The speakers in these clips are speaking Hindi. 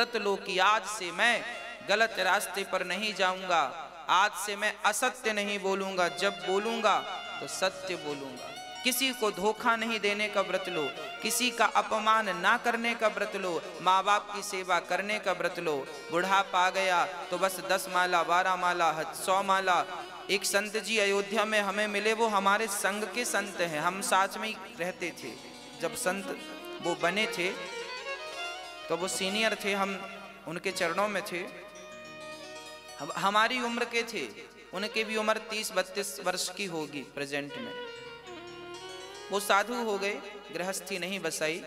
व्रत लो कि, आज से मैं गलत रास्ते पर नहीं जाऊँगा। आज से मैं असत्य नहीं बोलूँगा। जब बोलूँगा तो सत्य बोलूँगा। किसी को धोखा नहीं देने का व्रत लो। किसी का अपमान ना करने का व्रत लो। माँ बाप की सेवा करने का व्रत लो। बुढ़ापा आ गया तो बस दस माला, बारह माला, सौ माला। एक संत जी अयोध्या में हमें मिले, वो हमारे संघ के संत हैं। हम साथ में ही रहते थे। जब संत वो बने थे तो वो सीनियर थे, हम उनके चरणों में थे। हम, हमारी उम्र के थे, उनकी भी उम्र तीस बत्तीस वर्ष की होगी प्रेजेंट में। वो साधु हो गए, गृहस्थी नहीं बसाई।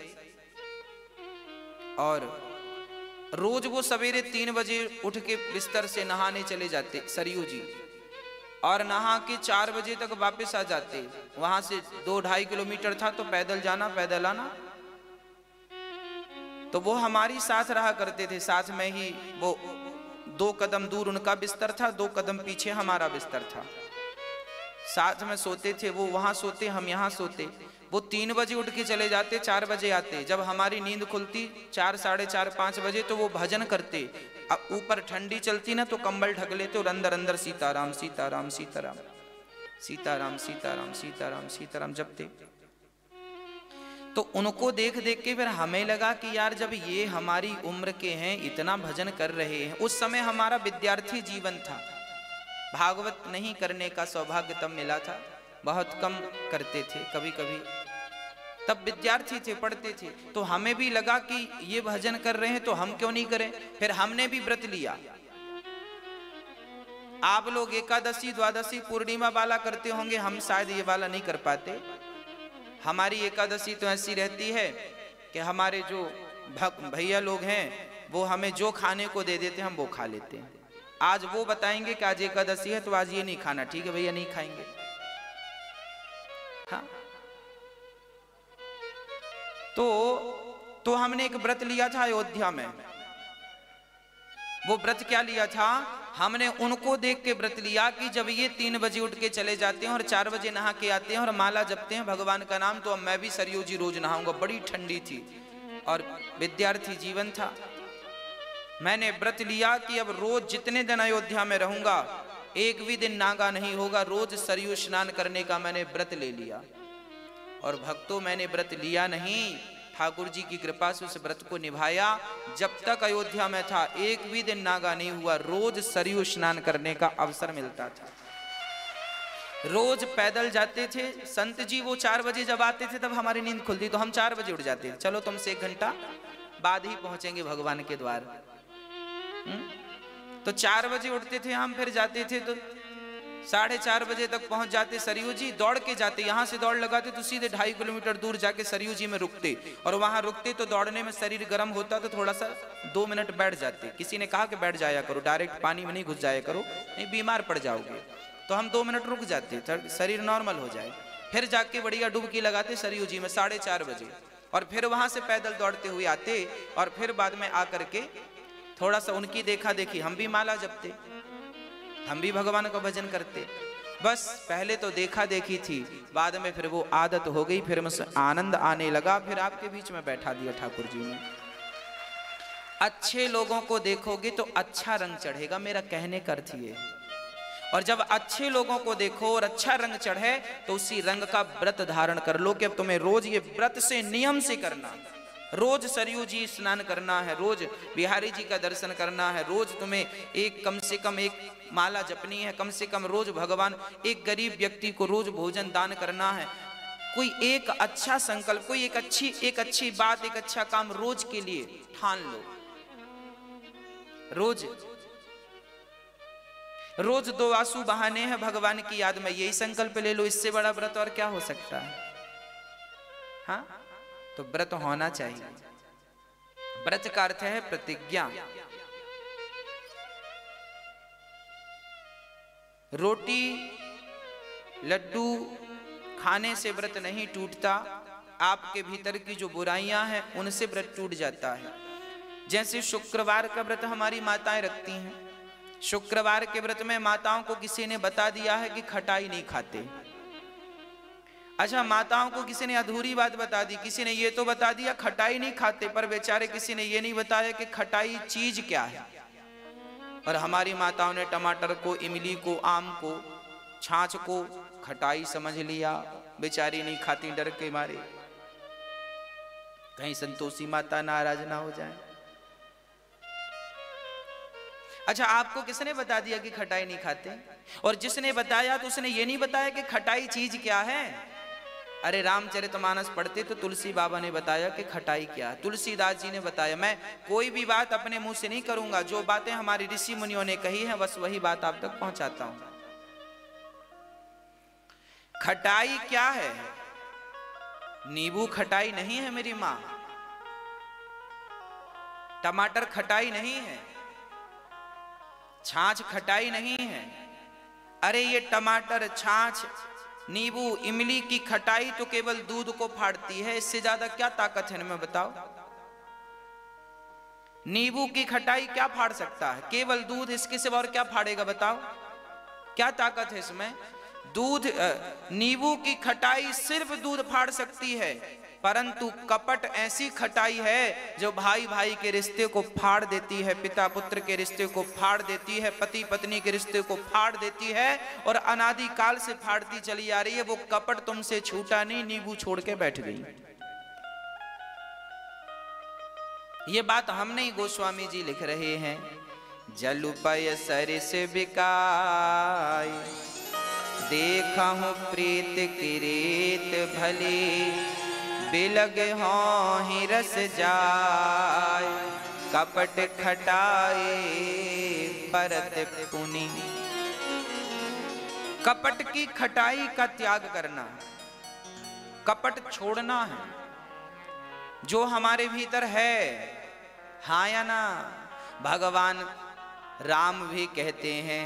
और रोज वो सवेरे तीन बजे उठ के बिस्तर से नहाने चले जाते, सरयू जी। और नहा के चार बजे तक वापस आ जाते। वहाँ से दो ढाई किलोमीटर था तो पैदल जाना, पैदल आना। तो वो हमारी साथ रहा करते थे, साथ में ही वो दो कदम दूर उनका बिस्तर था, दो कदम पीछे हमारा बिस्तर था। साथ में सोते थे, वो वहाँ सोते, हम यहाँ सोते। वो तीन बजे उठ के चले जाते, चार बजे आते। जब हमारी नींद खुलती, चार, साढ़े चार, पाँच बजे तो वो भजन करते। अब ऊपर ठंडी चलती ना तो कंबल ढक लेते और अंदर अंदर सीताराम सीताराम सीताराम सीताराम सीताराम सीताराम सीताराम जपते। तो उनको देख देख के फिर हमें लगा कि यार जब ये हमारी उम्र के हैं, इतना भजन कर रहे हैं। उस समय हमारा विद्यार्थी जीवन था। भागवत नहीं करने का सौभाग्य तब मिला था। बहुत कम करते थे कभी कभी तब विद्यार्थी थे, पढ़ते थे। तो हमें भी लगा कि ये भजन कर रहे हैं तो हम क्यों नहीं करें? फिर हमने भी व्रत लिया। आप लोग एकादशी, द्वादशी, पूर्णिमा वाला करते होंगे, हम शायद ये वाला नहीं कर पाते। हमारी एकादशी तो ऐसी रहती है कि हमारे जो भैया लोग हैं, वो हमें जो खाने को दे देते हैं, हम वो खा लेते हैं। आज वो बताएँगे कि आज एकादशी है तो आज ये नहीं खाना, ठीक है भैया, नहीं खाएँगे। हाँ। तो तो हमने एक व्रत लिया था अयोध्या में। वो व्रत क्या लिया था? हमने उनको देख के व्रत लिया कि जब ये तीन बजे उठ के चले जाते हैं और चार बजे नहा के आते हैं और माला जपते हैं, भगवान का नाम तो अब मैं भी सरयू जी रोज नहाऊँगा। बड़ी ठंडी थी और विद्यार्थी जीवन था। मैंने व्रत लिया कि अब रोज जितने दिन अयोध्या में रहूँगा, एक भी दिन नागा नहीं होगा। रोज सरयू स्नान करने का मैंने व्रत ले लिया। और भक्तों, मैंने व्रत लिया नहीं। ठाकुर जी की कृपा से उस व्रत को निभाया। जब तक अयोध्या में था, एक भी दिन नागा नहीं हुआ। रोज सरयू स्नान करने का अवसर मिलता था। रोज पैदल जाते थे। संत जी, वो चार बजे जब आते थे, तब हमारी नींद खुलती तो हम चार बजे उठ जाते थे। चलो तुमसे एक घंटा बाद ही पहुँचेंगे भगवान के द्वार। हम्म? तो चार बजे उठते थे, हम फिर जाते थे तो साढ़े चार बजे तक पहुँच जाते सरयू जी, दौड़ के जाते, यहाँ से दौड़ लगाते तो सीधे ढाई किलोमीटर दूर जाके सरयू जी में रुकते। और वहाँ रुकते तो दौड़ने में शरीर गर्म होता तो थोड़ा सा दो मिनट बैठ जाते। किसी ने कहा कि बैठ जाया करो, डायरेक्ट पानी में नहीं घुस जाया करो, नहीं बीमार पड़ जाओगे। तो हम दो मिनट रुक जाते शरीर नॉर्मल हो जाए। फिर जाके बढ़िया डुबकी लगाते सरयू जी में साढ़े चार बजे। और फिर वहाँ से पैदल दौड़ते हुए आते, और फिर बाद में आकर के थोड़ा सा उनकी देखा देखी, हम भी माला जपते। हम भी भगवान का भजन करते। बस पहले तो देखा देखी थी, बाद में फिर वो आदत हो गई, फिर मुझसे आनंद आने लगा, फिर आपके बीच में बैठा दिया ठाकुर जी ने। अच्छे लोगों को देखोगे तो अच्छा रंग चढ़ेगा, मेरा कहने कर ये। और जब अच्छे लोगों को देखो और अच्छा रंग चढ़े तो उसी रंग का व्रत धारण कर लो कि अब तुम्हें रोज ये व्रत से नियम से करना। रोज सरयू जी स्नान करना है, रोज बिहारी जी का दर्शन करना है, रोज तुम्हें एक कम से कम एक माला जपनी है, कम से कम रोज भगवान एक गरीब व्यक्ति को रोज भोजन दान करना है। कोई एक अच्छा संकल्प, कोई एक अच्छी एक अच्छी बात, एक अच्छा काम रोज के लिए ठान लो। रोज रोज दो आँसू बहाने हैं भगवान की याद में, यही संकल्प ले लो, इससे बड़ा व्रत और क्या हो सकता है? हाँ? तो व्रत होना चाहिए। व्रत का अर्थ है प्रतिज्ञा। रोटी, लड्डू खाने से व्रत नहीं टूटता। आपके भीतर की जो बुराइयाँ हैं, उनसे व्रत टूट जाता है। जैसे शुक्रवार का व्रत हमारी माताएँ रखती हैं। शुक्रवार के व्रत में माताओं को किसी ने बता दिया है कि खटाई नहीं खाते। अच्छा माताओं को किसी ने अधूरी बात बता दी, किसी ने ये तो बता दिया, खटाई नहीं खाते, पर बेचारे किसी ने ये नहीं बताया कि खटाई चीज़ क्या है। और हमारी माताओं ने टमाटर को, इमली को, आम को, छाछ को खटाई समझ लिया, बेचारी नहीं खाती, डर के मारे। कहीं संतोषी माता नाराज़ ना हो जाए। अच्छा आपको किसने बता दिया कि खटाई नहीं खाते? और जिसने बताया तो उसने ये नहीं बताया कि खटाई चीज़ क्या है? अरे रामचरितमानस पढ़ते तो तुलसी बाबा ने बताया कि खटाई क्या तुलसीदास जी ने बताया, मैं कोई भी बात अपने मुँह से नहीं करूँगा। जो बातें हमारी ऋषि मुनियों ने कही है, बस वही बात आप तक पहुंचाता हूँ। खटाई क्या है? नींबू खटाई नहीं है मेरी माँ। टमाटर खटाई नहीं है। छाछ खटाई नहीं है। अरे ये टमाटर, छाछ नींबू इमली की खटाई तो केवल दूध को फाड़ती है, इससे ज़्यादा क्या ताकत है मैं बताओ। नींबू की खटाई क्या फाड़ सकता है? केवल दूध इसके सिवा और क्या फाड़ेगा, बताओ। क्या ताकत है इसमें? दूध नींबू की खटाई सिर्फ़ दूध फाड़ सकती है। परंतु कपट ऐसी खटाई है जो भाई भाई के रिश्ते को फाड़ देती है पिता पुत्र के रिश्ते को फाड़ देती है पति पत्नी के रिश्ते को फाड़ देती है और अनादि काल से फाड़ती चली आ रही है। वो कपट तुमसे छूटा नहीं, नींबू छोड़ के बैठ गई। ये बात हम नहीं गोस्वामी जी लिख रहे हैं। जलुपय सरिस बिकाय देखा हूँ प्रीत किरीत भली। बिलग हो ही रस जाय कपट खटाए, परत पुनि। कपट की खटाई का त्याग करना, कपट छोड़ना है, जो हमारे भीतर है हाँ या ना, भगवान राम भी कहते हैं,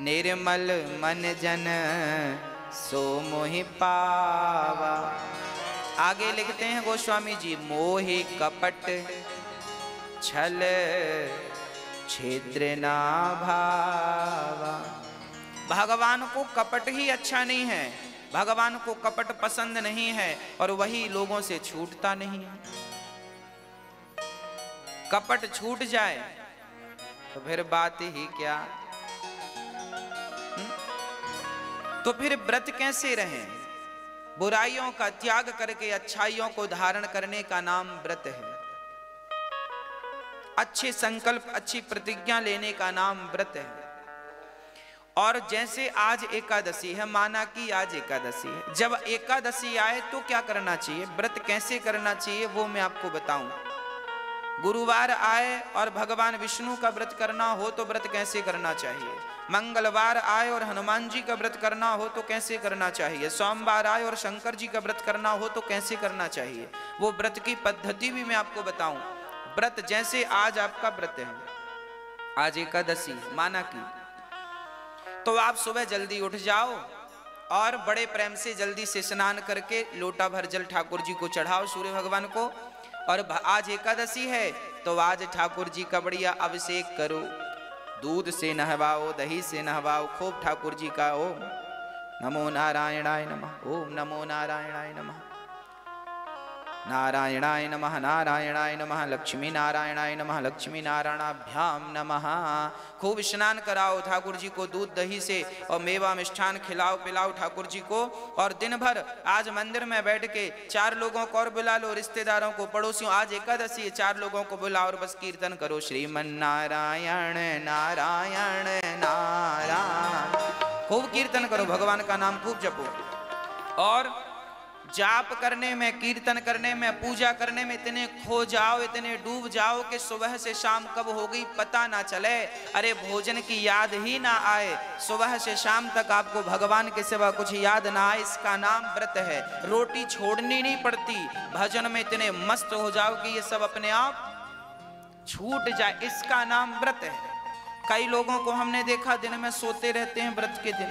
निर्मल मन जन, सो मोहि पावा। आगे लिखते हैं गोस्वामी जी, मोहि कपट, छल क्षेत्र भावा। भगवान को कपट ही अच्छा नहीं है, भगवान को कपट पसंद नहीं है और वही लोगों से छूटता नहीं है। कपट छूट जाए तो फिर बात ही क्या? हुँ? तो फिर व्रत कैसे रहें? बुराइयों का त्याग करके, अच्छाइयों को धारण करने का नाम व्रत है। अच्छे संकल्प, अच्छी प्रतिज्ञा लेने का नाम व्रत है। और जैसे आज एकादशी है, माना कि आज एकादशी है। जब एकादशी आए तो क्या करना चाहिए? व्रत कैसे करना चाहिए, वो मैं आपको बताऊँ। गुरुवार आए और भगवान विष्णु का व्रत करना हो तो व्रत कैसे करना चाहिए? मंगलवार आए और हनुमान जी का व्रत करना हो तो कैसे करना चाहिए? सोमवार आए और शंकर जी का व्रत करना हो तो कैसे करना चाहिए? वो व्रत की पद्धति भी मैं आपको बताऊँ। व्रत जैसे आज आपका व्रत है। आज एकादशी, माना की। तो आप सुबह जल्दी उठ जाओ और बड़े प्रेम से जल्दी से स्नान करके लोटा भर जल ठाकुर जी को चढ़ाओ सूर्य भगवान को। और आज एकादशी है तो आज ठाकुर जी का बढ़िया अभिषेक करो। दूध से नहवाओ, दही से नहवाओ, खूब ठाकुर जी का ओम। नमो नारायणाय नमः, ओम नमो नारायणाय नमः। नारायणाय नमः नारायणाय नमः लक्ष्मी नारायणाय नमः लक्ष्मी नारायणाभ्याम नमः। खूब स्नान कराओ ठाकुर जी को दूध दही से और मेवा मिष्ठान खिलाओ पिलाओ ठाकुर जी को। और दिन भर आज मंदिर में बैठ के चार लोगों को और बुला लो, रिश्तेदारों को, पड़ोसियों, आज एकादशी है, चार लोगों को बुलाओ और बस कीर्तन करो। श्रीमन नारायण नारायण नारायण। खूब कीर्तन करो, भगवान का नाम खूब जपो। और जाप करने में, कीर्तन करने में, पूजा करने में इतने खो जाओ, इतने डूब जाओ कि सुबह से शाम कब हो गई पता ना चले। अरे भोजन की याद ही ना आए। सुबह से शाम तक आपको भगवान के सिवा कुछ याद ना आए। इसका नाम व्रत है। रोटी छोड़नी नहीं पड़ती। भजन में इतने मस्त हो जाओ कि ये सब अपने आप छूट जाए। इसका नाम व्रत है। कई लोगों को हमने देखा, दिन में सोते रहते हैं व्रत के दिन।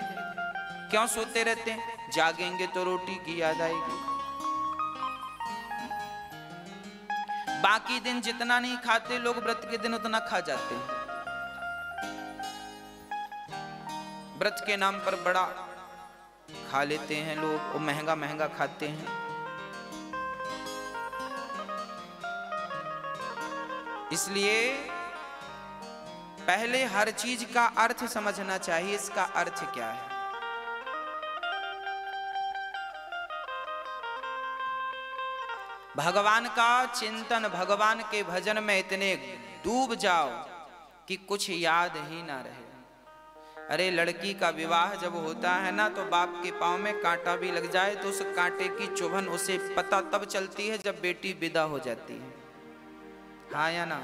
क्यों सोते रहते हैं? जागेंगे तो रोटी की याद आएगी बाकी दिन जितना नहीं खाते, लोग व्रत के दिन उतना खा जाते हैं। व्रत के नाम पर बड़ा खा लेते हैं लोग वो महँगा महँगा खाते हैं। इसलिए पहले हर चीज़ का अर्थ समझना चाहिए, इसका अर्थ क्या है? भगवान का चिंतन, भगवान के भजन में इतने डूब जाओ कि कुछ याद ही ना रहे। अरे, लड़की का विवाह जब होता है ना तो बाप के पाँव में कांटा भी लग जाए तो उस कांटे की चुभन, उसे पता तब चलती है जब बेटी विदा हो जाती है। हाँ या ना?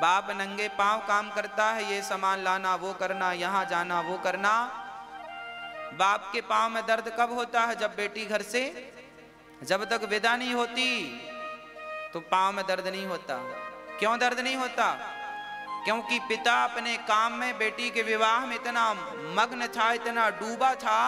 बाप नंगे पाँव काम करता है, ये सामान लाना, वो करना, यहाँ जाना, वो करना। बाप के पाँव में दर्द कब होता है? जब बेटी घर से जब तक विदा नहीं होती तो पाँव में दर्द नहीं होता। क्यों दर्द नहीं होता? क्योंकि पिता अपने काम में, बेटी के विवाह में इतना मग्न था, इतना डूबा था,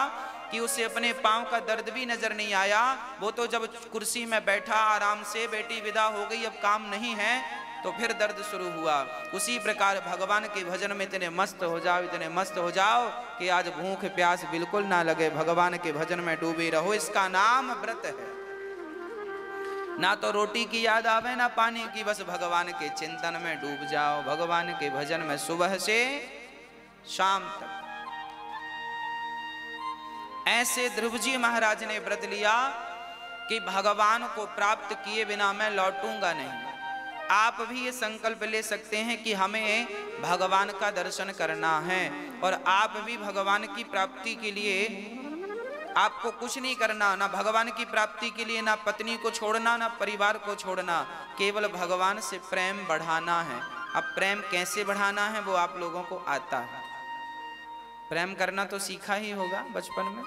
कि उसे अपने पाँव का दर्द भी नज़र नहीं आया। वो तो जब कुर्सी में बैठा, आराम से, बेटी विदा हो गई, अब काम नहीं है तो फिर दर्द शुरू हुआ। उसी प्रकार भगवान के भजन में इतने मस्त हो जाओ, इतने मस्त हो जाओ, कि आज भूख, प्यास बिल्कुल ना लगे। भगवान के भजन में डूबे रहो। इसका नाम व्रत है। ना तो रोटी की याद आवे, ना पानी की, बस भगवान के चिंतन में डूब जाओ। भगवान के भजन में सुबह से शाम तक। ऐसे ध्रुव जी महाराज ने व्रत लिया कि भगवान को प्राप्त किए बिना मैं लौटूँगा नहीं। आप भी ये संकल्प ले सकते हैं कि हमें भगवान का दर्शन करना है और आप भी भगवान की प्राप्ति के लिए आपको कुछ नहीं करना, ना भगवान की प्राप्ति के लिए, ना पत्नी को छोड़ना, ना परिवार को छोड़ना। केवल भगवान से प्रेम बढ़ाना है। अब प्रेम कैसे बढ़ाना है, वो आप लोगों को आता है। प्रेम करना तो सीखा ही होगा बचपन में।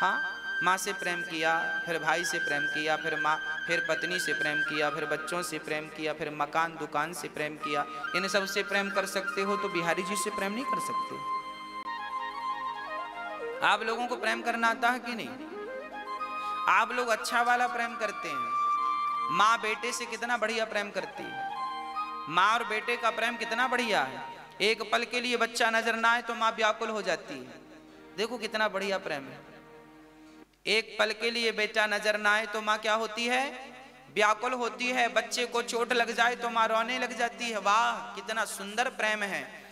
हाँ माँ से प्रेम किया, फिर भाई से प्रेम किया, फिर माँ, फिर पत्नी से प्रेम किया, फिर बच्चों से प्रेम किया, फिर मकान, दुकान से प्रेम किया। इन सबसे प्रेम कर सकते हो तो बिहारी जी से प्रेम नहीं कर सकते। आप लोगों को प्रेम करना आता है कि नहीं? आप लोग अच्छा वाला प्रेम करते हैं। माँ बेटे से कितना बढ़िया प्रेम करती है। माँ और बेटे का प्रेम कितना बढ़िया है। एक पल के लिए बच्चा नज़र ना आए तो माँ व्याकुल हो जाती है। देखो कितना बढ़िया प्रेम है। एक पल के लिए बेटा नज़र ना आए तो माँ क्या होती है? व्याकुल होती है। बच्चे को चोट लग जाए तो माँ रोने लग जाती है। वाह, कितना सुंदर प्रेम है।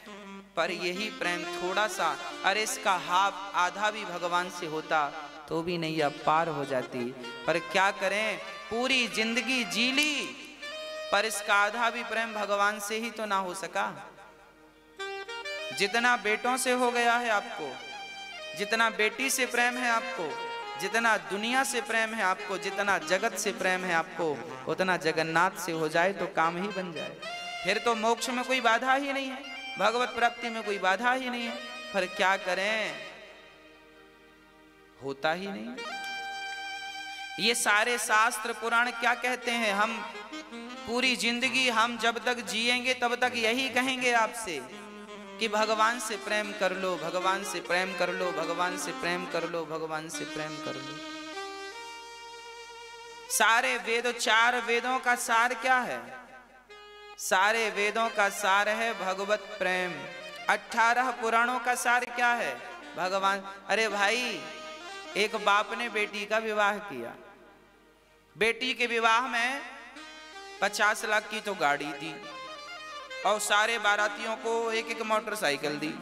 पर यही प्रेम थोड़ा सा अरे इसका हाफ़ आधा भी भगवान से होता तो भी नहीं अब पार हो जाती। पर क्या करें? पूरी ज़िंदगी जी ली, पर इसका आधा भी प्रेम भगवान से ही तो ना हो सका। जितना बेटों से हो गया है आपको, जितना बेटी से प्रेम है आपको, जितना दुनिया से प्रेम है आपको, जितना जगत से प्रेम है आपको, उतना जगन्नाथ से हो जाए तो काम ही बन जाए। फिर तो मोक्ष में कोई बाधा ही नहीं है। भगवत प्राप्ति में कोई बाधा ही नहीं है। पर क्या करें? होता ही नहीं। ये सारे शास्त्र पुराण क्या कहते हैं? हम पूरी ज़िंदगी हम जब तक जिएँगे, तब तक यही कहेंगे आपसे कि भगवान से प्रेम कर लो, भगवान से प्रेम कर लो, भगवान से प्रेम कर लो, भगवान से प्रेम कर लो। सारे वेद, चार वेदों का सार क्या है? सारे वेदों का सार है भगवत प्रेम। अठारह पुराणों का सार क्या है? भगवान, अरे भाई, एक बाप ने बेटी का विवाह किया। बेटी के विवाह में पचास लाख की तो गाड़ी दी और सारे बारातियों को एक एक मोटरसाइकिल दी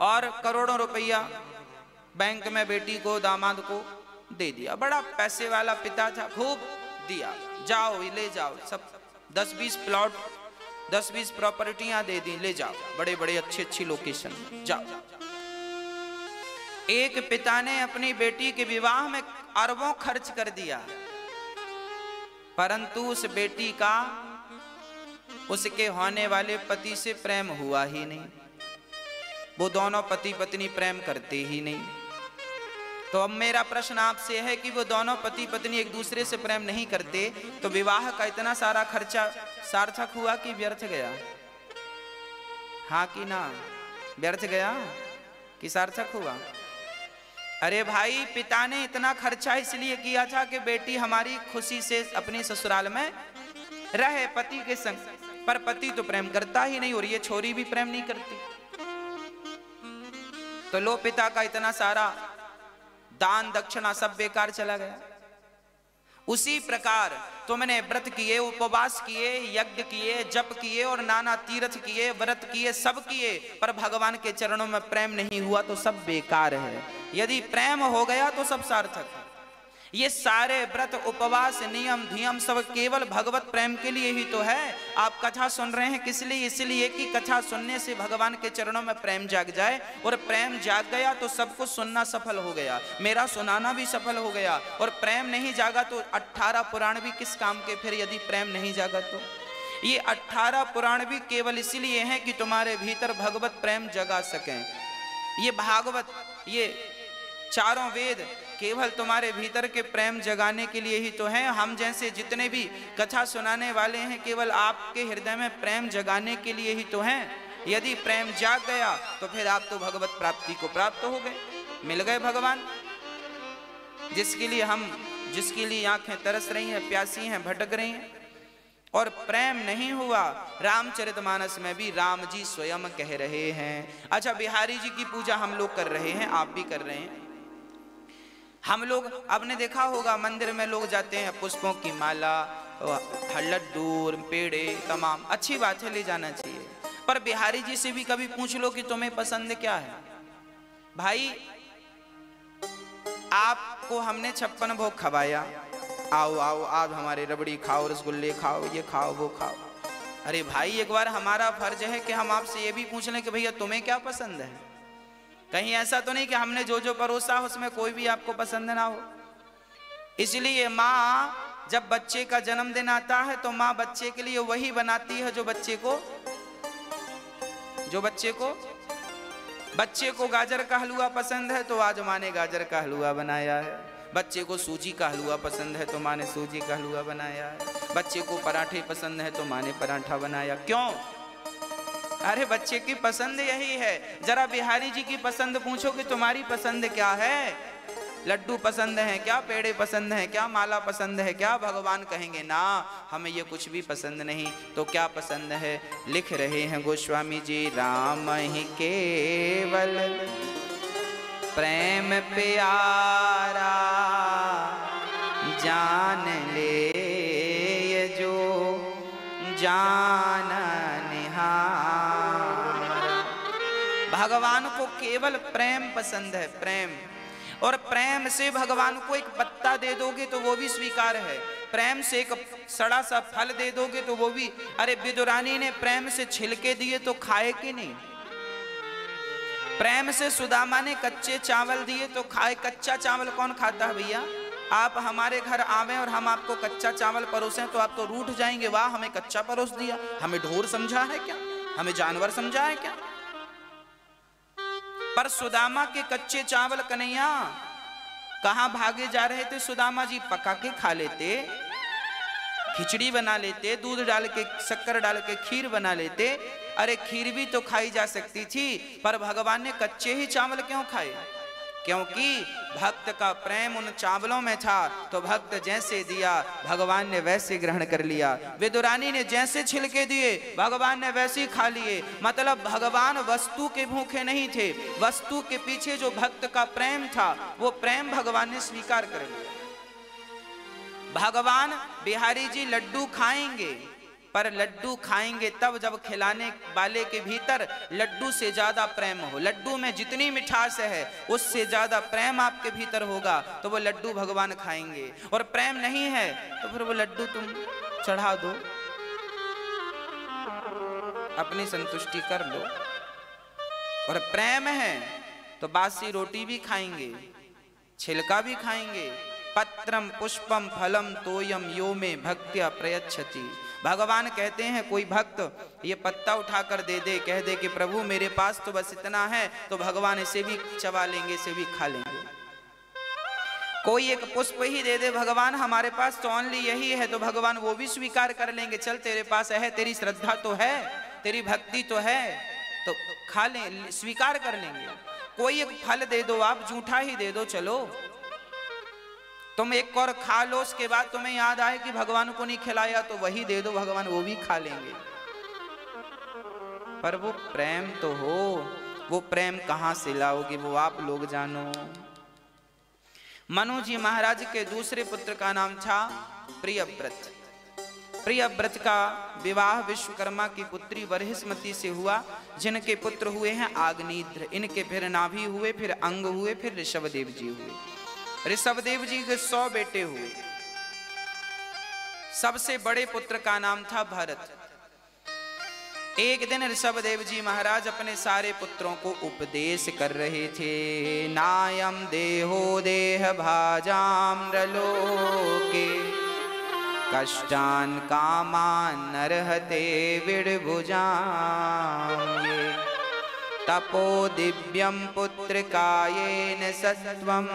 और करोड़ों रुपया बैंक में बेटी को, दामाद को दे दिया। बड़ा पैसे वाला पिता था, खूब दिया। जाओ, ले जाओ, सब दस बीस प्लॉट, दस बीस प्रॉपर्टियाँ दे दी, ले जाओ। बड़े बड़े अच्छी अच्छी लोकेशन जाओ। एक पिता ने अपनी बेटी के विवाह में अरबों खर्च कर दिया। परंतु उस बेटी का उसके होने वाले पति से प्रेम हुआ ही नहीं। वो दोनों पति पत्नी प्रेम करते ही नहीं। तो अब मेरा प्रश्न आपसे है कि वो दोनों पति पत्नी एक दूसरे से प्रेम नहीं करते तो विवाह का इतना सारा खर्चा सार्थक हुआ कि व्यर्थ गया? हाँ कि ना? व्यर्थ गया? कि सार्थक हुआ? अरे भाई, पिता ने इतना खर्चा इसलिए किया था कि बेटी हमारी खुशी से अपनी ससुराल में रहे, पति के संग। पर पति तो प्रेम करता ही नहीं और ये छोरी भी प्रेम नहीं करती। तो लो पिता का इतना सारा दान दक्षिणा सब बेकार चला गया। उसी प्रकार तुमने व्रत किए, उपवास किए, यज्ञ किए, जप किए और नाना तीर्थ किए, व्रत किए, सब किए, पर भगवान के चरणों में प्रेम नहीं हुआ तो सब बेकार है। यदि प्रेम हो गया तो सब सार्थक है। ये सारे व्रत, उपवास, नियम, धियम सब केवल भगवत प्रेम के लिए ही तो है। आप कथा सुन रहे हैं किस लिए? इसलिए कि कथा सुनने से भगवान के चरणों में प्रेम जाग जाए और प्रेम जाग गया तो सब कुछ सुनना सफल हो गया। मेरा सुनाना भी सफल हो गया और प्रेम नहीं जागा तो अट्ठारह पुराण भी किस काम के? फिर यदि प्रेम नहीं जागा तो? ये अट्ठारह पुराण भी केवल इसलिए हैं कि तुम्हारे भीतर भगवत प्रेम जगा सकें। ये भागवत, ये चारों वेद केवल तुम्हारे भीतर के प्रेम जगाने के लिए ही तो हैं। हम जैसे जितने भी कथा सुनाने वाले हैं, केवल आपके हृदय में प्रेम जगाने के लिए ही तो हैं। यदि प्रेम जाग गया तो फिर आप तो भगवत प्राप्ति को प्राप्त हो गए। मिल गए भगवान। जिसके लिए हम, जिसके लिए आँखें तरस रही हैं, प्यासी हैं, भटक रही हैं। और प्रेम नहीं हुआ रामचरितमानस में भी राम जी स्वयं कह रहे हैं। अच्छा बिहारी जी की पूजा हम लोग कर रहे हैं, आप भी कर रहे हैं। हम लोग, आपने देखा होगा, मंदिर में लोग जाते हैं पुष्पों की माला लड्डू, पेड़े, तमाम। अच्छी बात है, ले जाना चाहिए। पर बिहारी जी से भी कभी पूछ लो कि तुम्हें पसंद क्या है? भाई, आपको हमने छप्पन भोग खवाया। आओ आओ, आप हमारे रबड़ी खाओ, रसगुल्ले खाओ, ये खाओ, वो खाओ। अरे भाई, एक बार हमारा फ़र्ज़ है कि हम आपसे ये भी पूछ लें कि भैया, तुम्हें क्या पसंद है? कहीं ऐसा तो नहीं कि हमने जो जो परोसा हो, उसमें कोई भी आपको पसंद ना हो। इसलिए माँ जब बच्चे का जन्मदिन आता है तो माँ बच्चे के लिए वही बनाती है जो बच्चे को, जो बच्चे को बच्चे को गाजर का हलवा पसंद है तो आज माँ ने गाजर का हलवा बनाया है। बच्चे को सूजी का हलवा पसंद है तो माँ ने सूजी का हलवा बनाया है। बच्चे को पराठे पसंद है तो माँ ने पराठा बनाया। क्यों? अरे बच्चे की पसंद यही है। जरा बिहारी जी की पसंद पूछो कि तुम्हारी पसंद क्या है? लड्डू पसंद है, क्या पेड़े पसंद है, क्या माला पसंद है, क्या भगवान कहेंगे, ना, हमें ये कुछ भी पसंद नहीं तो क्या पसंद है? लिख रहे हैं गोस्वामी जी, राम ही केवल प्रेम प्यारा जान ले जो जान केवल प्रेम पसंद है, प्रेम। और प्रेम से भगवान को एक पत्ता दे दोगे तो वो भी स्वीकार है। प्रेम से एक सड़ा सा फल दे दोगे तो वो भी। अरे विदुरानी ने प्रेम से छिलके दिए तो खाए कि नहीं? प्रेम से सुदामा ने कच्चे चावल दिए तो खाए। कच्चा चावल कौन खाता है भैया? आप हमारे घर आवे और हम आपको कच्चा चावल परोसे तो आप तो रूठ जाएँगे। वाह, हमें कच्चा परोस दिया। हमें ढोर समझा है क्या? हमें जानवर समझा है क्या? पर सुदामा के कच्चे चावल कन्हैया, कहा भागे जा रहे थे सुदामा जी? पका के खा लेते, खिचड़ी बना लेते, दूध डाल के, शक्कर डाल के, खीर बना लेते। अरे खीर भी तो खाई जा सकती थी, पर भगवान ने कच्चे ही चावल क्यों खाए? क्योंकि भक्त का प्रेम उन चावलों में था तो भक्त जैसे दिया, भगवान ने वैसे ग्रहण कर लिया। विदुरानी ने जैसे छिलके दिए, भगवान ने वैसे खा लिए। मतलब भगवान वस्तु के भूखे नहीं थे। वस्तु के पीछे जो भक्त का प्रेम था, वो प्रेम भगवान ने स्वीकार कर लिया। भगवान बिहारी जी लड्डू खाएँगे पर लड्डू खाएँगे तब जब खिलाने वाले के भीतर लड्डू से ज़्यादा प्रेम हो। लड्डू में जितनी मिठास है, उससे ज़्यादा प्रेम आपके भीतर होगा तो वो लड्डू भगवान खाएँगे। और प्रेम नहीं है तो फिर वो लड्डू तुम चढ़ा दो। अपनी संतुष्टि कर लो। और प्रेम है तो बासी रोटी भी खाएँगे, छिलका भी खाएँगे। पत्रम पुष्पम फलम तोयम यो में भक्त्या प्रयच्छति। भगवान कहते हैं, कोई भक्त ये पत्ता उठाकर दे दे, कह दे कि प्रभु मेरे पास तो बस इतना है तो भगवान इसे भी चबा लेंगे, इसे भी खा लेंगे। कोई एक पुष्प ही दे दे, भगवान हमारे पास तो ओनली यही है तो भगवान वो भी स्वीकार कर लेंगे, चल तेरे पास है, तेरी श्रद्धा तो है, तेरी भक्ति तो है तो खा ले, स्वीकार कर लेंगे। कोई एक फल दे दो, आप जूठा ही दे दो, चलो। तुम एक और खा लो, उसके बाद तुम्हें याद आए कि भगवान को नहीं खिलाया तो वही दे दो, भगवान वो भी खा लेंगे। पर वो प्रेम तो हो, वो प्रेम कहाँ से लाओगे, वो आप लोग जानो। मनु जी महाराज के दूसरे पुत्र का नाम था प्रियव्रत। प्रियव्रत का विवाह विश्वकर्मा की पुत्री वरहिस्मती से हुआ, जिनके पुत्र हुए हैं आग्निद्र इनके फिर नाभि हुए, फिर अंग हुए, फिर ऋषभदेव जी हुए। ऋषभदेव जी के सौ बेटे हुए। सबसे बड़े पुत्र का नाम था भरत। एक दिन ऋषभदेव जी महाराज अपने सारे पुत्रों को उपदेश कर रहे थे। नायम देहो देह भाजाम्रलोके कष्टान कामान नरहते विड़भुजा तपो दिव्यम पुत्र कायेन सत्वम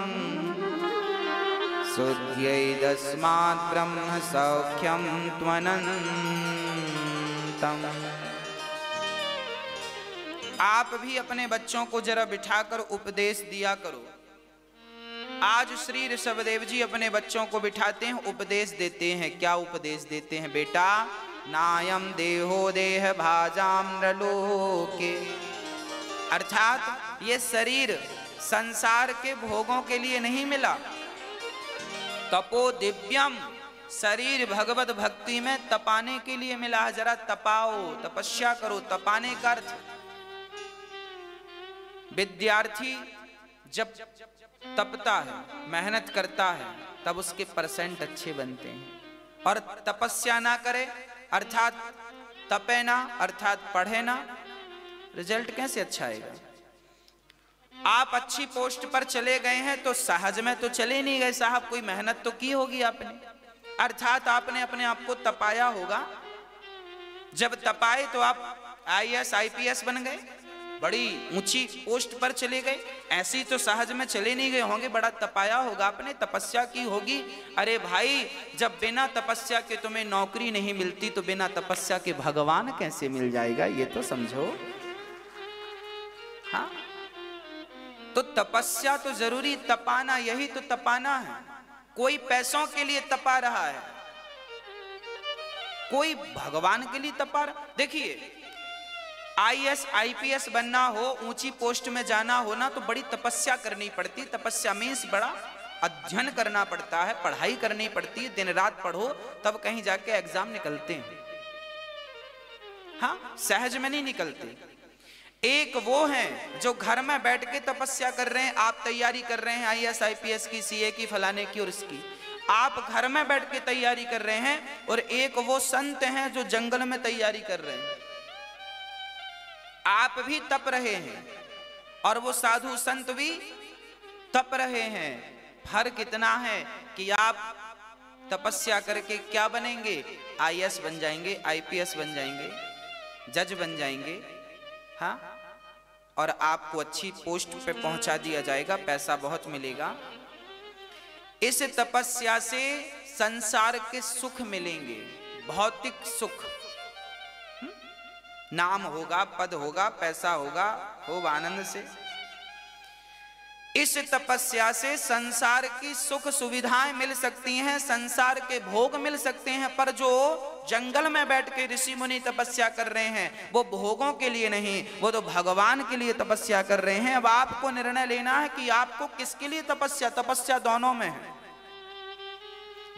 शुद्ध्यैदस्मात् ब्रह्म सौख्यम त्वनन्तम्। आप भी अपने बच्चों को जरा बिठाकर उपदेश दिया करो। आज श्री ऋषभदेव जी अपने बच्चों को बिठाते हैं, उपदेश देते हैं। क्या उपदेश देते हैं बेटा? नायम देहो देह भाजाम्रलोके। अर्थात ये शरीर संसार के भोगों के लिए नहीं मिला। तपो दिव्यम। शरीर भगवत भक्ति में तपाने के लिए मिला है, जरा तपाओ, तपस्या करो, तपाने का अर्थ। विद्यार्थी जब तपता है, मेहनत करता है, तब उसके परसेंट अच्छे बनते हैं। और तपस्या ना करे, अर्थात तपे ना, अर्थात पढ़े ना, रिज़ल्ट कैसे अच्छा आएगा? आप अच्छी पोस्ट पर चले गए हैं तो सहज में तो चले नहीं गए साहब, कोई मेहनत तो की होगी आपने? अर्थात आपने अपने आप को तपाया होगा। जब तपाए तो आप आईएएस आईपीएस बन गए, बड़ी ऊँची पोस्ट पर चले गए। ऐसी तो सहज में चले नहीं गए होंगे, बड़ा तपाया होगा आपने, तपस्या की होगी। अरे भाई, जब बिना तपस्या के तुम्हें नौकरी नहीं मिलती तो बिना तपस्या के भगवान कैसे मिल जाएगा, ये तो समझो। हाँ? तो तपस्या तो ज़रूरी, तपाना यही तो तपाना है। कोई पैसों के लिए तपा रहा है, कोई भगवान के लिए तपा रहा, देखिए आईएस आईपीएस बनना हो, ऊँची पोस्ट में जाना हो ना तो बड़ी तपस्या करनी पड़ती। तपस्या मीन्स बड़ा अध्ययन करना पड़ता है, पढ़ाई करनी पड़ती है दिन रात पढ़ो, तब कहीं जाके एग्ज़ाम निकलते हैं। हाँ सहज में नहीं निकलते। एक वो हैं जो घर में बैठ के तपस्या कर रहे हैं, आप तैयारी कर रहे हैं आईएएस आईपीएस की सीए की, फलाने की और इसकी। आप घर में बैठ के तैयारी कर रहे हैं और एक वो संत हैं जो जंगल में तैयारी कर रहे हैं। आप भी तप रहे हैं और वो साधु संत भी तप रहे हैं। फ़र्क इतना है कि आप तपस्या करके क्या बनेंगे? आईएएस बन जाएँगे आईपीएस बन जाएँगे, जज बन जाएँगे। हाँ? और आपको अच्छी पोस्ट पे पहुँचा दिया जाएगा, पैसा बहुत मिलेगा। इस तपस्या से संसार के सुख मिलेंगे, भौतिक सुख। नाम होगा, पद होगा, पैसा होगा, खूब आनंद से। इस तपस्या से संसार की सुख सुविधाएँ मिल सकती हैं, संसार के भोग मिल सकते हैं, पर जो जंगल में बैठ के ऋषि मुनि तपस्या कर रहे हैं। वो भोगों के लिए नहीं, वो तो भगवान के लिए तपस्या कर रहे हैं। अब आपको निर्णय लेना है कि आपको किसके लिए तपस्या? तपस्या दोनों में है।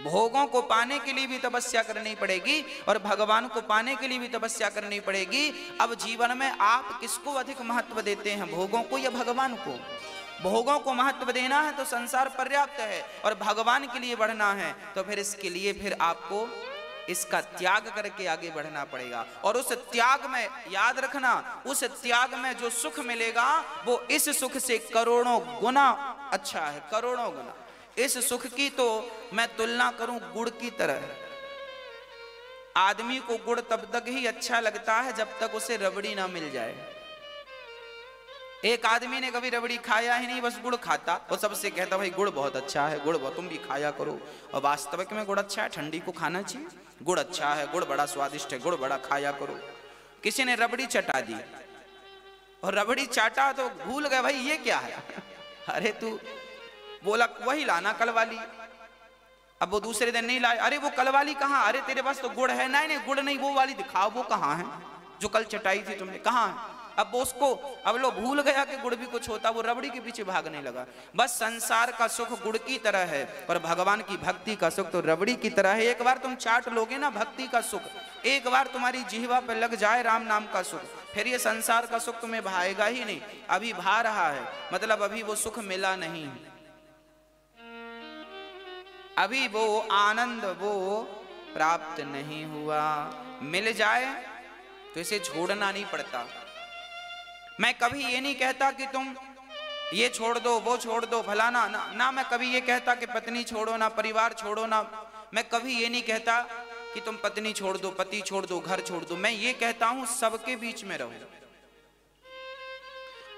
भोगों को पाने के लिए भी तपस्या करनी पड़ेगी और भगवान को पाने के लिए भी तपस्या करनी पड़ेगी। अब जीवन में आप किसको अधिक महत्व देते हैं? भोगों को या भगवान को? भोगों को महत्व देना है तो संसार पर्याप्त है और भगवान के लिए बढ़ना है। तो फिर इसके लिए फिर आपको इसका त्याग करके आगे बढ़ना पड़ेगा। और उस त्याग में, याद रखना, उस त्याग में जो सुख मिलेगा, वो इस सुख से करोड़ों गुना अच्छा है, करोड़ों गुना। इस सुख की तो मैं तुलना करूँ गुड़ की तरह। आदमी को गुड़ तब तक ही अच्छा लगता है जब तक उसे रबड़ी ना मिल जाए। एक आदमी ने कभी रबड़ी खाया ही नहीं, बस गुड़ खाता। और सबसे कहता, भाई, गुड़ बहुत अच्छा है, गुड़ तुम भी खाया करो। और वास्तविक में गुड़ अच्छा है, ठंडी को खाना चाहिए। गुड़ अच्छा है, गुड़ बड़ा स्वादिष्ट है, गुड़ बड़ा खाया करो। किसी ने रबड़ी चटा दी। और रबड़ी चाटा तो भूल गए, भाई, ये क्या है? अरे, तू बोला, वही लाना कल वाली अब वो दूसरे दिन नहीं लाए। अरे, वो कल वाली कहाँ? अरे, तेरे पास तो गुड़ है। नहीं नहीं, गुड़ नहीं, वो वाली दिखाओ, वो कहाँ है? जो कल चटाई थी तुमने, कहाँ है? अब उसको, अब लो भूल गया कि गुड़ भी कुछ होता, वो रबड़ी के पीछे भागने लगा। बस संसार का सुख गुड़ की तरह है और भगवान की भक्ति का सुख तो रबड़ी की तरह है। एक बार तुम चाट लोगे ना भक्ति का सुख, एक बार तुम्हारी जिहवा पर लग जाए राम नाम का सुख, फिर ये संसार का सुख तुम्हें भाएगा ही नहीं, अभी भा रहा है मतलब अभी वो सुख मिला नहीं। अभी वो आनंद, वो प्राप्त नहीं हुआ। मिल जाए तो इसे छोड़ना नहीं पड़ता। मैं कभी ये नहीं कहता कि तुम ये छोड़ दो वो छोड़ दो फलाना ना, ना मैं कभी ये कहता कि पत्नी छोड़ो ना परिवार छोड़ो ना। मैं कभी ये नहीं कहता कि तुम पत्नी छोड़ दो पति छोड़ दो घर छोड़ दो। मैं ये कहता हूँ सबके बीच में रहो।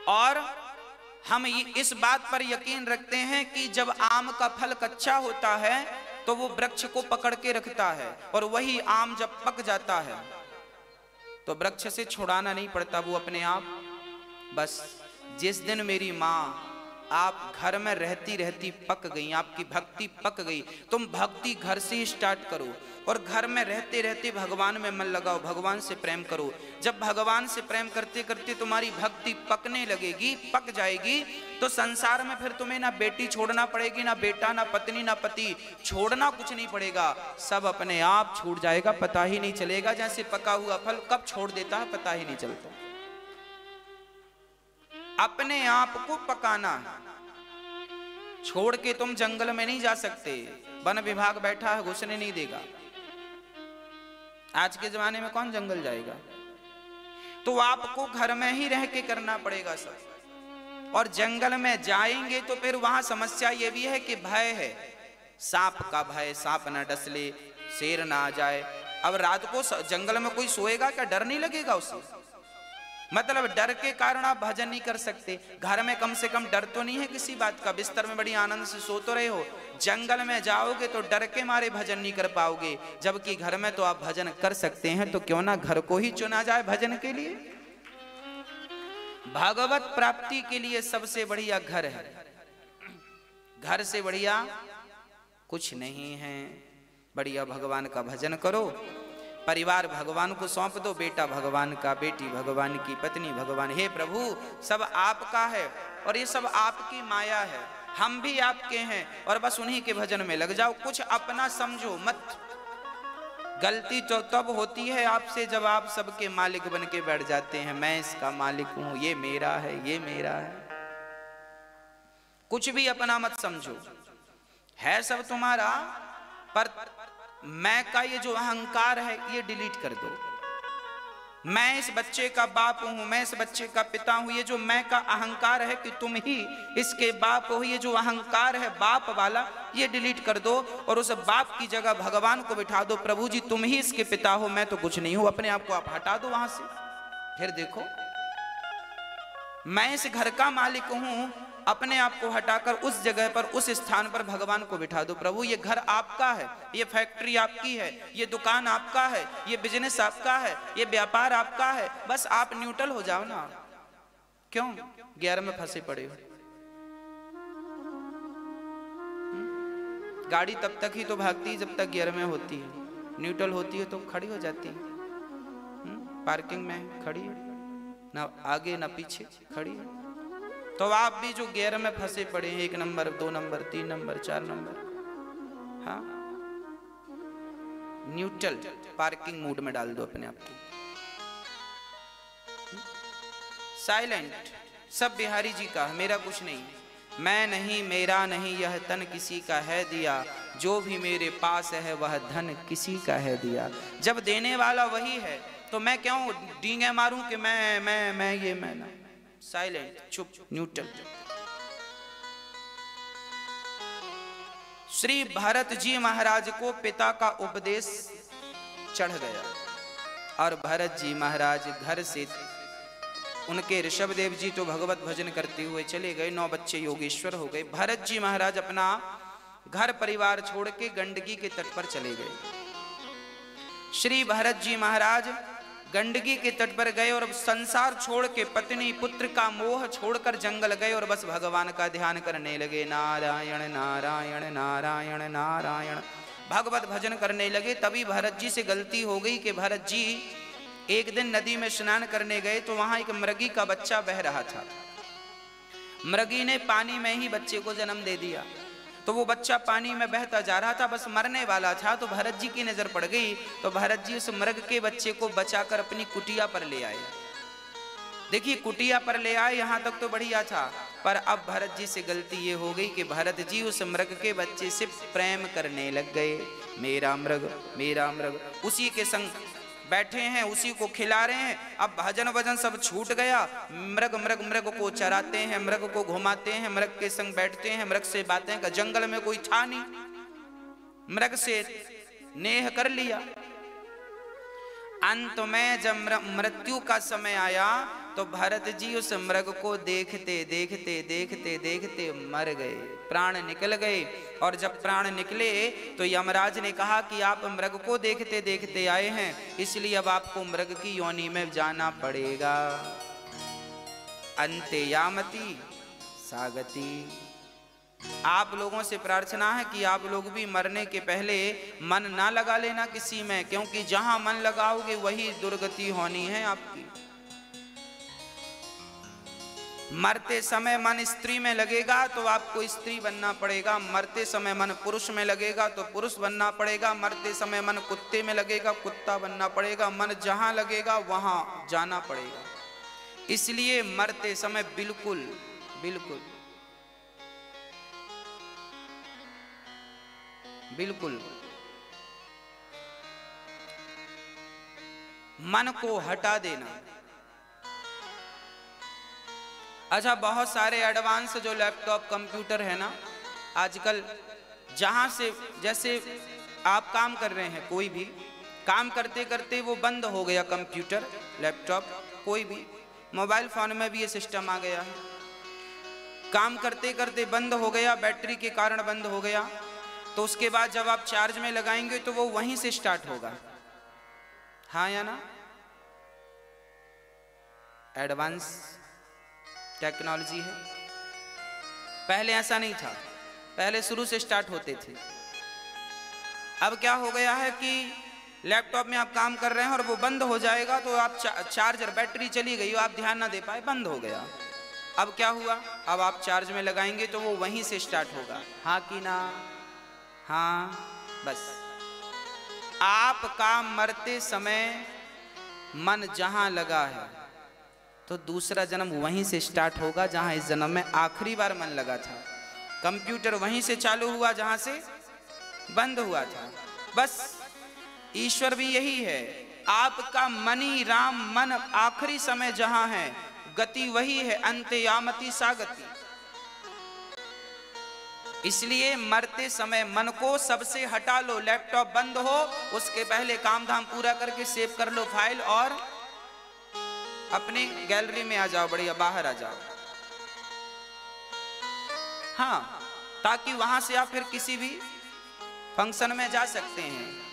और हम इस बात पर यकीन रखते हैं कि जब आम का फल कच्चा होता है तो वो वृक्ष को पकड़ के रखता है और वही आम जब पक जाता है तो वृक्ष से छुड़ाना नहीं पड़ता वो अपने आप बस जिस दिन मेरी माँ आप घर में रहती रहती पक गई, आपकी भक्ति पक गई, तुम भक्ति घर से ही स्टार्ट करो और घर में रहते रहते भगवान में मन लगाओ, भगवान से प्रेम करो। जब भगवान से प्रेम करते करते तुम्हारी भक्ति पकने लगेगी, पक जाएगी तो संसार में फिर तुम्हें ना बेटी छोड़ना पड़ेगी, ना बेटा, ना पत्नी, ना पति, छोड़ना कुछ नहीं पड़ेगा। सब अपने आप छूट जाएगा, पता ही नहीं चलेगा, जैसे पका हुआ फल कब छोड़ देता है, पता ही नहीं चलता। अपने आप को पकाना। छोड़ के तुम जंगल में नहीं जा सकते। वन विभाग बैठा है, घुसने नहीं देगा। आज के जमाने में कौन जंगल जाएगा? तो आपको घर में ही रह के करना पड़ेगा सब। और जंगल में जाएँगे तो फिर वहाँ समस्या ये भी है कि भय है। सांप का भय, सांप ना डसले, शेर ना आ जाए। अब रात को जंगल में कोई सोएगा क्या? डर नहीं लगेगा उसे? मतलब डर के कारण आप भजन नहीं कर सकते। घर में कम से कम डर तो नहीं है किसी बात का, बिस्तर में बड़ी आनंद से सो तो रहे हो। जंगल में जाओगे तो डर के मारे भजन नहीं कर पाओगे। जबकि घर में तो आप भजन कर सकते हैं तो क्यों ना घर को ही चुना जाए भजन के लिए? भागवत प्राप्ति के लिए सबसे बढ़िया घर है। घर से बढ़िया कुछ नहीं है। बढ़िया भगवान का भजन करो। परिवार भगवान को सौंप दो, बेटा भगवान का, बेटी भगवान की, पत्नी भगवान। हे प्रभु, सब आपका है और ये सब आपकी माया है। हम भी आपके हैं और बस उन्हीं के भजन में लग जाओ। कुछ अपना समझो मत। गलती तो तब होती है आपसे जब आप सबके मालिक बन के बैठ जाते हैं। मैं इसका मालिक हूँ, ये मेरा है, ये मेरा है। कुछ भी अपना मत समझो। है सब तुम्हारा, पर मैं का ये जो अहंकार है, ये डिलीट कर दो। मैं इस बच्चे का बाप हूँ, मैं इस बच्चे का पिता हूँ, ये जो मैं का अहंकार है कि तुम ही इसके बाप हो, ये जो अहंकार है बाप वाला, ये डिलीट कर दो और उस बाप की जगह भगवान को बिठा दो, प्रभु जी तुम ही इसके पिता हो, मैं तो कुछ नहीं हूँ, अपने आप को आप हटा दो वहाँ से। फिर देखो, मैं इस घर का मालिक हूँ अपने आप को हटाकर उस जगह पर, उस स्थान पर भगवान को बिठा दो। प्रभु, ये घर आपका है, ये फैक्ट्री आपकी है, ये दुकान आपका है, ये बिज़नेस आपका है, ये व्यापार आपका है, बस आप न्यूट्रल हो जाओ ना। क्यों? गैर में फंसे पड़े हो। गाड़ी तब तक ही तो भागती है जब तक गियर में होती है। न्यूट्रल होती है तो खड़ी हो जाती है। पार्किंग में खड़ी है। ना आगे ना पीछे खड़ी है। तो आप भी जो गियर में फंसे पड़े हैं, एक नंबर, दो नंबर, तीन नंबर, चार नंबर। हाँ? न्यूट्रल पार्किंग मूड में डाल दो अपने आप को। साइलेंट सब बिहारी जी का, मेरा कुछ नहीं। मैं नहीं, मेरा नहीं, यह तन किसी का है दिया। जो भी मेरे पास है, वह धन किसी का है दिया। जब देने वाला वही है तो मैं क्यों डींगे मारूं कि मैं मैं मैं, ये, मैं ना? साइलेंट चुप न्यूट्रल श्री भरत जी महाराज को पिता का उपदेश चढ़ गया और भरत जी महाराज घर से उनके ऋषभ देव जी तो भगवत भजन करते हुए चले गए नौ बच्चे योगेश्वर हो गए भरत जी महाराज अपना घर परिवार छोड़ के गंडकी के तट पर चले गए श्री भरत जी महाराज गंडगी के तट पर गए और संसार छोड़ के पत्नी पुत्र का मोह छोड़कर जंगल गए और बस भगवान का ध्यान करने लगे। नारायण नारायण नारायण नारायण। भगवत भजन करने लगे। तभी भरत जी से गलती हो गई कि भरत जी एक दिन नदी में स्नान करने गए तो वहाँ एक मृगी का बच्चा बह रहा था। मृगी ने पानी में ही बच्चे को जन्म दे दिया। तो वो बच्चा पानी में बहता जा रहा था, बस मरने वाला था तो भरत जी की नज़र पड़ गई तो भरत जी उस मृग के बच्चे को बचाकर अपनी कुटिया पर ले आए। देखिए, कुटिया पर ले आए, यहाँ तक तो बढ़िया था, पर अब भरत जी से गलती ये हो गई कि भरत जी उस मृग के बच्चे से प्रेम करने लग गए। मेरा मृग मेरा मृग, उसी के संग बैठे हैं, उसी को खिला रहे हैं। अब भजन वज़न सब छूट गया। मृग मृग मृग को चराते हैं, मृग को घुमाते हैं, मृग के संग बैठते हैं, मृग से बातें का जंगल में कोई था नहीं। मृग से नेह कर लिया। अंत में जब मृत्यु का समय आया तो भरत जी उस मृग को देखते देखते देखते देखते मर गए। प्राण निकल गए और जब प्राण निकले तो यमराज ने कहा कि आप मृग को देखते देखते आए हैं, इसलिए अब आपको मृग की योनि में जाना पड़ेगा। अंत्य यामती सागती। आप लोगों से प्रार्थना है कि आप लोग भी मरने के पहले मन ना लगा लेना किसी में, क्योंकि जहाँ मन लगाओगे, वही दुर्गति होनी है आपकी। मरते समय मन स्त्री में लगेगा तो आपको स्त्री बनना पड़ेगा। मरते समय मन पुरुष में लगेगा तो पुरुष बनना पड़ेगा। मरते समय मन कुत्ते में लगेगा, कुत्ता बनना पड़ेगा। मन जहाँ लगेगा, वहाँ जाना पड़ेगा। इसलिए मरते समय बिल्कुल बिल्कुल बिल्कुल मन को हटा देना। अच्छा बहुत सारे एडवांस जो लैपटॉप कंप्यूटर है ना, आजकल जहाँ से, जैसे आप काम कर रहे हैं, कोई भी, काम करते करते वो बंद हो गया कंप्यूटर लैपटॉप कोई भी मोबाइल फ़ोन में भी ये सिस्टम आ गया है। काम करते करते बंद हो गया बैटरी के कारण बंद हो गया तो उसके बाद जब आप चार्ज में लगाएँगे तो वो वहीं से स्टार्ट होगा। हाँ या ना? एडवांस टेक्नोलॉजी है। पहले ऐसा नहीं था। पहले शुरू से स्टार्ट होते थे। अब क्या हो गया है कि लैपटॉप में आप काम कर रहे हैं और वो बंद हो जाएगा तो आप चार्जर, बैटरी चली गई आप ध्यान ना दे पाए, बंद हो गया। अब क्या हुआ? अब आप चार्ज में लगाएँगे तो वो वहीं से स्टार्ट होगा। हाँ कि ना? हाँ बस। आपका मरते समय मन जहाँ लगा है तो दूसरा जन्म वहीं से स्टार्ट होगा जहाँ इस जन्म में आखिरी बार मन लगा था। कंप्यूटर वहीं से चालू हुआ जहाँ से बंद हुआ था। बस ईश्वर भी यही है। आपका मनी राम, मन आखिरी समय जहाँ है। गति वही है अंत्यामति सा गति इसलिए मरते समय मन को सबसे हटा लो लैपटॉप बंद हो, उसके पहले काम धाम पूरा करके सेव कर लो फ़ाइल और अपनी गैलरी में आ जाओ, बढ़िया, बाहर आ जाओ। हाँ ताकि वहाँ से आप फिर किसी भी फ़ंक्शन में जा सकते हैं।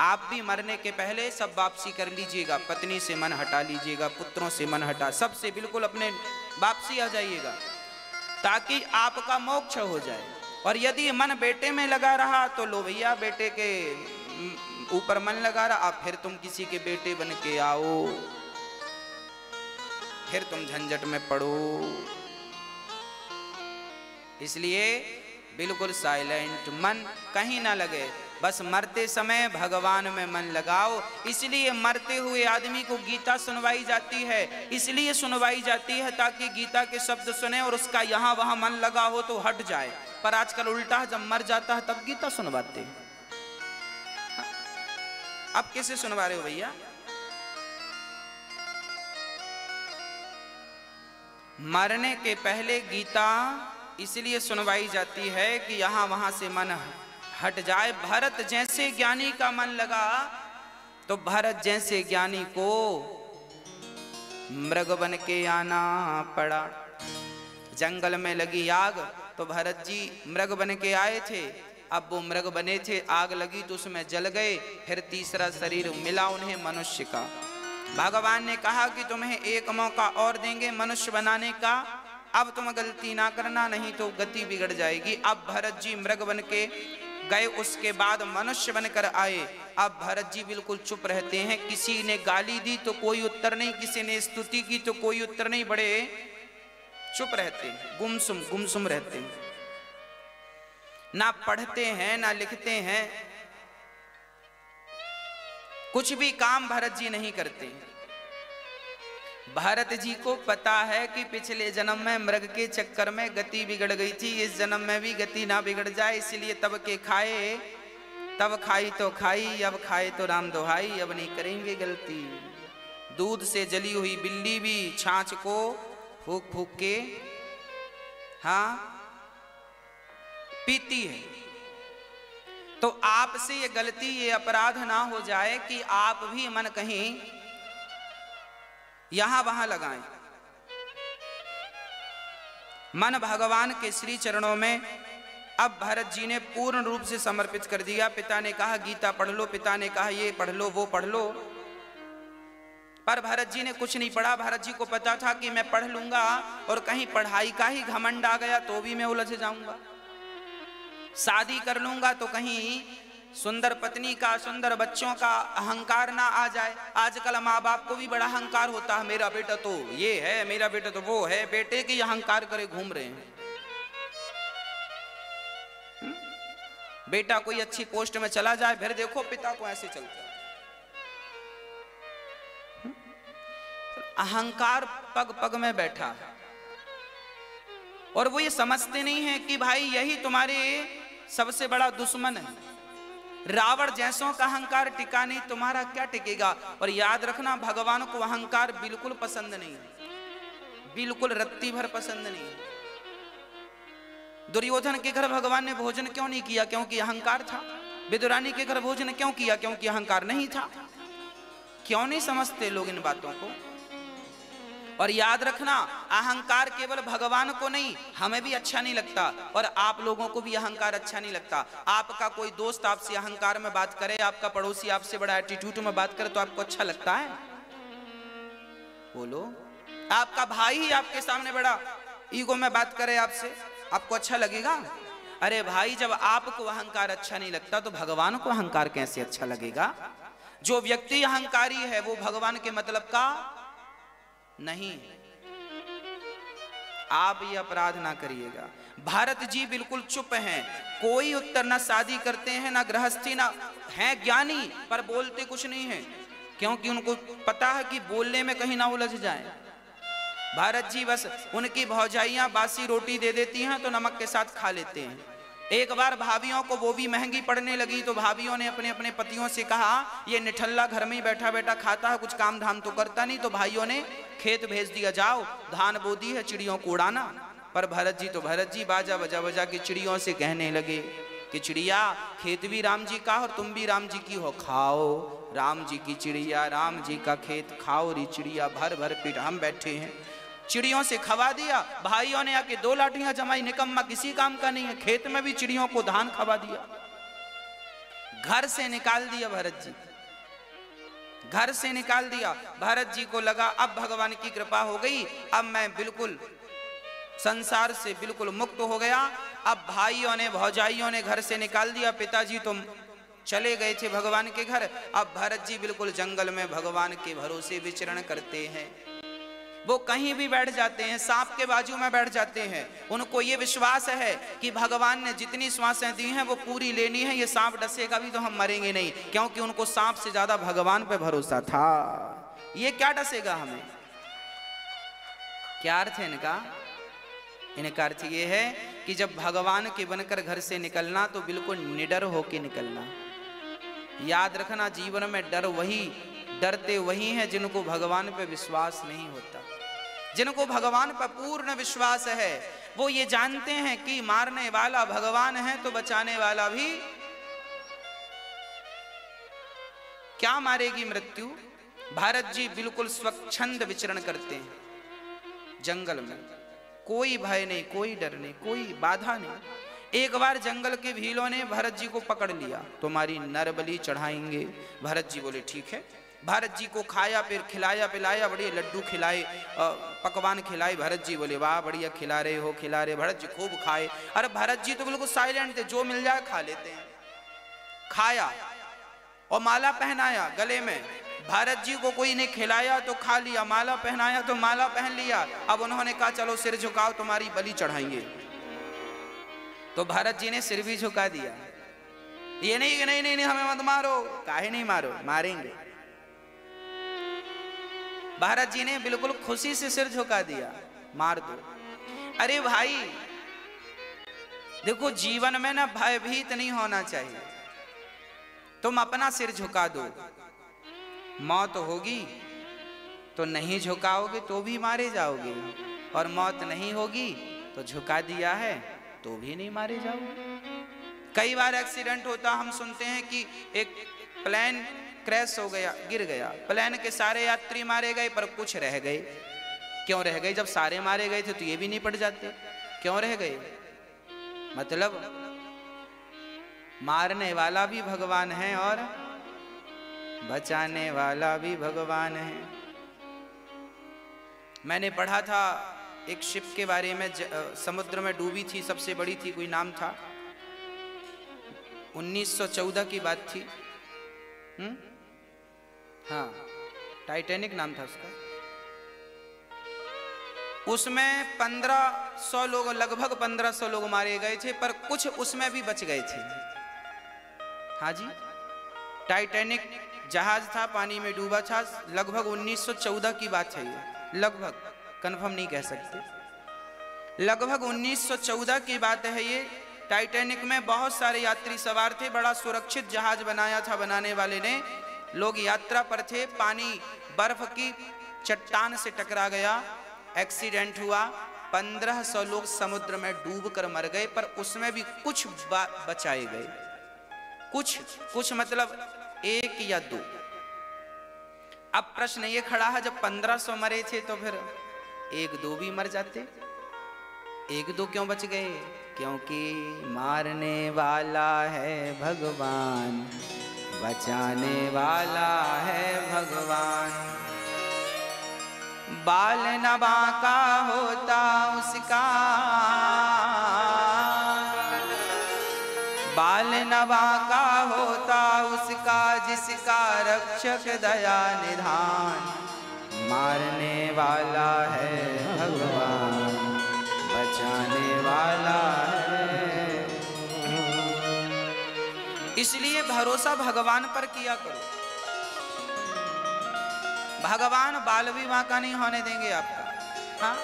आप भी मरने के पहले सब वापसी कर लीजिएगा, पत्नी से मन हटा लीजिएगा, पुत्रों से मन हटा सबसे बिल्कुल अपने वापसी आ जाइएगा, ताकि आपका मोक्ष हो जाए। और यदि मन बेटे में लगा रहा तो लो भैया, बेटे के ऊपर मन लगा रहा आप फिर तुम किसी के बेटे बन के आओ। फिर तुम झंझट में पड़ो। इसलिए बिल्कुल साइलेंट, मन कहीं ना लगे। बस मरते समय भगवान में मन लगाओ। इसलिए मरते हुए आदमी को गीता सुनवाई जाती है। इसलिए सुनवाई जाती है ताकि गीता के शब्द सुने और उसका यहाँ वहाँ मन लगा हो तो हट जाए। पर आजकल उल्टा जब मर जाता है तब गीता सुनवाते हैं। अब कैसे सुनवा रहे हो भैया? मरने के पहले गीता इसलिए सुनवाई जाती है कि यहाँ वहाँ से मन हट जाए। भरत जैसे ज्ञानी का मन लगा तो भरत जैसे ज्ञानी को मृग बन के आना पड़ा। जंगल में लगी आग तो भरत जी मृग बन के आए थे। अब वो मृग बने थे, आग लगी तो उसमें जल गए, फिर तीसरा शरीर मिला उन्हें मनुष्य का। भगवान ने कहा कि तुम्हें एक मौका और देंगे मनुष्य बनाने का। अब तुम गलती ना करना, नहीं तो गति बिगड़ जाएगी। अब भरत जी मृग बन के गए, उसके बाद मनुष्य बनकर आए। अब भरत जी बिल्कुल चुप रहते हैं। किसी ने गाली दी तो कोई उत्तर नहीं, किसी ने स्तुति की तो कोई उत्तर नहीं, बड़े चुप रहते हैं, गुमसुम गुमसुम रहते हैं। ना पढ़ते हैं, ना लिखते हैं। कुछ भी काम भरत जी नहीं करते। भारत जी को पता है कि पिछले जन्म में मृग के चक्कर में गति बिगड़ गई थी, इस जन्म में भी गति ना बिगड़ जाए, इसलिए तब के खाए। तब खाई तो खाई, अब खाए तो राम दोहाई, अब नहीं करेंगे गलती। दूध से जली हुई बिल्ली भी छाछ को फूक फूक के हाँ पीती है। तो आपसे ये गलती, ये अपराध ना हो जाए कि आप भी मन कहीं यहाँ वहाँ लगाएँ। मन भगवान के श्री चरणों में अब भरत जी ने पूर्ण रूप से समर्पित कर दिया। पिता ने कहा, गीता पढ़ लो। पिता ने कहा, ये पढ़ लो, वो पढ़ लो। पर भरत जी ने कुछ नहीं पढ़ा। भरत जी को पता था कि मैं पढ़ लूँगा और कहीं पढ़ाई का ही घमंड आ गया तो भी मैं उलझ जाऊँगा। शादी कर लूँगा तो कहीं सुंदर पत्नी का, सुंदर बच्चों का अहंकार ना आ जाए आजकल माँ बाप को भी बड़ा अहंकार होता है, मेरा बेटा तो ये है, मेरा बेटा तो वो है, बेटे के अहंकार करे घूम रहे हैं हम्म? बेटा कोई अच्छी पोस्ट में चला जाए, फिर देखो पिता को ऐसे चलता हम्म? अहंकार पग पग में बैठा है और वो ये समझते नहीं है कि भाई यही तुम्हारे सबसे बड़ा दुश्मन है। रावण जैसों का अहंकार टिका नहीं, तुम्हारा क्या टिकेगा? और याद रखना, भगवान को अहंकार बिल्कुल पसंद नहीं बिल्कुल रत्ती भर पसंद नहीं दुर्योधन के घर भगवान ने भोजन क्यों नहीं किया? क्योंकि अहंकार था। विदुरानी के घर भोजन क्यों किया? क्योंकि अहंकार नहीं था। क्यों नहीं समझते लोग इन बातों को? और याद रखना, अहंकार केवल भगवान को नहीं, हमें भी अच्छा नहीं लगता और आप लोगों को भी अहंकार अच्छा नहीं लगता। आपका कोई दोस्त आपसे अहंकार में बात करे, आपका पड़ोसी आपसे बड़ा एटीट्यूड में बात करे तो आपको अच्छा लगता है? बोलो। आपका भाई ही आपके सामने बड़ा ईगो में बात करे आपसे, आपको अच्छा लगेगा? अरे भाई, जब आपको अहंकार अच्छा नहीं लगता तो भगवान को अहंकार कैसे अच्छा लगेगा? जो व्यक्ति अहंकारी है, वो भगवान के मतलब का नहीं। आप ये अपराध ना करिएगा। भारत जी बिल्कुल चुप हैं। कोई उत्तर ना शादी करते हैं, ना गृहस्थी, ना है ज्ञानी, पर बोलते कुछ नहीं है। क्योंकि उनको पता है कि बोलने में कहीं ना उलझ जाए। भारत जी बस उनकी भौजाइयाँ, बासी रोटी दे देती हैं तो नमक के साथ खा लेते हैं। एक बार भाभियों को वो भी महँगी पड़ने लगी तो भाभियों ने अपने अपने पतियों से कहा, ये निठल्ला घर में ही बैठा बैठा खाता है, कुछ काम धाम तो करता नहीं। तो भाइयों ने, खेत भेज दिया, जाओ, धान बो दी है, चिड़ियों को उड़ाना। पर भरत जी तो भरत जी बाजा बजा बजा के चिड़ियों से कहने लगे, कि चिड़िया, खेत भी राम जी का और तुम भी राम जी की हो, खाओ। राम जी की चिड़िया, राम जी का खेत खाओ, री चिड़िया भर भर पीट हम बैठे हैं। चिड़ियों से खवा दिया। भाइयों ने आके दो लाठियाँ जमाई। निकम्मा किसी काम का नहीं है। खेत में भी चिड़ियों को धान खवा दिया। घर से निकाल दिया भरत जी। घर से निकाल दिया। भरत जी को लगा, अब भगवान की कृपा हो गई। अब मैं बिल्कुल संसार से बिल्कुल मुक्त हो गया। अब भाइयों ने, भौजाइयों ने घर से निकाल दिया। पिताजी तुम चले गए थे भगवान के घर। अब भरत जी बिल्कुल जंगल में भगवान के भरोसे विचरण करते हैं। वो कहीं भी बैठ जाते हैं, सांप के बाजू में बैठ जाते हैं। उनको ये विश्वास है कि भगवान ने जितनी श्वासें दी हैं, वो पूरी लेनी है, ये सांप डसेगा भी तो हम मरेंगे नहीं, क्योंकि उनको सांप से ज़्यादा भगवान पे भरोसा था। ये क्या डसेगा हमें? क्या अर्थ है इनका? इनका अर्थ ये है कि जब भगवान के बनकर घर से निकलना तो बिल्कुल निडर होके निकलना। याद रखना, जीवन में डर वही, डरते वही हैं जिनको भगवान पे विश्वास नहीं होता। जिनको भगवान पर पूर्ण विश्वास है, वो ये जानते हैं कि मारने वाला भगवान है तो बचाने वाला भी क्या मारेगी मृत्यु? भारत जी बिल्कुल स्वच्छंद विचरण करते हैं। जंगल में कोई भय नहीं, कोई डर नहीं, कोई बाधा नहीं। एक बार जंगल के भीलों ने भरत जी को पकड़ लिया तुम्हारी नरबली चढ़ाएँगे। भरत जी बोले, ठीक है। भरत जी को खाया, फिर खिलाया, पिलाया, बढ़िया लड्डू खिलाए पकवान खिलाए। भरत जी बोले, वाह, बढ़िया खिला रहे हो, खिला रहे भरत जी खूब खाए। अरे भरत जी तो बिल्कुल साइलेंट थे, जो मिल जाए खा लेते हैं। खाया और माला पहनाया गले में। भारत जी को कोई ने खिलाया तो खा लिया, माला पहनाया तो माला पहन लिया। अब उन्होंने कहा, चलो सिर झुकाओ, तुम्हारी बलि चढ़ाएँगे। तो भारत जी ने सिर भी झुका दिया। ये नहीं नहीं नहीं नहीं, हमें मत मारो, काहे नहीं मारो? मारेंगे। भारत जी ने बिल्कुल खुशी से सिर झुका दिया। मार दो। अरे भाई, देखो, जीवन में ना भयभीत नहीं होना चाहिए। तुम अपना सिर झुका दो। मौत होगी तो नहीं झुकाओगे तो भी मारे जाओगे। और मौत नहीं होगी तो झुका दिया है तो भी नहीं मारे जाओगे। कई बार एक्सीडेंट होता, हम सुनते हैं कि एक प्लेन क्रैश हो गया, गिर गया। प्लेन के सारे यात्री मारे गए, पर कुछ रह गए। क्यों रह गए? जब सारे मारे गए थे तो ये भी नहीं पड़ जाते। क्यों रह गए? मतलब मारने वाला भी भगवान है और बचाने वाला भी भगवान है। मैंने पढ़ा था, एक शिप के बारे में समुद्र में डूबी थी, सबसे बड़ी थी, कोई नाम था? 1914 की बात थी। हम्म हाँ टाइटैनिक नाम था उसका। उसमें 1500 लोग, लगभग 1500 लोग मारे गए थे, पर कुछ उसमें भी बच गए थे। हाँ जी टाइटैनिक जहाज़ था, पानी में डूबा था, लगभग 1914 की बात है लगभग कंफर्म नहीं कह सकते। लगभग 1914 की बात है ये टाइटैनिक में बहुत सारे यात्री सवार थे, बड़ा सुरक्षित जहाज़ बनाया था, बनाने वाले ने। लोग यात्रा पर थे, पानी बर्फ़ की चट्टान से टकरा गया। एक्सीडेंट हुआ। पंद्रह सौ लोग समुद्र में डूब कर मर गए, पर उसमें भी कुछ बचाए गए। कुछ कुछ मतलब एक या दो। अब प्रश्न ये खड़ा है, जब पंद्रह सौ मरे थे तो फिर एक दो भी मर जाते। एक दो क्यों बच गए? क्योंकि मारने वाला है भगवान। बचाने वाला है भगवान। बाल नबा का होता उसका। बाल नबा का होता उसका जिसका रक्षक दया निधान। मारने वाला है भगवान, बचाने वाला है इसलिए भरोसा भगवान पर किया करो। भगवान बाल विवाह का नहीं होने देंगे आपका। हाँ?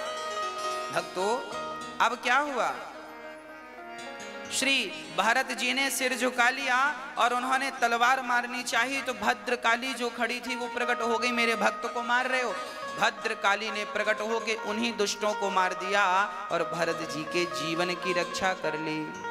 भक्तो, अब क्या हुआ? श्री भरत जी ने सिर झुका लिया और उन्होंने तलवार मारनी चाहिए तो भद्रकाली जो खड़ी थी वो प्रकट हो गई। मेरे भक्त को मार रहे हो? भद्रकाली ने प्रकट होके उन्हीं दुष्टों को मार दिया और भरत जी के जीवन की रक्षा कर ली।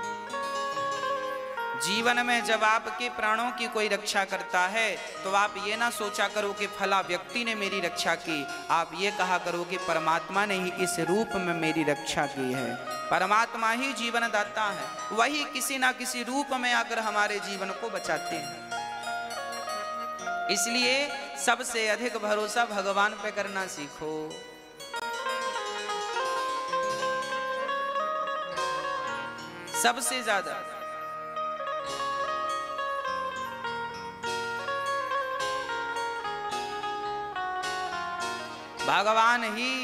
जीवन में जब आपके प्राणों की कोई रक्षा करता है तो आप ये ना सोचा करो कि फला व्यक्ति ने मेरी रक्षा की। आप ये कहा करो कि परमात्मा ने ही इस रूप में मेरी रक्षा की है। परमात्मा ही जीवन दाता है। वही किसी ना किसी रूप में आकर हमारे जीवन को बचाते हैं। इसलिए सबसे अधिक भरोसा भगवान पे करना सीखो। सबसे ज़्यादा भगवान ही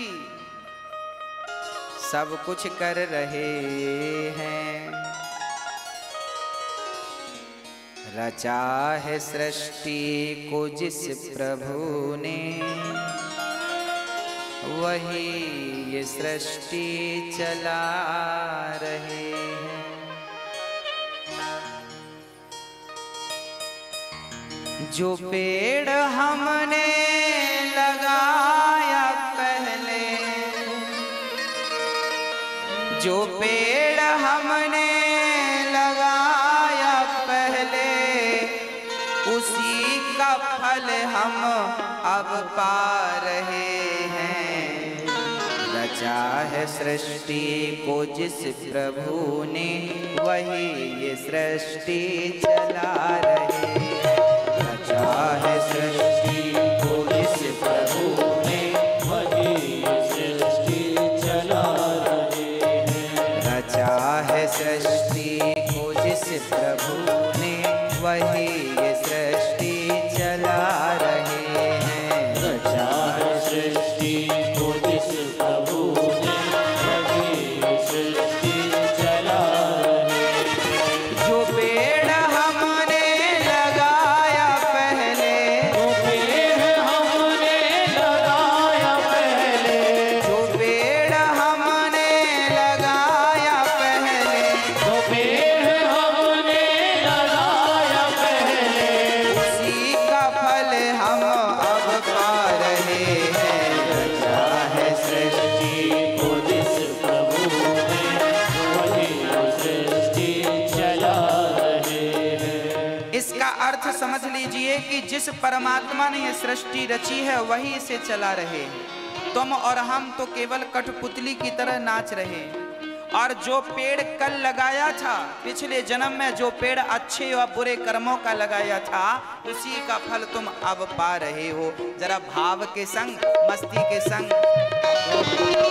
सब कुछ कर रहे हैं। रचा है सृष्टि को जिस प्रभु ने, वही ये सृष्टि चला रहे हैं। जो पेड़ हमने फल हम अब पा रहे हैं। रचा है सृष्टि को जिस प्रभु ने, वही ये सृष्टि चला रहे रचा है सृष्टि सृष्टि रची है, वही इसे चला रहे। तुम और हम तो केवल कठपुतली की तरह नाच रहे। और जो पेड़ कल लगाया था, पिछले जन्म में जो पेड़ अच्छे और बुरे कर्मों का लगाया था, उसी का फल तुम अब पा रहे हो। जरा भाव के संग, मस्ती के संग।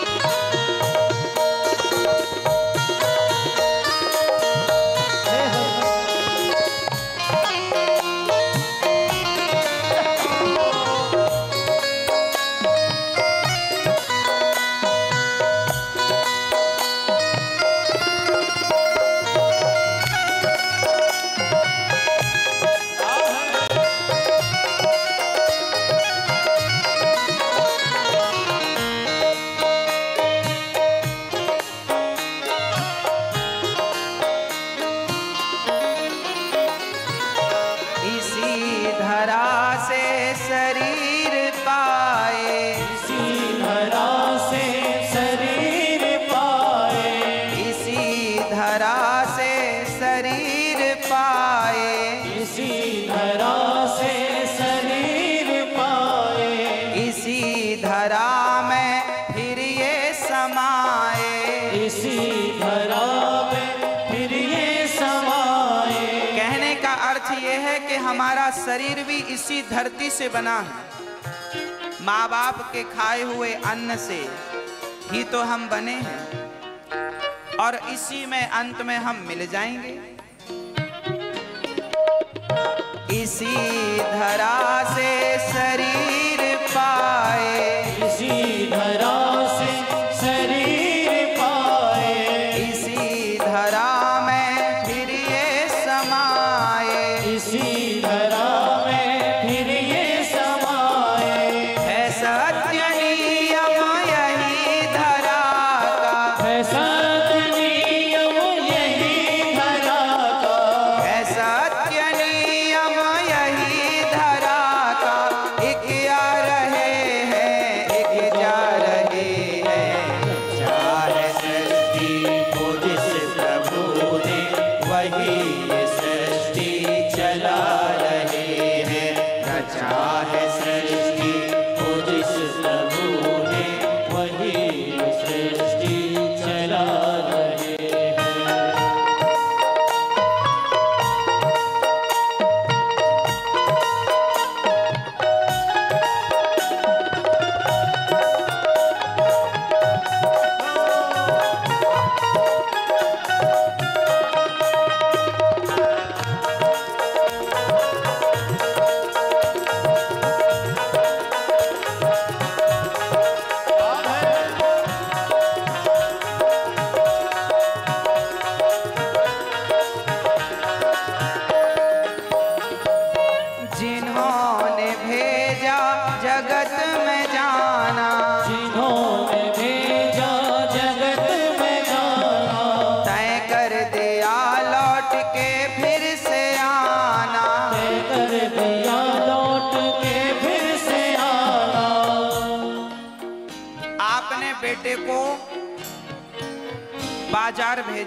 धरती से बना है। माँ बाप के खाए हुए अन्न से ही तो हम बने हैं। और इसी में अंत में हम मिल जाएँगे। इसी धरा से शरीर पाए। इसी धरा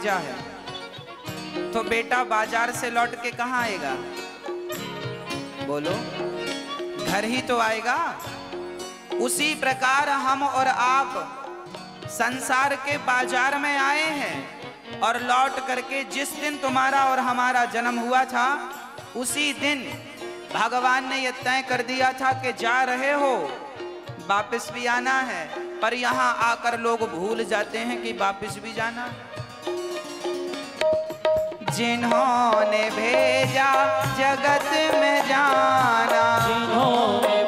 भेजा है। तो बेटा बाज़ार से लौट के कहाँ आएगा? बोलो, घर ही तो आएगा। उसी प्रकार हम और आप संसार के बाज़ार में आए हैं और लौट करके जिस दिन तुम्हारा और हमारा जन्म हुआ था, उसी दिन भगवान ने यह तय कर दिया था कि जा रहे हो। वापस भी आना है, पर यहाँ आकर लोग भूल जाते हैं कि वापस भी जाना है। जिन्होंने भेजा जगत में जाना। जिन्होंने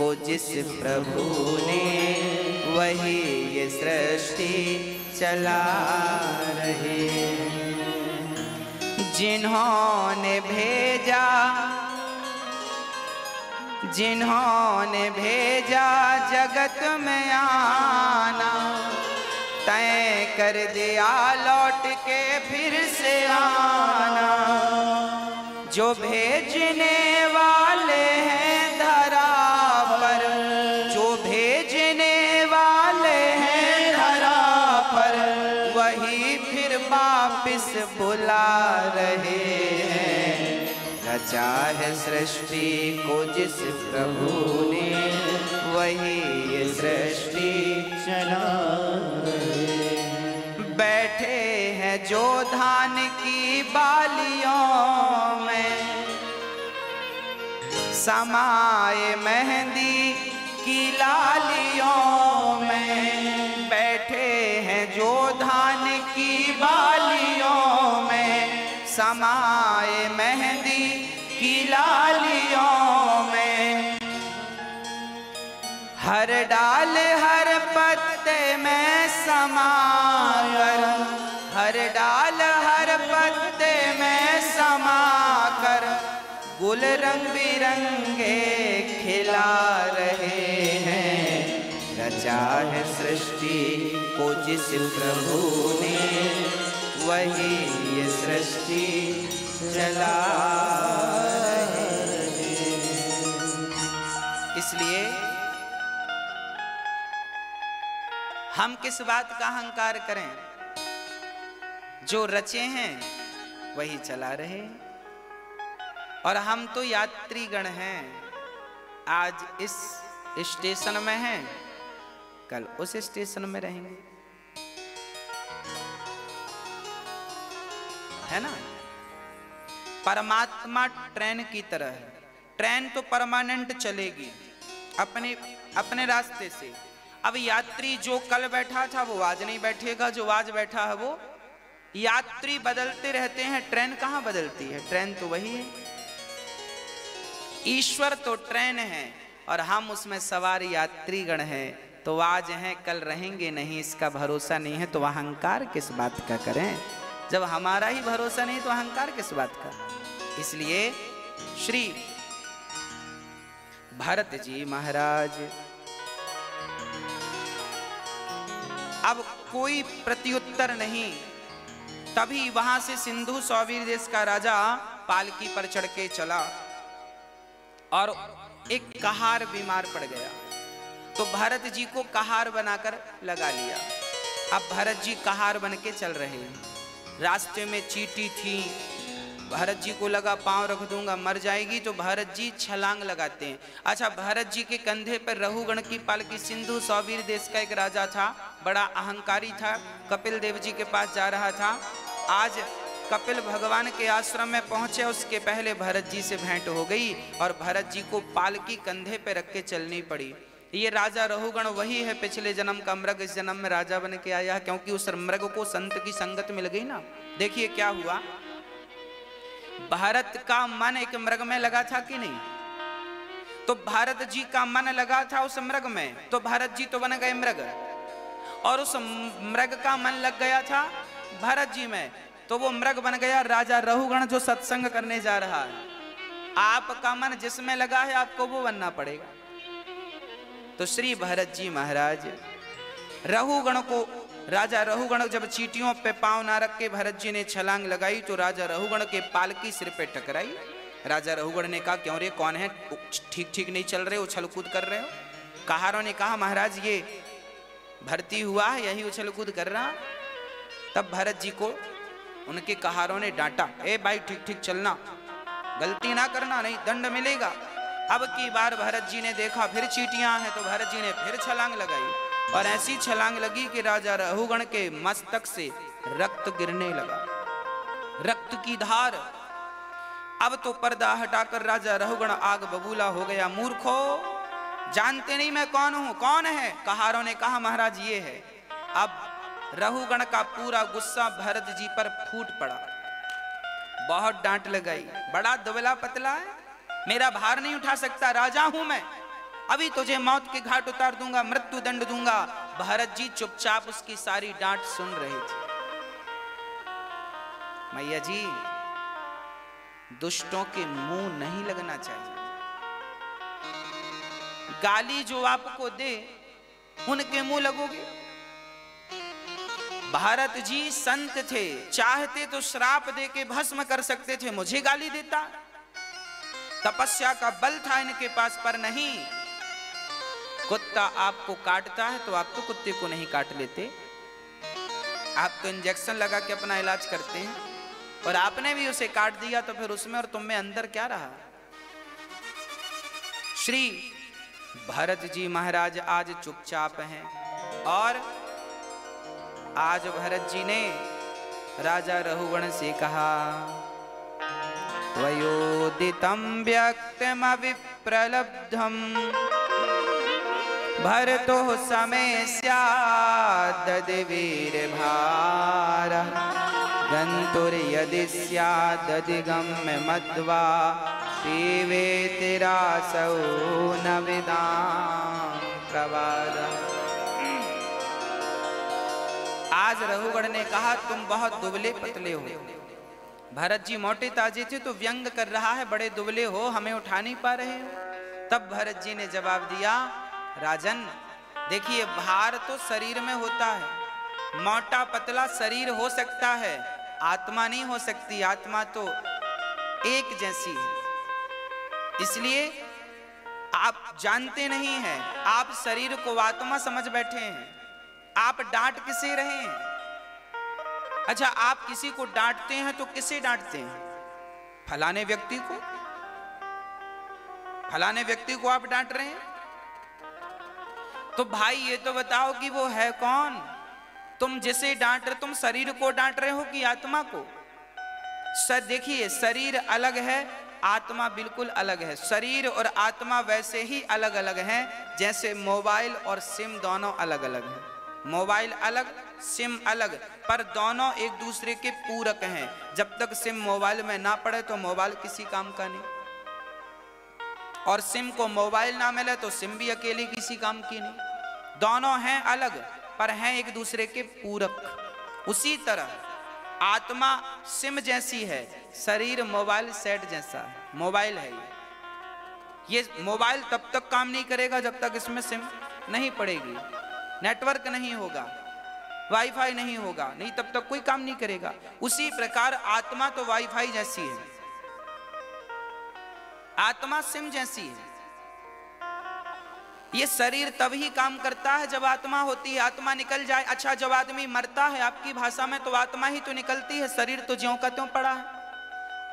को जिस प्रभु ने, वही ये सृष्टि चला रहे। जिन्होंने भेजा जिन्होंने भेजा जगत में आना, तय कर दिया लौट के फिर से आना। जो भेजने वाले हैं रचा है सृष्टि को जिस प्रभु ने, वही सृष्टि चला बैठे हैं जो धान की बालियों में समाए मेहंदी की लालियों में। बैठे हैं जो धान की बालियों में समाए मेहंदी की लालियों में। हर डाल, हर पत्ते में समा कर हर डाल, हर पत्ते में समा कर गुल रंग बिरंगे खिला रहे हैं। रचा है सृष्टि को जिस प्रभु ने, वही ये सृष्टि चला इसलिए हम किस बात का अहंकार करें? जो रचे हैं, वही चला रहे और हम तो यात्रीगण हैं। आज इस स्टेशन में हैं। कल उस स्टेशन में रहेंगे। है ना? परमात्मा ट्रेन की तरह है। ट्रेन तो परमानेंट चलेगी। अपने अपने रास्ते से। अब यात्री जो कल बैठा था, वो आज नहीं बैठेगा। जो आज बैठा है, वो यात्री बदलते रहते हैं। ट्रेन कहाँ बदलती है? ट्रेन तो वही है। ईश्वर तो ट्रेन है, और हम उसमें सवार यात्रीगण हैं। तो आज हैं, कल रहेंगे नहीं, इसका भरोसा नहीं है तो अहंकार किस बात का करें? जब हमारा ही भरोसा नहीं तो अहंकार किस बात का? इसलिए श्री भरत जी महाराज। अब कोई प्रत्युत्तर नहीं। तभी वहाँ से सिंधु सौवीर देश का राजा पालकी पर चढ़ के चला और एक कहार बीमार पड़ गया। तो भरत जी को कहार बनाकर लगा लिया। अब भरत जी कहार बन के चल रहे हैं। रास्ते में चीटी थी भरत जी को लगा, पाँव रख दूँगा, मर जाएगी तो भरत जी छलांग लगाते हैं। अच्छा भरत जी के कंधे पर रहुगण की पालकी सिंधु सौवीर देश का एक राजा था, बड़ा अहंकारी था, कपिल देव जी के पास जा रहा था। आज कपिल भगवान के आश्रम में पहुँचे, उसके पहले भरत जी से भेंट हो गई और भरत जी को पालकी कंधे पे रख के चलनी पड़ी। ये राजा रहुगण वही है, पिछले जन्म का मृग, इस जन्म में राजा बन के आया, क्योंकि उस मृग को संत की संगत मिल गई ना। देखिए क्या हुआ। भारत का मन एक मृग में लगा था कि नहीं? तो भारत जी का मन लगा था उस मृग में तो भारत जी तो बन गए मृग। और उस मृग का मन लग गया था भारत जी में तो वो मृग बन गया राजा रहुगण जो सत्संग करने जा रहा है। आपका मन जिसमें लगा है, आपको वो बनना पड़ेगा। तो श्री भरत जी महाराज, रहुगण को राजा रहुगण जब चीटियों पे पाँव ना रख के भरत जी ने छलांग लगाई तो राजा रहुगण के पालकी सिर पे टकराई। राजा रहुगण ने कहा, क्यों रे, कौन है? ठीक ठीक नहीं चल रहे, उछल कूद कर रहे हो? कहारों ने कहा, महाराज, ये भर्ती हुआ है, यही उछल कूद कर रहा। तब भरत जी को उनके कहारों ने डांटा, ए भाई, ठीक ठीक चलना। गलती ना करना, नहीं दंड मिलेगा। अब की बार भरत जी ने देखा, फिर चीटियाँ हैं तो भरत जी ने फिर छलांग लगाई। और ऐसी छलांग लगी कि राजा रहुगण के मस्तक से रक्त गिरने लगा। रक्त की धार। अब तो पर्दा हटाकर राजा रहुगण आग बबूला हो गया। मूर्खो, जानते नहीं मैं कौन हूँ? कौन है? कहारों ने कहा, महाराज, ये है। अब रहुगण का पूरा गुस्सा भरत जी पर फूट पड़ा। बहुत डांट लगाई। बड़ा दुबला पतला है। मेरा भार नहीं उठा सकता। राजा हूँ मैं। अभी तुझे मौत के घाट उतार दूँगा, मृत्यु दंड दूँगा। भरत जी चुपचाप उसकी सारी डांट सुन रहे थे। मैया जी, दुष्टों के मुँह नहीं लगना चाहिए। गाली जो आपको दे, उनके मुँह लगोगे? भारत जी संत थे, चाहते तो श्राप दे के भस्म कर सकते थे, मुझे गाली देता? तपस्या का बल था इनके पास, पर नहीं। कुत्ता आपको काटता है तो आप तो कुत्ते को नहीं काट लेते। आप तो इंजेक्शन लगा के अपना इलाज करते हैं। और आपने भी उसे काट दिया तो फिर उसमें और तुम में अंदर क्या रहा? श्री भरत जी महाराज आज चुपचाप हैं और आज भरत जी ने राजा रहुगण से कहा, त्वयोदितं व्यक्तमविप्रलब्धम्। भरतो समय स्यादवीरभार गन्तुर्यदि स्यादधिगम्य मध्वा पीवेतिरासौ न विदां प्रवाद। आज रघुगढ़ ने कहा, तुम बहुत दुबले पतले हो। भरत जी मोटे ताजे थे तो व्यंग कर रहा है, बड़े दुबले हो, हमें उठा नहीं पा रहे हो। तब भरत जी ने जवाब दिया राजन, देखिए, भार तो शरीर में होता है। मोटा पतला शरीर हो सकता है, आत्मा नहीं हो सकती, आत्मा तो एक जैसी है। इसलिए आप जानते नहीं हैं, आप शरीर को आत्मा समझ बैठे हैं। आप डांट किसे रहे हैं? अच्छा आप किसी को डांटते हैं तो किसे डांटते हैं? फलाने व्यक्ति को? फलाने व्यक्ति को आप डांट रहे हैं? तो भाई, ये तो बताओ कि वो है कौन? तुम जिसे डांट रहे, तुम शरीर को डांट रहे हो कि आत्मा को? सर, देखिए, शरीर अलग है, आत्मा बिल्कुल अलग है। शरीर और आत्मा वैसे ही अलग अलग हैं, जैसे मोबाइल और सिम दोनों अलग अलग हैं। मोबाइल अलग, सिम अलग, पर दोनों एक दूसरे के पूरक हैं। जब तक सिम मोबाइल में ना पड़े तो मोबाइल किसी काम का नहीं। और सिम को मोबाइल ना मिले तो सिम भी अकेली किसी काम की नहीं। दोनों हैं अलग, पर हैं एक दूसरे के पूरक। उसी तरह, आत्मा सिम जैसी है, शरीर मोबाइल सेट जैसा है। मोबाइल है ये। मोबाइल तब तक काम नहीं करेगा जब तक इसमें सिम नहीं पड़ेगी। नेटवर्क नहीं होगा, वाईफाई नहीं होगा, नहीं तब तक कोई काम नहीं करेगा। उसी प्रकार आत्मा तो वाईफाई जैसी है। आत्मा सिम जैसी है। ये शरीर तभी काम करता है जब आत्मा होती है। आत्मा निकल जाए अच्छा जब आदमी मरता है आपकी भाषा में तो आत्मा ही तो निकलती है। शरीर तो ज्यों का त्यों पड़ा है।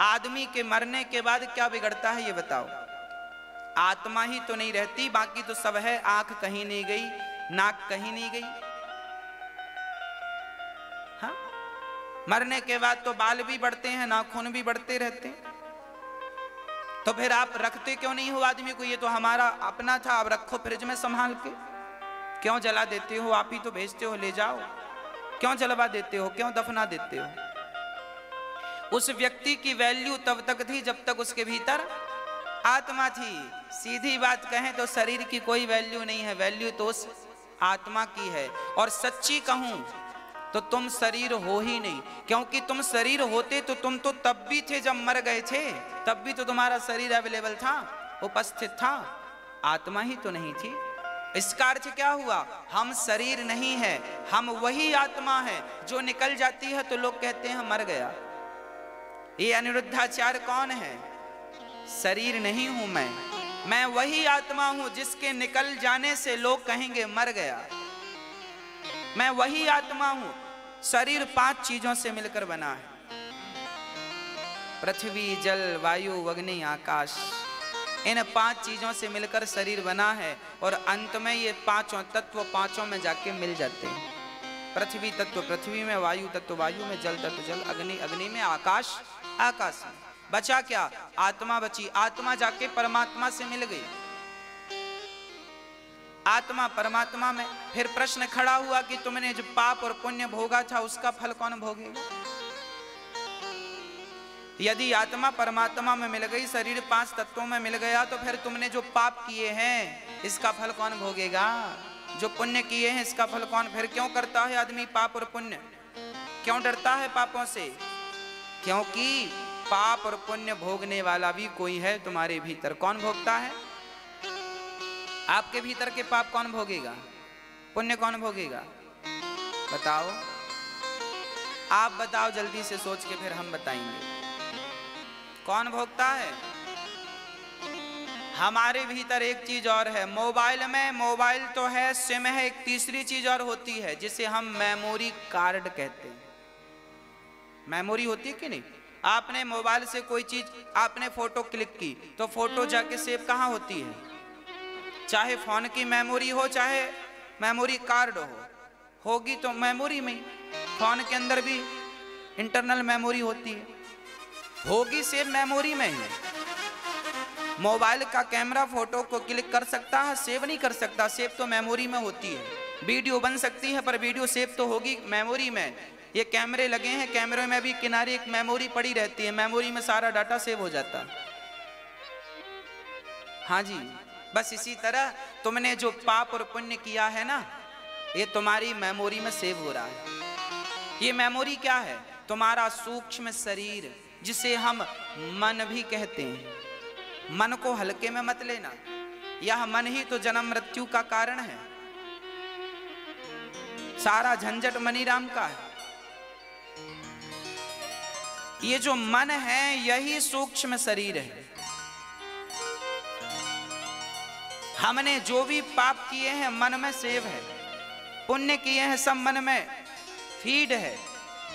आदमी के मरने के बाद क्या बिगड़ता है ये बताओ। आत्मा ही तो नहीं रहती, बाकी तो सब है। आँख कहीं नहीं गई, नाक कहीं नहीं गई। हाँ? मरने के बाद तो बाल भी बढ़ते हैं, नाखून भी बढ़ते रहते हैं। तो फिर आप रखते क्यों नहीं हो आदमी को? ये तो हमारा अपना था, आप रखो फ्रिज में संभाल के। क्यों जला देते हो? आप ही तो भेजते हो, ले जाओ। क्यों जलवा देते हो? क्यों दफना देते हो? उस व्यक्ति की वैल्यू तब तक थी जब तक उसके भीतर आत्मा थी। सीधी बात कहें तो शरीर की कोई वैल्यू नहीं है। वैल्यू तो उस आत्मा की है। और सच्ची कहूँ तो तुम शरीर हो ही नहीं। क्योंकि तुम शरीर होते तो तुम तो तब भी थे जब मर गए थे। तब भी तो तुम्हारा शरीर अवेलेबल था, उपस्थित था। आत्मा ही तो नहीं थी। इसका अर्थ क्या हुआ? हम शरीर नहीं है, हम वही आत्मा है, जो निकल जाती है तो लोग कहते हैं मर गया। ये अनिरुद्धाचार्य कौन है? शरीर नहीं हूँ मैं। मैं वही आत्मा हूँ जिसके निकल जाने से लोग कहेंगे मर गया। मैं वही आत्मा हूँ शरीर पाँच चीज़ों से मिलकर बना है। पृथ्वी, जल, वायु, अग्नि, आकाश। इन पाँच चीज़ों से मिलकर शरीर बना है और अंत में ये पाँचों तत्व पाँचों में जाके मिल जाते हैं। पृथ्वी तत्व पृथ्वी में, वायु तत्व वायु में, जल तत्व जल, अग्नि अग्नि में, आकाश आकाश में। बचा क्या? आत्मा बची। आत्मा जाके परमात्मा से मिल गई। आत्मा परमात्मा में फिर प्रश्न खड़ा हुआ कि तुमने जो पाप और पुण्य भोगा था, उसका फल कौन भोगेगा यदि आत्मा परमात्मा में मिल गई, शरीर पाँच तत्वों में मिल गया तो फिर तुमने जो पाप किए हैं, इसका फल कौन भोगेगा? जो पुण्य किए हैं, इसका फल कौन, फिर क्यों करता है आदमी पाप और पुण्य? क्यों डरता है पापों से? क्योंकि पाप और पुण्य भोगने वाला भी कोई है तुम्हारे भीतर। कौन भोगता है? आपके भीतर के पाप कौन भोगेगा? पुण्य कौन भोगेगा? बताओ। आप बताओ, जल्दी से सोच के फिर हम बताएँगे। कौन भोगता है? हमारे भीतर एक चीज़ और है। मोबाइल में, मोबाइल तो है, सिम है, एक तीसरी चीज़ और होती है, जिसे हम मेमोरी कार्ड कहते हैं। मेमोरी होती है कि नहीं? आपने मोबाइल से कोई चीज़, आपने फ़ोटो क्लिक की तो फ़ोटो जाके सेव कहाँ होती है? चाहे फ़ोन की मेमोरी हो, चाहे मेमोरी कार्ड हो, होगी तो मेमोरी में फ़ोन के अंदर भी इंटरनल मेमोरी होती है। होगी सेव मेमोरी में ही। मोबाइल का कैमरा, फ़ोटो को क्लिक कर सकता है, सेव नहीं कर सकता, सेव तो मेमोरी में होती है। वीडियो बन सकती है, पर वीडियो सेव तो होगी मेमोरी में। ये कैमरे लगे हैं, कैमरे में भी किनारे एक मेमोरी पड़ी रहती है, मेमोरी में सारा डाटा सेव हो जाता। है हाँ जी। बस इसी तरह तुमने जो पाप और पुण्य किया है ना, ये तुम्हारी मेमोरी में सेव हो रहा है। ये मेमोरी क्या है? तुम्हारा सूक्ष्म शरीर, जिसे हम मन भी कहते हैं। मन को हल्के में मत लेना। यह मन ही तो जन्म मृत्यु का कारण है। सारा झंझट मनीराम का है। ये जो मन है, यही सूक्ष्म शरीर है। हमने जो भी पाप किए हैं, मन में सेव है। पुण्य किए हैं, सब मन में फ़ीड है।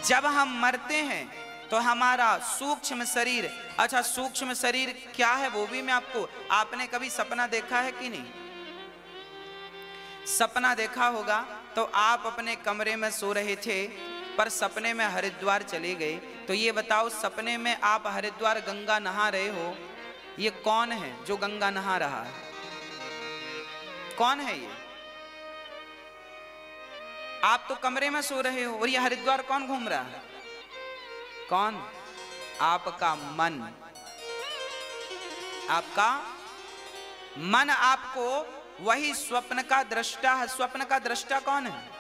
जब हम मरते हैं तो हमारा सूक्ष्म शरीर अच्छा सूक्ष्म शरीर क्या है वो भी मैं आपको, आपने कभी सपना देखा है कि नहीं? सपना देखा होगा तो आप अपने कमरे में सो रहे थे, पर सपने में हरिद्वार चले गए। तो ये बताओ, सपने में आप हरिद्वार गंगा नहा रहे हो? ये कौन है जो गंगा नहा रहा है? कौन है ये? आप तो कमरे में सो रहे हो और ये हरिद्वार कौन घूम रहा है? कौन? आपका मन। आपका मन आपको वही स्वप्न का दृष्टा है। स्वप्न का दृष्टा कौन है?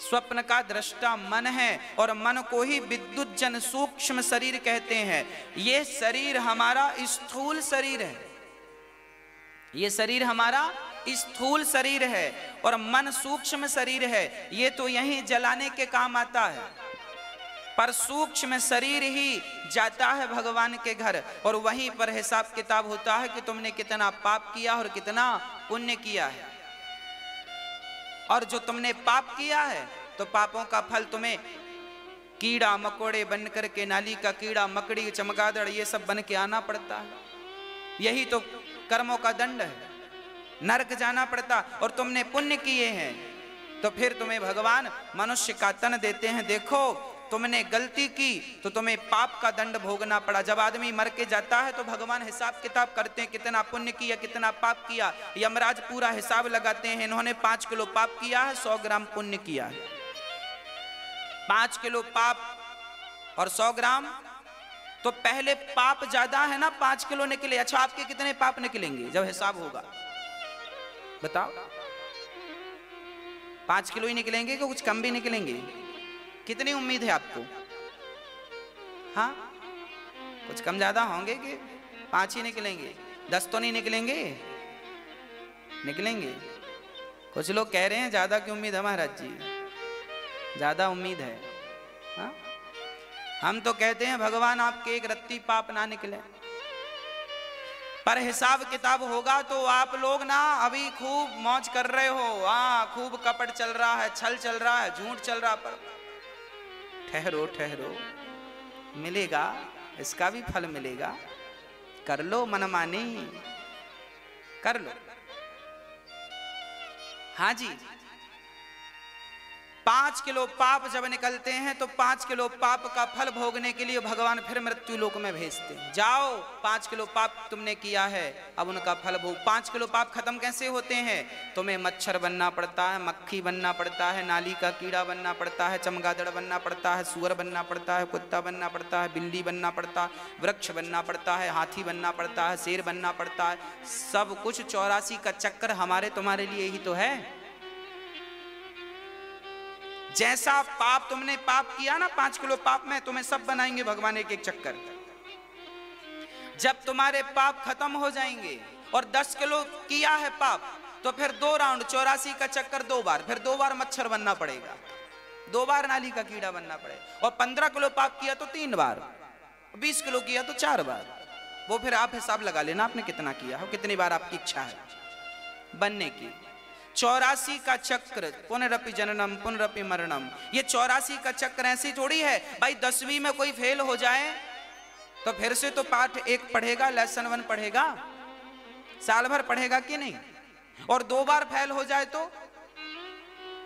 स्वप्न का दृष्टा मन है और मन को ही विद्युत जन सूक्ष्म शरीर कहते हैं। यह शरीर हमारा स्थूल शरीर है। ये शरीर हमारा स्थूल शरीर है और मन सूक्ष्म शरीर है। ये तो यहीं जलाने के काम आता है। पर सूक्ष्म शरीर ही जाता है भगवान के घर और वहीं पर हिसाब किताब होता है कि तुमने कितना पाप किया और कितना पुण्य किया है। और जो तुमने पाप किया है तो पापों का फल तुम्हें कीड़ा मकोड़े बन करके, नाली का कीड़ा, मकड़ी, चमगादड़, ये सब बन के आना पड़ता है। यही तो कर्मों का दंड है। नरक जाना पड़ता और तुमने पुण्य किए हैं। तो फिर तुम्हें भगवान मनुष्य का तन देते हैं। देखो, तुमने गलती की तो तुम्हें पाप का दंड भोगना पड़ा। जब आदमी मर के जाता है तो भगवान हिसाब किताब करते हैं, कितना पुण्य किया, कितना पाप किया। यमराज पूरा हिसाब लगाते हैं, इन्होंने पाँच किलो पाप किया है, सौ ग्राम पुण्य किया है। पाँच किलो पाप और सौ ग्राम तो पहले पाप ज़्यादा है ना, पाँच किलो निकले। अच्छा आपके कितने पाप निकलेंगे? जब हिसाब होगा। बताओ। पाँच किलो ही निकलेंगे कि कुछ कम भी निकलेंगे? कितनी उम्मीद है आपको? हाँ? कुछ कम ज़्यादा होंगे कि पाँच ही निकलेंगे? दस तो नहीं निकलेंगे? निकलेंगे। कुछ लोग कह रहे हैं, ज़्यादा की उम्मीद है, महाराज जी? ज़्यादा उम्मीद है। हा? हम तो कहते हैं, भगवान आपके एक रत्ती पाप ना निकले। पर हिसाब किताब होगा तो आप लोग ना अभी खूब मौज कर रहे हो। हाँ खूब कपट चल रहा है, छल चल रहा है, झूठ चल रहा पर ठहरो ठहरो। मिलेगा, इसका भी फल मिलेगा। कर लो मनमानी। कर लो। हाँ जी। पाँच किलो पाप जब निकलते हैं तो पाँच किलो पाप का फल भोगने के लिए भगवान फिर मृत्यु लोक में भेजते हैं जाओ पाँच किलो पाप तुमने किया है अब उनका फल भोग पाँच किलो पाप खत्म कैसे होते हैं तुम्हें मच्छर बनना पड़ता है मक्खी बनना पड़ता है नाली का कीड़ा बनना पड़ता है चमगादड़ बनना पड़ता है सुअर बनना पड़ता है कुत्ता बनना पड़ता है बिल्ली बनना पड़ता है वृक्ष बनना पड़ता है हाथी बनना पड़ता है शेर बनना पड़ता है सब कुछ चौरासी का चक्कर हमारे तुम्हारे लिए ही तो है जैसा पाप तुमने पाप किया ना, पाँच किलो पाप में, तुम्हें सब बनाएँगे भगवान एक एक चक्कर। जब तुम्हारे पाप खत्म हो जाएँगे और दस किलो किया है पाप तो फिर दो राउंड, चौरासी का चक्कर दो बार, फिर दो बार मच्छर बनना पड़ेगा। दो बार नाली का कीड़ा बनना पड़ेगा और पंद्रह किलो पाप किया तो तीन बार, बीस किलो किया तो चार बार। वो फिर आप हिसाब लगा लेना आपने कितना किया हो, कितनी बार आपकी इच्छा है बनने की। चौरासी का चक्र, पुनरपि जननम, पुनरपि मरणम। ये चौरासी का चक्र ऐसी थोड़ी है, भाई दसवीं में कोई फेल हो जाए तो फिर से तो पाठ एक पढ़ेगा लेसन वन पढ़ेगा। साल भर पढ़ेगा कि नहीं? और दो बार फेल हो जाए तो?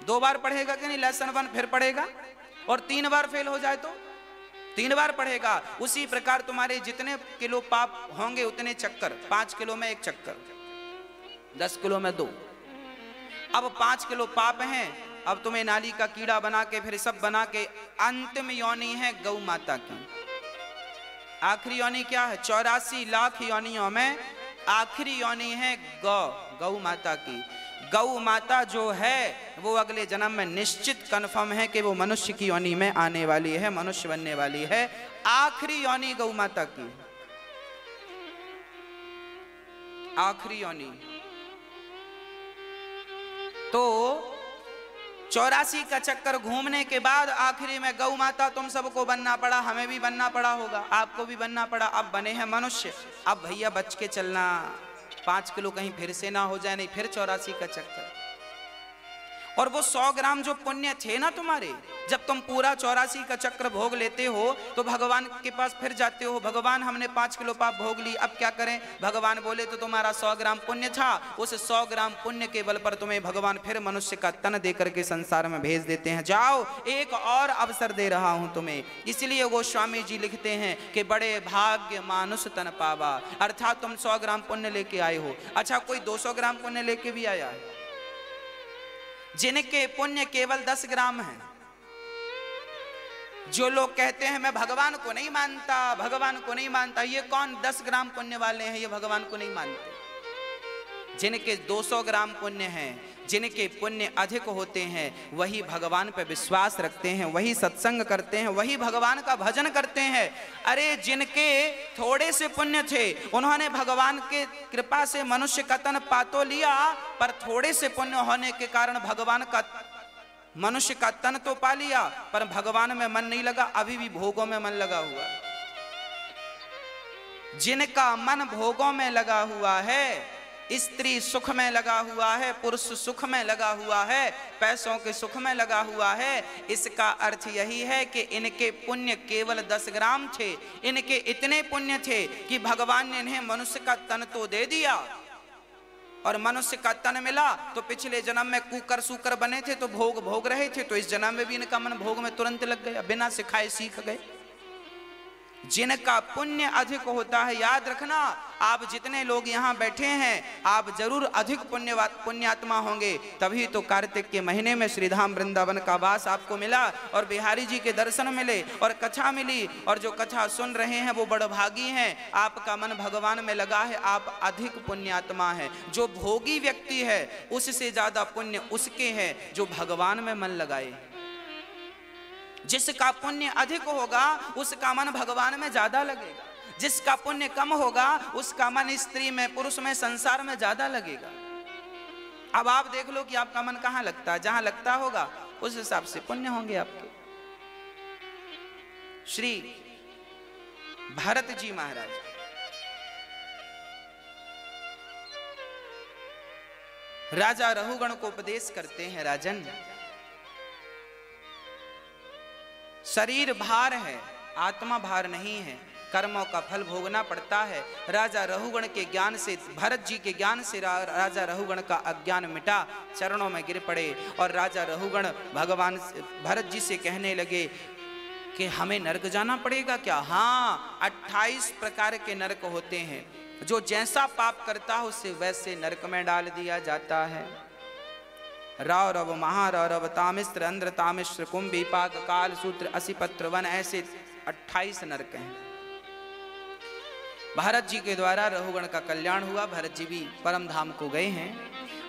दो बार पढ़ेगा कि नहीं? लेसन वन फिर पढ़ेगा। और तीन बार फेल हो जाए तो? तीन बार पढ़ेगा। उसी प्रकार तुम्हारे जितने किलो पाप होंगे, उतने चक्कर, पाँच किलो में एक चक्कर, दस किलो में दो। अब पाँच किलो पाप हैं, अब तुम्हें नाली का कीड़ा बना के फिर सब बना के अंतिम योनि है गौ माता की। आखिरी योनि क्या है? चौरासी लाख योनियों में आखिरी योनि है गौ गौ माता की। गौ माता जो है, वो अगले जन्म में निश्चित कन्फर्म है कि वो मनुष्य की योनि में आने वाली है, मनुष्य बनने वाली है। आखिरी योनि गौ माता की। आखिरी योनि। तो चौरासी का चक्कर घूमने के बाद आखिरी में, गौ माता, तुम सबको बनना पड़ा, हमें भी बनना पड़ा होगा, आपको भी बनना पड़ा, अब बने हैं मनुष्य, अब भैया बच के चलना, पाँच किलो कहीं फिर से ना हो जाए, नहीं, फिर चौरासी का चक्कर। और वो सौ ग्राम जो पुण्य थे ना तुम्हारे, जब तुम पूरा चौरासी का चक्र भोग लेते हो तो भगवान के पास फिर जाते हो, भगवान हमने पाँच किलो पाप भोग ली अब क्या करें? भगवान बोले तो तुम्हारा सौ ग्राम पुण्य था, उस सौ ग्राम पुण्य के बल पर तुम्हें भगवान फिर मनुष्य का तन दे करके संसार में भेज देते हैं। जाओ, एक और अवसर दे रहा हूँ तुम्हें। इसलिए गोस्वामी जी लिखते हैं कि बड़े भाग्य मानुष तन पावा, अर्थात तुम सौ ग्राम पुण्य लेके आए हो। अच्छा कोई दो सौ ग्राम पुण्य लेके भी आया है? जिनके पुण्य केवल दस ग्राम है। जो लोग कहते हैं, मैं भगवान को नहीं मानता, भगवान को नहीं मानता। ये कौन दस ग्राम पुण्य वाले हैं, ये भगवान को नहीं मानते। जिनके 200 ग्राम पुण्य हैं जिनके पुण्य अधिक होते हैं, वही भगवान पर विश्वास रखते हैं, वही सत्संग करते हैं, वही भगवान का भजन करते हैं। अरे, जिनके थोड़े से पुण्य थे, उन्होंने भगवान के कृपा से मनुष्य का तन पातो लिया, पर थोड़े से पुण्य होने के कारण भगवान का मनुष्य का तन तो पा लिया, पर भगवान में मन नहीं लगा, अभी भी भोगों में मन लगा हुआ जिनका मन भोगों में लगा हुआ है स्त्री सुख में लगा हुआ है, पुरुष सुख में लगा हुआ है, पैसों के सुख में लगा हुआ है। इसका अर्थ यही है कि इनके पुण्य केवल दस ग्राम थे। इनके इतने पुण्य थे कि भगवान ने इन्हें मनुष्य का तन तो दे दिया। और मनुष्य का तन मिला तो पिछले जन्म में कुकर सुकर बने थे तो भोग भोग रहे थे तो इस जन्म में भी इनका मन भोग में तुरंत लग गया, बिना सिखाए सीख गए। जिनका पुण्य अधिक होता है, याद रखना, आप जितने लोग यहाँ बैठे हैं, आप ज़रूर अधिक पुण्य पुण्यात्मा होंगे। तभी तो कार्तिक के महीने में श्रीधाम वृंदावन का वास आपको मिला और बिहारी जी के दर्शन मिले और कथा मिली और जो कथा सुन रहे हैं, वो बड़भागी हैं। आपका मन भगवान में लगा है, आप अधिक पुण्यात्मा है। जो भोगी व्यक्ति है, उससे ज़्यादा पुण्य उसके हैं, जो भगवान में मन लगाए। जिसका पुण्य अधिक होगा उसका मन भगवान में ज़्यादा लगेगा। जिसका पुण्य कम होगा उसका मन स्त्री में, पुरुष में, संसार में ज़्यादा लगेगा। अब आप देख लो कि आपका मन कहाँ लगता है। जहाँ लगता होगा, उस हिसाब से पुण्य होंगे आपके। श्री भरत जी महाराज। राजा रहुगण को उपदेश करते हैं राजन। शरीर भार है आत्मा भार नहीं है कर्मों का फल भोगना पड़ता है। राजा रहुगण के ज्ञान से भरत जी के ज्ञान से रा, राजा रहुगण का अज्ञान मिटा चरणों में गिर पड़े और राजा रहुगण भगवान भरत जी से कहने लगे कि हमें नरक जाना पड़ेगा क्या? हाँ 28 प्रकार के नरक होते हैं। जो जैसा पाप करता है उसे वैसे नरक में डाल दिया जाता है। रव महारव तामिश्र अंध्र तामिश्र कुंभी पाक काल सूत्र असिपत्र वन ऐसे 28 नरक हैं। भरत जी के द्वारा रघुगण का कल्याण हुआ, भरत जी भी परम धाम को गए हैं।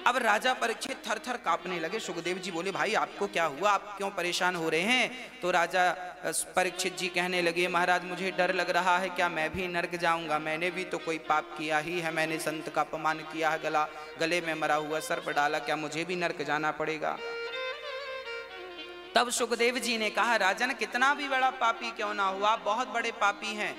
अब राजा परीक्षित थर थर कांपने लगे। सुखदेव जी बोले, भाई, आपको क्या हुआ? आप क्यों परेशान हो रहे हैं? तो राजा परीक्षित जी कहने लगे, महाराज, मुझे डर लग रहा है, क्या मैं भी नर्क जाऊँगा? मैंने भी तो कोई पाप किया ही है। मैंने संत का अपमान किया है, गला, गले में मरा हुआ सर्प डाला। क्या मुझे भी नर्क जाना पड़ेगा? तब सुखदेव जी ने कहा, राजन, कितना भी बड़ा पापी क्यों ना हुआ बहुत बड़े पापी हैं।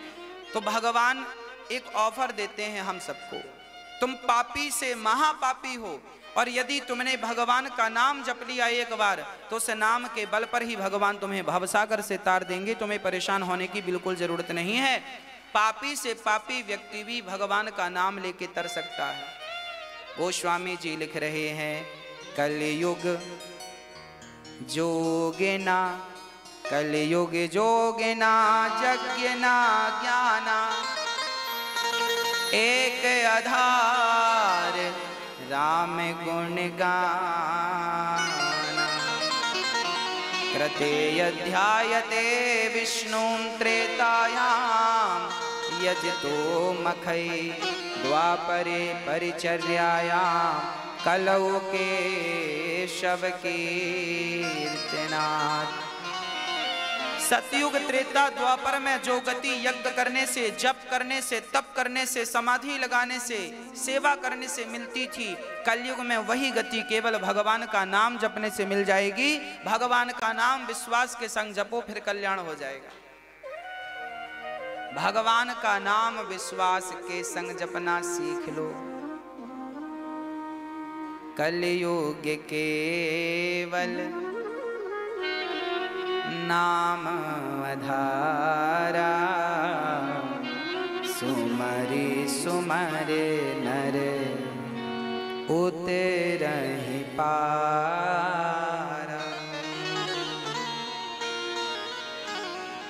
तो भगवान एक ऑफ़र देते हैं हम सबको। तुम पापी से महापापी हो, और यदि तुमने भगवान का नाम जप लिया एक बार तो उस नाम के बल पर ही भगवान तुम्हें भवसागर से तार देंगे। तुम्हें परेशान होने की बिल्कुल ज़रूरत नहीं है। पापी से पापी व्यक्ति भी भगवान का नाम लेके तर सकता है। गोस्वामी जी लिख रहे हैं, कलयुग जोगिना कलयुग जोगिना यज्ञना ज्ञाना एक आधार, राम गुण गाना। कृते अध्यायते विष्णु त्रेतायाम यजतो मखै द्वापरे परिचर्यायाम कलौ के शव कीर्तनाथ सतयुग त्रेता द्वापर में जो गति यज्ञ करने से, जप करने से, तप करने से, समाधि लगाने से, सेवा करने से मिलती थी, कलयुग में वही गति केवल भगवान का नाम जपने से मिल जाएगी। भगवान का नाम विश्वास के संग जपो, फिर कल्याण हो जाएगा। भगवान का नाम विश्वास के संग जपना सीख लो। कलयुग केवल नाम अधारा सुमरि सुमर नर उतर पारा।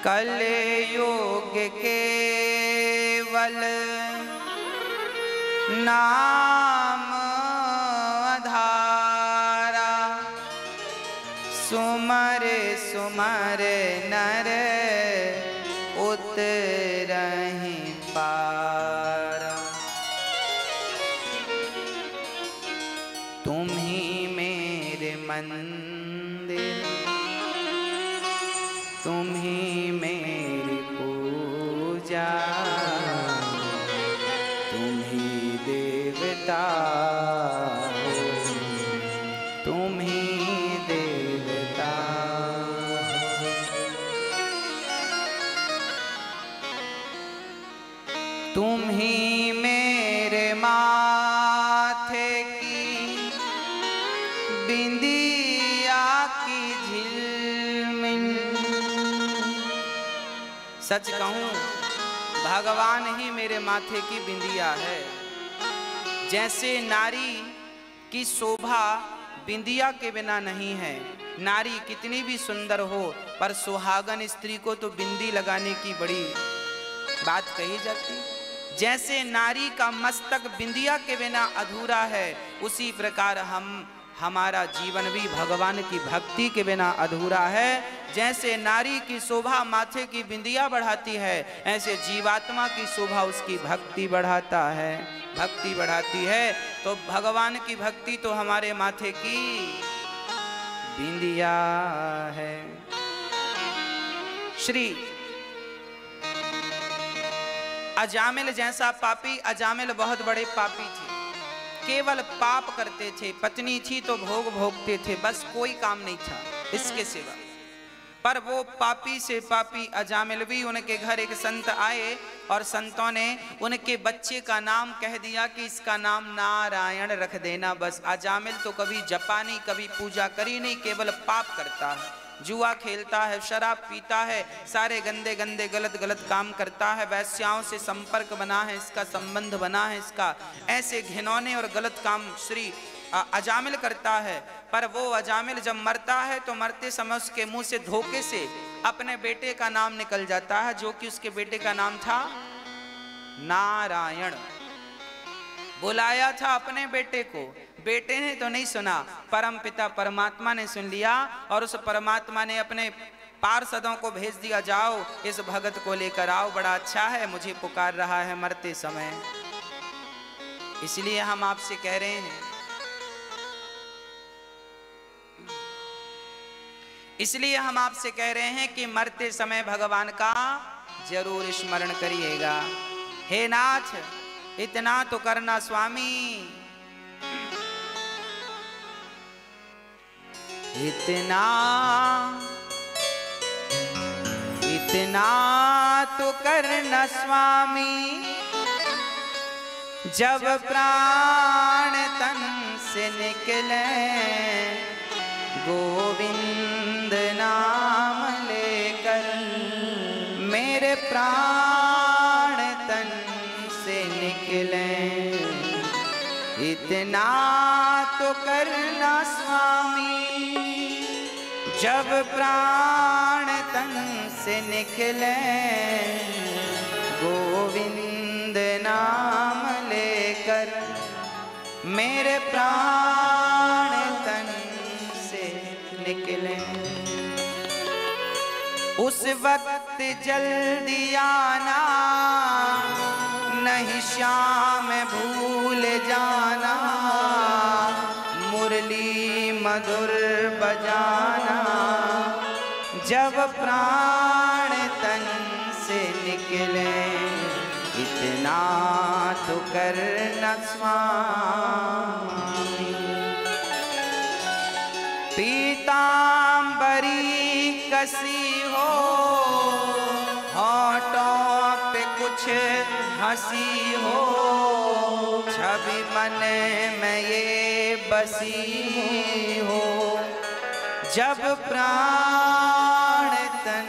कल योग केवल नाम सुमर सुमर नर उतरहि पारा। माथे की बिंदिया है। जैसे नारी की शोभा बिंदिया के बिना नहीं है। नारी कितनी भी सुंदर हो, पर सुहागन स्त्री को तो बिंदी लगाने की बड़ी बात कही जाती। जैसे नारी का मस्तक बिंदिया के बिना अधूरा है, उसी प्रकार हम, हमारा जीवन भी भगवान की भक्ति के बिना अधूरा है। जैसे नारी की शोभा माथे की बिंदिया बढ़ाती है, ऐसे जीवात्मा की शोभा उसकी भक्ति बढ़ाता है। भक्ति बढ़ाती है तो भगवान की भक्ति तो हमारे माथे की बिंदिया है। श्री अजामिल जैसा पापी, अजामिल बहुत बड़े पापी थे। केवल पाप करते थे, पत्नी थी तो भोग भोगते थे, बस कोई काम नहीं था, इसके सिवा। पर वो पापी से पापी अजामिल भी उनके घर एक संत आए और संतों ने उनके बच्चे का नाम कह दिया कि इसका नाम नारायण रख देना। बस अजामिल तो कभी जपा नहीं, कभी पूजा करी नहीं, केवल पाप करता है। जुआ खेलता है, शराब पीता है, सारे गंदे गंदे गलत गलत काम करता है, वैश्याओं से संपर्क बना है, इसका संबंध बना है, इसका ऐसे घिनौने और गलत काम श्री अजामिल करता है। पर वो अजामिल जब मरता है तो मरते समय उसके मुँह से धोखे से अपने बेटे का नाम निकल जाता है, जो कि उसके बेटे का नाम था नारायण। बुलाया था अपने बेटे को। बेटे ने तो नहीं सुना, परम पिता परमात्मा ने सुन लिया और उस परमात्मा ने अपने पार्षदों को भेज दिया, जाओ, इस भगत को लेकर आओ, बड़ा अच्छा है, मुझे पुकार रहा है मरते समय। इसलिए हम आपसे कह रहे हैं इसलिए हम आपसे कह रहे हैं कि मरते समय भगवान का ज़रूर स्मरण करिएगा। हे नाथ, इतना तो करना स्वामी। इतना इतना तो करना स्वामी। जब प्राण तन से निकले गोविंद नाम लेकर मेरे प्राण तन से निकले। इतना तो करना स्वामी, जब प्राण तन से निकले। गोविंद नाम लेकर मेरे प्राण निकले। उस वक्त जल्दी आना, नहीं श्याम भूल जाना, मुरली मधुर बजाना। जब प्राण तन से निकले, इतना तो करना स्वामी पीताम्बरी हो होठों पे कुछ हँसी हो। छवि मन में ये बसी हो। जब प्राण तन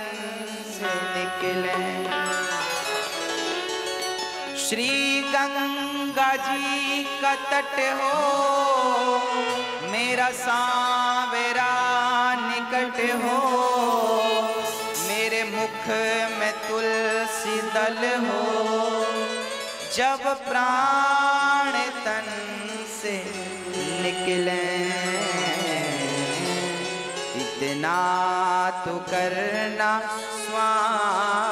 से निकले, श्री गंगा जी का तट हो। मेरा सांवरा निकट हो। मुख में तुलसी दल हो जब प्राण तन से निकले। इतना तो करना स्वामी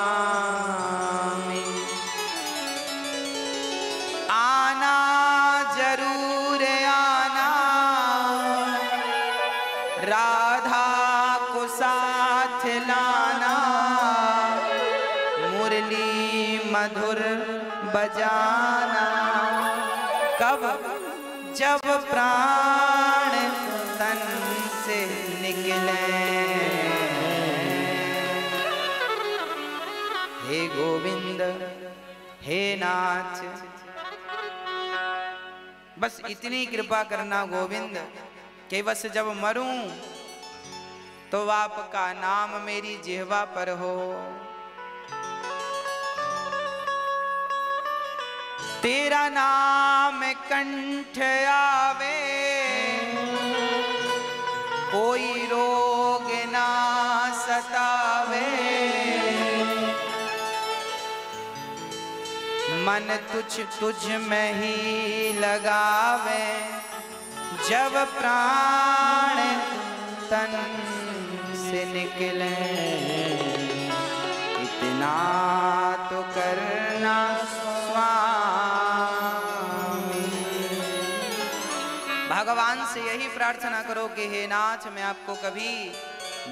नाथ बस इतनी कृपा करना गोविंद, कि बस जब मरूं तो आपका नाम मेरी जिहवा पर हो। तेरा नाम कंठ आवे, कोई रोग ना सतावे। मन तुझ तुझ में ही लगावे। जब प्राण तन से निकले, इतना तो करना स्वामी। भगवान से यही प्रार्थना करो कि हे नाथ, मैं आपको कभी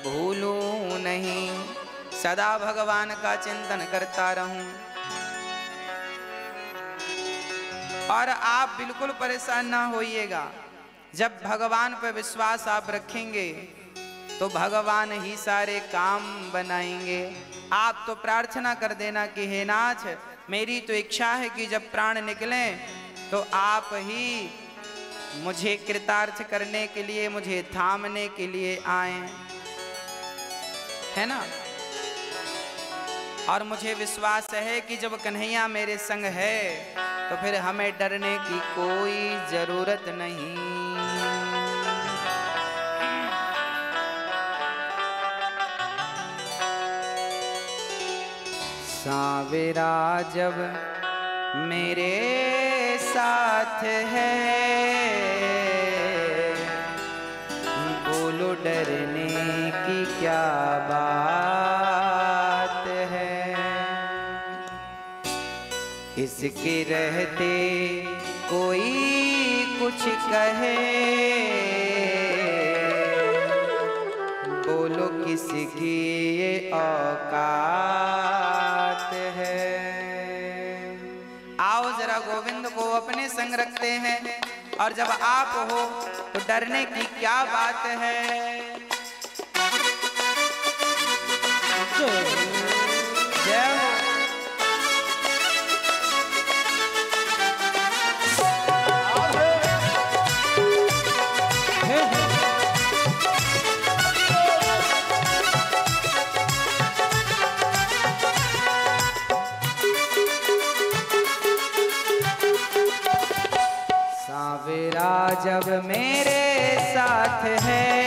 भूलूं नहीं। सदा भगवान का चिंतन करता रहूँ। और आप बिल्कुल परेशान ना होइएगा। जब भगवान पर विश्वास आप रखेंगे तो भगवान ही सारे काम बनाएँगे। आप तो प्रार्थना कर देना कि, हे नाथ, मेरी तो इच्छा है कि जब प्राण निकले तो आप ही मुझे कृतार्थ करने के लिए, मुझे थामने के लिए आए। है ना? और मुझे विश्वास है कि जब कन्हैया मेरे संग है तो फिर हमें डरने की कोई ज़रूरत नहीं। सावेरा जब मेरे साथ है, बोलो डरने की क्या बात इसके रहते कोई कुछ कहे। बोलो किसकी ये औकात है। आओ जरा गोविंद को अपने संग रखते हैं और जब आप हो तो डरने की क्या बात है? जब मेरे साथ है।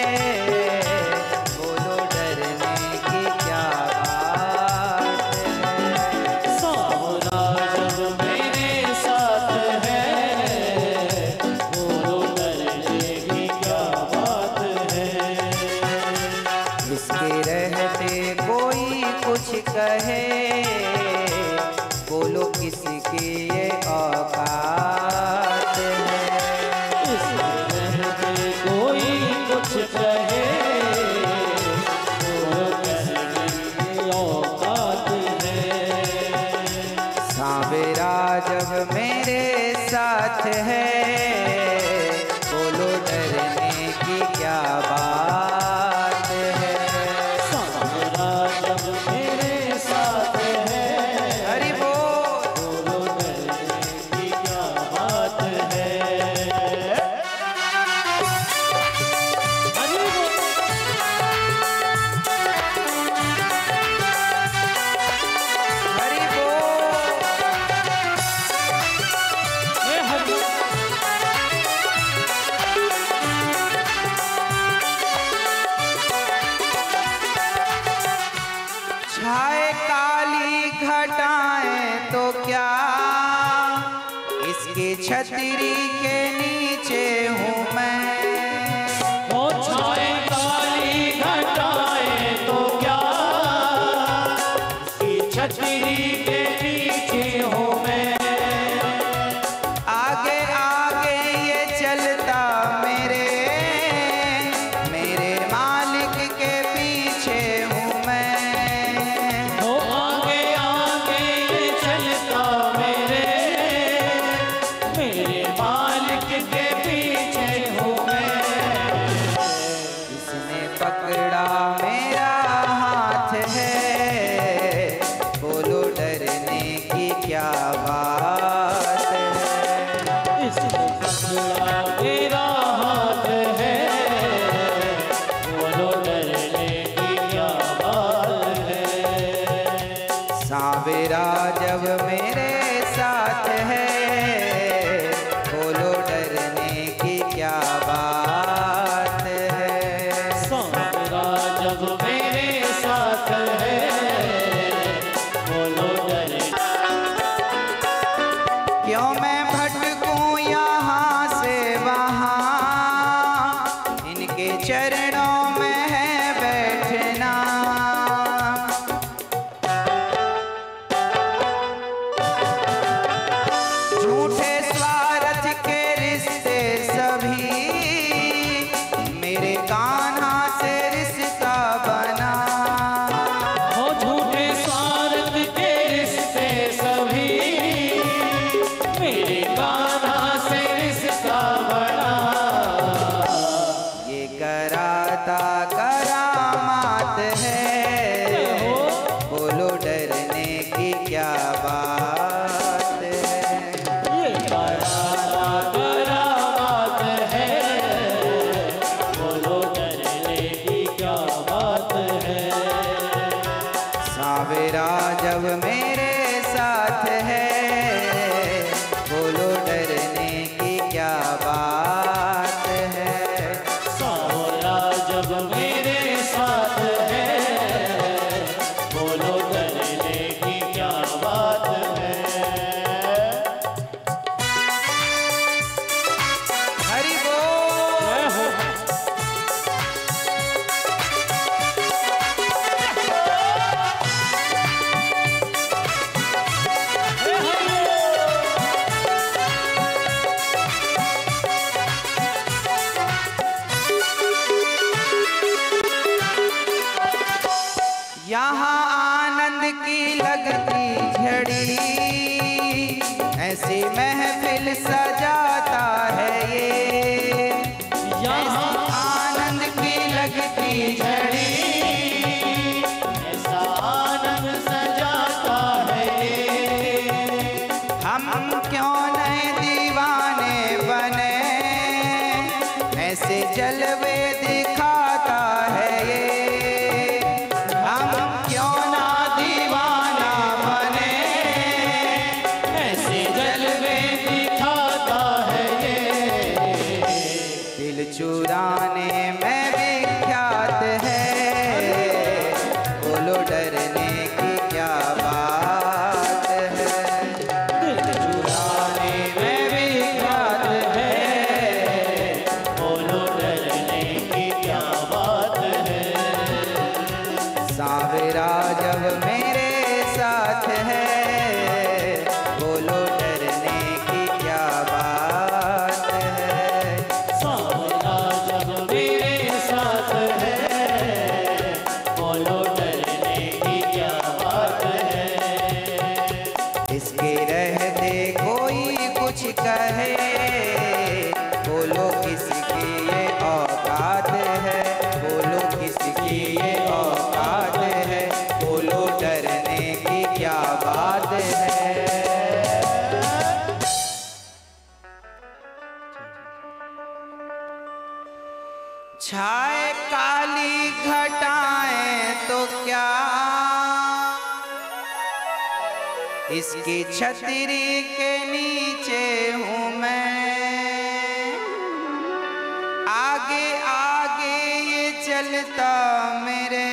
ये चलता मेरे।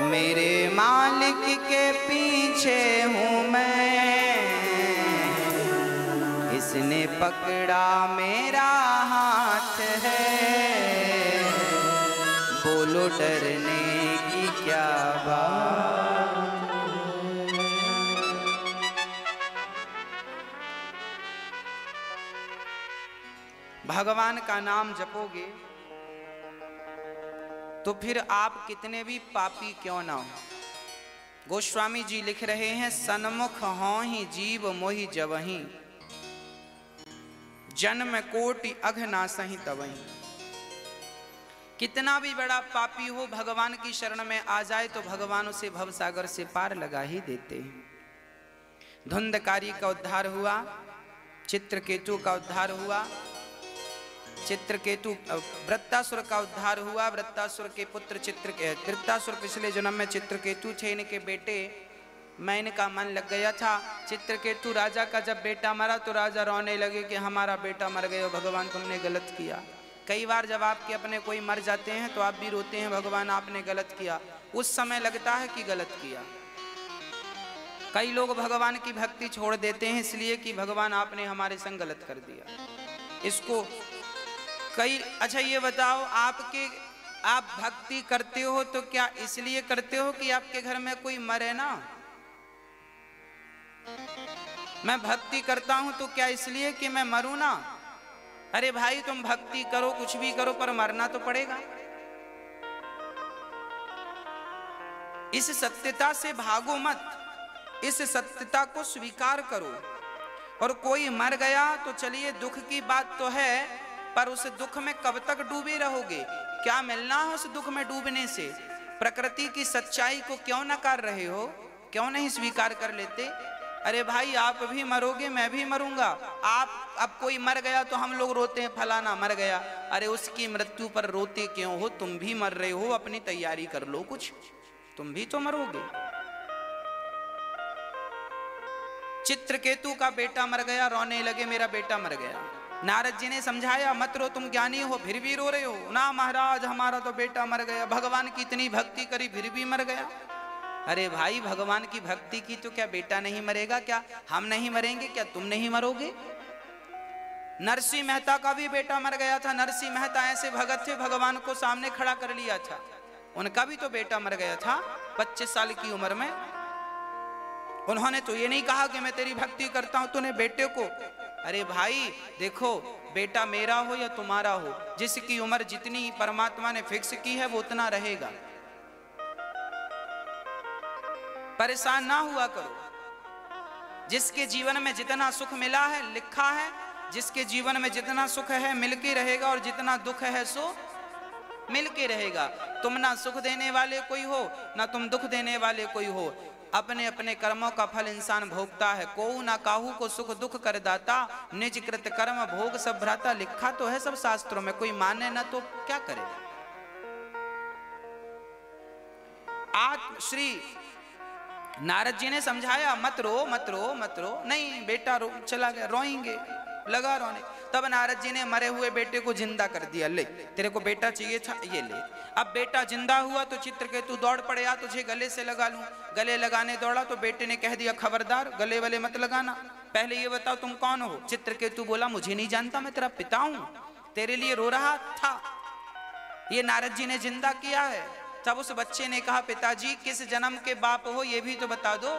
मेरे मालिक के पीछे हूँ मैं। इसने पकड़ा मेरा हाथ है। बोलो, डरने की क्या बात? भगवान का नाम जपोगे। तो फिर आप कितने भी पापी क्यों ना हो? गोस्वामी जी लिख रहे हैं, सन्मुख हों ही जीव मोहि जवही। जन्म कोटि अघ ना सही तवही। कितना भी बड़ा पापी हो, भगवान की शरण में आ जाए तो भगवान उसे भव सागर से पार लगा ही देते हैं। धुंधकारी का उद्धार हुआ, चित्रकेतु का उद्धार हुआ चित्रकेतु वृत्तासुर का उद्धार हुआ। वृत्तासुर के पुत्र चित्र वृत्तासुर पिछले जन्म में चित्रकेतु थे। इनके बेटे मैं इनका मन लग गया था। चित्रकेतु राजा का जब बेटा मरा तो राजा रोने लगे कि हमारा बेटा मर गया, भगवान तुमने गलत किया। कई बार जब आपके अपने कोई मर जाते हैं तो आप भी रोते हैं, भगवान आपने गलत किया। उस समय लगता है कि गलत किया। कई लोग भगवान की भक्ति छोड़ देते हैं, इसलिए कि भगवान आपने हमारे संग गलत कर दिया। इसको कई अच्छा ये बताओ, आपके, आप भक्ति करते हो तो क्या इसलिए करते हो कि आपके घर में कोई मरे ना? मैं भक्ति करता हूँ तो क्या इसलिए कि मैं मरू ना? अरे भाई, तुम भक्ति करो, कुछ भी करो, पर मरना तो पड़ेगा। इस सत्यता से भागो मत। इस सत्यता को स्वीकार करो। और कोई मर गया तो चलिए दुख की बात तो है पर उस दुख में कब तक डूबे रहोगे? क्या मिलना है उस दुख में डूबने से? प्रकृति की सच्चाई को क्यों नकार रहे हो? क्यों नहीं स्वीकार कर लेते? अरे भाई, आप भी मरोगे, मैं भी मरूँगा। आप, अब कोई मर गया तो हम लोग रोते हैं, फलाना मर गया। अरे उसकी मृत्यु पर रोते क्यों हो? तुम भी मर रहे हो, अपनी तैयारी कर लो कुछ। तुम भी तो मरोगे। चित्रकेतु का बेटा मर गया, रोने लगे, मेरा बेटा मर गया। नारद जी ने समझाया, मत रो, तुम ज्ञानी हो, फिर भी रो रहे हो। ना महाराज, हमारा तो बेटा मर गया। भगवान की इतनी भक्ति करी, फिर भी मर गया। अरे भाई, भगवान की भक्ति की तो क्या बेटा नहीं मरेगा क्या? हम नहीं मरेंगे क्या? तुम नहीं मरोगे? नरसिंह मेहता का भी बेटा मर गया था। नरसिंह मेहता ऐसे भगत थे, भगवान को सामने खड़ा कर लिया था। उनका भी तो बेटा मर गया था, पच्चीस साल की उम्र में। उन्होंने तो ये नहीं कहा कि मैं तेरी भक्ति करता हूँ, तूने बेटे को अरे भाई, देखो, बेटा मेरा हो या तुम्हारा हो, जिसकी उम्र जितनी परमात्मा ने फिक्स की है, वो उतना रहेगा। परेशान ना हुआ करो। जिसके जीवन में जितना सुख मिला है, लिखा है, जिसके जीवन में जितना सुख है मिल के रहेगा, और जितना दुख है, सो मिल के रहेगा। तुम ना सुख देने वाले कोई हो, ना तुम दुख देने वाले कोई हो। अपने अपने कर्मों का फल इंसान भोगता है। को ना काहू को सुख दुख कर दाता, निज कृत कर्म भोग सब भ्राता लिखा तो है सब शास्त्रों में। कोई माने ना तो क्या करे? आज श्री नारद जी ने समझाया, मत रो मत रो मत रो। नहीं बेटा, रो, चला गया, रोएँगे, लगा रोने। तब नारद जी ने मरे हुए बेटे को ज़िंदा कर दिया, ले, तेरे को बेटा चाहिए था, ये ले। अब बेटा ज़िंदा हुआ तो चित्रकेतु दौड़ पड़े, आ, तुझे गले से लगा लूँ। गले लगाने दौड़ा तो बेटे ने कह दिया, खबरदार, गले वाले मत लगाना। पहले ये बताओ, तुम कौन हो? चित्रकेतु बोला, मुझे नहीं जानता, मैं तेरा पिता हूँ। तेरे लिए रो रहा था। ये नारद जी ने ज़िंदा किया है। तब उस बच्चे ने कहा, पिताजी, किस जन्म के बाप हो, ये भी तो बता दो।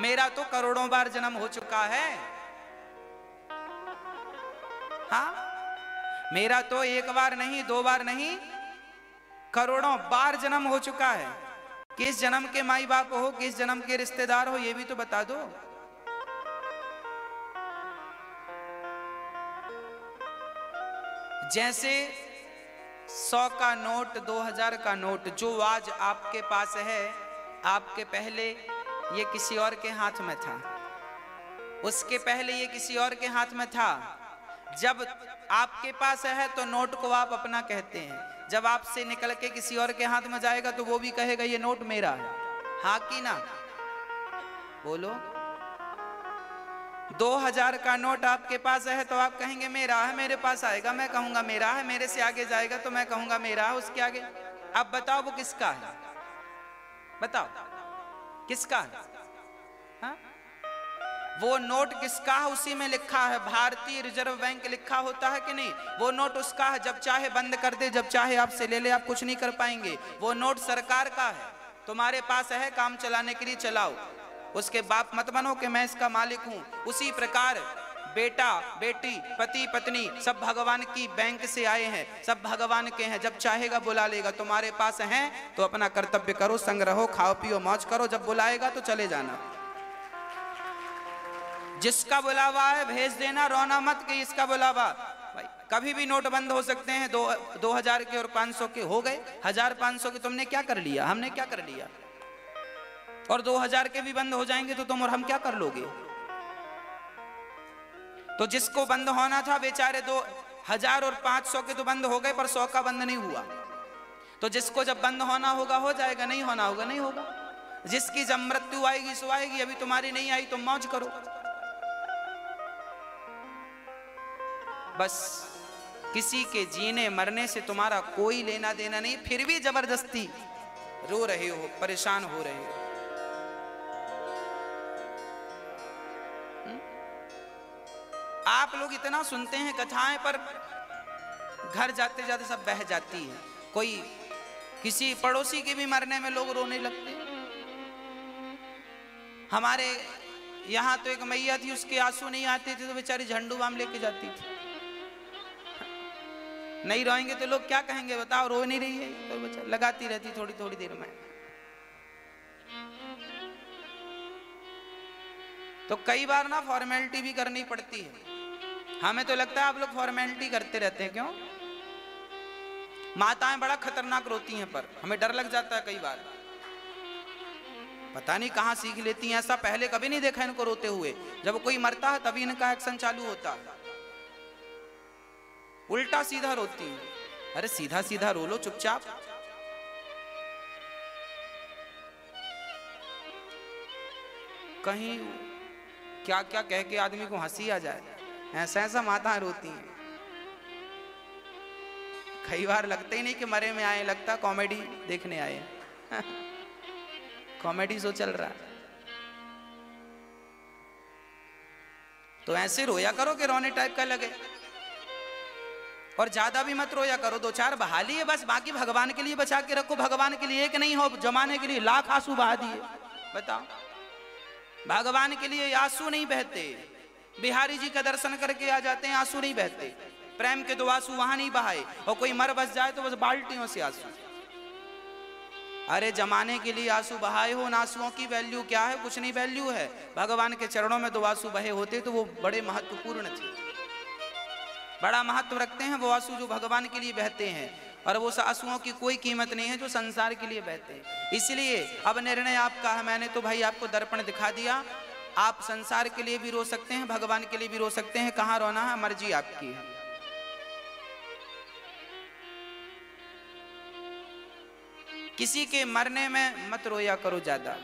मेरा तो करोड़ों बार जन्म हो चुका है। हाँ मेरा तो एक बार नहीं, दो बार नहीं, करोड़ों बार जन्म हो चुका है। किस जन्म के माई बाप हो, किस जन्म के रिश्तेदार हो, ये भी तो बता दो। जैसे सौ का नोट, दो हज़ार का नोट, जो आज आपके पास है, आपके पहले, ये किसी और के हाथ में था। उसके पहले ये किसी और के हाथ में था। जब आपके पास है तो नोट को आप अपना कहते हैं। जब आपसे निकल के किसी और के हाथ में जाएगा तो वो भी कहेगा, ये नोट मेरा है। हा कि ना? बोलो। दो हज़ार का नोट आपके पास है तो आप कहेंगे, मेरा है, मेरे पास आएगा। मैं कहूँगा, मेरा है, मेरे से आगे जाएगा। तो मैं कहूँगा, मेरा है, उसके आगे। अब बताओ वो किसका है? बताओ। किसका हा? वो नोट किसका है? उसी में लिखा है। भारतीय रिज़र्व बैंक लिखा होता है कि नहीं? वो नोट उसका है। जब चाहे बंद कर दे, जब चाहे आपसे ले ले, आप कुछ नहीं कर पाएँगे। वो नोट सरकार का है। तुम्हारे पास है काम चलाने के लिए, चलाओ। उसके बाप मत बनो कि मैं इसका मालिक हूँ। उसी प्रकार बेटा, बेटी, पति, पत्नी सब भगवान की बैंक से आए हैं। सब भगवान के हैं। जब चाहेगा बुला लेगा। तुम्हारे पास हैं तो अपना कर्तव्य करो संग रहो खाओ, पियो, मौज करो। जब बुलाएगा तो चले जाना। जिसका बुलावा है, भेज देना, रोना मत कि इसका बुलावा। भाई, कभी भी नोट बंद हो सकते हैं, दो दो हज़ार के और पाँच सौ के, हो गए। हज़ार पाँच सौ के तुमने क्या कर लिया? हमने क्या कर लिया? और दो हज़ार के भी बंद हो जाएँगे तो तुम और हम क्या कर लोगे? तो जिसको बंद होना था, बेचारे दो हज़ार और पाँच सौ के तो बंद हो गए, पर सौ का बंद नहीं हुआ। तो जिसको जब बंद होना होगा, हो जाएगा, नहीं होना होगा, नहीं होगा। जिसकी जब मृत्यु आएगी, सो आएगी, अभी तुम्हारी नहीं आई, तुम मौज करो। बस किसी के जीने मरने से तुम्हारा कोई लेना देना नहीं, फिर भी ज़बरदस्ती रो रहे हो, परेशान हो रहे हो। आप लोग इतना सुनते हैं कथाएँ, पर घर जाते जाते सब बह जाती है। कोई किसी पड़ोसी के भी मरने में लोग रोने लगते हमारे यहाँ तो एक मैया थी, उसके आँसू नहीं आते थे तो बेचारी झंडू बाम लेके जाती थी। नहीं रोएँगे तो लोग क्या कहेंगे? बताओ रो नहीं रही है? तो बच्चा लगाती रहती थोड़ी थोड़ी देर में। तो कई बार ना फॉर्मेलिटी भी करनी पड़ती है। हमें तो लगता है आप लोग फॉर्मेलिटी करते रहते हैं, क्यों? माताएँ बड़ा खतरनाक रोती हैं पर। हमें डर लग जाता है कई बार। पता नहीं कहाँ सीख लेती हैं, ऐसा पहले कभी नहीं देखा इनको रोते हुए। जब कोई मरता है, तभी इनका एक्शन चालू होता। है उल्टा सीधा रोती। हैं अरे सीधा सीधा रो लो, चुपचाप। कहीं क्या क्या कह के आदमी को हँसी आ जाए। ऐसा ऐसा माता रोती हैं। कई बार लगता ही नहीं कि मरे में आए, लगता कॉमेडी देखने आए। कॉमेडी शो चल रहा। है तो ऐसे रोया करो कि रोने टाइप का लगे। और ज़्यादा भी मत रोया करो, दो चार बहा लिए बस, बाकी भगवान के लिए बचा के रखो, भगवान के लिए एक नहीं हो, जमाने के लिए लाख आँसू बहा दिए। बताओ। भगवान के लिए आँसू नहीं बहते। बिहारी जी का दर्शन करके आ जाते हैं, आँसू नहीं बहते। प्रेम के दो आँसू वहाँ नहीं बहाए, और कोई मर बस जाए तो बस बाल्टियों से आँसू। अरे जमाने के लिए आँसू बहाए हो, उन आंसुओं की वैल्यू क्या है? कुछ नहीं वैल्यू है। भगवान के चरणों में दो आँसू बहे होते तो वो बड़े महत्वपूर्ण थे। बड़ा महत्व रखते हैं, वो आँसू जो भगवान के लिए बहते हैं और वो आंसुओं की कोई कीमत नहीं है, जो संसार के लिए बहते हैं। इसलिए अब निर्णय आपका है, मैंने तो भाई आपको दर्पण दिखा दिया। आप संसार के लिए भी रो सकते हैं, भगवान के लिए भी रो सकते हैं, कहाँ रोना है, मर्ज़ी आपकी है। किसी के मरने में मत रोया करो ज़्यादा।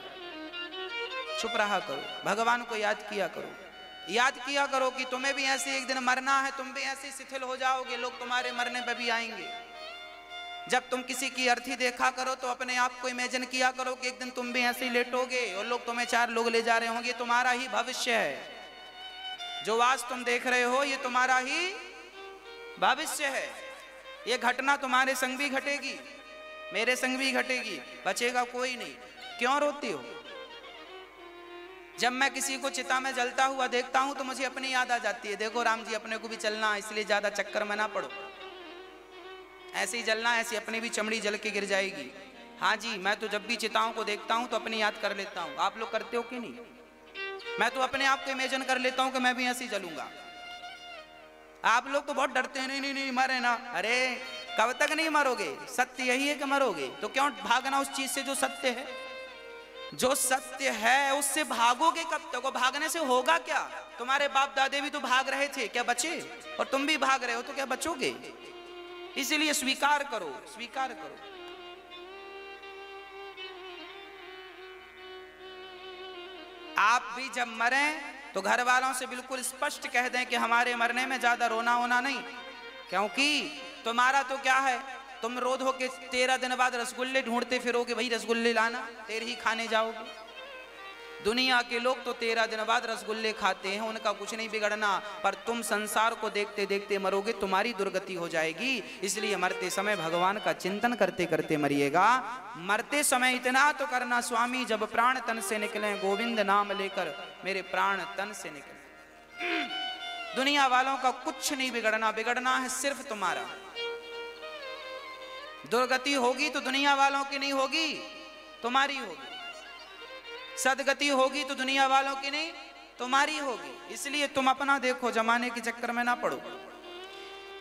छुप रहा करो, भगवान को याद किया करो। याद किया करो कि तुम्हें भी ऐसे एक दिन मरना है, तुम भी ऐसे शिथिल हो जाओगे, लोग तुम्हारे मरने पर भी आएँगे। जब तुम किसी की अर्थी देखा करो तो अपने आप को इमेजिन किया करो कि एक दिन तुम भी ऐसे ही लेटोगे और लोग तुम्हें चार लोग ले जा रहे होंगे तुम्हारा ही भविष्य है। जो आज तुम देख रहे हो, ये तुम्हारा ही भविष्य है। ये घटना तुम्हारे संग भी घटेगी, मेरे संग भी घटेगी, बचेगा कोई नहीं। क्यों रोती हो? जब मैं किसी को चिता में जलता हुआ देखता हूँ तो मुझे अपनी याद आ जाती है। देखो, राम जी अपने को भी चलना इसलिए ज़्यादा चक्कर में ना पड़ो। ऐसे ही जलना, ऐसी अपनी भी चमड़ी जल के गिर जाएगी। हाँ जी, मैं तो जब भी चिताओं को देखता हूँ तो अपनी याद कर लेता हूँ। आप लोग करते हो कि नहीं? मैं तो अपने आप को इमेजन कर लेता हूँ कि मैं भी ऐसे ही जलूँगा। आप लोग तो बहुत डरते हैं। नहीं नहीं नहीं, मरे ना। अरे, कब तक नहीं मरोगे? सत्य यही है कि मरोगे। तो क्यों भागना उस चीज़ से जो सत्य है? जो सत्य है, उससे भागोगे कब तक? भागने से होगा क्या? तुम्हारे बाप दादे भी तो भाग रहे थे, क्या बचे? और तुम भी भाग रहे हो तो क्या बचोगे? इसीलिए स्वीकार करो स्वीकार करो। आप भी जब मरें तो घर वालों से बिल्कुल स्पष्ट कह दें कि हमारे मरने में ज़्यादा रोना होना नहीं, क्योंकि तुम्हारा तो क्या है? तुम रोध हो के तेरह दिन बाद रसगुल्ले ढूंढते फिरोगे, भाई रसगुल्ले लाना, तेरे ही खाने जाओगे। दुनिया के लोग तो तेरह दिन बाद रसगुल्ले खाते हैं, उनका कुछ नहीं बिगड़ना, पर तुम संसार को देखते देखते मरोगे, तुम्हारी दुर्गति हो जाएगी। इसलिए मरते समय भगवान का चिंतन करते करते मरिएगा। मरते समय इतना तो करना, स्वामी, जब प्राण तन से निकले, गोविंद नाम लेकर मेरे प्राण तन से निकले। दुनिया वालों का कुछ नहीं बिगड़ना बिगड़ना है सिर्फ़ तुम्हारा। दुर्गति होगी तो दुनिया वालों की नहीं होगी, तुम्हारी होगी। सदगति होगी तो दुनिया वालों की नहीं, तुम्हारी होगी। इसलिए तुम अपना देखो, जमाने के चक्कर में ना पड़ो।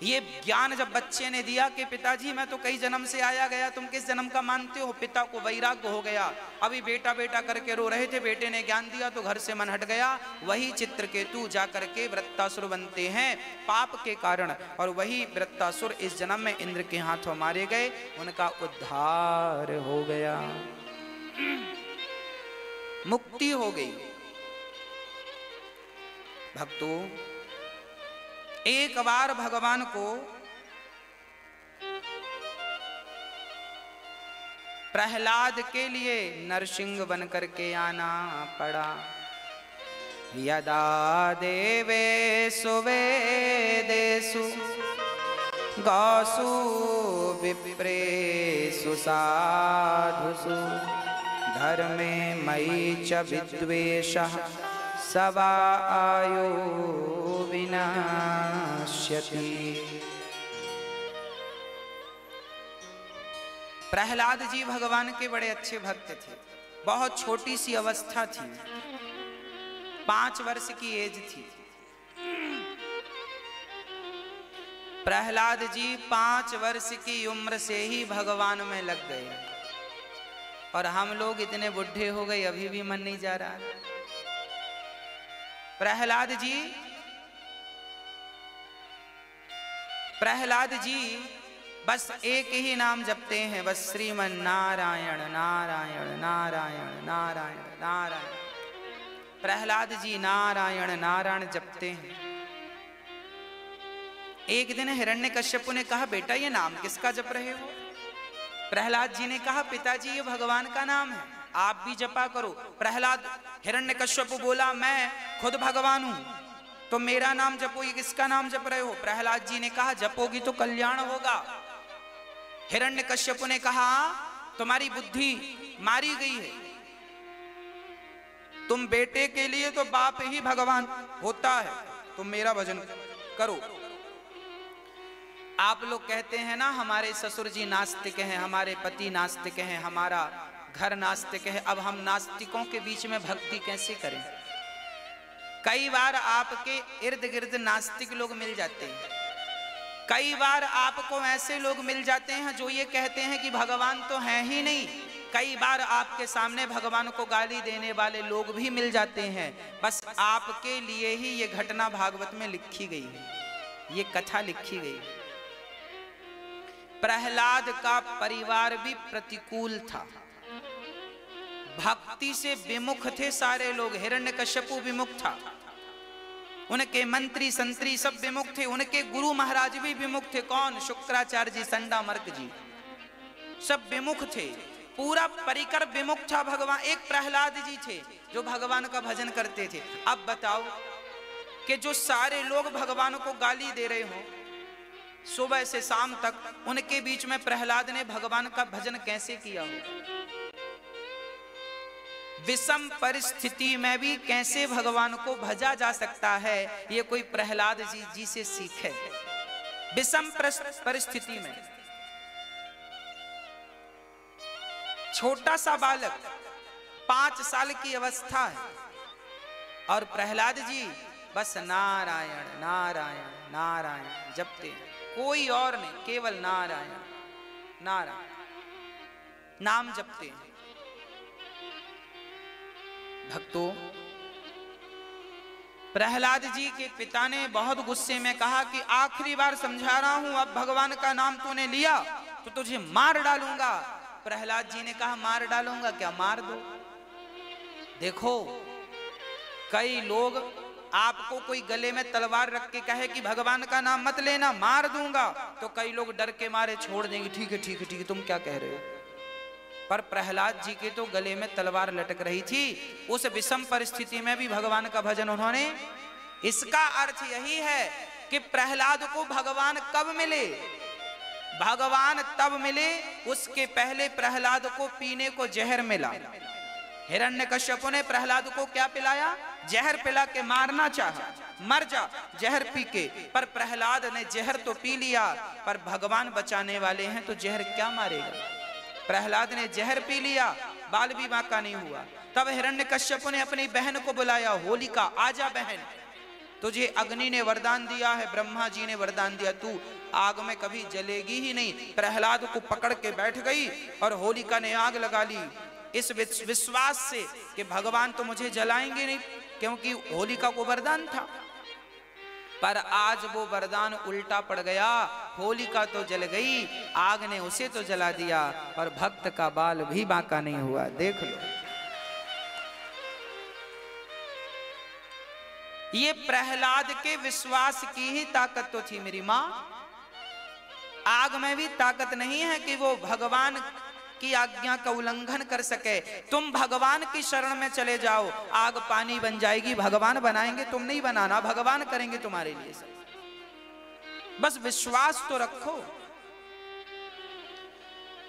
ये ज्ञान जब बच्चे ने दिया कि पिताजी, मैं तो कई जन्म से आया गया, तुम किस जन्म का मानते हो? पिता को वैराग्य हो गया। अभी बेटा बेटा करके रो रहे थे, बेटे ने ज्ञान दिया तो घर से मन हट गया। वही चित्र केतु जा करके वृत्तासुर बनते हैं, पाप के कारण। और वही वृत्तासुर इस जन्म में इंद्र के हाथों मारे गए, उनका उद्धार हो गया। मुक्ति हो गई। भक्तों एक बार भगवान को प्रहलाद के लिए नरसिंह बन करके आना पड़ा। यदा देवे सुवेदेशु गौसु विप्रेषु साधुषु धर्मे मयि च विद्वेषः। सवा आयो विनाश्यति। प्रहलाद जी भगवान के बड़े अच्छे भक्त थे। बहुत छोटी सी अवस्था थी। पाँच वर्ष की एज थी। प्रहलाद जी पाँच वर्ष की उम्र से ही भगवान में लग गए। और हम लोग इतने बुढ़े हो गए, अभी भी मन नहीं जा रहा। प्रहलाद जी। प्रहलाद जी, बस एक ही नाम जपते हैं, बस श्रीमन नारायण नारायण नारायण नारायण नारायण। प्रहलाद जी नारायण नारायण जपते हैं। एक दिन हिरण्य कश्यपु ने कहा, बेटा, ये नाम किसका जप रहे हो? प्रहलाद जी ने कहा, पिताजी, ये भगवान का नाम है। आप भी जपा करो। प्रहलाद हिरण्य कश्यप बोला, मैं खुद भगवान हूँ तो मेरा नाम जपो किसका नाम जप रहे हो? प्रहलाद जी ने कहा, जपोगी तो कल्याण होगा। हिरण्य कश्यप ने कहा, तुम्हारी बुद्धि मारी गई है। तुम बेटे के लिए तो बाप ही भगवान होता है। तुम मेरा भजन करो। आप लोग कहते हैं ना, हमारे ससुर जी नास्तिक हैं, हमारे पति नास्तिक हैं, हमारा घर नास्तिक है, अब हम नास्तिकों के बीच में भक्ति कैसे करें? कई बार आपके इर्द गिर्द नास्तिक लोग मिल जाते हैं। कई बार आपको ऐसे लोग मिल जाते हैं जो ये कहते हैं कि भगवान तो है ही नहीं। कई बार आपके सामने भगवान को गाली देने वाले लोग भी मिल जाते हैं। बस आपके लिए ही ये घटना भागवत में लिखी गई है। ये कथा लिखी गई है। प्रहलाद का परिवार भी प्रतिकूल था। भक्ति से विमुख थे सारे लोग। हिरण्यकश्यपु विमुख था। उनके मंत्री, संतरी सब विमुख थे। उनके गुरु महाराज भी विमुख थे। कौन? शुक्राचार्य जी संडा मर्क जी। सब विमुख थे। पूरा परिकर विमुख था भगवान। एक प्रहलाद जी थे जो भगवान का भजन करते थे। अब बताओ कि जो सारे लोग भगवान को गाली दे रहे हो, सुबह से शाम तक उनके बीच में प्रहलाद ने भगवान का भजन कैसे किया हो विषम परिस्थिति में भी कैसे भगवान को भजा जा सकता है? ये कोई प्रहलाद जी जी से सीखे। विषम परिस्थिति में। छोटा सा बालक पाँच साल की अवस्था है। और प्रहलाद जी बस नारायण नारायण नारायण जपते कोई और नहीं, केवल नारायण नारायण। नाम जपते हैं। भक्तों, प्रहलाद जी के पिता ने बहुत गुस्से में कहा कि आखिरी बार समझा रहा हूँ, अब भगवान का नाम तूने लिया तो तुझे मार डालूँगा। प्रहलाद जी ने कहा, मार डालूँगा क्या? मार दो। देखो, कई लोग आपको कोई गले में तलवार रख के कहे कि भगवान का नाम मत लेना, मार दूँगा तो कई लोग डर के मारे, छोड़ देंगे। ठीक है ठीक है ठीक है, तुम क्या कह रहे हो? पर प्रहलाद जी के तो गले में तलवार लटक रही थी। उस विषम परिस्थिति में भी भगवान का भजन उन्होंने, इसका अर्थ यही है कि प्रहलाद को भगवान कब मिले? भगवान तब मिले, उसके पहले प्रहलाद को पीने को जहर मिला। हिरण्य कश्यप ने प्रहलाद को क्या पिलाया? जहर पिला के मारना चाहा। मर जा, जहर पी के। पर प्रहलाद ने जहर तो पी लिया, पर भगवान बचाने वाले हैं तो जहर क्या मारेगा? प्रहलाद ने जहर पी लिया, बाल विवाह का नहीं हुआ। तब हिरण्य कश्यप ने अपनी बहन को बुलाया, होलिका, आजा बहन। तुझे अग्नि ने वरदान दिया है, ब्रह्मा जी ने वरदान दिया, तू आग में कभी जलेगी ही नहीं। प्रहलाद को पकड़ के बैठ गई और होलिका ने आग लगा ली। इस विश्वास से कि भगवान तो मुझे जलाएँगे नहीं, क्योंकि होलिका को वरदान था। पर आज वो वरदान उल्टा पड़ गया। होलिका तो जल गई, आग ने उसे तो जला दिया और भक्त का बाल भी बांका नहीं हुआ। देख लो। ये प्रहलाद के विश्वास की ही ताकत तो थी मेरी माँ। आग में भी ताकत नहीं है कि वो भगवान की आज्ञा का उल्लंघन कर सके। तुम भगवान की शरण में चले जाओ। आग पानी बन जाएगी। भगवान बनाएँगे, तुम नहीं बनाना। भगवान करेंगे तुम्हारे लिए सब। बस विश्वास तो रखो।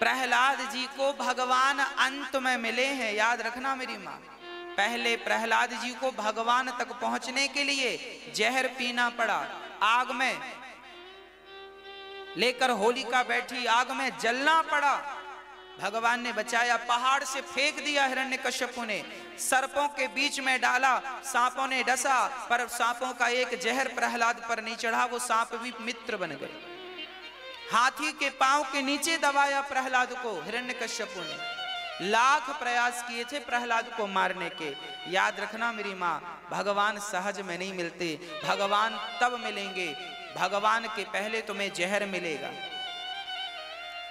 प्रहलाद जी को भगवान अंत में मिले हैं। याद रखना मेरी माँ। पहले प्रहलाद जी को भगवान तक पहुँचने के लिए जहर पीना पड़ा। आग में लेकर होलिका बैठी। आग में जलना पड़ा। भगवान ने बचाया, पहाड़ से फेंक दिया हिरण्य कश्यपु ने। सर्पों के बीच में डाला, सांपों ने डसा, पर सांपों का एक जहर प्रहलाद पर नहीं चढ़ा, वो सांप भी मित्र बन गए। हाथी के पाँव के नीचे दबाया प्रहलाद को हिरण्य कश्यपु ने। लाख प्रयास किए थे प्रहलाद को मारने के। याद रखना मेरी माँ, भगवान सहज में नहीं मिलते। भगवान तब मिलेंगे, भगवान के पहले तुम्हें जहर मिलेगा।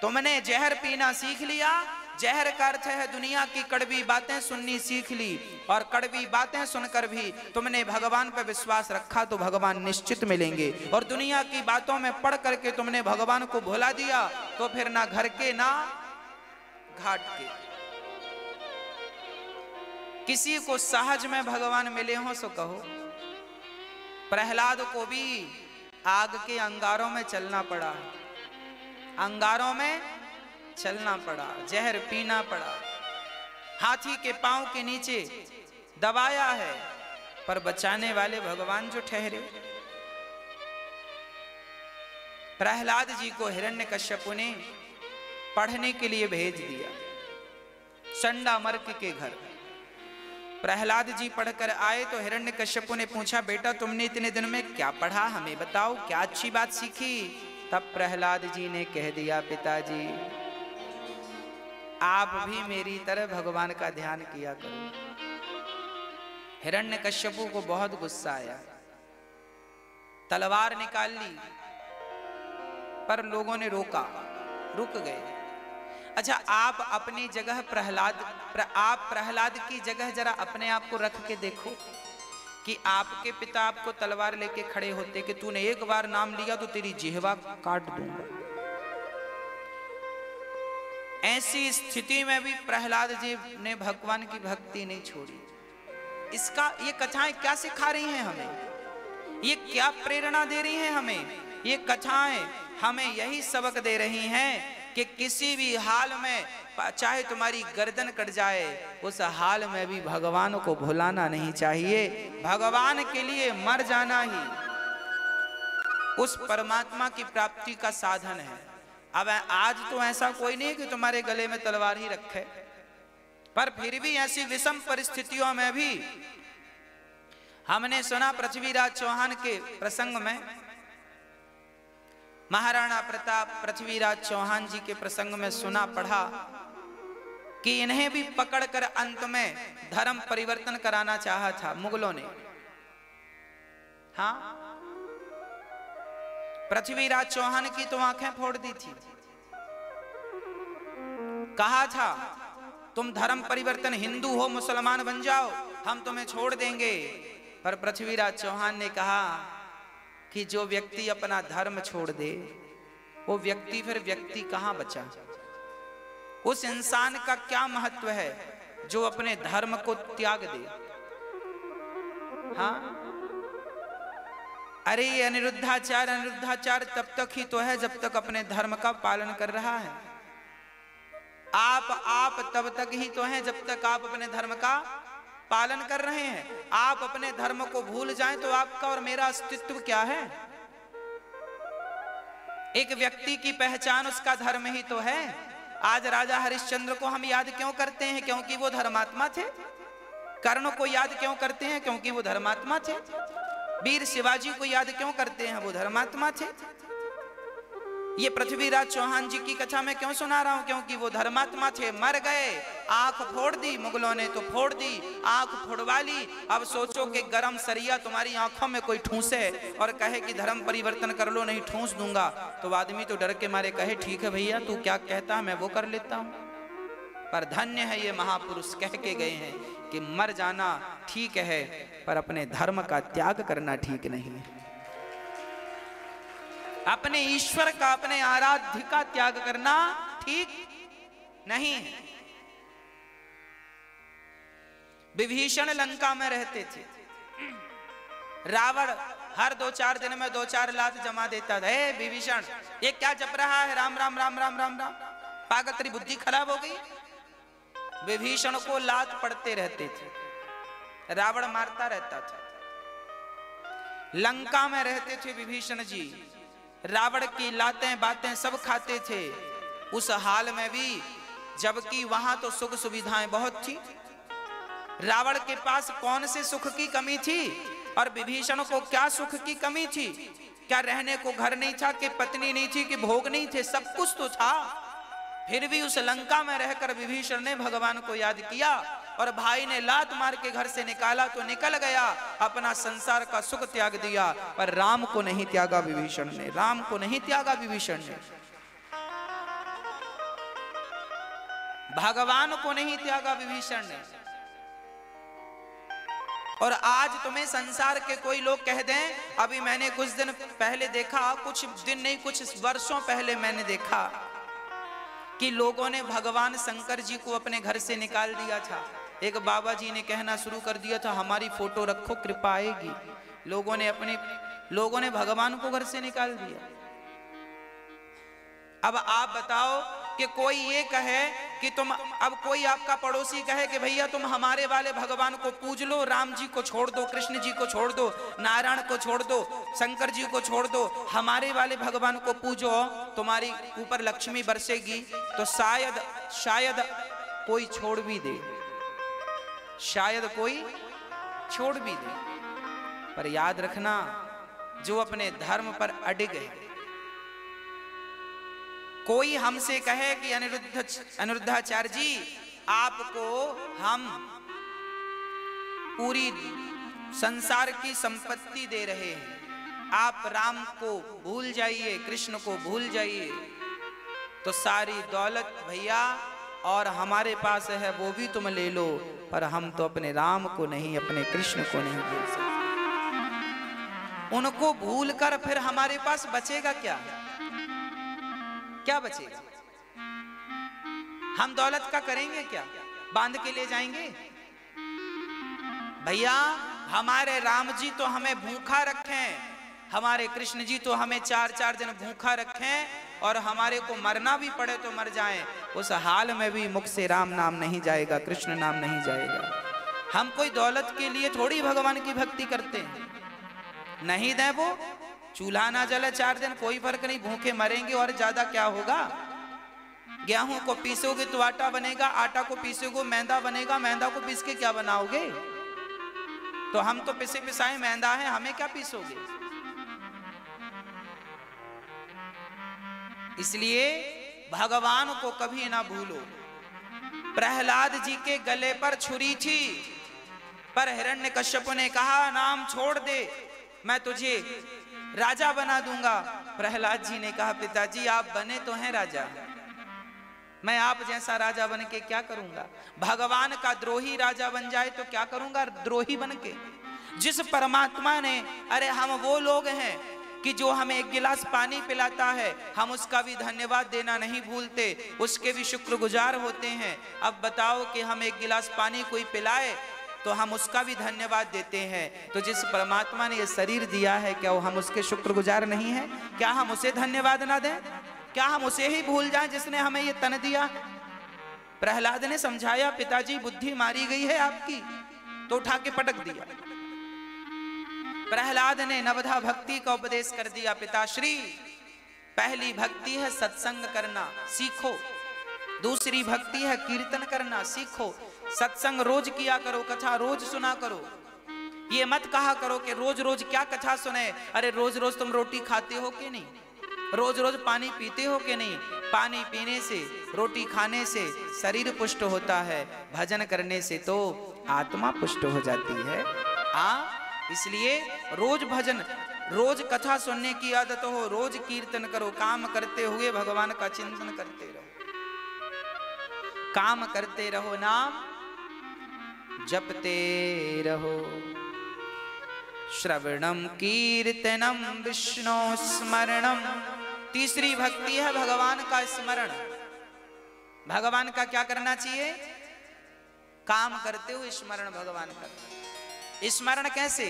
तुमने जहर पीना सीख लिया। जहर का अर्थ है दुनिया की कड़वी बातें सुननी सीख ली और कड़वी बातें सुनकर भी तुमने भगवान पर विश्वास रखा तो भगवान निश्चित मिलेंगे। और दुनिया की बातों में पढ़ करके तुमने भगवान को भुला दिया तो फिर ना घर के, ना घाट के। किसी को सहज में भगवान मिले हो सो कहो। प्रहलाद को भी आग के अंगारों में चलना पड़ा। अंगारों में चलना पड़ा, जहर पीना पड़ा। हाथी के पाँव के नीचे दबाया है, पर बचाने वाले भगवान जो ठहरे। प्रहलाद जी को हिरण्यकश्यपु ने पढ़ने के लिए भेज दिया, चंडा मर्क के घर। प्रहलाद जी पढ़कर आए तो हिरण्यकश्यपु ने पूछा, बेटा, तुमने इतने दिन में क्या पढ़ा? हमें बताओ, क्या अच्छी बात सीखी? तब प्रहलाद जी ने कह दिया पिताजी आप भी मेरी तरह भगवान का ध्यान किया करो। हिरण्यकश्यपु को बहुत गुस्सा आया। तलवार निकाल ली पर लोगों ने रोका रुक गए। अच्छा आप अपनी जगह प्रहलाद प्र, आप प्रहलाद की जगह जरा अपने आप को रख के देखो। कि आपके पिता आपको तलवार लेके खड़े होते कि तूने एक बार नाम लिया तो तेरी जिहवा काट दूँगा। ऐसी स्थिति में भी प्रहलाद जी ने भगवान की भक्ति नहीं छोड़ी। इसका, ये कथाएँ क्या सिखा रही हैं हमें? ये क्या प्रेरणा दे रही हैं हमें? ये कथाएँ हमें यही सबक दे रही हैं कि किसी भी हाल में चाहे तुम्हारी गर्दन कट जाए, उस हाल में भी भगवान को भुलाना नहीं चाहिए। भगवान के लिए मर जाना ही उस परमात्मा की प्राप्ति का साधन है। अब आज तो ऐसा कोई नहीं कि तुम्हारे गले में तलवार ही रखे। पर फिर भी ऐसी विषम परिस्थितियों में भी हमने सुना पृथ्वीराज चौहान के प्रसंग में महाराणा प्रताप पृथ्वीराज चौहान जी के प्रसंग में सुना पढ़ा कि इन्हें भी पकड़कर अंत में धर्म परिवर्तन कराना चाहा था मुगलों ने। हाँ? पृथ्वीराज चौहान की तो आँखें फोड़ दी थी। कहा था, तुम धर्म परिवर्तन हिंदू हो, मुसलमान बन जाओ, हम तुम्हें छोड़ देंगे। पर पृथ्वीराज चौहान ने कहा कि जो व्यक्ति अपना धर्म छोड़ दे, वो व्यक्ति फिर व्यक्ति कहाँ बचा? उस इंसान का क्या महत्व है जो अपने धर्म को त्याग दे? हाँ? अरे, ये अनिरुद्धाचार अनिरुद्धाचार तब तक ही तो है जब तक अपने धर्म का पालन कर रहा है। आप आप तब तक ही तो हैं जब तक आप अपने धर्म का पालन कर रहे हैं। आप अपने धर्म को भूल जाएँ तो आपका और मेरा अस्तित्व क्या है? एक व्यक्ति की पहचान उसका धर्म ही तो है। आज राजा हरिश्चंद्र को हम याद क्यों करते हैं? क्योंकि वो धर्मात्मा थे। कर्ण को याद क्यों करते हैं? क्योंकि वो धर्मात्मा थे। वीर शिवाजी को याद क्यों करते हैं? वो धर्मात्मा थे। ये पृथ्वीराज चौहान जी की कथा में क्यों सुना रहा हूँ? क्योंकि वो धर्मात्मा थे, मर गए। आँख फोड़ दी, मुगलों ने तो फोड़ दी। आँख फोड़वा ली। अब सोचो कि गरम सरिया तुम्हारी आँखों में कोई ठूसे और कहे कि धर्म परिवर्तन कर लो, नहीं ठूस दूँगा। तो आदमी तो डर के मारे कहे, ठीक है भैया, तू क्या कहता है, मैं वो कर लेता हूँ। पर धन्य है ये महापुरुष कह के गए हैं कि मर जाना ठीक है, पर अपने धर्म का त्याग करना ठीक नहीं है। अपने ईश्वर का, अपने आराध्य का त्याग करना ठीक नहीं है। विभीषण लंका में रहते थे। रावण हर दो चार दिन में दो चार लात जमा देता था। विभीषण, ये क्या जप रहा है? राम राम राम राम राम राम। पागल, तेरी बुद्धि खराब हो गई? विभीषण को लात पड़ते रहते थे। रावण मारता रहता था। लंका में रहते थे विभीषण जी। रावण की लातें बातें सब खाते थे। उस हाल में भी, जबकि वहाँ तो सुख सुविधाएँ बहुत थी। रावण के पास कौन से सुख की कमी थी? और विभीषण को क्या सुख की कमी थी? क्या रहने को घर नहीं था, कि पत्नी नहीं थी, कि भोग नहीं थे? सब कुछ तो था। फिर भी उस लंका में रहकर विभीषण ने भगवान को याद किया। और भाई ने लात मार के घर से निकाला तो निकल गया, अपना संसार का सुख त्याग दिया, पर राम को नहीं त्यागा विभीषण ने, राम को नहीं त्यागा विभीषण ने। भगवान को नहीं त्यागा विभीषण ने। और आज तुम्हें संसार के कोई लोग कह दें, अभी मैंने कुछ दिन पहले देखा, कुछ दिन नहीं, कुछ वर्षों पहले मैंने देखा, कि लोगों ने भगवान शंकर जी को अपने घर से निकाल दिया था। एक बाबा जी ने कहना शुरू कर दिया था, हमारी फ़ोटो रखो, कृपा आएगी। लोगों ने अपने, लोगों ने भगवान को घर से निकाल दिया। अब आप बताओ कि कोई ये कहे कि तुम, अब कोई आपका पड़ोसी कहे कि भैया तुम हमारे वाले भगवान को पूज लो, राम जी को छोड़ दो, कृष्ण जी को छोड़ दो, नारायण को छोड़ दो, शंकर जी को छोड़ दो, हमारे वाले भगवान को पूजो, तुम्हारी ऊपर लक्ष्मी बरसेगी तो शायद शायद कोई छोड़ भी दे। शायद कोई छोड़ भी दे। पर याद रखना, जो अपने धर्म पर अडिग है। कोई हमसे कहे कि अनिरुद्ध, अनिरुद्धाचार्य जी, आपको हम पूरी संसार की संपत्ति दे रहे हैं। आप राम को भूल जाइए, कृष्ण को भूल जाइए। तो सारी दौलत भैया और हमारे पास है, वो भी तुम ले लो। पर हम तो अपने राम को नहीं, अपने कृष्ण को नहीं भूल सकते। उनको भूल कर फिर हमारे पास बचेगा क्या? क्या बचेगा? हम दौलत का करेंगे क्या? बाँध के ले जाएँगे? भैया, हमारे राम जी तो हमें भूखा रखें, हमारे कृष्ण जी तो हमें चार चार दिन भूखा रखें और हमारे को मरना भी पड़े तो मर जाएँ। उस हाल में भी मुख से राम नाम नहीं जाएगा, कृष्ण नाम नहीं जाएगा। हम कोई दौलत के लिए थोड़ी भगवान की भक्ति करते हैं। नहीं दे वो, चूल्हा ना जले चार दिन, कोई फ़र्क नहीं, भूखे मरेंगे और ज़्यादा क्या होगा? गेहूँ को पीसोगे तो आटा बनेगा, आटा को पीसोगे, मैदा बनेगा, मैदा को पीस के क्या बनाओगे? तो हम तो पिसे पिसाए मैदा है, हमें क्या पीसोगे? इसलिए भगवान को कभी ना भूलो। प्रहलाद जी के गले पर छुरी थी, पर हिरण्य कश्यप ने कहा, नाम छोड़ दे, मैं तुझे राजा बना दूँगा। प्रहलाद जी ने कहा, पिताजी, आप बने तो हैं राजा। मैं आप जैसा राजा बन के क्या करूँगा? भगवान का द्रोही राजा बन जाए तो क्या करूँगा? द्रोही बन के। जिस परमात्मा ने, अरे हम वो लोग हैं कि जो हमें एक गिलास पानी पिलाता है, हम उसका भी धन्यवाद देना नहीं भूलते, उसके भी शुक्रगुजार होते हैं। अब बताओ कि हम एक गिलास पानी कोई पिलाए तो हम उसका भी धन्यवाद देते हैं। तो जिस परमात्मा ने ये शरीर दिया है, क्या वो हम उसके शुक्रगुजार नहीं है? क्या हम उसे धन्यवाद ना दें? क्या हम उसे ही भूल जाएँ जिसने हमें ये तन दिया? प्रहलाद ने समझाया, पिताजी, बुद्धि मारी गई है आपकी तो उठा के पटक दिया। प्रहलाद ने नवधा भक्ति का उपदेश कर दिया, पिताश्री, पहली भक्ति है सत्संग करना, सीखो। दूसरी भक्ति है कीर्तन करना, सीखो। सत्संग रोज किया करो, कथा रोज सुना करो। ये मत कहा करो कि रोज रोज क्या कथा सुने, अरे रोज रोज तुम रोटी खाते हो कि नहीं? रोज रोज पानी पीते हो कि नहीं? पानी पीने से, रोटी खाने से शरीर पुष्ट होता है, भजन करने से तो आत्मा पुष्ट हो जाती है। आ इसलिए रोज भजन, रोज कथा सुनने की आदत हो, रोज कीर्तन करो, काम करते हुए भगवान का चिंतन करते रहो। काम करते रहो, नाम जपते रहो। श्रवणम, कीर्तनम, विष्णु स्मरणम। तीसरी भक्ति है भगवान का स्मरण। भगवान का क्या करना चाहिए? काम करते हुए स्मरण भगवान का स्मरण कैसे?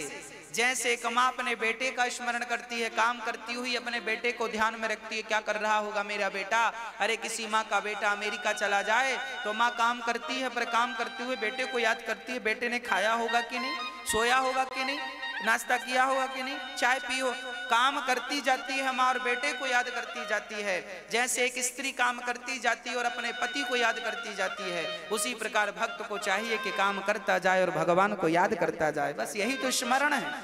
जैसे एक माँ अपने बेटे का स्मरण करती है, काम करती हुई अपने बेटे को ध्यान में रखती है, क्या कर रहा होगा मेरा बेटा? अरे किसी माँ का बेटा अमेरिका चला जाए तो माँ काम करती है, पर काम करते हुए बेटे को याद करती है, बेटे ने खाया होगा कि नहीं? सोया होगा कि नहीं? नाश्ता किया होगा कि नहीं? चाय पियो। काम करती जाती है, माँ और बेटे को याद करती जाती है। जैसे एक स्त्री काम करती जाती है और अपने पति को याद करती जाती है, उसी प्रकार भक्त को चाहिए कि काम करता जाए और भगवान को याद करता जाए। बस यही तो स्मरण है।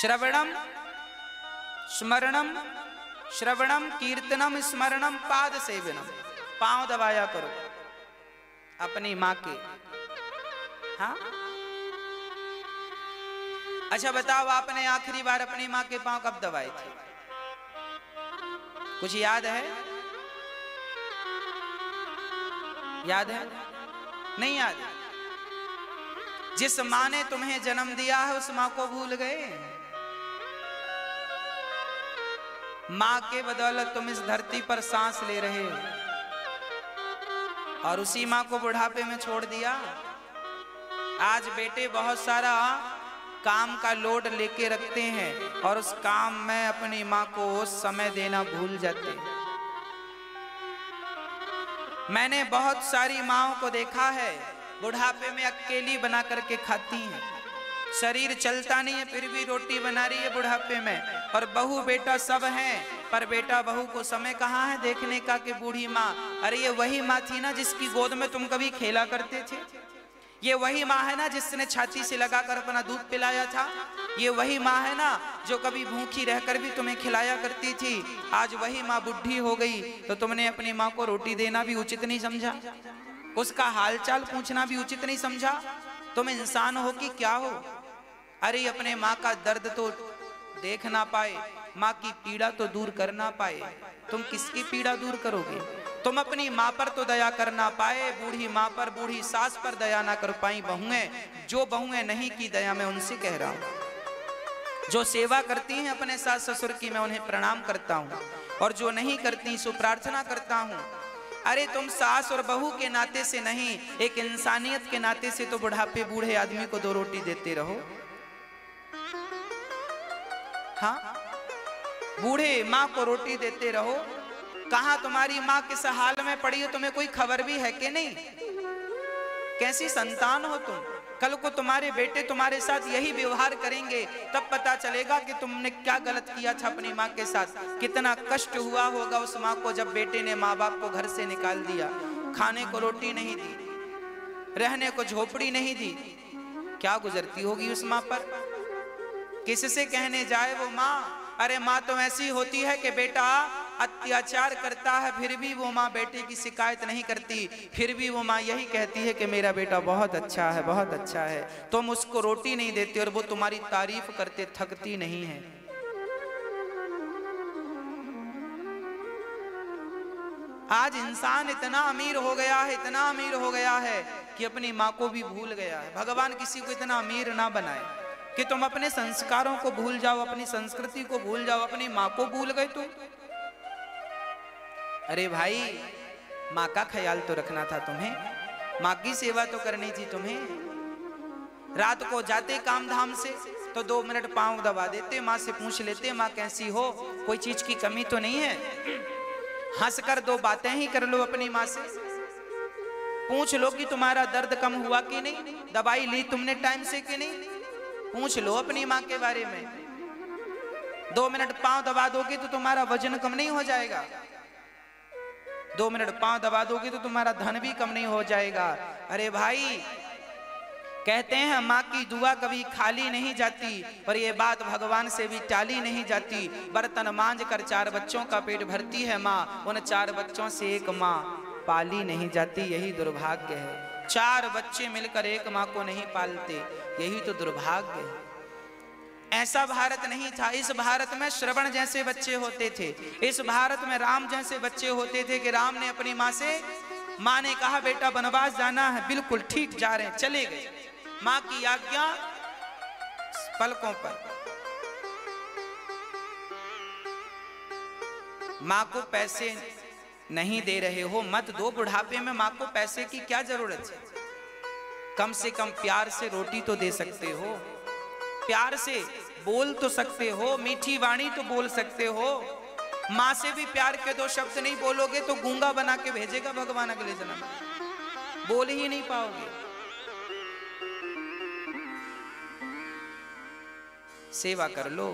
श्रवणम, स्मरणम, श्रवणम, कीर्तनम, स्मरणम, पाद सेवनम। पाँव दबाया करो। अपनी माँ के। हाँ? अच्छा बताओ, आपने आखिरी बार अपनी माँ के पाँव कब दबाए थे? कुछ याद है? याद है? नहीं याद। जिस माँ ने तुम्हें जन्म दिया है, उस माँ को भूल गए। माँ के बदौलत तुम इस धरती पर सांस ले रहे हो। और उसी माँ को बुढ़ापे में छोड़ दिया। आज बेटे बहुत सारा काम का लोड लेके रखते हैं और उस काम में अपनी माँ को समय देना भूल जाते हैं। मैंने बहुत सारी माओ को देखा है, बुढ़ापे में अकेली बना करके खाती हैं। शरीर चलता नहीं है, फिर भी रोटी बना रही है बुढ़ापे में। और बहू बेटा सब हैं, पर बेटा बहू को समय कहाँ है देखने का कि बूढ़ी माँ? अरे ये वही माँ थी ना जिसकी गोद में तुम कभी खेला करते थे? ये वही माँ है ना जिसने छाती से लगाकर अपना दूध पिलाया था? ये वही माँ है ना जो कभी भूखी रहकर भी तुम्हें खिलाया करती थी? आज वही माँ बुढ़ी हो गई तो तुमने अपनी माँ को रोटी देना भी उचित नहीं समझा? उसका हालचाल पूछना भी उचित नहीं समझा? तुम इंसान हो कि क्या हो? अरे, अपने माँ का दर्द तो देख ना पाए, माँ की पीड़ा तो दूर कर ना पाए। तुम किसकी पीड़ा दूर करोगे? तुम अपनी माँ पर तो दया कर ना पाए, बूढ़ी माँ पर, बूढ़ी सास पर दया ना कर पाई बहुएँ। जो बहुएँ नहीं की दया मैं उनसे कह रहा हूँ। जो सेवा करती हैं अपने सास ससुर की मैं उन्हें प्रणाम करता हूँ। और जो नहीं करती, सो प्रार्थना करता हूँ। अरे तुम सास और बहू के नाते से नहीं, एक इंसानियत के नाते से तो बुढ़ापे बूढ़े आदमी को दो रोटी देते रहो। हाँ? बूढ़े माँ को रोटी देते रहो। कहा तुम्हारी माँ किस हाल में पड़ी है? तुम्हें कोई खबर भी है कि नहीं? कैसी संतान हो तुम? कल को तुम्हारे बेटे तुम्हारे साथ यही व्यवहार करेंगे, तब पता चलेगा कि तुमने क्या गलत किया था अपनी माँ के साथ। कितना कष्ट हुआ होगा उस माँ को जब बेटे ने माँ बाप को घर से निकाल दिया। खाने को रोटी नहीं दी, रहने को झोपड़ी नहीं दी। क्या गुजरती होगी उस माँ पर? किससे कहने जाए वो माँ? अरे माँ तो ऐसी होती है कि बेटा अत्याचार करता है, फिर भी वो माँ बेटे की शिकायत नहीं करती। फिर भी वो माँ यही कहती है कि मेरा बेटा बहुत अच्छा है, बहुत अच्छा है। तुम उसको रोटी नहीं देते और वो तुम्हारी तारीफ़ करते, थकती नहीं है। आज इंसान इतना अमीर हो गया है, इतना अमीर हो गया है कि अपनी माँ को भी भूल गया है। भगवान किसी को इतना अमीर ना बनाए कि तुम अपने संस्कारों को भूल जाओ, अपनी संस्कृति को भूल जाओ, अपनी माँ को भूल गए तुम। अरे भाई, माँ का ख्याल तो रखना था तुम्हें। माँ की सेवा तो करनी थी तुम्हें। रात को जाते काम धाम से तो दो मिनट पाँव दबा देते, माँ से पूछ लेते, माँ कैसी हो? कोई चीज़ की कमी तो नहीं है? हंस कर दो बातें ही कर लो अपनी माँ से। पूछ लो कि तुम्हारा दर्द कम हुआ कि नहीं? दवाई ली तुमने टाइम से कि नहीं? पूछ लो अपनी माँ के बारे में। दो मिनट पाँव दबा दोगे तो तुम्हारा वज़न कम नहीं हो जाएगा। दो मिनट पाँव दबा दोगे तो तुम्हारा धन भी कम नहीं हो जाएगा। अरे भाई, कहते हैं माँ की दुआ कभी खाली नहीं जाती, पर ये बात भगवान से भी टाली नहीं जाती। बर्तन मांझ कर चार बच्चों का पेट भरती है माँ, उन चार बच्चों से एक माँ पाली नहीं जाती, यही दुर्भाग्य है। चार बच्चे मिलकर एक माँ को नहीं पालते, यही तो दुर्भाग्य है। ऐसा भारत नहीं था। इस भारत में श्रवण जैसे बच्चे होते थे। इस भारत में राम जैसे बच्चे होते थे कि राम ने अपनी माँ से, माँ ने कहा, बेटा, वनवास जाना है। बिल्कुल ठीक जा रहे हैं। चले गए। माँ की आज्ञा पलकों पर। माँ को पैसे नहीं दे रहे हो, मत दो। बुढ़ापे में माँ को पैसे की क्या ज़रूरत है? कम से कम प्यार से रोटी तो दे सकते हो। प्यार से बोल तो सकते हो, मीठी वाणी तो बोल सकते हो। माँ से भी प्यार के दो शब्द नहीं बोलोगे तो गूँगा बना के भेजेगा भगवान अगले जन्म बोल ही नहीं पाओगे। सेवा कर लो।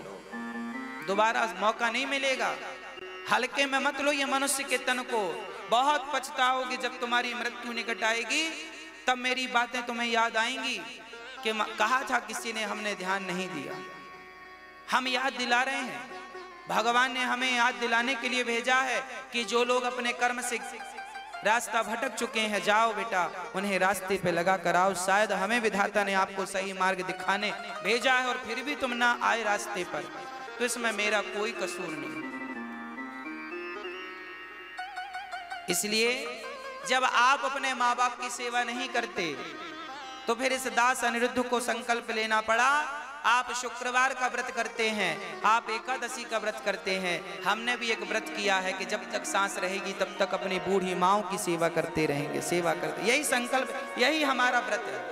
दोबारा मौका नहीं मिलेगा। हल्के में मत लो ये मनुष्य के तन को। बहुत पछताओगे जब तुम्हारी मृत्यु निकट आएगी, तब मेरी बातें तुम्हें याद आएँगी कि कहा था किसी ने हमने ध्यान नहीं दिया। हम याद दिला रहे हैं। भगवान ने हमें याद दिलाने के लिए भेजा है कि जो लोग अपने कर्म से रास्ता भटक चुके हैं, जाओ बेटा, उन्हें रास्ते पे लगा कर आओ शायद हमें विधाता ने आपको सही मार्ग दिखाने भेजा है और फिर भी तुम ना आए रास्ते पर। तो इसमें मेरा कोई कसूर नहीं। इसलिए जब आप अपने माँ बाप की सेवा नहीं करते तो फिर इस दास अनिरुद्ध को संकल्प लेना पड़ा आप शुक्रवार का व्रत करते हैं, आप एकादशी का व्रत करते हैं। हमने भी एक व्रत किया है कि जब तक सांस रहेगी, तब तक अपनी बूढ़ी माओ की सेवा करते रहेंगे, सेवा करते। यही संकल्प, यही हमारा व्रत है।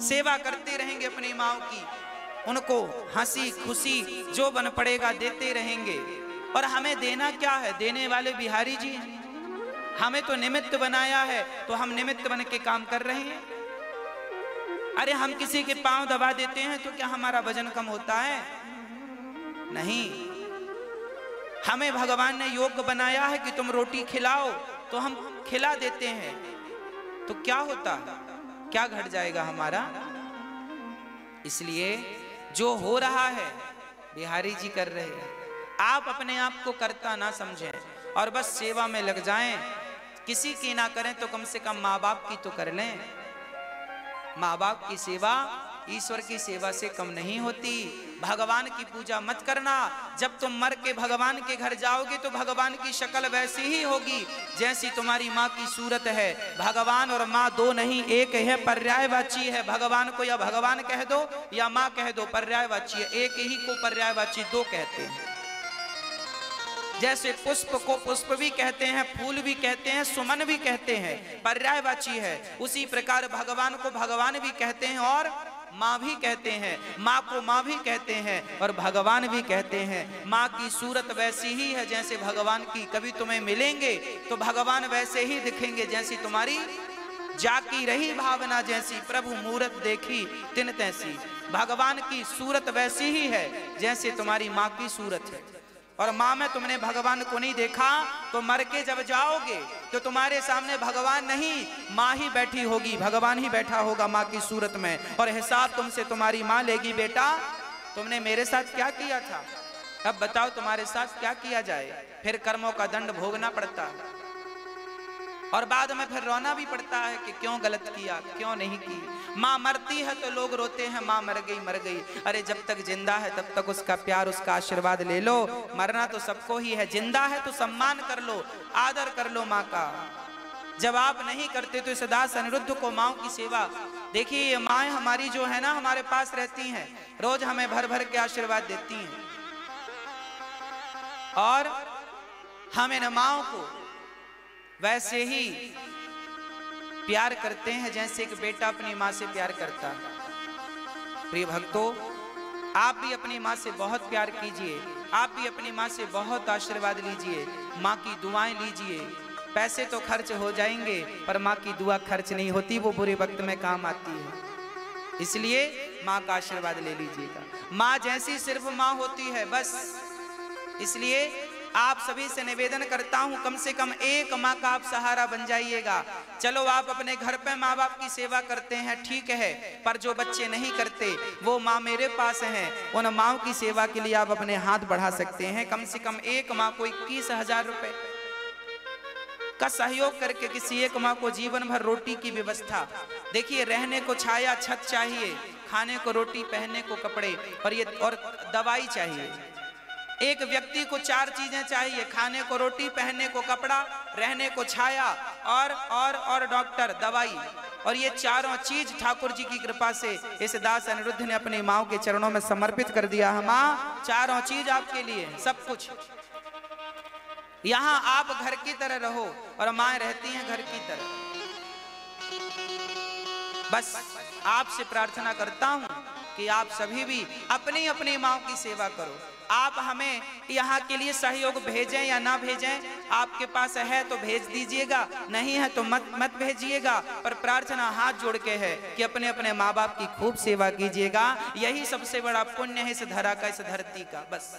सेवा करते रहेंगे अपनी माओ की। उनको हँसी, खुशी, जो बन पड़ेगा देते रहेंगे। और हमें देना क्या है? देने वाले बिहारी जी हमें तो निमित्त बनाया है तो हम निमित्त बन के काम कर रहे हैं। अरे हम किसी के पाँव दबा देते हैं तो क्या हमारा वज़न कम होता है? नहीं। हमें भगवान ने योग्य बनाया है कि तुम रोटी खिलाओ तो हम खिला देते हैं। तो क्या होता? क्या घट जाएगा हमारा? इसलिए जो हो रहा है, बिहारी जी कर रहे हैं। आप अपने आप को करता ना समझें और बस सेवा में लग जाएँ। किसी की ना करें तो कम से कम माँ बाप की तो कर लें। माँ बाप की सेवा ईश्वर की सेवा से कम नहीं होती। भगवान की पूजा मत करना। जब तुम मर के भगवान के घर जाओगे तो भगवान की शक्ल वैसी ही होगी, जैसी तुम्हारी माँ की सूरत है। भगवान और माँ दो नहीं, एक है पर्यायवाची है। भगवान को या भगवान कह दो या माँ कह दो, पर्यायवाची है। एक ही को पर्यायवाची दो कहते हैं। जैसे पुष्प को पुष्प भी कहते हैं, फूल भी कहते हैं, सुमन भी कहते हैं, पर्यायवाची है। उसी प्रकार भगवान को भगवान भी कहते हैं और माँ भी कहते हैं। माँ को माँ भी कहते हैं और भगवान भी कहते हैं। माँ की सूरत वैसी ही है जैसे भगवान की कभी तुम्हें मिलेंगे तो भगवान वैसे ही दिखेंगे जैसी तुम्हारी जाकी रही भावना जैसी प्रभु मूरत देखी तिन तैसी भगवान की सूरत वैसी ही है जैसे तुम्हारी माँ की सूरत है। और माँ, में तुमने भगवान को नहीं देखा तो मर के जब जाओगे तो तुम्हारे सामने भगवान नहीं, माँ ही बैठी होगी, भगवान ही बैठा होगा माँ की सूरत में। और हिसाब तुमसे तुम्हारी माँ लेगी, बेटा। तुमने मेरे साथ क्या किया था? अब बताओ तुम्हारे साथ क्या किया जाए? फिर कर्मों का दंड भोगना पड़ता है। और बाद में फिर रोना भी पड़ता है कि क्यों गलत किया, क्यों नहीं की। माँ मरती है तो लोग रोते हैं, माँ मर गई मर गई। अरे जब तक ज़िंदा है तब तक उसका प्यार, उसका आशीर्वाद ले लो। मरना तो सबको ही है, ज़िंदा है तो सम्मान कर लो, आदर कर लो माँ का। जब आप नहीं करते तो इस दास अनिरुद्ध को माओ की सेवा। देखिए, ये माए हमारी जो है ना, हमारे पास रहती हैं, रोज हमें भर भर के आशीर्वाद देती हैं। और हम इन माओ को वैसे ही प्यार करते हैं जैसे एक बेटा अपनी माँ से प्यार करता। है प्रिय भक्तों, आप भी अपनी माँ से बहुत प्यार कीजिए। आप भी अपनी माँ से बहुत आशीर्वाद लीजिए। माँ की दुआएँ लीजिए। पैसे तो खर्च हो जाएँगे, पर माँ की दुआ खर्च नहीं होती, वो बुरे वक्त में काम आती है। इसलिए माँ का आशीर्वाद ले लीजिएगा। माँ जैसी सिर्फ़ माँ होती है, बस। इसलिए आप सभी से निवेदन करता हूँ, कम से कम एक माँ का आप सहारा बन जाइएगा। चलो, आप अपने घर पे माँ बाप की सेवा करते हैं, ठीक है, पर जो बच्चे नहीं करते, वो माँ मेरे पास हैं। उन माओ की सेवा के लिए आप अपने हाथ बढ़ा सकते हैं। कम से कम एक माँ को इक्कीस हज़ार रुपए का सहयोग करके किसी एक माँ को जीवन भर रोटी की व्यवस्था। देखिए, रहने को छाया, छत चाहिए, खाने को रोटी, पहनने को कपड़े, और ये, और दवाई चाहिए। एक व्यक्ति को चार चीज़ें चाहिए, खाने को रोटी, पहनने को कपड़ा, रहने को छाया और और और डॉक्टर, दवाई। और ये चारों चीज़ ठाकुर जी की कृपा से इस दास अनिरुद्ध ने अपनी माओ के चरणों में समर्पित कर दिया। है माँ, चारों चीज़ आपके लिए, सब कुछ। यहाँ आप घर की तरह रहो और माए रहती हैं घर की तरह। बस आपसे प्रार्थना करता हूँ कि आप सभी भी अपनी अपनी माओ की सेवा करो। आप हमें यहाँ के लिए सहयोग भेजें या ना भेजें, आपके पास है तो भेज दीजिएगा, नहीं है तो मत मत भेजिएगा, पर प्रार्थना हाथ जोड़ के है कि अपने अपने माँ बाप की खूब सेवा कीजिएगा। यही सबसे बड़ा पुण्य है इस धरा का, इस धरती का, बस।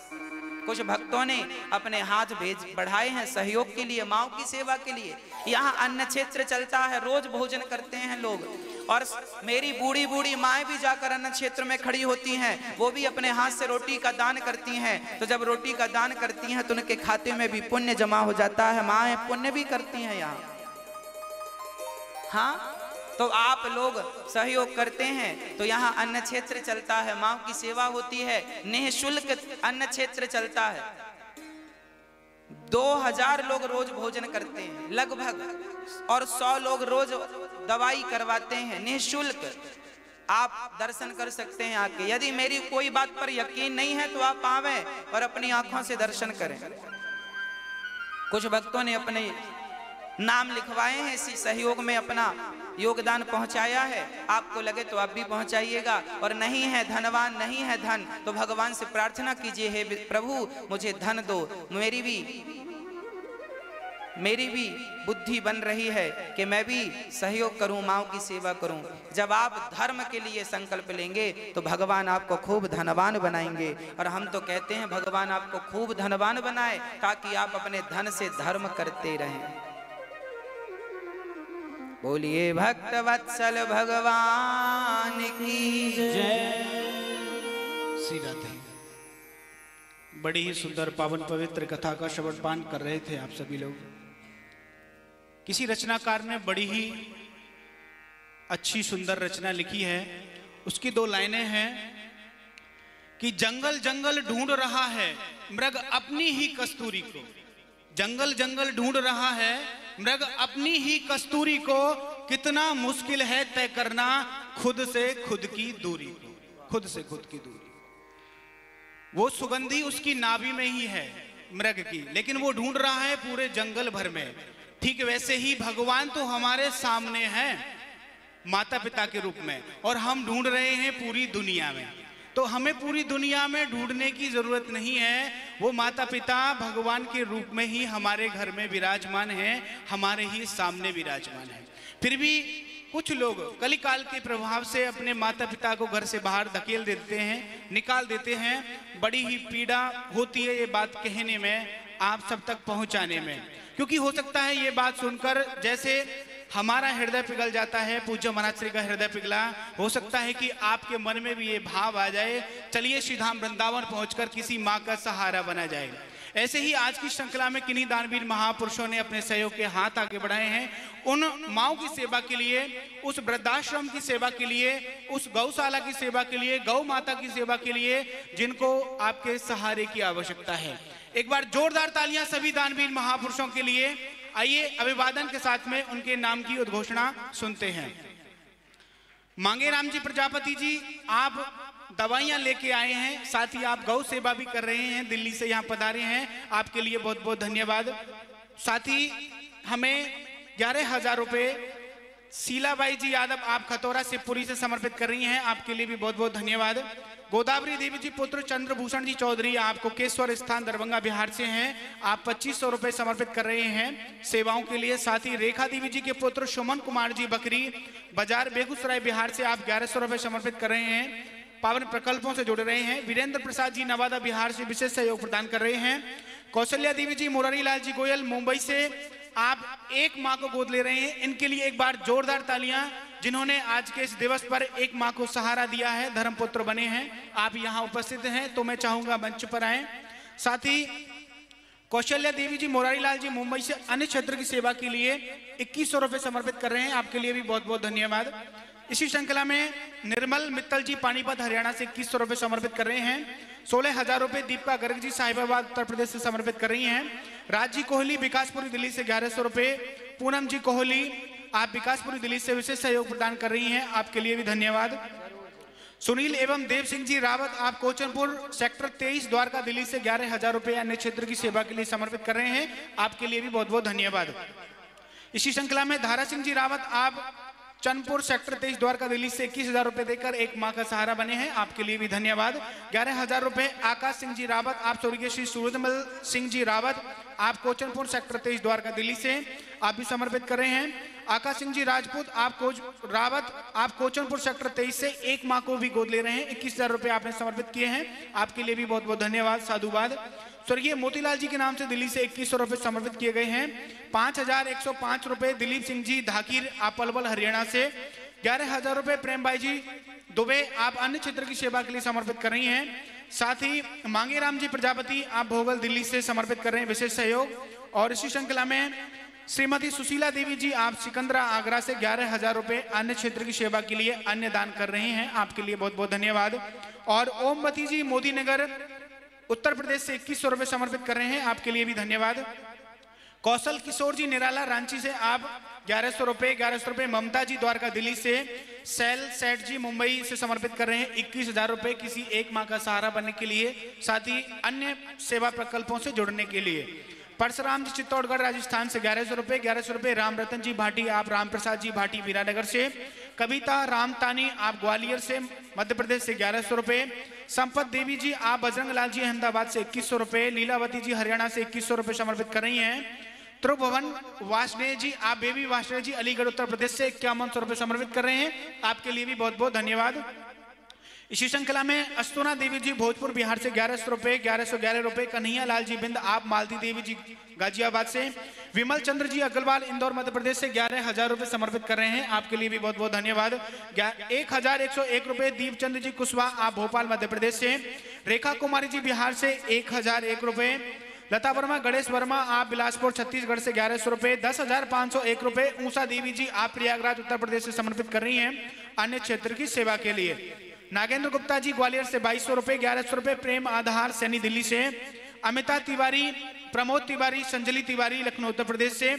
कुछ भक्तों ने अपने हाथ भेज बढ़ाए हैं सहयोग के लिए, माओ की सेवा के लिए। यहाँ अन्न क्षेत्र चलता है, रोज भोजन करते हैं लोग। और मेरी बूढ़ी बूढ़ी माए भी जाकर अन्न क्षेत्र में खड़ी होती हैं। वो भी अपने हाथ से रोटी का दान करती हैं। तो जब रोटी का दान करती हैं तो उनके खाते में भी पुण्य जमा हो जाता है। माए पुण्य भी करती हैं यहाँ। हाँ? तो आप लोग सहयोग करते हैं। तो यहाँ अन्न क्षेत्र चलता है। माँ की सेवा होती है। निःशुल्क अन्न क्षेत्र चलता है। दो हज़ार लोग रोज भोजन करते हैं, लगभग, और सौ लोग रोज दवाई करवाते हैं, निःशुल्क। आप दर्शन कर सकते हैं आके। यदि मेरी कोई बात पर यकीन नहीं है तो आप आवे और अपनी आँखों से दर्शन करें। कुछ भक्तों ने अपने नाम लिखवाए हैं, इसी सहयोग में अपना योगदान पहुँचाया है। आपको लगे तो आप भी पहुंचाइएगा। और नहीं है धनवान, नहीं है धन तो भगवान से प्रार्थना कीजिए, हे प्रभु, मुझे धन दो। मेरी भी मेरी भी बुद्धि बन रही है कि मैं भी सहयोग करूँ माओ की सेवा करूँ। जब आप धर्म के लिए संकल्प लेंगे तो भगवान आपको खूब धनवान बनाएँगे। और हम तो कहते हैं, भगवान आपको खूब धनवान बनाए, ताकि आप अपने धन से धर्म करते रहें। बोलिए भक्त वत्सल भगवान की जय। श्री राधे। बड़ी ही सुंदर, पावन पवित्र कथा का श्रवण पान कर रहे थे आप सभी लोग। किसी रचनाकार ने बड़ी ही अच्छी सुंदर रचना लिखी है। उसकी दो लाइनें हैं कि जंगल जंगल ढूंढ रहा है मृग अपनी ही कस्तूरी को। जंगल जंगल ढूंढ रहा है मृग अपनी ही कस्तूरी को कितना मुश्किल है तय करना खुद से खुद की दूरी खुद से खुद की दूरी। वो सुगंधी उसकी नाभि में ही है मृग की, लेकिन वो ढूंढ रहा है पूरे जंगल भर में। ठीक वैसे ही भगवान तो हमारे सामने है माता पिता के रूप में, और हम ढूंढ रहे हैं पूरी दुनिया में। तो हमें पूरी दुनिया में ढूँढने की ज़रूरत नहीं है। वो माता पिता भगवान के रूप में ही हमारे घर में विराजमान है, हमारे ही सामने विराजमान है। फिर भी कुछ लोग कलिकाल के प्रभाव से अपने माता पिता को घर से बाहर धकेल देते हैं, निकाल देते हैं। बड़ी ही पीड़ा होती है ये बात कहने में, आप सब तक पहुँचाने में। क्योंकि हो सकता है ये बात सुनकर जैसे हमारा हृदय पिघल जाता है, पूज्य महाराज श्री का हृदय पिघला। हो सकता है कि आपके मन में भी ये भाव आ जाए, चलिए श्रीधाम वृंदावन पहुंचकर किसी माँ का सहारा बना जाए। ऐसे ही आज की श्रृंखला में किन्हीं दानवीर महापुरुषों ने अपने सहयोग के हाथ आगे बढ़ाए हैं। उन माओ की सेवा के लिए, उस वृद्धाश्रम की सेवा के लिए, उस गौशाला की सेवा के लिए, गौ माता की सेवा के लिए, जिनको आपके सहारे की आवश्यकता है। एक बार जोरदार तालियाँ सभी दानवीर महापुरुषों के लिए। आइए अभिवादन के साथ में उनके नाम की उद्घोषणा सुनते हैं। मांगे राम जी प्रजापति जी, आप दवाइयाँ लेके आए हैं, साथ ही आप गौ सेवा भी कर रहे हैं, दिल्ली से यहाँ पधारे हैं, आपके लिए बहुत बहुत धन्यवाद। साथ ही हमें ग्यारह हज़ार रुपए शीलाबाई जी यादव, आप खतौरा से पूरी से समर्पित कर रही हैं, आपके लिए भी बहुत बहुत धन्यवाद। गोदावरी देवी जी पुत्र चंद्रभूषण जी चौधरी आपको केश्वर स्थान दरभंगा बिहार से हैं। आप पच्चीस सौ रुपए समर्पित कर रहे हैं। सेवाओं के लिए साथ ही रेखा देवी जी के पुत्र सुमन कुमार जी बकरी, बाज़ार बेगूसराय बिहार से आप ग्यारह सौ रुपए समर्पित कर रहे हैं। पावन प्रकल्पों से जुड़ रहे हैं। वीरेंद्र प्रसाद जी नवादा बिहार से विशेष सहयोग प्रदान कर रहे हैं। कौशल्या देवी जी मुरारी लाल जी गोयल, मुंबई से आप एक माँ को गोद ले रहे हैं। इनके लिए एक बार जोरदार तालियाँ। जिन्होंने आज के इस दिवस पर एक माँ को सहारा दिया है, धर्मपुत्र बने हैं। आप यहाँ उपस्थित हैं तो मैं चाहूँगा मंच पर आए। साथ ही कौशल्या देवी जी मोरारी लाल जी, मुंबई से अन्य क्षेत्र की सेवा के लिए इक्कीस सौ रुपए समर्पित कर रहे हैं। आपके लिए भी बहुत बहुत धन्यवाद। इसी श्रृंखला में निर्मल मित्तल जी, पानीपत, हरियाणा से इक्कीस सौ रुपए समर्पित कर रहे हैं। सोलह हज़ार रुपए दीपा गर्ग जी, साहिबाबाद, उत्तर प्रदेश से समर्पित कर रही हैं। राज़ी कोहली, विकासपुरी, दिल्ली से ग्यारह सौ रुपए पूनम जी कोहली आप विकासपुरी दिल्ली से विशेष सहयोग प्रदान कर रही हैं। आपके लिए भी धन्यवाद। सुनील एवं देव सिंह जी रावत आप कोचनपुर सेक्टर तेईस द्वारका दिल्ली से ग्यारह हज़ार रुपए अन्य क्षेत्र की सेवा के लिए समर्पित कर रहे हैं। आपके लिए भी बहुत बहुत धन्यवाद। इसी श्रृंखला में धारा सिंह जी रावत आप चंदपुर सेक्टर तेईस द्वारका दिल्ली से इक्कीस हज़ार रुपए देकर एक माह का सहारा बने हैं। आपके लिए भी धन्यवाद। ग्यारह हज़ार रुपए आकाश सिंह जी रावत, आप स्वर्गीय श्री सूरजमल सिंह जी रावत, आप कोचनपुर सेक्टर तेईस द्वारका दिल्ली से आप भी समर्पित कर रहे हैं। आकाश सिंह जी, राजपूत, आप कोच रावत, आप कोचनपुर सेक्टर तेईस से एक माह को भी गोद ले रहे हैं। इक्कीस हज़ार रुपए आपने समर्पित किए हैं। आपके लिए भी बहुत बहुत धन्यवाद, साधुवाद। स्वर्गीय मोतीलाल जी के नाम से दिल्ली से इक्कीस सौ रुपए समर्पित किए गए हैं। पाँच हज़ार एक सौ पाँच रुपए दिलीप सिंह जी, धाकिर, आप पलवल, हरियाणा से। ग्यारह हज़ार रुपए प्रेम भाई जी, दुबे, आप अन्य क्षेत्र की सेवा के लिए समर्पित कर रही हैं। साथ ही मांगे राम जी, प्रजापति, आप भोगल, दिल्ली से समर्पित कर रहे हैं। विशेष सहयोग। और इसी श्रृंखला में श्रीमती सुशीला देवी जी आप सिकंदरा आगरा से ग्यारह हज़ार रुपए अन्य क्षेत्र की सेवा के लिए अन्य दान कर रहे हैं। आपके लिए बहुत बहुत धन्यवाद। और ओमवती जी मोदी नगर, उत्तर प्रदेश से इक्कीस सौ रुपए समर्पित कर रहे हैं। आपके लिए भी धन्यवाद। कौशल किशोर जी निराला, रांची से आप ग्यारह सौ रुपए, ग्यारह सौ रुपए ममता जी द्वारका दिल्ली से, सैल सेठ जी मुंबई से समर्पित कर रहे हैं। इक्कीस हज़ार रुपए किसी एक माह का सहारा बनने के लिए, साथ ही अन्य सेवा प्रकल्पों से जुड़ने के लिए। परशुराम जी चित्तौड़गढ़, राजस्थान से ग्यारह सौ रुपए, ग्यारह सौ रुपए राम रतन जी भाटी, आप राम प्रसाद जी भाटी वीरानगर से, कविता रामतानी, आप ग्वालियर से, मध्य प्रदेश से ग्यारह सौ रुपए, संपत देवी जी, आप बजरंग लाल जी अहमदाबाद से इक्कीस सौ रुपए, लीलावती जी हरियाणा से इक्कीस सौ रुपए समर्पित कर रही हैं। त्रिभुवन वासने जी, आप बेबी वासने जी अलीगढ़, उत्तर प्रदेश से इक्यावन सौ रुपए समर्पित कर रहे हैं। आपके लिए भी बहुत बहुत धन्यवाद। इसी श्रृंखला में अस्तुना देवी जी भोजपुर बिहार से ग्यारह सौ रुपए, ग्यारह सौ ग्यारह रुपए, कन्हैया लाल जी बिंद, आप मालती देवी जी, गाजियाबाद से। विमल चंद्र जी अग्रवाल, इंदौर, मध्य प्रदेश से ग्यारह हज़ार रुपए समर्पित कर रहे हैं। आपके लिए भी बहुत बहुत धन्यवाद। एक हज़ार एक सौ एक रुपए दीप चंद्र जी कुशवाहा, आप भोपाल, मध्य प्रदेश से। रेखा कुमारी जी बिहार से एक हज़ार एक रुपए। लता वर्मा, गणेश वर्मा, आप बिलासपुर, छत्तीसगढ़ से ग्यारह सौ रुपए। दस हज़ार पाँच सौ एक रुपए। ऊषा देवी जी, आप प्रयागराज, उत्तर प्रदेश से समर्पित कर रही हैं। अन्य क्षेत्र की सेवा के लिए। नागेंद्र गुप्ता जी ग्वालियर से बाईस सौ रुपए, ग्यारह सौ रुपए प्रेम आधार सैनी दिल्ली से। अमिता तिवारी, प्रमोद तिवारी, संजलि तिवारी लखनऊ, उत्तर प्रदेश से।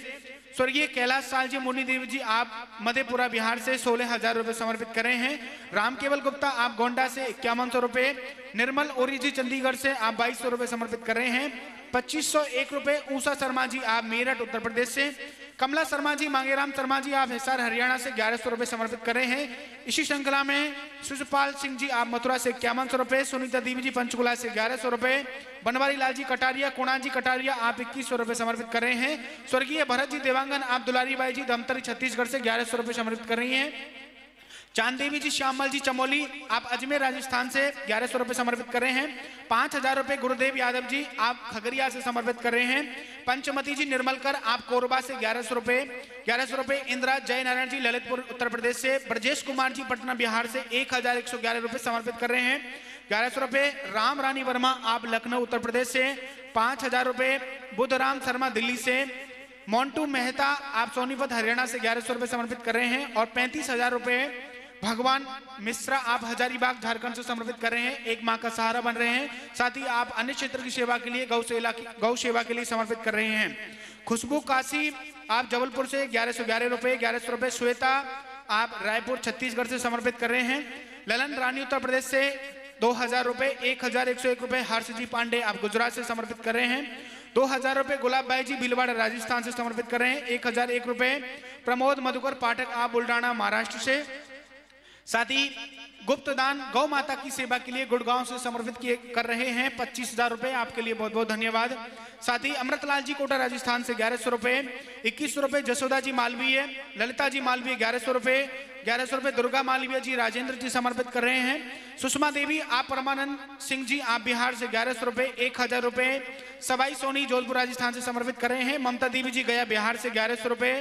स्वर्गीय कैलाश साल जी मुनि देवी जी, आप मधेपुरा, बिहार से सोलह हज़ार रुपए समर्पित कर रहे हैं। राम केवल गुप्ता, आप गोंडा से इक्यावन सौ रुपए। निर्मल ओरी जी, चंडीगढ़ से आप बाईस सौ रुपए समर्पित कर रहे हैं। पच्चीस सौ एक रुपए, ऊषा शर्मा जी, आप मेरठ, उत्तर प्रदेश से। कमला शर्मा जी, मांगेराम शर्मा जी, आप हिसार हरियाणा से ग्यारह सौ रुपये समर्पित कर रहे हैं। इसी श्रृंखला में सुषपाल सिंह जी, आप मथुरा से इक्यावन सौ रुपए सुनीता देवी जी, पंचकुला से ग्यारह सौ रुपए बनवारी लाल जी, कटारिया कुणा जी, कटारिया, आप इक्कीस सौ रुपए समर्पित कर रहे हैं। स्वर्गीय भरत जी, देवांगन, आप दुलारी बाई जी, धमतरी, छत्तीसगढ़ से ग्यारह सौ रुपए समर्पित कर रही हैं। चाँद देवी जी, श्यामल जी, चमोली, आप अजमेर, राजस्थान से ग्यारह सौ रुपए समर्पित कर रहे हैं। पाँच हज़ार रुपए गुरुदेव यादव जी, आप खगड़िया से समर्पित कर रहे हैं। पंचमती जी, निर्मलकर, आप कोरबा से ग्यारह सौ रुपए ग्यारह सौ रुपए इंदिरा जय नारायण जी, ललितपुर, उत्तर प्रदेश से, ब्रजेश कुमार जी, पटना, बिहार से एक हज़ार एक सौ ग्यारह रुपए समर्पित कर रहे हैं। ग्यारह सौ रुपए राम रानी वर्मा, आप लखनऊ, उत्तर प्रदेश से, पाँच हज़ार रुपए बुद्ध राम शर्मा, दिल्ली से मोन्टू मेहता, आप सोनीपत, हरियाणा से ग्यारह सौ रुपए समर्पित कर रहे हैं और पैंतीस हज़ार रुपए भगवान मिश्रा आप हजारीबाग, झारखंड से समर्पित कर रहे हैं, एक माँ का सहारा बन रहे हैं। साथ ही आप अन्य क्षेत्र की सेवा के लिए गौ सेवा गौ सेवा के लिए समर्पित कर रहे हैं। खुशबू काशी, आप जबलपुर से ग्यारह सौ ग्यारह रुपए, ग्यारह सौ रुपए श्वेता, आप रायपुर, छत्तीसगढ़ से समर्पित कर रहे हैं। ललन रानी उत्तर प्रदेश से दो हज़ार रुपए, एक हज़ार एक सौ एक रुपए हर्ष जी पांडे आप गुजरात से समर्पित कर रहे हैं। दो हज़ार रुपए गुलाब भाई जी भीलवाड़ा, राजस्थान से समर्पित कर रहे हैं। एक हज़ार एक रुपए प्रमोद मधुकर पाठक आप बुल्डाना महाराष्ट्र से। साथ ही गुप्त दान गौ माता की सेवा के लिए गुड़गांव से समर्पित किए कर रहे हैं। पच्चीस हज़ार रुपए आपके लिए बहुत बहुत धन्यवाद। साथ ही अमृतलाल जी कोटा, राजस्थान से ग्यारह सौ रुपए, इक्कीस सौ रुपए जसोदा जी मालवीय, ललिता जी मालवीय ग्यारह सौ रुपए, ग्यारह सौ रुपए दुर्गा मालवीय जी, राजेंद्र जी समर्पित कर रहे हैं। सुषमा देवी, आप परमानंद सिंह जी, आप बिहार से ग्यारह सौ रुपए, एक हज़ार रुपए। सवाई सोनी, जोधपुर, राजस्थान से समर्पित कर रहे हैं। ममता देवी जी गया बिहार से ग्यारह सौ रुपए।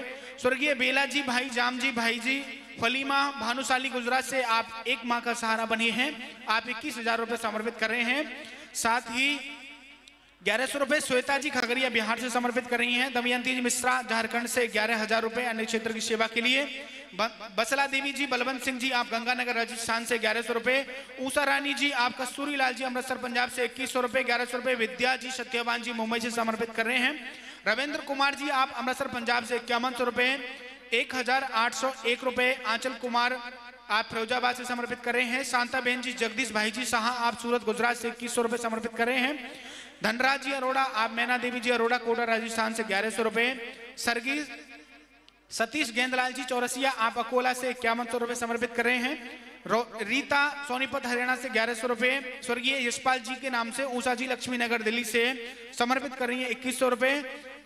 स्वर्गीय बेला जी, भाई जाम जी, भाई जी फलीमा भानुशाली गुजरात से आप एक माह का सहारा बने हैं। आप इक्कीस हज़ार रुपए समर्पित कर रहे हैं। साथ ही ग्यारह सौ रुपए श्वेता जी खगड़िया बिहार से समर्पित कर रही हैं। दमयंती जी मिश्रा झारखंड से ग्यारह हज़ार रुपए अन्य क्षेत्र की सेवा के लिए। बसला देवी जी, बलवंत सिंह जी, आप गंगानगर, राजस्थान से ग्यारह सौ रुपए ऊषा रानी जी आप कस्तूरी लाल जी, अमृतसर, पंजाब से इक्कीस सौ रुपए ग्यारह सौ रुपए विद्या जी, सत्यवान जी, मुंबई से समर्पित कर रहे हैं। रविंद्र कुमार जी, आप अमृतसर, पंजाब से इक्यावन सौ रुपए एक हज़ार आठ सौ एक रुपए आंचल कुमार आप फिरोजाबाद से समर्पित कर रहे हैं। शांता बहन जी जगदीश भाई जी शाह आप सूरत, गुजरात से इक्कीस रुपए समर्पित कर रहे हैं। धनराज जी अरोड़ा, आप मैना देवी जी अरोड़ा, कोटा राजस्थान से ग्यारह सौ रुपए सरगी सतीश गेंदलाल जी चौरसिया, आप अकोला से इक्यावन सौ रुपए समर्पित कर रहे हैं। रीता सोनीपत हरियाणा से ग्यारह सौ रुपए, स्वर्गीय यशपाल जी के नाम से ऊषा जी लक्ष्मी नगर दिल्ली से समर्पित कर रही है इक्कीस सौ रुपए।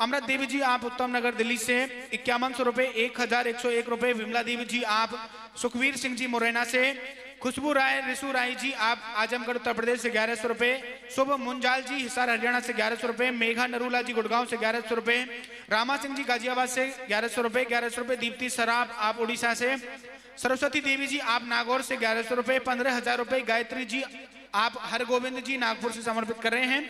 अमृत देवी जी, आप उत्तम नगर दिल्ली से इक्यावन सौ रुपए, एक हज़ार एक सौ एक रुपए। विमला देवी जी, आप सुखवीर सिंह जी मुरैना से। खुशबू राय रिशु राय जी, आप आजमगढ़, उत्तर प्रदेश से ग्यारह सौ रुपए। शुभ मुंजाल जी, हिसार हरियाणा से ग्यारह सौ रुपए। मेघा नरूला जी, गुड़गांव से ग्यारह सौ रुपए। रामा सिंह जी, गाजियाबाद से ग्यारह सौ रुपए, ग्यारह सौ रुपए। दीप्ति सराब आप उड़ीसा से सरस्वती देवी जी, आप नागौर से ग्यारह सौ रुपए, पंद्रह हज़ार रुपए, गायत्री जी, आप हर गोविंद जी नागपुर से समर्पित कर रहे हैं।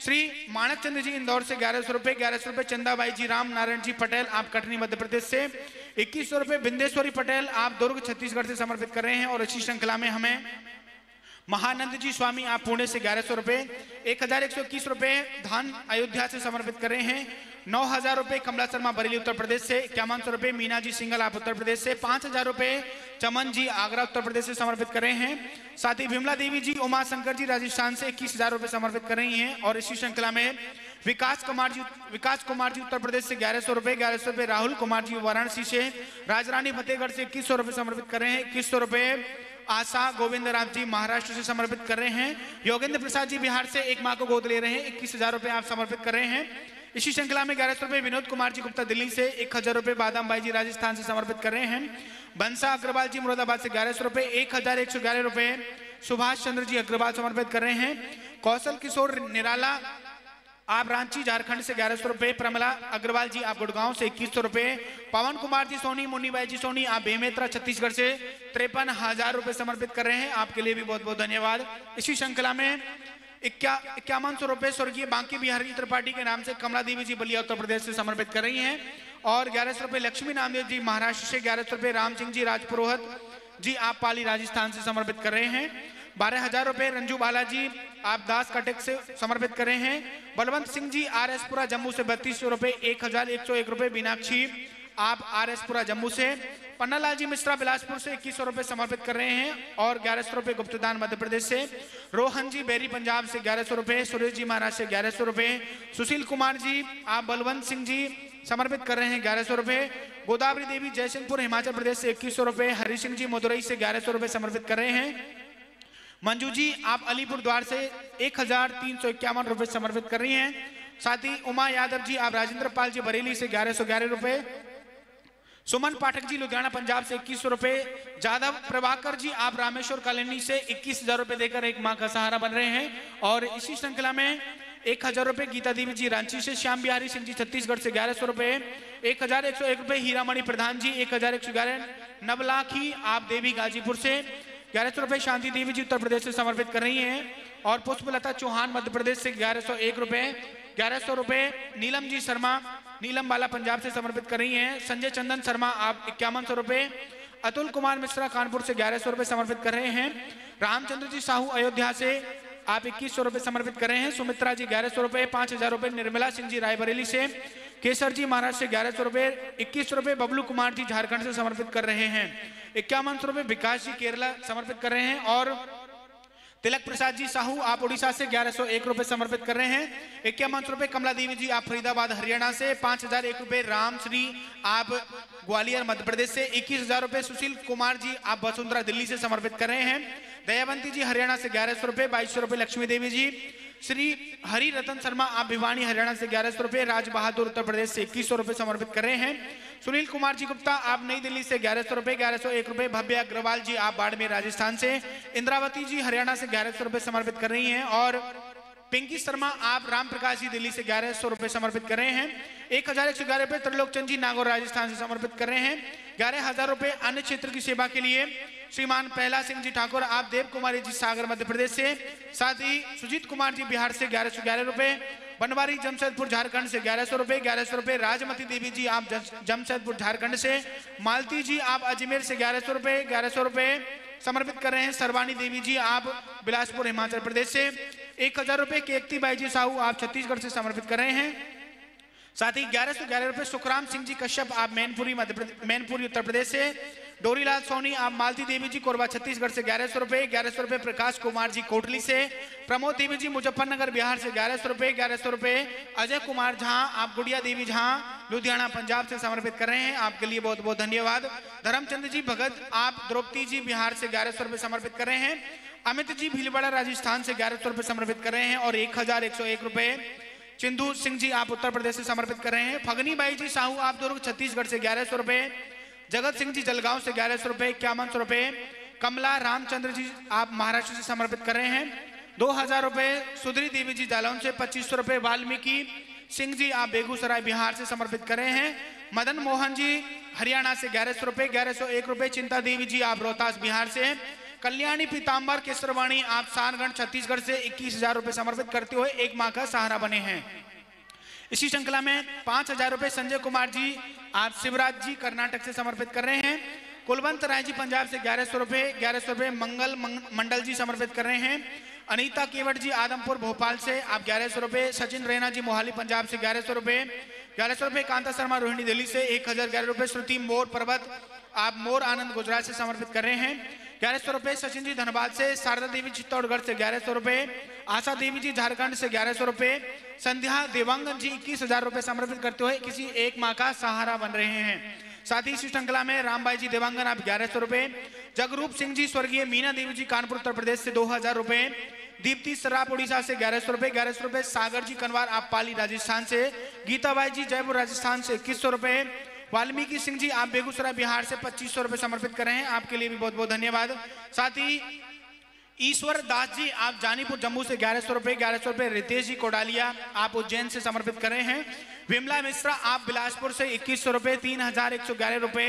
श्री मानक चंद्र जी इंदौर से ग्यारह सौ रुपए, ग्यारह सौ रुपए, चंदाबाई जी, राम नारायण जी पटेल, आप कटनी मध्य प्रदेश से। इक्कीस सौ रुपए, बिंदेश्वरी पटेल, आप दुर्ग छत्तीसगढ़ से समर्पित कर रहे हैं और इसी श्रृंखला में हमें महानंद जी स्वामी, आप पुणे से ग्यारह सौ रुपए, एक हज़ार एक सौ इक्कीस रुपए, धान अयोध्या से समर्पित कर रहे हैं। नौ हज़ार रुपए कमला शर्मा, बरेली, उत्तर प्रदेश से। इक्यावन सौ रुपए मीना जी सिंगल, आप उत्तर प्रदेश से। पाँच हज़ार रुपए चमन जी आगरा, उत्तर प्रदेश से समर्पित कर रहे हैं। साथ ही विमला देवी जी, उमा शंकर जी राजस्थान से इक्कीस हज़ार रुपए समर्पित कर रही हैं। और इसी श्रृंखला में विकास कुमार जी, विकास कुमार जी उत्तर प्रदेश से ग्यारह सौ रुपए, ग्यारह सौ रुपए राहुल कुमार जी वाराणसी से। राजरानी फतेहगढ़ से इक्कीस सौ रुपए समर्पित कर रहे हैं। इक्कीस सौ रुपए आशा गोविंद राम जी महाराष्ट्र से समर्पित कर रहे हैं। योगेंद्र प्रसाद जी बिहार से एक माह को गोद ले रहे हैं। इक्कीस हज़ार रुपए आप समर्पित कर रहे हैं। इसी श्रृंखला में ग्यारह रुपए विनोद कुमार जी गुप्ता दिल्ली से, एक हज़ार रुपए बादाम बाई जी राजस्थान से समर्पित कर रहे हैं। बंसा अग्रवाल जी मुरादाबाद से ग्यारह सौ रुपए, एक हज़ार एक सौ ग्यारह रुपए। सुभाष चंद्र जी अग्रवाल समर्पित कर रहे हैं। कौशल किशोर निराला, आप रांची, झारखंड से ग्यारह सौ रुपए। प्रमला अग्रवाल जी, आप गुड़गांव से इक्कीस सौ रुपए। पवन कुमार जी सोनी मुन्नीबाई जी सोनी, आप बेमेत्रा, छत्तीसगढ़ से तिरपन हज़ार रुपए समर्पित कर रहे हैं। आपके लिए भी बहुत बहुत धन्यवाद। इसी श्रृंखला में इक्या, इक्यावन सौ रुपए स्वर्गीय बांकी बिहारी त्रिपाठी के नाम से कमला देवी जी बलिया उत्तर प्रदेश से समर्पित कर रही हैं। और ग्यारह सौ रुपए लक्ष्मी नामदेव जी महाराष्ट्र से, ग्यारह सौ रुपए राम सिंह जी राजपुरोहित जी आप पाली राजस्थान से समर्पित कर रहे हैं। बारह हज़ार रुपए रंजू बालाजी आप दास कटक से समर्पित कर रहे हैं। बलवंत सिंह जी आर एस पुरा जम्मू से बत्तीस सौ रुपए एक हज़ार एक सौ एक रुपए मीनाक्षी आप आर एस पुरा जम्मू से। पन्नालाल जी मिश्रा बिलासपुर से इक्कीस रुपए समर्पित कर रहे हैं और ग्यारह सौ रुपए गुप्तदान मध्य प्रदेश से। रोहन जी बेरी पंजाब से ग्यारह सौ रुपए सुरेश जी महाराज से ग्यारह सौ रुपए सुशील कुमार जी, आप बलवंत सिंह जी समर्पित कर रहे हैं ग्यारह सौ रुपए गोदावरी देवी जयसिंहपुर हिमाचल प्रदेश से इक्कीस सौ रुपए हरि सिंह जी मदुरई से ग्यारह सौ रुपए समर्पित कर रहे हैं। मंजू जी, आप अलीपुर द्वार से एक हज़ार तीन सौ इक्यावन रुपए समर्पित कर रही हैं। साथ ही उमा यादव जी, आप राजेंद्र पाल जी बरेली से ग्यारह सौ ग्यारह रुपए सुमन पाठक जी, लुधियाना, पंजाब से इक्कीस रुपए। जादव प्रभाकर जी, आप रामेश्वर कॉलोनी से इक्कीस हज़ार रुपए देकर एक माँ का सहारा बन रहे हैं। और इसी श्रृंखला में एक हज़ार रुपए गीता देवी जी, रांची से श्याम बिहारी सिंह जी, छत्तीसगढ़ से ग्यारह सौ रुपए। एक हज़ार एक सौ एक रुपए हीरामणि प्रधान जी, एक हज़ार एक सौ ग्यारह नवलाखी, आप देवी गाजीपुर से ग्यारह सौ रुपए शांति देवी जी, उत्तर प्रदेश से समर्पित कर रही हैं। और पुष्पलता चौहान, मध्य प्रदेश से ग्यारह सौ एक रुपए, ग्यारह सौ रुपए नीलम जी शर्मा नीलम बाला पंजाब से समर्पित कर रही हैं। संजय चंदन शर्मा, आप इक्यावन सौ रुपए। अतुल कुमार मिश्रा कानपुर से ग्यारह सौ रुपए समर्पित कर रहे हैं। रामचंद्र जी साहू अयोध्या से आप इक्कीस सौ रुपए समर्पित कर रहे हैं। सुमित्रा जी ग्यारह सौ रुपए, पाँच हज़ार रुपए। निर्मला सिंह जी रायबरेली से। केसर जी महाराज से ग्यारह सौ रुपए, इक्कीस सौ बबलू कुमार जी झारखंड से समर्पित कर रहे हैं। इक्यावन सौ रुपए विकास जी केरला समर्पित कर रहे हैं। और तिलक प्रसाद जी साहू, आप उड़ीसा से ग्यारह सौ एक रुपए समर्पित कर रहे हैं। इक्यावन रुपए कमला देवी जी, आप फरीदाबाद, हरियाणा से पाँच हज़ार एक रुपए राम श्री, आप ग्वालियर मध्य प्रदेश से इक्कीस हज़ार रुपए सुशील कुमार जी, आप वसुंधरा, दिल्ली से समर्पित कर रहे हैं। दयावंती जी, हरियाणा से ग्यारह सौ रुपए बाईस सौ रुपए लक्ष्मी देवी जी श्री हरि रतन शर्मा, आप भिवानी, हरियाणा से ग्यारह सौ रुपए राज बहादुर उत्तर प्रदेश से इक्कीस सौ रुपए समर्पित कर रहे हैं। सुनील कुमार जी गुप्ता, आप नई दिल्ली से ग्यारह सौ रुपए ग्यारह सौ एक रुपए भव्य अग्रवाल जी, आप बाड़मेर, राजस्थान से इंद्रावती जी, हरियाणा से ग्यारह सौ रुपए समर्पित कर रही हैं। और पिंकी शर्मा, आप राम प्रकाश जी, दिल्ली से ग्यारह सौ रुपए समर्पित कर रहे हैं। एक हज़ार एक सौ ग्यारह रुपए त्रिलोकचंद जी, नागौर, राजस्थान से समर्पित कर रहे हैं। ग्यारह हज़ार रुपए अन्य क्षेत्र की सेवा के लिए श्रीमान पहला सिंह जी ठाकुर, आप देव कुमारी जी सागर, मध्य प्रदेश से, साथ ही सुजीत कुमार जी बिहार से ग्यारह सौ ग्यारह रुपए, बनवारी जमशेदपुर झारखंड से ग्यारह सौ रुपए, ग्यारह सौ रुपए, राजमती देवी जी आप जमशेदपुर झारखंड से, मालती जी आप अजमेर से ग्यारह सौ रुपए, ग्यारह सौ रुपए समर्पित कर रहे हैं, सरवानी देवी जी आप बिलासपुर, हिमाचल प्रदेश से, एक हज़ार रुपए, केकती बाई जी साहू आप छत्तीसगढ़ से समर्पित कर रहे हैं, साथ ही ग्यारह सौ ग्यारह रुपए सुखराम सिंह जी कश्यप आप मैनपुरी, मध्य मैनपुरी, उत्तर प्रदेश से डोरीलाल सोनी, आप मालती देवी जी कोरबा, छत्तीसगढ़ से ग्यारह सौ रुपए, ग्यारह सौ रुपए प्रकाश कुमार जी कोटली से, प्रमोद देवी जी मुजफ्फरनगर, बिहार से ग्यारह सौ रुपए, ग्यारह सौ रुपए, अजय कुमार झा, आप गुड़िया देवी झा, लुधियाना, पंजाब से समर्पित कर रहे हैं, आपके लिए बहुत बहुत धन्यवाद। धर्मचंद जी भगत, आप द्रौपदी जी बिहार से ग्यारह सौ रुपए समर्पित कर रहे हैं, अमित जी भीलवाड़ा, राजस्थान से ग्यारह सौ रुपए समर्पित कर रहे हैं, और एक हज़ार एक सौ एक रुपए, चिंदू सिंह जी, आप उत्तर प्रदेश से समर्पित कर रहे हैं, फगनी बाई जी साहू, आप दुर्ग छत्तीसगढ़ से ग्यारह सौ रुपए जगत सिंह जी जलगांव से ग्यारह सौ रुपए, इक्यावन सौ रुपए। कमला रामचंद्र जी, आप महाराष्ट्र से समर्पित कर रहे हैं। दो हज़ार रुपए, सुधरी देवी जी जालौन से पच्चीस सौ रुपए, वाल्मीकि। सिंह जी, आप बेगूसराय, बिहार से समर्पित कर रहे हैं। मदन मोहन जी, हरियाणा से ग्यारह सौ रुपए, ग्यारह सौ एक रुपए। चिंता देवी जी, आप रोहतास, बिहार से कल्याणी पीताम्बर केसरवाणी, आप सानगढ़ छत्तीसगढ़ से इक्कीस हज़ार रुपए समर्पित करते हुए एक माह का सहारा बने हैं। इसी श्रृंखला में पाँच हज़ार रुपए संजय कुमार जी आप शिवराज जी कर्नाटक से समर्पित कर रहे हैं। कुलवंत राय जी पंजाब से ग्यारह सौ रुपए ग्यारह सौ रुपए मंगल मंडल जी समर्पित कर रहे हैं। अनीता केवट जी आदमपुर भोपाल से आप ग्यारह सौ रुपए सचिन रैना जी मोहाली पंजाब से ग्यारह सौ रुपए ग्यारह सौ रुपए कांता शर्मा रोहिणी दिल्ली से एक हज़ार ग्यारह रुपए श्रुति मोर पर्वत आप मोर आनंद गुजरात से समर्पित कर रहे हैं। ग्यारह सौ रुपए सचिन जी धनबाद से, शारदा देवी चित्तौड़गढ़ से ग्यारह सौ रुपए, आशा देवी जी झारखंड से ग्यारह सौ रुपए, संध्या देवांगन जी इक्कीस हज़ार रुपए समर्पित करते हुए किसी एक माँ का सहारा बन रहे हैं। साथ ही इसी श्रृंखला में रामबाई जी देवांगन आप ग्यारह सौ रुपए, जगरूप सिंह जी स्वर्गीय मीना देवी जी कानपुर उत्तर प्रदेश से दो हज़ार रुपए, दीप्ति सराप उड़ीसा से ग्यारह सौ रुपए, ग्यारह सौ रुपए सागर जी कनवार आप पाली राजस्थान से, गीताबाई जी जयपुर राजस्थान से इक्कीस सौ रुपए वाल्मीकि सिंह जी, आप बेगूसराय, बिहार से पच्चीस सौ रुपए समर्पित कर रहे हैं। आपके लिए भी बहुत बहुत धन्यवाद। साथ ही ईश्वर दास जी, आप जानीपुर जम्मू से ग्यारह सौ रुपए ग्यारह सौ रुपए रितेश जी कोडालिया, आप उज्जैन से समर्पित कर रहे हैं। विमला मिश्रा, आप बिलासपुर से इक्कीस सौ रुपए तीन हज़ार एक सौ ग्यारह रुपए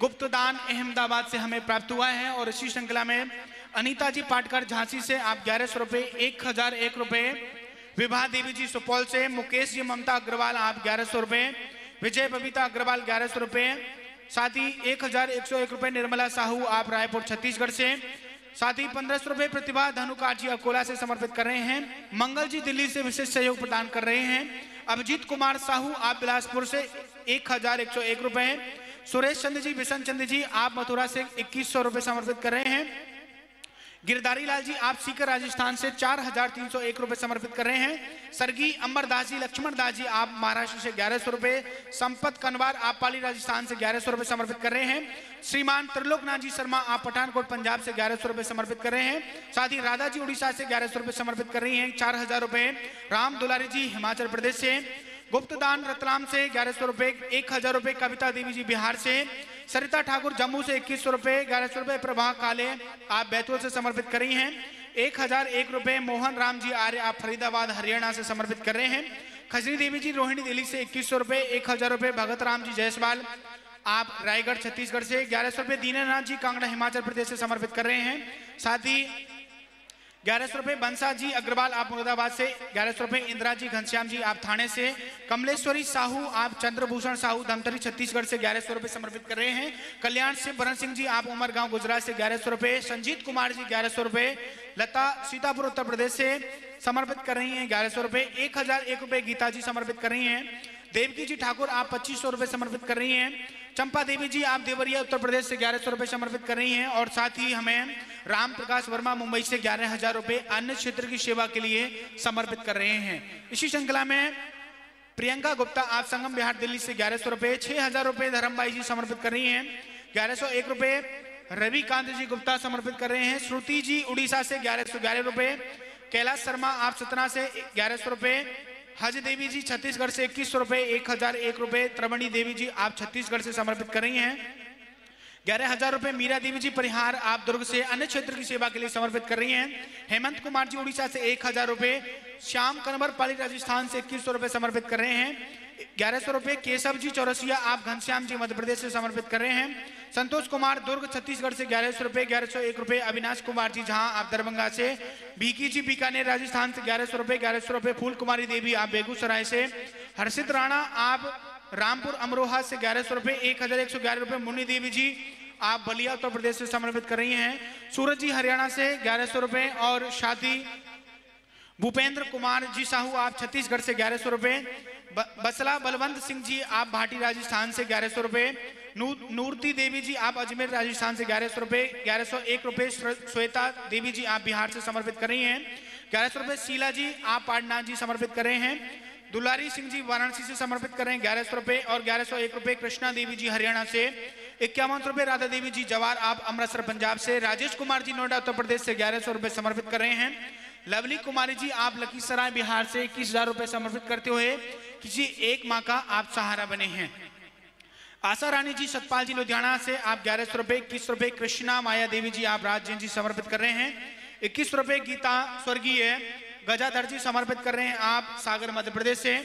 गुप्त दान अहमदाबाद से हमें प्राप्त हुआ है और इसी श्रृंखला में अनीता जी पाटकर झांसी से आप ग्यारह सौ रुपए एक हज़ार एक रुपए विभा देवी जी सुपौल से, मुकेश जी ममता अग्रवाल, आप ग्यारह सौ रुपए विजय बबीता अग्रवाल ग्यारह सौ रुपए साथ ही एक हज़ार एक सौ एक रुपए निर्मला साहू आप रायपुर, छत्तीसगढ़ से साथ ही पंद्रह सौ रुपए प्रतिभा धनुकाट जी अकोला से समर्पित कर रहे हैं। मंगल जी दिल्ली से विशेष सहयोग प्रदान कर रहे हैं। अभिजीत कुमार साहू आप बिलासपुर से एक हज़ार एक सौ एक रुपए सुरेश चंद्र जी, बिशन चंद्र जी आप मथुरा से इक्कीस सौ रुपए समर्पित कर रहे हैं। गिरधारी लाल जी, आप सीकर राजस्थान से चार हज़ार तीन सौ एक रुपए समर्पित कर रहे हैं। सरगी अंबर दास जी, लक्ष्मण दास जी, आप महाराष्ट्र से ग्यारह सौ रुपए, संपत कनवार, आप पाली राजस्थान से ग्यारह सौ रुपए समर्पित कर रहे हैं। श्रीमान त्रिलोकनाथ जी शर्मा, आप पठानकोट, पंजाब से ग्यारह सौ रुपए समर्पित कर रहे हैं। साथ ही राधा जी, उड़ीसा से ग्यारह सौ रुपए समर्पित कर रही हैं, चार हज़ार रुपए। राम दुलारी जी, हिमाचल प्रदेश से। गुप्तदान रतलाम से ग्यारह सौ रुपए, एक हज़ार रुपए कविता देवी जी, बिहार से। सरिता ठाकुर जम्मू से इक्कीस सौ रुपए, ग्यारह सौ रुपए प्रभा काले आप बैतूल से समर्पित करी हैं। एक हज़ार एक रुपए मोहन राम जी आर्य आप फरीदाबाद, हरियाणा से समर्पित कर रहे हैं। खजरी देवी जी रोहिणी दिल्ली से इक्कीस सौ रुपए, एक हज़ार रुपए, भगत राम जी जयसवाल आप रायगढ़, छत्तीसगढ़ से ग्यारह सौ रुपए, दीनानाथ जी कांगड़ा, हिमाचल प्रदेश से समर्पित कर रहे हैं। साथ ही ग्यारह सौ रुपए बंसा जी अग्रवाल, आप मुरादाबाद से। ग्यारह सौ रुपए इंदिरा जी घनश्याम जी, आप थाने से। कमलेश्वरी साहू, आप चंद्रभूषण साहू, धमतरी छत्तीसगढ़ से ग्यारह सौ रुपए समर्पित कर रहे हैं। कल्याण से बरन सिंह जी, आप उमरगांव गुजरात से ग्यारह सौ रुपए। संजीत कुमार जी, ग्यारह सौ रुपए। लता सीतापुर, उत्तर प्रदेश से समर्पित कर रही है, ग्यारह सौ रुपए। एक हज़ार एक रुपए गीता जी समर्पित कर रही हैं। देवकी जी ठाकुर, आप पच्चीस सौ रुपए समर्पित कर रही हैं। चंपा देवी जी, आप देवरिया, उत्तर प्रदेश से ग्यारह सौ समर्पित कर रही हैं। और साथ ही हमें राम प्रकाश वर्मा, मुंबई से ग्यारह हज़ार अन्य क्षेत्र की सेवा के लिए समर्पित कर रहे हैं। इसी श्रृंखला में प्रियंका गुप्ता, आप संगम बिहार, दिल्ली से ग्यारह सौ रुपए छह हज़ार रुपए धर्मबाई जी समर्पित कर रही हैं। ग्यारह सौ एक रुपए रविकांत जी गुप्ता समर्पित कर रहे हैं। श्रुति जी, उड़ीसा से ग्यारह सौ ग्यारह रुपए कैलाश शर्मा, आप सतना से ग्यारह सौ रुपए हज देवी जी छत्तीसगढ़ से इक्कीस रुपए, एक हज़ार एक रुपए, त्रमणी देवी जी, आप छत्तीसगढ़ से समर्पित कर रही हैं ग्यारह हज़ार रुपए मीरा देवी जी परिहार, आप दुर्ग से अन्य क्षेत्र की सेवा के लिए समर्पित कर रही हैं। हेमंत कुमार जी उड़ीसा से एक हज़ार रुपए, श्याम कनवर पाली राजस्थान से इक्कीस सौ रुपए समर्पित कर रहे हैं। ग्यारह सौ रुपए केशव जी चौरसिया, आप घनश्याम जी मध्य प्रदेश से समर्पित कर रहे हैं। संतोष कुमार दुर्ग, छत्तीसगढ़ से ग्यारह सौ रुपए ग्यारह सौ एक रुपए अविनाश कुमार जी, जहाँ आप दरभंगा से। बीकी जी, बीकानेर राजस्थान से ग्यारह सौ रुपए ग्यारह सौ रुपए फूल कुमारी देवी, आप बेगूसराय से। हर्षित राणा, आप रामपुर अमरोहा से ग्यारह सौ रुपए एक हज़ार एक सौ ग्यारह रुपए मुन्नी देवी जी, आप बलिया, उत्तर प्रदेश से समर्पित कर रही हैं। सूरज जी, हरियाणा से ग्यारह सौ रुपए और शादी। भूपेंद्र कुमार जी साहू, आप छत्तीसगढ़ से ग्यारह सौ बसला बलवंत सिंह जी, आप भाटी राजस्थान से ग्यारह सौ रुपए। नूरती देवी जी, आप अजमेर राजस्थान से ग्यारह सौ रुपए। ग्यारह सौ एक रुपए श्वेता देवी जी, आप बिहार से समर्पित कर रही हैं। ग्यारह सौ रुपए शीला जी, आप पाटना जी समर्पित कर रहे हैं। दुलारी सिंह जी, वाराणसी से समर्पित कर रहे हैं ग्यारह सौ रुपए। और ग्यारह सौ एक रुपए कृष्णा देवी जी, हरियाणा से। इक्यावन रुपए राधा देवी जी जवार आप अमृतसर, पंजाब से। राजेश कुमार जी, नोएडा, उत्तर प्रदेश से ग्यारह सौ रुपए समर्पित कर रहे हैं। लवली कुमारी जी, आप लखीसराय बिहार से इक्कीस हज़ार रुपए समर्पित करते हुए किसी एक माँ का आप सहारा बने हैं। आशा रानी जी, सतपाल जी लुधियाना से आप ग्यारह सौ रुपए, इक्कीस रुपए, कृष्णा माया देवी जी, आप राज जी समर्पित कर रहे हैं। इक्कीस रुपए गीता स्वर्गीय गजाधर जी समर्पित कर रहे हैं। आप सागर मध्य प्रदेश से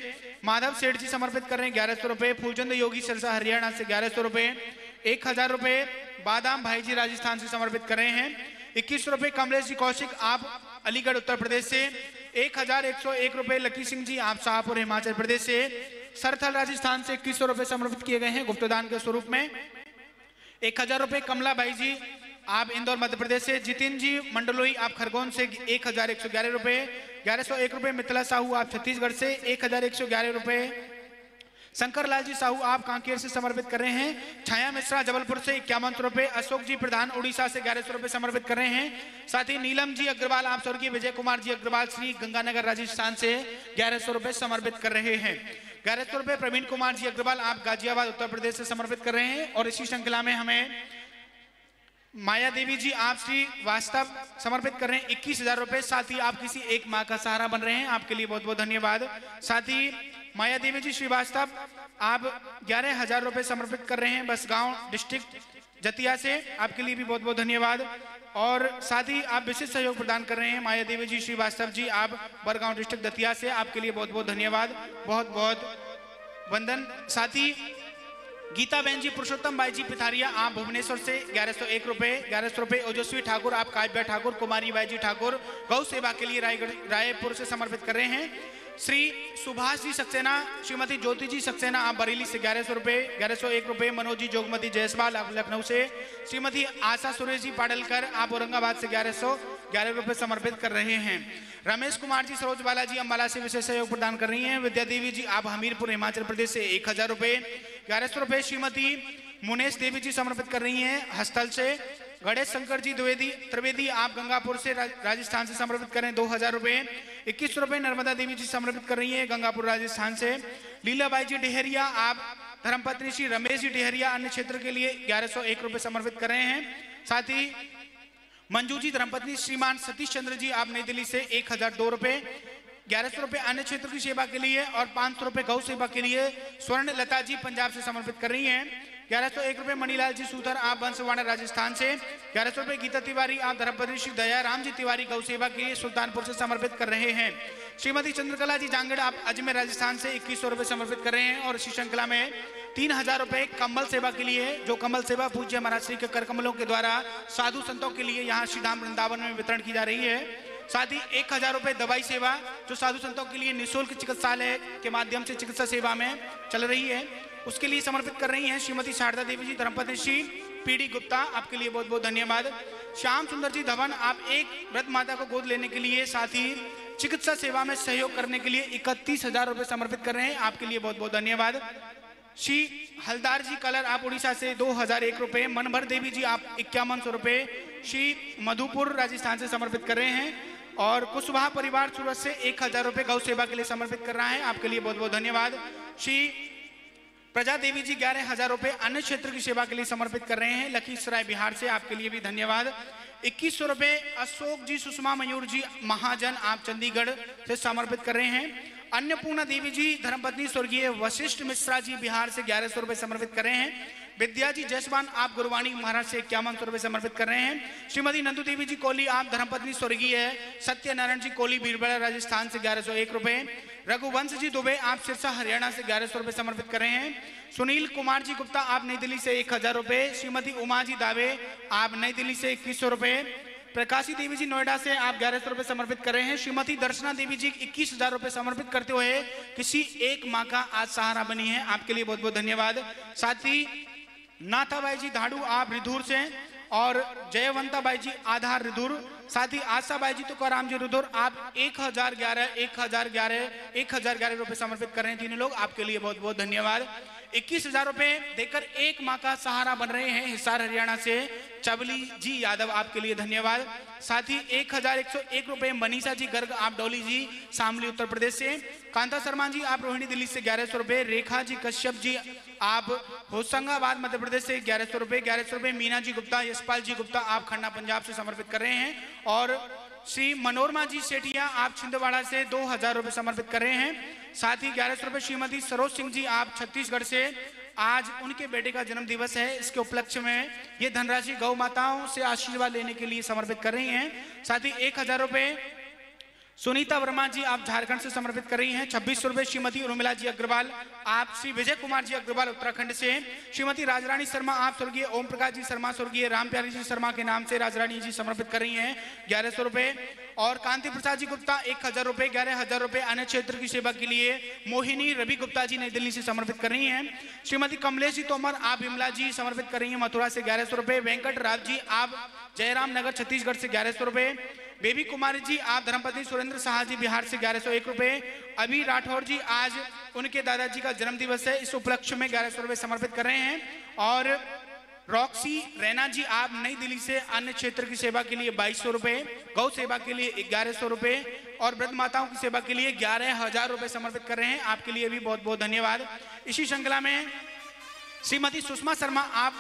माधव सेठ जी समर्पित कर रहे हैं। ग्यारह सौ रुपए फूलचंद योगी सरसा हरियाणा से ग्यारह सौ रुपए। एक हज़ार रुपए बादाम भाई जी राजस्थान से समर्पित कर रहे हैं। इक्कीस रुपए कमलेश जी कौशिक, आप अलीगढ़, उत्तर प्रदेश से। एक हज़ार एक सौ एक रुपए, लकी सिंह जी, आप शाहपुर, हिमाचल प्रदेश से। सरथल, राजस्थान से इक्कीस सौ रुपए समर्पित किए गए हैं गुप्तदान के स्वरूप में। एक हज़ार रुपए, कमला भाई जी, आप इंदौर, मध्य प्रदेश से। जितिन जी, मंडलोई, आप खरगोन से एक हज़ार एक सौ ग्यारह रुपए। ग्यारह सौ एक रुपए, मिथिला साहू, आप छत्तीसगढ़ से। एक हज़ार एक सौ ग्यारह रुपए शंकर लाल जी साहू आप कांकेर से समर्पित कर रहे हैं। छाया मिश्रा जबलपुर से इक्यावन सौ रुपए, अशोक जी प्रधान उड़ीसा से ग्यारह सौ रुपए समर्पित कर रहे हैं। साथ ही नीलम जी अग्रवाल, आप स्वर्गीय विजय कुमार जी अग्रवाल, श्री गंगानगर राजस्थान से ग्यारह सौ रुपए समर्पित कर रहे हैं। ग्यारह सौ रुपए प्रवीण कुमार जी अग्रवाल, आप गाजियाबाद, उत्तर प्रदेश से समर्पित कर रहे हैं। और इसी श्रृंखला में हमें माया देवी जी, आप श्री वास्तव समर्पित कर रहे हैं। इक्कीस हज़ार रुपए, साथ ही आप किसी एक माँ का सहारा बन रहे हैं। आपके लिए बहुत बहुत धन्यवाद। साथ ही माया देवी जी श्रीवास्तव आप ग्यारह हज़ार रुपए समर्पित कर रहे हैं बस गाँव डिस्ट्रिक्ट जतिया से। आपके लिए भी बहुत बहुत धन्यवाद। और साथ ही आप विशेष सहयोग प्रदान कर रहे हैं माया देवी जी श्रीवास्तव जी, आप बरगांव डिस्ट्रिक्ट दतिया से। आपके लिए बहुत बहुत धन्यवाद। बहुत बहुत वंदन। साथ ही गीता बहन जी, पुरुषोत्तम बाई जी, पिथारिया, आप भुवनेश्वर से ग्यारह सौ एक रुपए, ग्यारह सौ रुपए ओजस्वी ठाकुर, आप काव्या ठाकुर, कुमारी बाई जी ठाकुर, गौ सेवा के लिए रायगढ़, रायपुर से समर्पित कर रहे हैं। श्री सुभाष जी सक्सेना, श्रीमती ज्योति जी सक्सेना, आप बरेली से ग्यारह सौ रुपए, ग्यारह सौ एक रुपए, मनोज जी जोगमती, जयसवाल, आप लखनऊ से, श्रीमती आशा सुरेश जी पाडलकर, आप औरंगाबाद से ग्यारह सौ, ग्यारह रुपए समर्पित कर रहे हैं। रमेश कुमार जी, सरोज बाला जी अम्बाला से विशेष सहयोग प्रदान कर रही हैं। विद्या देवी जी, आप हमीरपुर, हिमाचल प्रदेश से एक हज़ार रुपए, ग्यारह सौ रुपए, श्रीमती मुनेश देवी जी समर्पित कर रही हैं हस्तल से। गणेश शंकर जी द्विवेदी, त्रिवेदी, आप गंगापुर से राजस्थान से समर्पित कर रहे हैं दो हज़ार रुपए इक्कीस रुपए नर्मदा देवी जी समर्पित कर रही हैं गंगापुर, राजस्थान से। लीलाबाई जी डेहरिया, आप धर्मपत्नी श्री रमेश जी डेहरिया अन्य क्षेत्र के लिए ग्यारह सौ एक रुपए समर्पित कर रहे हैं। साथ ही मंजू जी धर्मपत्नी श्रीमान सतीश चंद्र जी, आप नई दिल्ली से एक हज़ार दो रुपए ग्यारह सौ रुपए अन्य क्षेत्र की सेवा के लिए और पाँच सौ रुपए गौ सेवा के लिए स्वर्ण लता जी पंजाब से समर्पित कर रही हैं। ग्यारह सौ एक रुपए मणिलाल जी सूथर आप बंसवाड़ा राजस्थान से। ग्यारह सौ रुपए गीता तिवारी, आप धर्मपत्नी श्री दयाराम जी तिवारी गौ सेवा के लिए सुल्तानपुर से समर्पित कर रहे हैं। श्रीमती चंद्रकला जी जांगड़, आप अजमेर राजस्थान से इक्कीस सौ रुपए समर्पित कर रहे हैं और इसी श्रृंखला में तीन हज़ार रुपए कम्बल सेवा के लिए, जो कमल सेवा पूज्य महाराज श्री के कर कमलों के द्वारा साधु संतों के लिए यहाँ श्री धाम वृंदावन में वितरण की जा रही है। साथ ही एक हज़ार रुपए दवाई सेवा, जो साधु संतों के लिए निशुल्क चिकित्सालय के माध्यम से चिकित्सा सेवा में चल रही है। उसके लिए समर्पित कर रही हैं श्रीमती शारदा देवी जी धर्मपत्नी श्री पीडी गुप्ता, आपके लिए बहुत बहुत धन्यवाद। श्याम सुंदर जी, धवन, आप एक व्रत माता को गोद लेने के लिए, साथ ही चिकित्सा सेवा में सहयोग करने के लिए इकतीस हज़ार रुपए समर्पित कर रहे हैं, आपके लिए बहुत बहुत धन्यवाद। श्री हलदार जी, कलर, आप उड़ीसा से दो हज़ार एक रुपए मनभर देवी जी, आप इक्यावन सौ रुपए श्री मधुपुर, राजस्थान से समर्पित कर रहे हैं, और कुशवाहा परिवार, सूरत से एक हज़ार रुपए गौ सेवा के लिए समर्पित कर रहा है, आपके लिए बहुत बहुत धन्यवाद। श्री प्रजा देवी जी ग्यारह हज़ार रुपए अन्य क्षेत्र की सेवा के लिए समर्पित कर रहे हैं। लखीसराय बिहार से आपके लिए भी धन्यवाद। इक्कीस सौ रुपए अशोक जी, सुषमा मयूर जी, महाजन, आप चंडीगढ़ से समर्पित कर रहे हैं। अन्नपूर्णा देवी जी, धर्मपत्नी स्वर्गीय वशिष्ठ मिश्रा जी बिहार से ग्यारह सौ रुपए समर्पित कर रहे हैं। विद्या जी जसवान, आप गुरुवाणी महाराज से इक्यावन सौ रुपए समर्पित कर रहे हैं। श्रीमती नंदू देवी जी कोहली आप धर्मपत्नी स्वर्गीय सत्यनारायण जी कोहली बीरबड़ा राजस्थान से ग्यारह सौ एक रुपए। रघुवंश जी, दुबे आप सिरसा, हरियाणा से ग्यारह सौ समर्पित कर रहे हैं। सुनील कुमार जी गुप्ता, आप नई दिल्ली से एक हज़ार रुपए श्रीमती उमा जी दावे, आप नई दिल्ली से इक्कीस सौ रुपए प्रकाशी देवी जी नोएडा से आप ग्यारह सौ रुपए समर्पित कर रहे हैं। श्रीमती दर्शना देवी जी इक्कीस हज़ार रुपए समर्पित करते हुए किसी एक माँ का आज सहारा बनी है। आपके लिए बहुत बहुत धन्यवाद। साथ ही नाथाबाई जी धाड़ू, आप रिधुर से और जयवंता बाई जी आधार रिधुर साथ ही आशा बाई जी राम जी रिधुर आप एक हज़ार ग्यारह, एक हज़ार ग्यारह, एक हज़ार ग्यारह रुपए समर्पित कर रहे हैं। तीनों लोग, आपके लिए बहुत बहुत धन्यवाद। इक्कीस हज़ार रुपए देकर एक माँ का सहारा बन रहे हैं हिसार हरियाणा से चबली जी यादव, आपके लिए धन्यवाद। साथ ही एक हज़ार एक सौ एक रुपए मनीषा जी, गर्ग, आप, डोली जी, शामली, उत्तर प्रदेश से। कांता शर्मा जी, आप, रोहिणी, दिल्ली से ग्यारह सौ रुपए। रेखा जी, कश्यप जी, आप, होशंगाबाद, मध्य प्रदेश से ग्यारह सौ रुपए। ग्यारह सौ रुपए मीना जी गुप्ता, यशपाल जी गुप्ता, आप, खन्ना, पंजाब से समर्पित कर रहे हैं। और श्री मनोरमा जी सेठिया, आप, छिंदवाड़ा से दो हज़ार रुपए समर्पित कर रहे हैं। साथ ही ग्यारह सौ रुपए श्रीमती सरोज सिंह जी, आप छत्तीसगढ़ से आज उनके बेटे का जन्म दिवस है। इसके उपलक्ष्य में ये धनराशि गौ माताओं से आशीर्वाद लेने के लिए समर्पित कर रही हैं। साथ ही एक हज़ार रुपए सुनीता वर्मा जी, आप झारखंड से समर्पित कर रही हैं। छब्बीस सौ रुपए श्रीमती उर्मिला जी अग्रवाल, आप श्री विजय कुमार जी अग्रवाल उत्तराखंड से श्रीमती राजरानी शर्मा, आप स्वर्गीय ओम प्रकाश जी शर्मा, स्वर्गीय राम प्यारी जी शर्मा के नाम से राजरानी जी समर्पित कर रही हैं। ग्यारह सौ रुपए। और कांति प्रसाद जी गुप्ता, एक हज़ार रुपए, ग्यारह हज़ार रुपए अन्य क्षेत्र की सेवा के लिए मोहिनी रवि गुप्ता जी नई दिल्ली से समर्पित कर रही हैं। श्रीमती कमलेश जी तोमर, आप विमला जी समर्पित कर रही हैं मथुरा से ग्यारह सौ रुपए। वेंकट राव जी, आप जयराम नगर, छत्तीसगढ़ से ग्यारह सौ रुपए। बेबी कुमारी जी, आप धर्मपत्नी सुरेंद्र शाह जी, बिहार से ग्यारह सौ एक रुपए। अभी राठौर जी, आज उनके दादाजी का जन्म दिवस है। इस उपलक्ष्य में ग्यारह सौ रुपए समर्पित कर रहे हैं। और रॉक्सी रैना जी, आप नई दिल्ली से अन्य क्षेत्र की सेवा के लिए बाईस सौ रुपए, गौ सेवा के लिए ग्यारह सौ रुपए और वृद्ध माताओं की सेवा के लिए ग्यारह हज़ार रुपए समर्पित कर रहे हैं। आपके लिए भी बहुत बहुत धन्यवाद। इसी श्रृंखला में श्रीमती सुषमा शर्मा, आप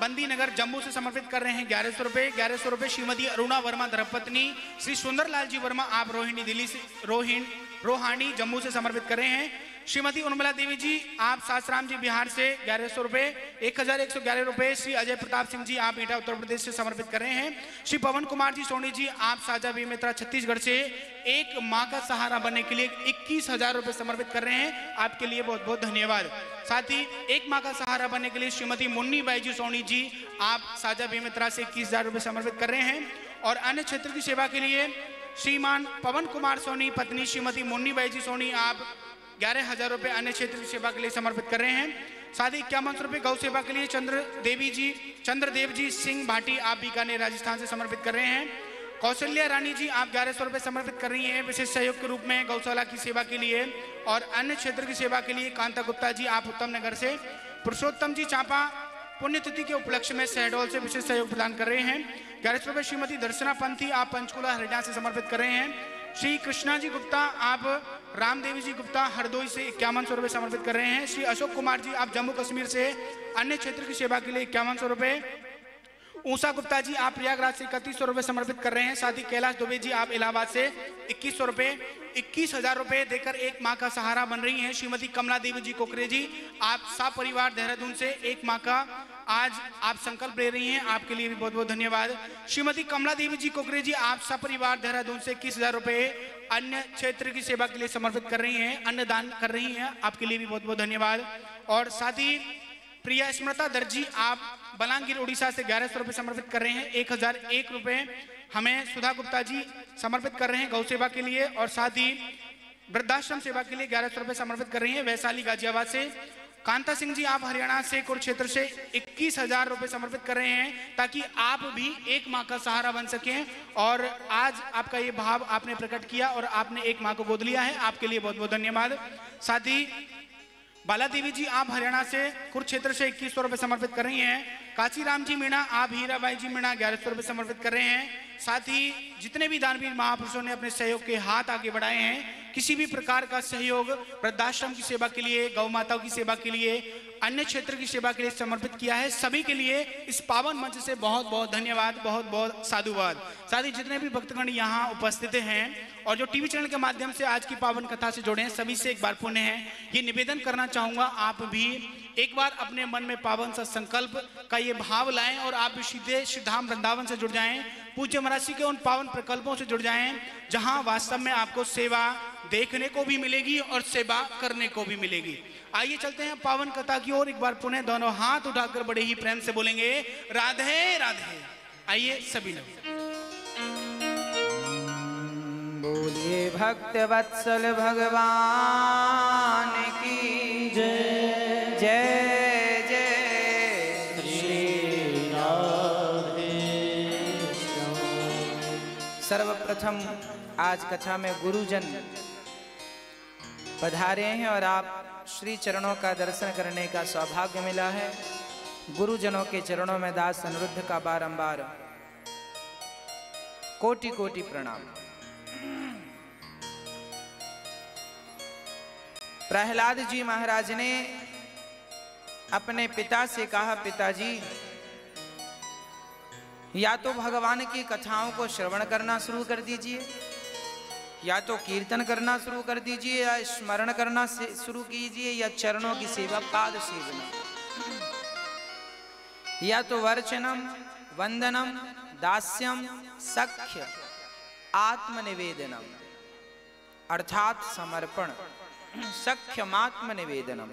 बंदी नगर जम्मू से समर्पित कर रहे हैं ग्यारह सौ रुपए, ग्यारह सौ रुपए श्रीमती अरुणा वर्मा धर्मपत्नी श्री सुंदरलाल जी वर्मा, आप रोहिणी दिल्ली से, रोहिण रोहानी जम्मू से समर्पित कर रहे हैं। श्रीमती उर्मिला देवी जी, आप सासराम जी बिहार से ग्यारह सौ रुपए एक हज़ार एक सौ ग्यारह रुपए श्री अजय प्रताप सिंह जी आप एटा उत्तर प्रदेश से समर्पित कर रहे हैं। श्री पवन कुमार जी सोनी जी, आप साजा बेमित्रा छत्तीसगढ़ से एक माँ का सहारा बनने के लिए इक्कीस हज़ार रुपए समर्पित कर रहे हैं। आपके लिए बहुत बहुत धन्यवाद। साथ ही एक माँ का सहारा बनने के लिए श्रीमती मुन्नी बाई जी सोनी जी, आप साजा बेमित्रा से इक्कीस हज़ार रुपए समर्पित कर रहे हैं। और अन्य क्षेत्र की सेवा के लिए श्रीमान पवन कुमार सोनी, पत्नी श्रीमती मुन्नी बाई जी सोनी, आप ग्यारह हज़ार रुपए अन्य क्षेत्र की सेवा के लिए समर्पित कर रहे हैं। साथ ही इक्यावन सौ रुपए गौ सेवा के लिए चंद्र देवी जी, चंद्रदेव जी, सिंह भाटी, आप बीकानेर राजस्थान से समर्पित कर रहे हैं। कौशल्या रानी जी, आप ग्यारह सौ रुपए समर्पित कर रही हैं। विशेष सहयोग के रूप में गौशाला की सेवा के लिए और अन्य क्षेत्र की सेवा के लिए कांता गुप्ता जी, आप उत्तम नगर से, पुरुषोत्तम जी चापा, पुण्यतिथि के उपलक्ष्य में शहडोल से विशेष सहयोग प्रदान कर रहे हैं। ग्यारह सौ श्रीमती दर्शना पंथी, आप पंचकुला, हरियाणा से समर्पित कर रहे हैं। श्री कृष्णा जी गुप्ता, आप रामदेवी जी गुप्ता हरदोई से इक्यावन सौ रुपए समर्पित कर रहे हैं। श्री अशोक कुमार जी, आप जम्मू कश्मीर से अन्य क्षेत्र की सेवा के लिए इक्यावन सौ रुपए। ऊषा गुप्ता जी, आप प्रयागराज से इकतीस सौ रुपए समर्पित कर रहे हैं। साथ ही कैलाश दुबे जी, आप इलाहाबाद से इक्कीस सौ रुपए। इक्कीस हज़ार रुपए देकर एक माँ का सहारा बन रही हैं। श्रीमती कमला देवी जी कोकरे जी, आप सा परिवार देहरादून से एक माँ का आज आप संकल्प ले रही हैं। आपके लिए भी बहुत बहुत धन्यवाद। श्रीमती कमला देवी जी कोकरे जी, आप सपरिवार देहरादून से इक्कीस हज़ार रुपए अन्य क्षेत्र की सेवा के लिए समर्पित कर रही हैं अन्य दान कर रही हैं। आपके लिए भी बहुत बहुत धन्यवाद। और साथ ही प्रिया स्मृता दर्जी, आप बलांगीर उड़ीसा से ग्यारह सौ समर्पित कर रहे हैं, एक हज़ार एक रुपए हमें सुधा गुप्ता जी समर्पित कर रहे हैं गौ सेवा के लिए। और साथ ही वृद्धाश्रम सेवा के लिए ग्यारह सौ समर्पित कर रही हैं, वैशाली गाजियाबाद से। कांता सिंह जी, आप हरियाणा से कुरुक्षेत्र से इक्कीस हज़ार रुपए समर्पित कर रहे हैं ताकि आप भी एक माँ का सहारा बन सके। और आज आपका ये भाव आपने प्रकट किया और आपने एक माँ को गोद लिया है। आपके लिए बहुत बहुत धन्यवाद। साथ ही बाला देवी जी, आप हरियाणा से कुरुक्षेत्र से इक्कीस सौ रुपए समर्पित कर रही हैं। काशीराम जी मीणा, आप हीराबाई जी मीणा, ग्यारह सौ रुपए समर्पित कर रहे हैं। साथ ही जितने भी दानवीर महापुरुषों ने अपने सहयोग के हाथ आगे बढ़ाए हैं, किसी भी प्रकार का सहयोग, वृद्धाश्रम की सेवा के लिए, गौ माताओं की सेवा के लिए अन्य क्षेत्र की सेवा के लिए समर्पित किया है। सभी के लिए इस पावन मंच से बहुत बहुत धन्यवाद, बहुत बहुत साधुवाद। साथ ही जितने भी भक्तगण यहाँ उपस्थित हैं और जो टीवी चैनल के माध्यम से आज की पावन कथा से जुड़े हैं, सभी से एक बार पुण्य है ये निवेदन करना चाहूँगा, आप भी एक बार अपने मन में पावन सा संकल्प का ये भाव लाएँ और आप भी सीधे श्रीधाम वृंदावन से जुड़ जाएँ। पूज्य मरासी के उन पावन प्रकल्पों से जुड़ जाएँ, जहाँ वास्तव में आपको सेवा देखने को भी मिलेगी और सेवा करने को भी मिलेगी। आइए चलते हैं पावन कथा की ओर। एक बार पुनः दोनों हाथ उठाकर बड़े ही प्रेम से बोलेंगे, राधे राधे। आइए सभी लोग। बोलिए भक्त वत्सल भगवान की जय जय जय। सर्वप्रथम आज कथा में गुरुजन पधारे हैं और आप श्री चरणों का दर्शन करने का सौभाग्य मिला है। गुरुजनों के चरणों में दास अनुरुद्ध का बारंबार कोटि कोटि प्रणाम। प्रहलाद जी महाराज ने अपने पिता से कहा, पिताजी, या तो भगवान की कथाओं को श्रवण करना शुरू कर दीजिए। या तो कीर्तन करना शुरू कर दीजिए, या स्मरण करना शुरू कीजिए, या चरणों की सेवा पाद सेवना। या तो वर्चनम, वंदनम, दास्यम, सख्य, आत्मनिवेदनम, अर्थात समर्पण सख्यमात्म निवेदनम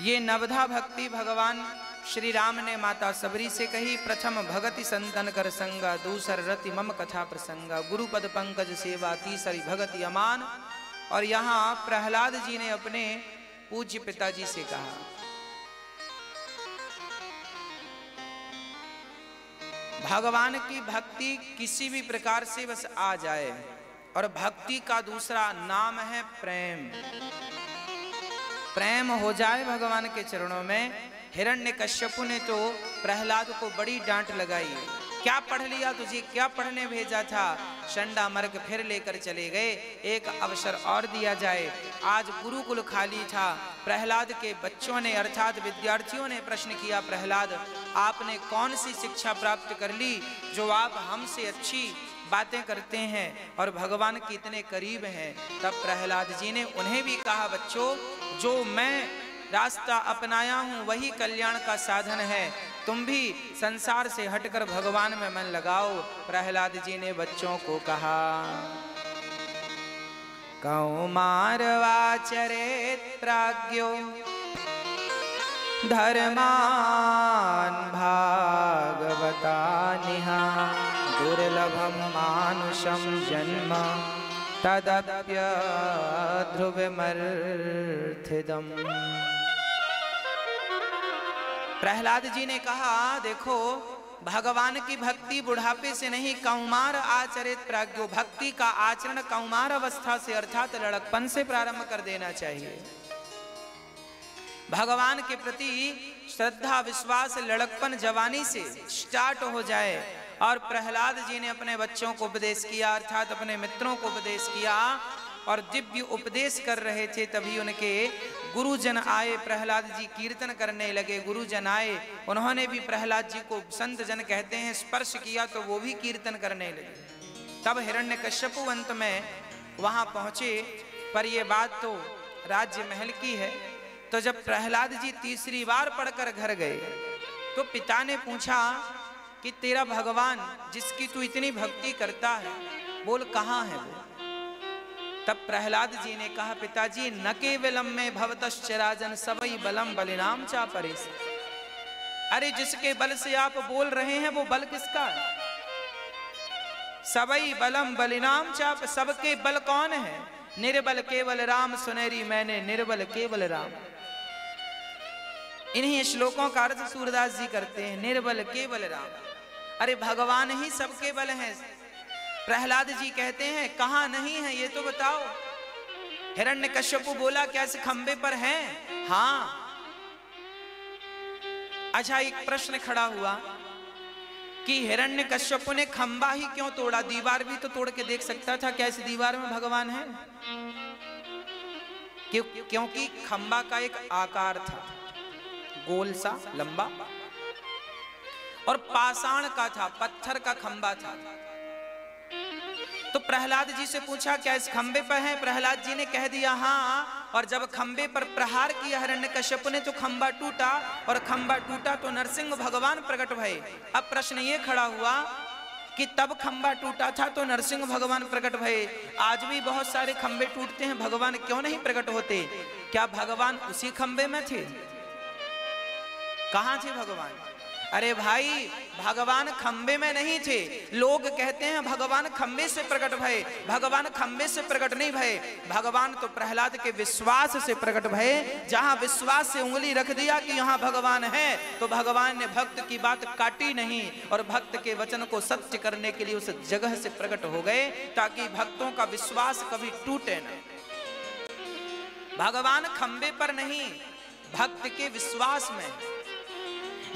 ये नवधा भक्ति भगवान श्री राम ने माता सबरी से कही, प्रथम भगति संतन कर संगा, दूसर रति मम कथा प्रसंगा। गुरुपद पंकज सेवा, तीसरी भगति अमान। और यहाँ प्रहलाद जी ने अपने पूज्य पिताजी से कहा, भगवान की भक्ति किसी भी प्रकार से बस आ जाए, और भक्ति का दूसरा नाम है प्रेम। प्रेम हो जाए भगवान के चरणों में हिरण्य कश्यपु ने तो प्रहलाद को बड़ी डांट लगाई। क्या पढ़ लिया तुझे? क्या पढ़ने भेजा था? शंडा मर्ग फिर लेकर चले गए। एक अवसर और दिया जाए। आज गुरुकुल खाली था। प्रहलाद के बच्चों ने अर्थात विद्यार्थियों ने प्रश्न किया, प्रहलाद, आपने कौन सी शिक्षा प्राप्त कर ली जो आप हमसे अच्छी बातें करते हैं और भगवान कितने करीब हैं? तब प्रहलाद जी ने उन्हें भी कहा, बच्चों, जो मैं रास्ता अपनाया हूँ, वही कल्याण का साधन है। तुम भी संसार से हटकर भगवान में मन लगाओ, प्रहलाद जी ने बच्चों को कहा। कौमारवाचरेत प्राज्ञो, धर्मान भागवता निहा दुर्लभम मानुषम जन्म तदप्य ध्रुवमर्थिदम प्रहलाद जी ने कहा, देखो, भगवान की भक्ति बुढ़ापे से नहीं, कौमार आचरित प्राज्ञो, भक्ति का आचरण कौमार अवस्था से, अर्थात लड़कपन से प्रारंभ कर देना चाहिए। भगवान के प्रति श्रद्धा, विश्वास, लड़कपन, जवानी से स्टार्ट हो जाए और प्रहलाद जी ने अपने बच्चों को उपदेश किया, अर्थात अपने मित्रों को उपदेश किया और दिव्य उपदेश कर रहे थे, तभी उनके गुरुजन आए, प्रहलाद जी कीर्तन करने लगे, गुरुजन आए। उन्होंने भी प्रहलाद जी को संत जन कहते हैं, स्पर्श किया तो वो भी कीर्तन करने लगे। तब हिरण्य कश्यपु अंत में वहाँ पहुँचे, पर ये बात तो राज्य महल की है। तो जब प्रहलाद जी तीसरी बार पढ़कर घर गए तो पिता ने पूछा कि तेरा भगवान, जिसकी तू इतनी भक्ति करता है, बोल कहाँ है वो? तब प्रहलाद जी ने कहा, पिताजी, न केवलम में भवतश्चराजन सबई बलम बलिनाम चा परेश अरे, जिसके बल से आप बोल रहे हैं, वो बल किसका है? सबई बलम बलिनाम चाप, सबके बल कौन है? निर्बल केवल राम सुनेरी मैंने निर्बल केवल राम। इन्हीं श्लोकों का अर्थ सूरदास जी करते हैं, निर्बल केवल राम। अरे, भगवान ही सबके बल हैं। प्रहलाद जी कहते हैं, कहा नहीं है ये तो बताओ। हिरण्य कश्यपु बोला, क्या इस खंबे पर है? हाँ। अच्छा एक प्रश्न खड़ा हुआ कि हिरण्य कश्यपु ने खंबा ही क्यों तोड़ा? दीवार भी तो तोड़ के देख सकता था, क्या इस दीवार में भगवान है? क्यों, क्योंकि खंबा का एक आकार था, गोल सा, लंबा, और पाषाण का था, पत्थर का खंबा था। तो प्रहलाद जी से पूछा, क्या इस खंबे पर है? प्रहलाद जी ने कह दिया हाँ। और जब खंबे पर प्रहार किया हिरण्य कश्यप ने तो खंबा टूटा और खंबा टूटा तो नरसिंह भगवान प्रकट भये। अब प्रश्न ये खड़ा हुआ कि तब खंबा टूटा था तो नरसिंह भगवान प्रकट भये। आज भी बहुत सारे खंबे टूटते हैं, भगवान क्यों नहीं प्रकट होते? क्या भगवान उसी खंबे में थे? कहाँ थे भगवान? अरे भाई, भगवान खंबे में नहीं थे। लोग कहते हैं, भगवान खंबे से प्रकट भय, भगवान खंबे से प्रकट नहीं भय। भगवान तो प्रहलाद के विश्वास से प्रकट भय, जहाँ विश्वास से उंगली रख दिया कि यहाँ भगवान है तो भगवान ने भक्त की बात काटी नहीं और भक्त के वचन को सत्य करने के लिए उस जगह से प्रकट हो गए, ताकि भक्तों का विश्वास कभी टूटे न। भगवान खंबे पर नहीं, भक्त के विश्वास में।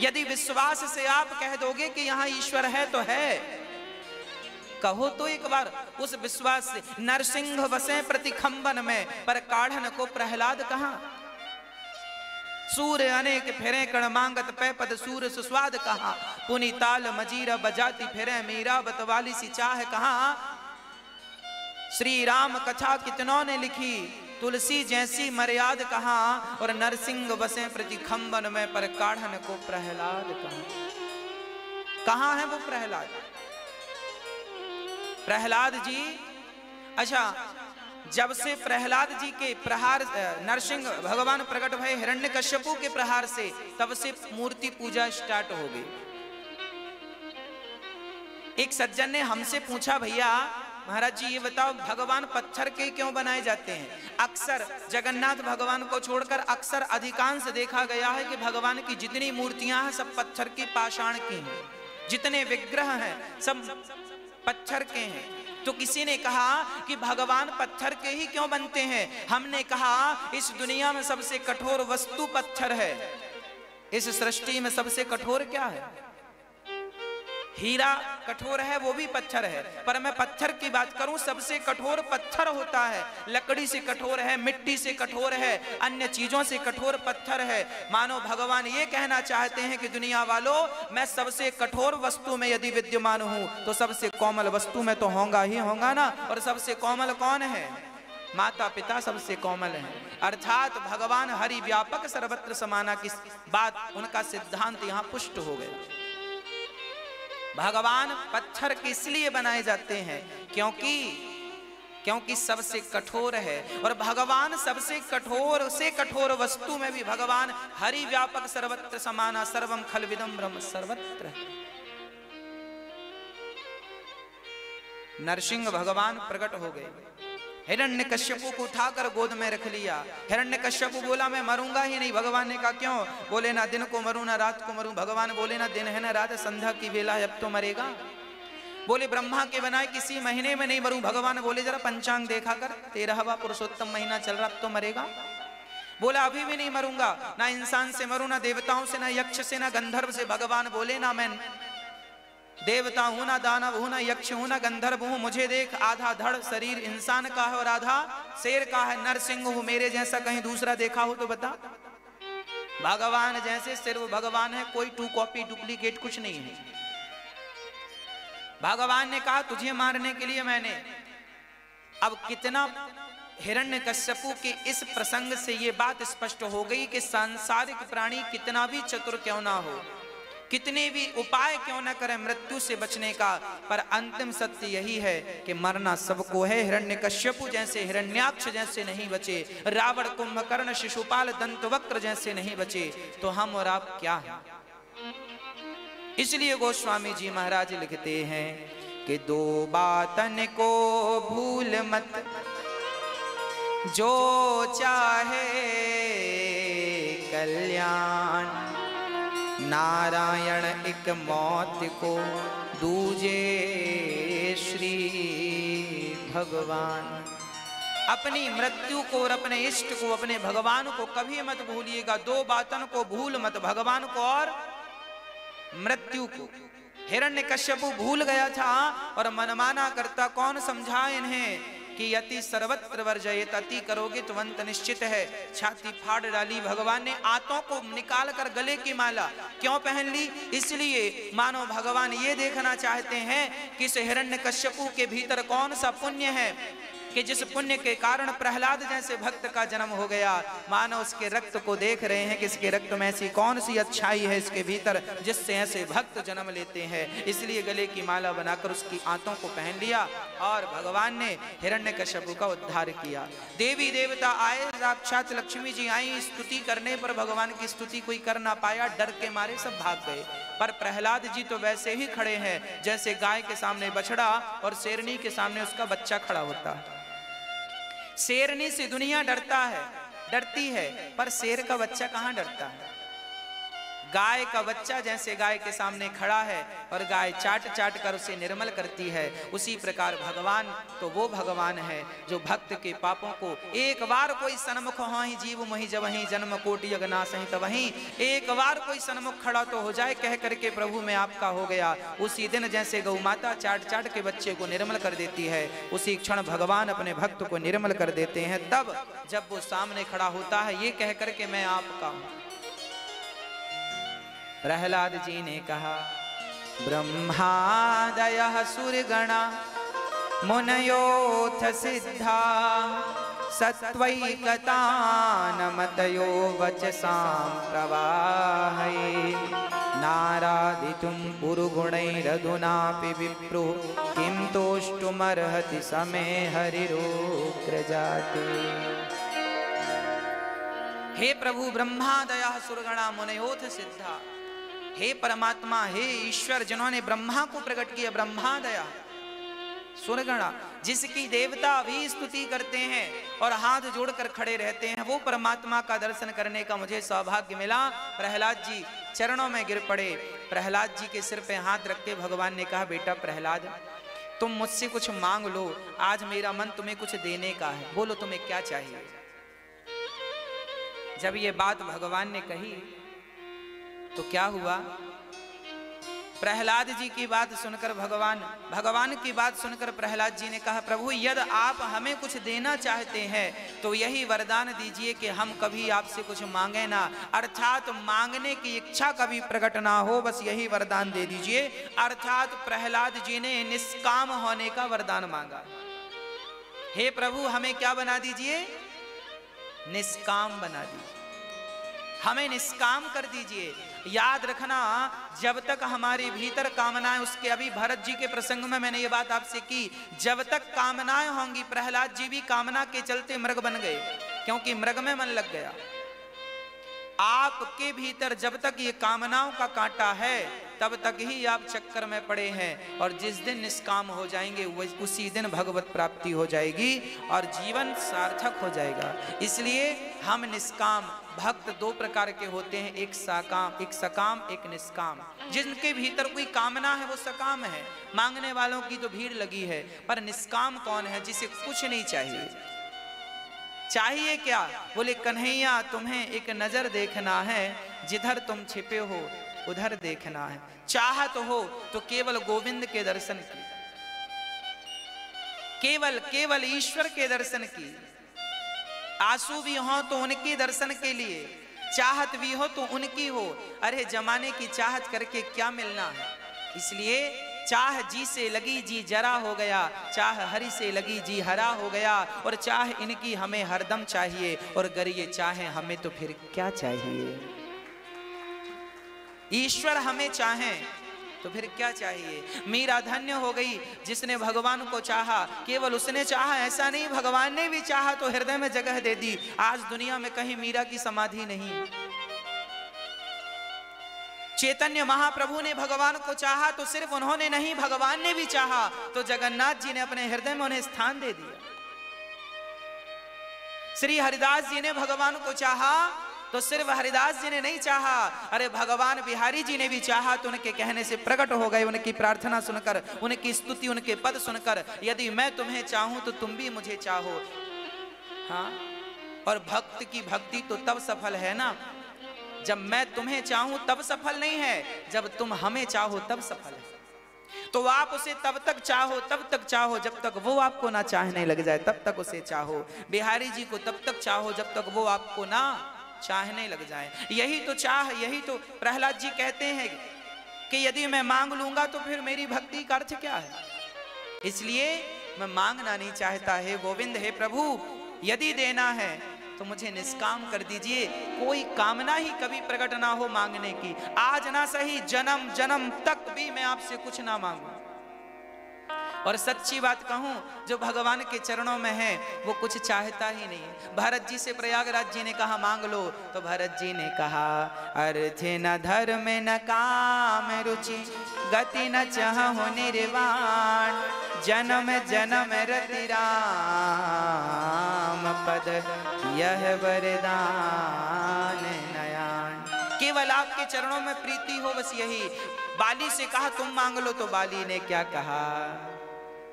यदि विश्वास से आप कह दोगे कि यहाँ ईश्वर है तो है। कहो तो एक बार, उस विश्वास से, नरसिंह वसे प्रतिखंबन में, पर काढ़न को प्रहलाद कहा? सूर्य अनेक फेरे कण मांगत पै पद सूर सुस्वाद कहा? पुनि ताल मजीरा बजाती फेरे मीरा बतवाली सी चाह कहा? श्री राम कथा कितनों ने लिखी? तुलसी जैसी मर्याद कहा और नरसिंह बसे प्रति खम्बन में पर काढ़न को प्रहलाद कहा। कहा है वो प्रहलाद? प्रहलाद जी अच्छा जब से प्रहलाद जी के प्रहार नरसिंह भगवान प्रकट भय हिरण्य कश्यपु के प्रहार से, तब से मूर्ति पूजा स्टार्ट हो गई। एक सज्जन ने हमसे पूछा, भैया महाराज जी, ये बताओ, भगवान पत्थर के क्यों बनाए जाते हैं? अक्सर जगन्नाथ भगवान को छोड़कर अक्सर अधिकांश देखा गया है कि भगवान की जितनी मूर्तियाँ हैं, सब पत्थर की पाषाण की हैं। जितने विग्रह हैं, सब पत्थर के हैं। तो किसी ने कहा कि भगवान पत्थर के ही क्यों बनते हैं? हमने कहा, इस दुनिया में सबसे कठोर वस्तु पत्थर है। इस सृष्टि में सबसे कठोर क्या है? हीरा कठोर है, वो भी पत्थर है। पर मैं पत्थर की बात करूँ, सबसे कठोर पत्थर होता है। लकड़ी से कठोर है, मिट्टी से कठोर है, अन्य चीज़ों से कठोर पत्थर है। मानो भगवान ये कहना चाहते हैं कि दुनिया वालों, मैं सबसे कठोर वस्तु में यदि विद्यमान हूँ तो सबसे कोमल वस्तु में तो होगा ही होगा ना। और सबसे कोमल कौन है? माता पिता सबसे कोमल है। अर्थात भगवान हरि व्यापक सर्वत्र समाना की बात, उनका सिद्धांत यहाँ पुष्ट हो गया। भगवान पत्थर किस लिए बनाए जाते हैं? क्योंकि क्योंकि सबसे कठोर है। और भगवान सबसे कठोर, से कठोर वस्तु में भी भगवान हरि व्यापक सर्वत्र समाना सर्वम खल विदम ब्रह्म सर्वत्र नरसिंह भगवान प्रकट हो गए। हिरण्य कश्यपु को उठाकर गोद में रख लिया। हिरण्य कश्यपु बोला, मैं मरूँगा ही नहीं, भगवान ने कहा, क्यों? बोले, ना दिन को मरू, ना रात को मरू, भगवान बोले, ना दिन है, ना रात, संध्या की बेला है, अब तो मरेगा। बोले, ब्रह्मा के बनाए किसी महीने में नहीं मरू, भगवान बोले, जरा पंचांग देखा कर, तेरहवा पुरुषोत्तम महीना चल रहा, अब तो मरेगा। बोला, अभी भी नहीं मरूँगा, ना इंसान से मरू, ना देवताओं से, ना यक्ष से, ना गंधर्व से, भगवान बोले, ना मैं देवता हूँ ना दानव हूँ ना यक्ष हूँ ना गंधर्व हूँ, मुझे देख आधा धड़ शरीर इंसान का है और आधा शेर का है। नरसिंह हूँ, मेरे जैसा कहीं दूसरा देखा हो तो बता। भगवान जैसे सिर्फ़ भगवान है, कोई टू कॉपी डुप्लीकेट कुछ नहीं है। भगवान ने कहा, तुझे मारने के लिए मैंने अब कितना हिरण्य कश्यपु के इस प्रसंग से ये बात स्पष्ट हो गई कि सांसारिक प्राणी कितना भी चतुर क्यों ना हो। कितने भी उपाय क्यों ना करें मृत्यु से बचने का, पर अंतिम सत्य यही है कि मरना सबको है हिरण्य कश्यपु जैसे, हिरण्याक्ष जैसे नहीं बचे, रावण कुंभकर्ण शिशुपाल दंत वक्र जैसे नहीं बचे तो हम और आप क्या है? इसलिए गोस्वामी जी महाराज लिखते हैं कि दो बातन को भूल मत, जो चाहे कल्याण नारायण एक मौत को दूजे श्री भगवान। अपनी मृत्यु को और अपने इष्ट को, अपने भगवान को कभी मत भूलिएगा, दो बातन को भूल मत, भगवान को और मृत्यु को। हिरण्य कश्यपु भूल गया था और मनमाना करता कौन समझा इन्हें? कि यति सर्वत्र वर्जयत अति करोगे तो अंत निश्चित है। छाती फाड़ डाली, भगवान ने आतों को निकाल कर गले की माला क्यों पहन ली? इसलिए, मानो भगवान ये देखना चाहते हैं कि इस हिरण्य के भीतर कौन सा पुण्य है? कि जिस पुण्य के कारण प्रहलाद जैसे भक्त का जन्म हो गया, मानो उसके रक्त को देख रहे हैं कि इसके रक्त में ऐसी कौन सी अच्छाई है इसके भीतर जिससे ऐसे भक्त जन्म लेते हैं। इसलिए गले की माला बनाकर उसकी आंतों को पहन लिया और भगवान ने हिरण्य का उद्धार किया। देवी देवता आए, साक्षात लक्ष्मी जी आई, स्तुति करने पर भगवान की स्तुति कोई कर ना पाया, डर के मारे सब भाग गए। पर प्रहलाद जी तो वैसे ही खड़े हैं, जैसे गाय के सामने बछड़ा और शेरनी के सामने उसका बच्चा खड़ा होता। है शेरनी से दुनिया डरता है डरती है पर शेर का बच्चा कहाँ डरता है? गाय का बच्चा जैसे गाय के सामने खड़ा है और गाय चाट चाट कर उसे निर्मल करती है। उसी प्रकार भगवान तो वो भगवान है जो भक्त के पापों को एक बार कोई सन्मुख हो ही जीव मही जब वही जन्म कोटि अगना सहित वही। एक बार कोई सन्मुख खड़ा तो हो जाए, कह करके प्रभु में आपका हो गया। उसी दिन जैसे गौ माता चाट चाट के बच्चे को निर्मल कर देती है, उसी क्षण भगवान अपने भक्त को निर्मल कर देते हैं। तब जब वो सामने खड़ा होता है, ये कह करके मैं आपका हूँ। प्रहलाद जी ने कहा, ब्रह्मादय सुरगणा मुनयोथ सिद्धा सत्वैकतानमतयो वचसां प्रवाहये। नारादितुं पुरुगुणैरधुनापि विप्रो, किं तोष्टुमर्हति समे हरिरोग्रजाते हे प्रभु, ब्रह्मादया सुरगणा मुनयोथ सिद्धा हे परमात्मा, हे ईश्वर, जिन्होंने ब्रह्मा को प्रकट किया, ब्रह्मा दया। सुरगणा, जिसकी देवता भी स्तुति करते हैं और हाथ जोड़कर खड़े रहते हैं, वो परमात्मा का दर्शन करने का मुझे सौभाग्य मिला। प्रहलाद जी, चरणों में गिर पड़े। प्रहलाद जी के सिर पे हाथ रख के भगवान ने कहा, बेटा प्रहलाद, तुम मुझसे कुछ मांग लो। आज मेरा मन तुम्हें कुछ देने का है। बोलो, तुम्हें क्या चाहिए? जब ये बात भगवान ने कही तो क्या हुआ? प्रहलाद जी की बात सुनकर भगवान भगवान की बात सुनकर प्रहलाद जी ने कहा, प्रभु, यदि आप हमें कुछ देना चाहते हैं तो यही वरदान दीजिए कि हम कभी आपसे कुछ मांगे ना। अर्थात मांगने की इच्छा कभी प्रकट ना हो, बस यही वरदान दे दीजिए। अर्थात प्रहलाद जी ने निष्काम होने का वरदान मांगा। हे प्रभु, हमें क्या बना दीजिए? निष्काम बना दीजिए। हमें निष्काम कर दीजिए। याद रखना, जब तक हमारे भीतर कामनाएँ, उसके अभी भरत जी के प्रसंग में मैंने ये बात आपसे की, जब तक कामनाएँ होंगी, प्रहलाद जी भी कामना के चलते मृग बन गए, क्योंकि मृग में मन लग गया। आपके भीतर जब तक ये कामनाओं का कांटा है, तब तक ही आप चक्कर में पड़े हैं, और जिस दिन निष्काम हो जाएँगे उसी दिन भगवत प्राप्ति हो जाएगी, और जीवन सार्थक हो जाएगा। इसलिए हम निष्काम भक्त दो प्रकार के होते हैं, एक सकाम एक सकाम, एक निष्काम। जिनके भीतर कोई कामना है, वो सकाम है। मांगने वालों की तो भीड़ लगी है, पर निष्काम कौन है, जिसे कुछ नहीं चाहिए? चाहिए क्या? बोले, कन्हैया, तुम्हें एक नज़र देखना है, जिधर तुम छिपे हो, उधर देखना है। चाहत हो तो केवल गोविंद के दर्शन की। केवल केवल ईश्वर के दर्शन की। आँसू भी हो तो उनके दर्शन के लिए, चाहत भी हो तो उनकी हो। अरे, जमाने की चाहत करके क्या मिलना है? इसलिए चाह जी से लगी जी जरा हो गया, चाह हरि से लगी जी हरा हो गया, और चाह इनकी हमें हरदम चाहिए, और अगर ये चाहे हमें तो फिर क्या चाहिए? ईश्वर हमें चाहे तो फिर क्या चाहिए? मीरा धन्य हो गई, जिसने भगवान को चाहा। केवल उसने चाहा, ऐसा नहीं, भगवान ने भी चाहा तो हृदय में जगह दे दी। आज दुनिया में कहीं मीरा की समाधि नहीं। चैतन्य महाप्रभु ने भगवान को चाहा तो सिर्फ़ उन्होंने नहीं, भगवान ने भी चाहा। तो जगन्नाथ जी ने अपने हृदय में उन्हें स्थान दे दिया। श्री हरिदास जी ने भगवान को चाहा तो सिर्फ़ हरिदास जी ने नहीं चाहा। अरे भगवान बिहारी जी ने भी चाहा तो उनके कहने से प्रकट हो गए, उनकी प्रार्थना सुनकर, उनकी स्तुति, उनके पद सुनकर, यदि मैं तुम्हें चाहूँ तो तुम भी मुझे चाहो। हाँ? और भक्त की भक्ति तो तब सफल है ना? जब मैं तुम्हें चाहूँ तब सफल नहीं है, जब तुम हमें चाहो तब सफल है। तो आप उसे तब तक चाहो, तब तक चाहो, जब तक वो आपको ना चाहने लग जाए, तब तक उसे चाहो। बिहारी जी को तब तक चाहो, जब तक वो आपको ना चाहने लग जाए। यही तो चाह, यही तो प्रहलाद जी कहते हैं कि यदि मैं मांग लूँगा तो फिर मेरी भक्ति का अर्थ क्या है? इसलिए मैं मांगना नहीं चाहता, है गोविंद, हे प्रभु, यदि देना है तो मुझे निष्काम कर दीजिए। कोई कामना ही कभी प्रकट ना हो मांगने की। आज ना सही, जन्म जन्म तक भी मैं आपसे कुछ ना मांगू। और सच्ची बात कहूँ, जो भगवान के चरणों में है, वो कुछ चाहता ही नहीं भरत जी से प्रयागराज जी ने कहा, मांग लो। तो भरत जी ने कहा, अर्थ न धर्म न काम रुचि, गति न चाह निर्वाण। जन्म जन्म रति राम पद, यह वरदान नयान केवल आपके चरणों में प्रीति हो, बस यही। बाली से कहा, तुम मांग लो। तो बाली ने क्या कहा?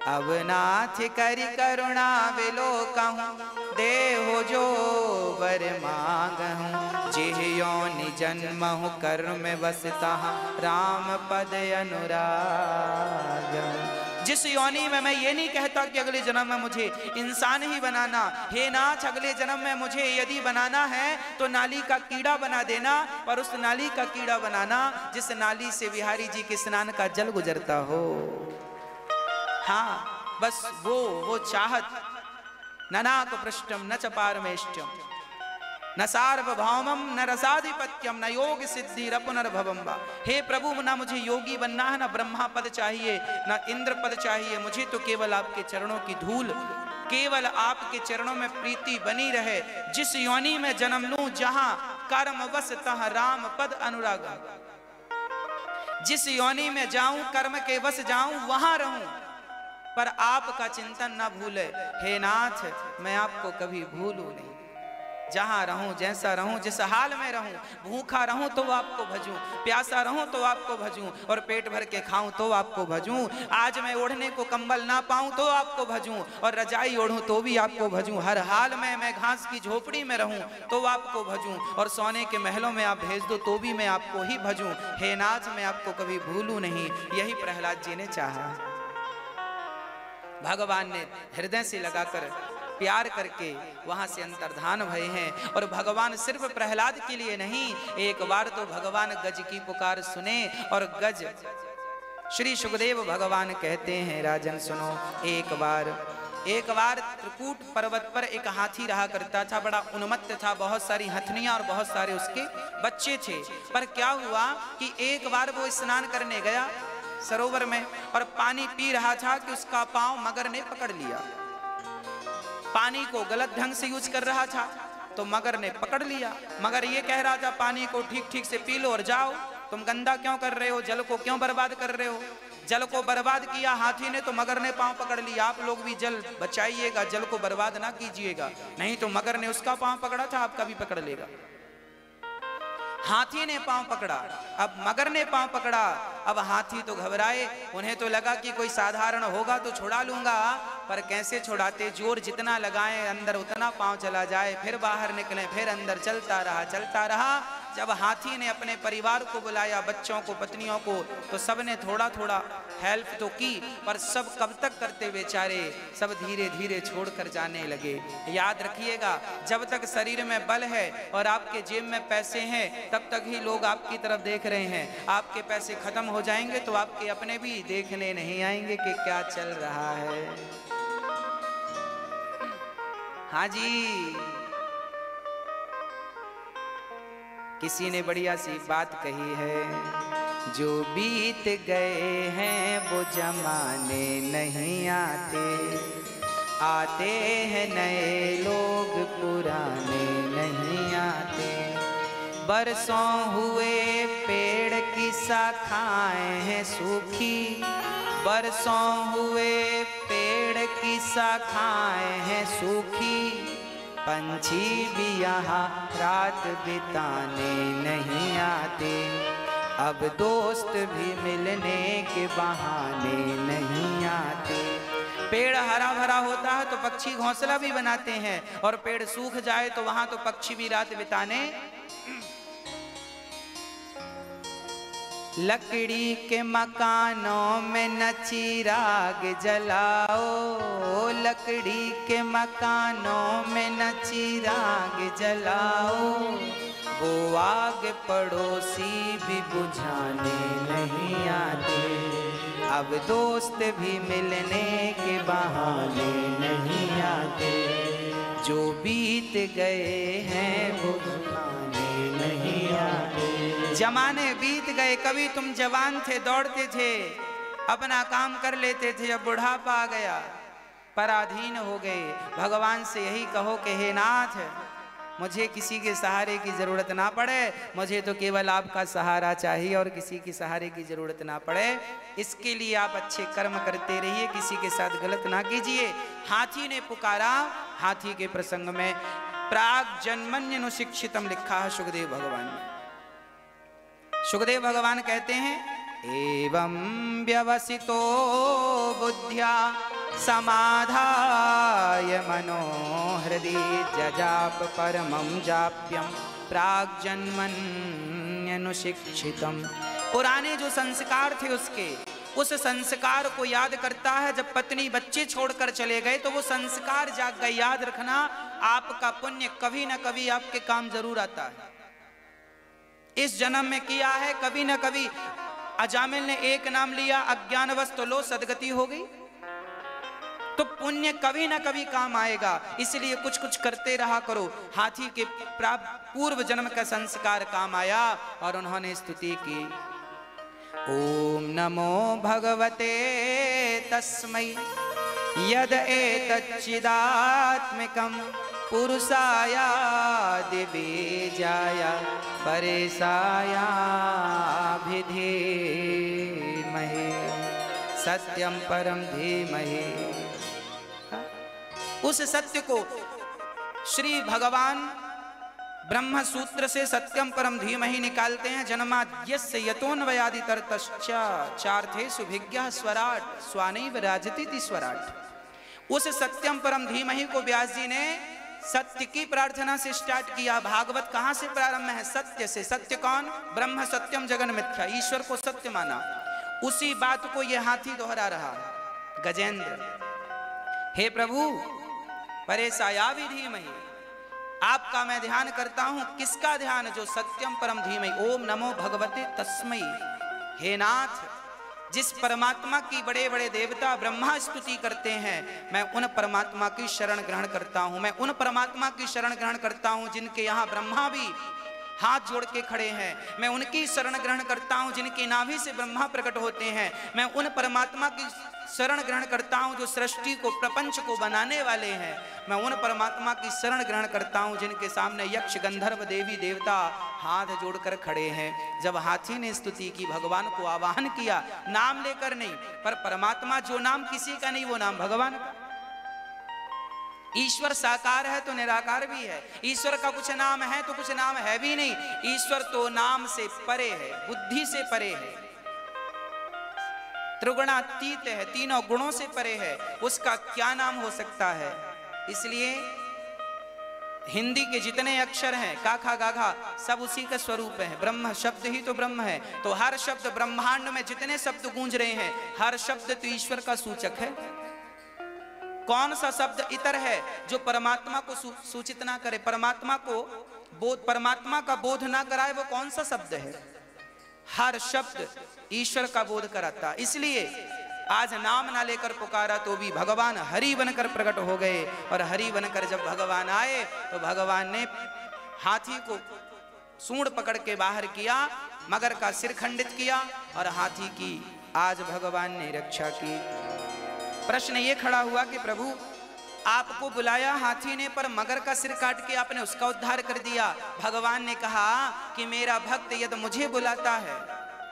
अब नाथ करी करुणा विलो कहूँ देहो जो बर मांग हूँ जन्म हूँ कर्म बसता राम पद अनुराग जिस योनि में मैं ये नहीं कहता कि अगले जन्म में मुझे इंसान ही बनाना, हे नाच अगले जन्म में मुझे यदि बनाना है तो नाली का कीड़ा बना देना पर उस नाली का कीड़ा बनाना, जिस नाली से बिहारी जी के स्नान का जल गुजरता हो। हाँ बस वो वो चाहत। ननाक पृष्ठम न च पारमेष्टम न सार्वभौमम न रसाधिपत्यम न योग सिद्धि पुनर्भवम हे प्रभु, ना मुझे योगी बनना है, ना ब्रह्मा पद चाहिए, ना इंद्र पद चाहिए। मुझे तो केवल आपके चरणों की धूल, केवल आपके चरणों में प्रीति बनी रहे। जिस योनि में जन्म लू, जहाँ कर्म बस तह राम पद अनुराग। जिस योनि में जाऊँ, कर्म के बस जाऊँ, वहाँ रहूँ। पर आपका चिंतन न भूले। हे नाथ, मैं आपको कभी भूलू नहीं। जहाँ रहूँ, जैसा रहूँ, जिस हाल में रहूँ, भूखा रहूँ तो आपको भजूं, प्यासा रहूँ तो आपको भजूं, और पेट भर के खाऊं तो आपको भजूं, आज मैं ओढ़ने को कंबल ना पाऊँ तो आपको भजूं, और रजाई ओढ़ूं तो भी आपको भजूं, हर हाल में मैं घास की झोपड़ी में रहूँ तो आपको भजूं, और सोने के महलों में आप भेज दो तो भी मैं आपको ही भजूं, हे नाच मैं आपको कभी भूलूं नहीं, यही प्रहलाद जी ने चाहा। भगवान ने हृदय से लगाकर प्यार करके वहाँ से अंतर्धान भये हैं। और भगवान सिर्फ़ प्रहलाद के लिए नहीं, एक बार तो भगवान गज की पुकार सुने और गज श्री सुखदेव भगवान कहते हैं, राजन सुनो, एक बार एक बार त्रिकूट पर्वत पर एक हाथी रहा करता था, बड़ा उन्मत्त था, बहुत सारी हथनियाँ और बहुत सारे उसके बच्चे थे। पर क्या हुआ कि एक बार वो स्नान करने गया सरोवर में और पानी पी रहा था कि उसका पाँव मगर ने पकड़ लिया। पानी को गलत ढंग से यूज़ कर रहा था तो मगर ने पकड़ लिया। मगर ये कह रहा था, पानी को ठीक ठीक से पी लो और जाओ। तुम गंदा क्यों कर रहे हो? जल को क्यों बर्बाद कर रहे हो? जल को बर्बाद किया हाथी ने तो मगर ने पाँव पकड़ लिया आप लोग भी जल बचाइएगा, जल को बर्बाद ना कीजिएगा। नहीं तो मगर ने उसका पाँव पकड़ा था आपका भी पकड़ लेगा। हाथी ने पाँव पकड़ा, अब मगर ने पाँव पकड़ा। अब हाथी तो घबराए, उन्हें तो लगा कि कोई साधारण होगा तो छोड़ा लूँगा, पर कैसे छोड़ाते? ज़ोर जितना लगाए, अंदर उतना पाँव चला जाए, फिर बाहर निकले, फिर अंदर चलता रहा चलता रहा। जब हाथी ने अपने परिवार को बुलाया, बच्चों को, पत्नियों को तो सबने थोड़ा थोड़ा हेल्प तो की, पर सब कब तक करते बेचारे, सब धीरे धीरे छोड़कर जाने लगे। याद रखिएगा, जब तक शरीर में बल है और आपके जेब में पैसे हैं, तब तक ही लोग आपकी तरफ़ देख रहे हैं। आपके पैसे खत्म हो जाएँगे तो आपके अपने भी देखने नहीं आएँगे कि क्या चल रहा है। हाँ जी। किसी ने बढ़िया सी बात कही है। जो बीत गए हैं, वो जमाने नहीं आते। आते हैं नए लोग, पुराने नहीं आते। बरसों हुए, पेड़ की शाखाएँ हैं सूखी। बरसों हुए, पेड़ की शाखाएँ हैं सूखी। पंछी भी यहाँ रात बिताने नहीं आते। अब दोस्त भी मिलने के बहाने नहीं आते। पेड़ हरा भरा होता है तो पक्षी घोंसला भी बनाते हैं और पेड़ सूख जाए तो वहाँ तो पक्षी भी रात बिताने लकड़ी के मकानों में न चिराग जलाओ। लकड़ी के मकानों में न चिराग जलाओ। वो आग पड़ोसी भी बुझाने नहीं आते। अब दोस्त भी मिलने के बहाने नहीं आते। जो बीत गए हैं वो जमाने बीत गए, कभी तुम जवान थे, दौड़ते थे, अपना काम कर लेते थे, अब बुढ़ापा आ गया, पराधीन हो गए। भगवान से यही कहो कि, हे नाथ, मुझे किसी के सहारे की ज़रूरत ना पड़े, मुझे तो केवल आपका सहारा चाहिए और किसी के सहारे की ज़रूरत ना पड़े। इसके लिए आप अच्छे कर्म करते रहिए, किसी के साथ गलत ना कीजिए। हाथी ने पुकारा, हाथी के प्रसंग में, प्राग जन्मन्य शिक्षितम लिखा है, सुखदेव भगवान ने सुखदेव भगवान कहते हैं, एवं व्यवसितो बुद्धिया समाधाय मनो हृदय जजाप परमं जाप्यम प्राग्जन्मन्यनुशिक्षितम। पुराने जो संस्कार थे उसके, उस संस्कार को याद करता है, जब पत्नी बच्चे छोड़कर चले गए तो वो संस्कार जाग गए। याद रखना, आपका पुण्य कभी ना कभी आपके काम ज़रूर आता है। इस जन्म में किया है, कभी ना कभी अजामिल ने एक नाम लिया, अज्ञानवश तो लो सदगति हो गई। तो पुण्य कभी ना कभी काम आएगा, इसलिए कुछ कुछ करते रहा करो। हाथी के पूर्व जन्म का संस्कार काम आया और उन्होंने स्तुति की। ओम नमो भगवते तस्मै यद एतच्चिदात्मिकम् पुरुषाया परेशाया महे सत्यम परम धीमहि। उस सत्य को श्री भगवान ब्रह्म सूत्र से सत्यम परम धीम ही निकालते हैं जन्माद्यस्य यतोन्वयादि तरतश्चा। चार्थे सुभिज्ञा स्वराट, स्वानैव राजती स्वराट। उस सत्यम परम धीम ही को व्यास जी ने सत्य की प्रार्थना से स्टार्ट किया। भागवत कहाँ से प्रारंभ है? सत्य से। सत्य कौन? ब्रह्म सत्यम जगन मिथ्या। ईश्वर को सत्य माना। उसी बात को यह हाथी दोहरा रहा। गजेंद्र, हे प्रभु परेशाया भी धीमहि। आपका मैं ध्यान करता हूँ, किसका ध्यान? जो सत्यम परम धीमहि। ओम नमो भगवते तस्मय हे नाथ, जिस परमात्मा की बड़े बड़े देवता ब्रह्मा स्तुति करते हैं, मैं उन परमात्मा की शरण ग्रहण करता हूँ। मैं उन परमात्मा की शरण ग्रहण करता हूँ, जिनके यहाँ ब्रह्मा भी हाथ जोड़ के खड़े हैं। मैं उनकी शरण ग्रहण करता हूँ, जिनकी नाभि से ब्रह्मा प्रकट होते हैं। मैं उन परमात्मा की शरण ग्रहण करता हूँ, जो सृष्टि को, प्रपंच को बनाने वाले हैं। मैं उन परमात्मा की शरण ग्रहण करता हूँ, जिनके सामने यक्ष, गंधर्व, देवी, देवता हाथ जोड़कर खड़े हैं। जब हाथी ने स्तुति की, भगवान को आवाहन किया, नाम लेकर नहीं, पर परमात्मा जो नाम किसी का नहीं, वो नाम भगवान का। ईश्वर साकार है तो निराकार भी है। ईश्वर का कुछ नाम है तो कुछ नाम है भी नहीं। ईश्वर तो नाम से परे है, बुद्धि से परे है। त्रिगुणातीत है, तीनों गुणों से परे है, उसका क्या नाम हो सकता है? इसलिए हिंदी के जितने अक्षर हैं काखा गाघा, सब उसी का स्वरूप है। ब्रह्म शब्द ही तो ब्रह्म है। तो हर शब्द ब्रह्मांड में जितने शब्द गूंज रहे हैं, हर शब्द तो ईश्वर का सूचक है। कौन सा शब्द इतर है जो परमात्मा को सूचित ना करे? परमात्मा को बोध परमात्मा का बोध ना कराए, वो कौन सा शब्द है? हर शब्द ईश्वर का बोध कराता। इसलिए आज नाम ना लेकर पुकारा तो भी भगवान हरि बनकर प्रकट हो गए और हरि बनकर जब भगवान आए तो भगवान ने हाथी को सूंड पकड़ के बाहर किया, मगर का सिर खंडित किया और हाथी की आज भगवान ने रक्षा की। प्रश्न ये खड़ा हुआ कि प्रभु आपको बुलाया हाथी ने, पर मगर का सिर काट के आपने उसका उद्धार कर दिया। भगवान ने कहा कि मेरा भक्त यदि मुझे बुलाता है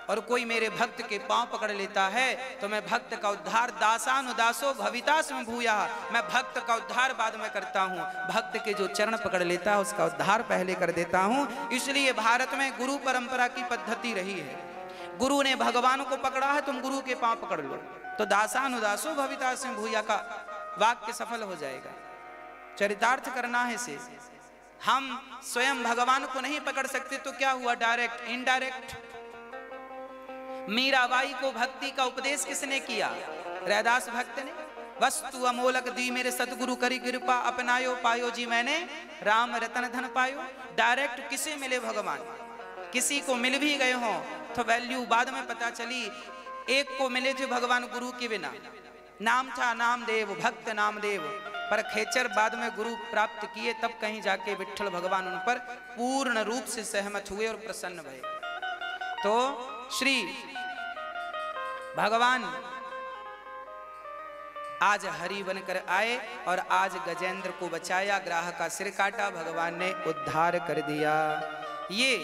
और कोई मेरे भक्त के पाँव पकड़ लेता है तो मैं भक्त का उद्धार दासानुदासो भवितास में भूया मैं भक्त का उद्धार बाद में करता हूँ। भक्त के जो चरण पकड़ लेता है, उसका उद्धार पहले कर देता हूँ। इसलिए भारत में गुरु परंपरा की पद्धति रही है। गुरु ने भगवान को पकड़ा है, तुम गुरु के पाँव पकड़ लो। तो दासानुदासो भवितास में भूया का वाक्य सफल हो जाएगा। चरितार्थ करना है से हम स्वयं भगवान को नहीं पकड़ सकते तो क्या हुआ डायरेक्ट इनडायरेक्ट मीराबाई को भक्ति का उपदेश किसने किया? रैदास भक्त ने। वस्तु अमोलक दी मेरे सतगुरु करी कृपा अपनायो, पायो जी मैंने। राम रतन धन पायो। डायरेक्ट किसे मिले भगवान? किसी को मिल भी गए हो तो वैल्यू बाद में पता चली, एक को मिले थे भगवान गुरु के बिना। नाम था नामदेव भक्त नामदेव पर खेचर बाद में गुरु प्राप्त किए, तब कहीं जाके विठल भगवान उन पर पूर्ण रूप से सहमत हुए और प्रसन्न भये। तो श्री भगवान आज हरि बनकर आए और आज गजेंद्र को बचाया, ग्राह का सिर काटा, भगवान ने उद्धार कर दिया। ये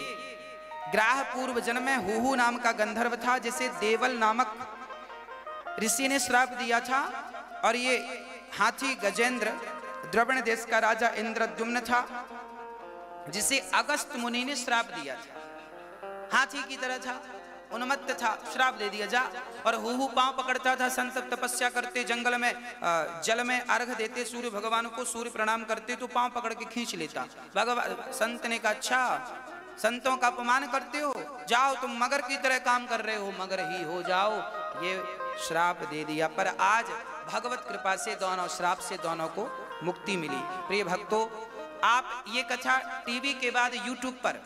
ग्राह पूर्व जन्म में हुहू नाम का गंधर्व था, जिसे देवल नामक ऋषि ने श्राप दिया था और ये हाथी गजेंद्र, द्रवण देश का राजा इंद्रद्युम्न था, जिसे अगस्त मुनि ने श्राप दिया था। हाथी की तरह था, उन्मत्त था, श्राप दे दिया जा, और हु पाँव पकड़ता था, संत तपस्या करते, जंगल में जल में अर्घ देते, सूर्य भगवान को सूर्य प्रणाम करते तो पाँव पकड़ के खींच लेता। भगवान संत ने कहा अच्छा संतों का अपमान करते हो? जाओ तुम मगर की तरह काम कर रहे हो, मगर ही हो जाओ। ये श्राप दे दिया। पर आज भगवत कृपा से दोनों, श्राप से दोनों को मुक्ति मिली। प्रिय भक्तों, आप ये कथा टीवी के बाद यूट्यूब पर,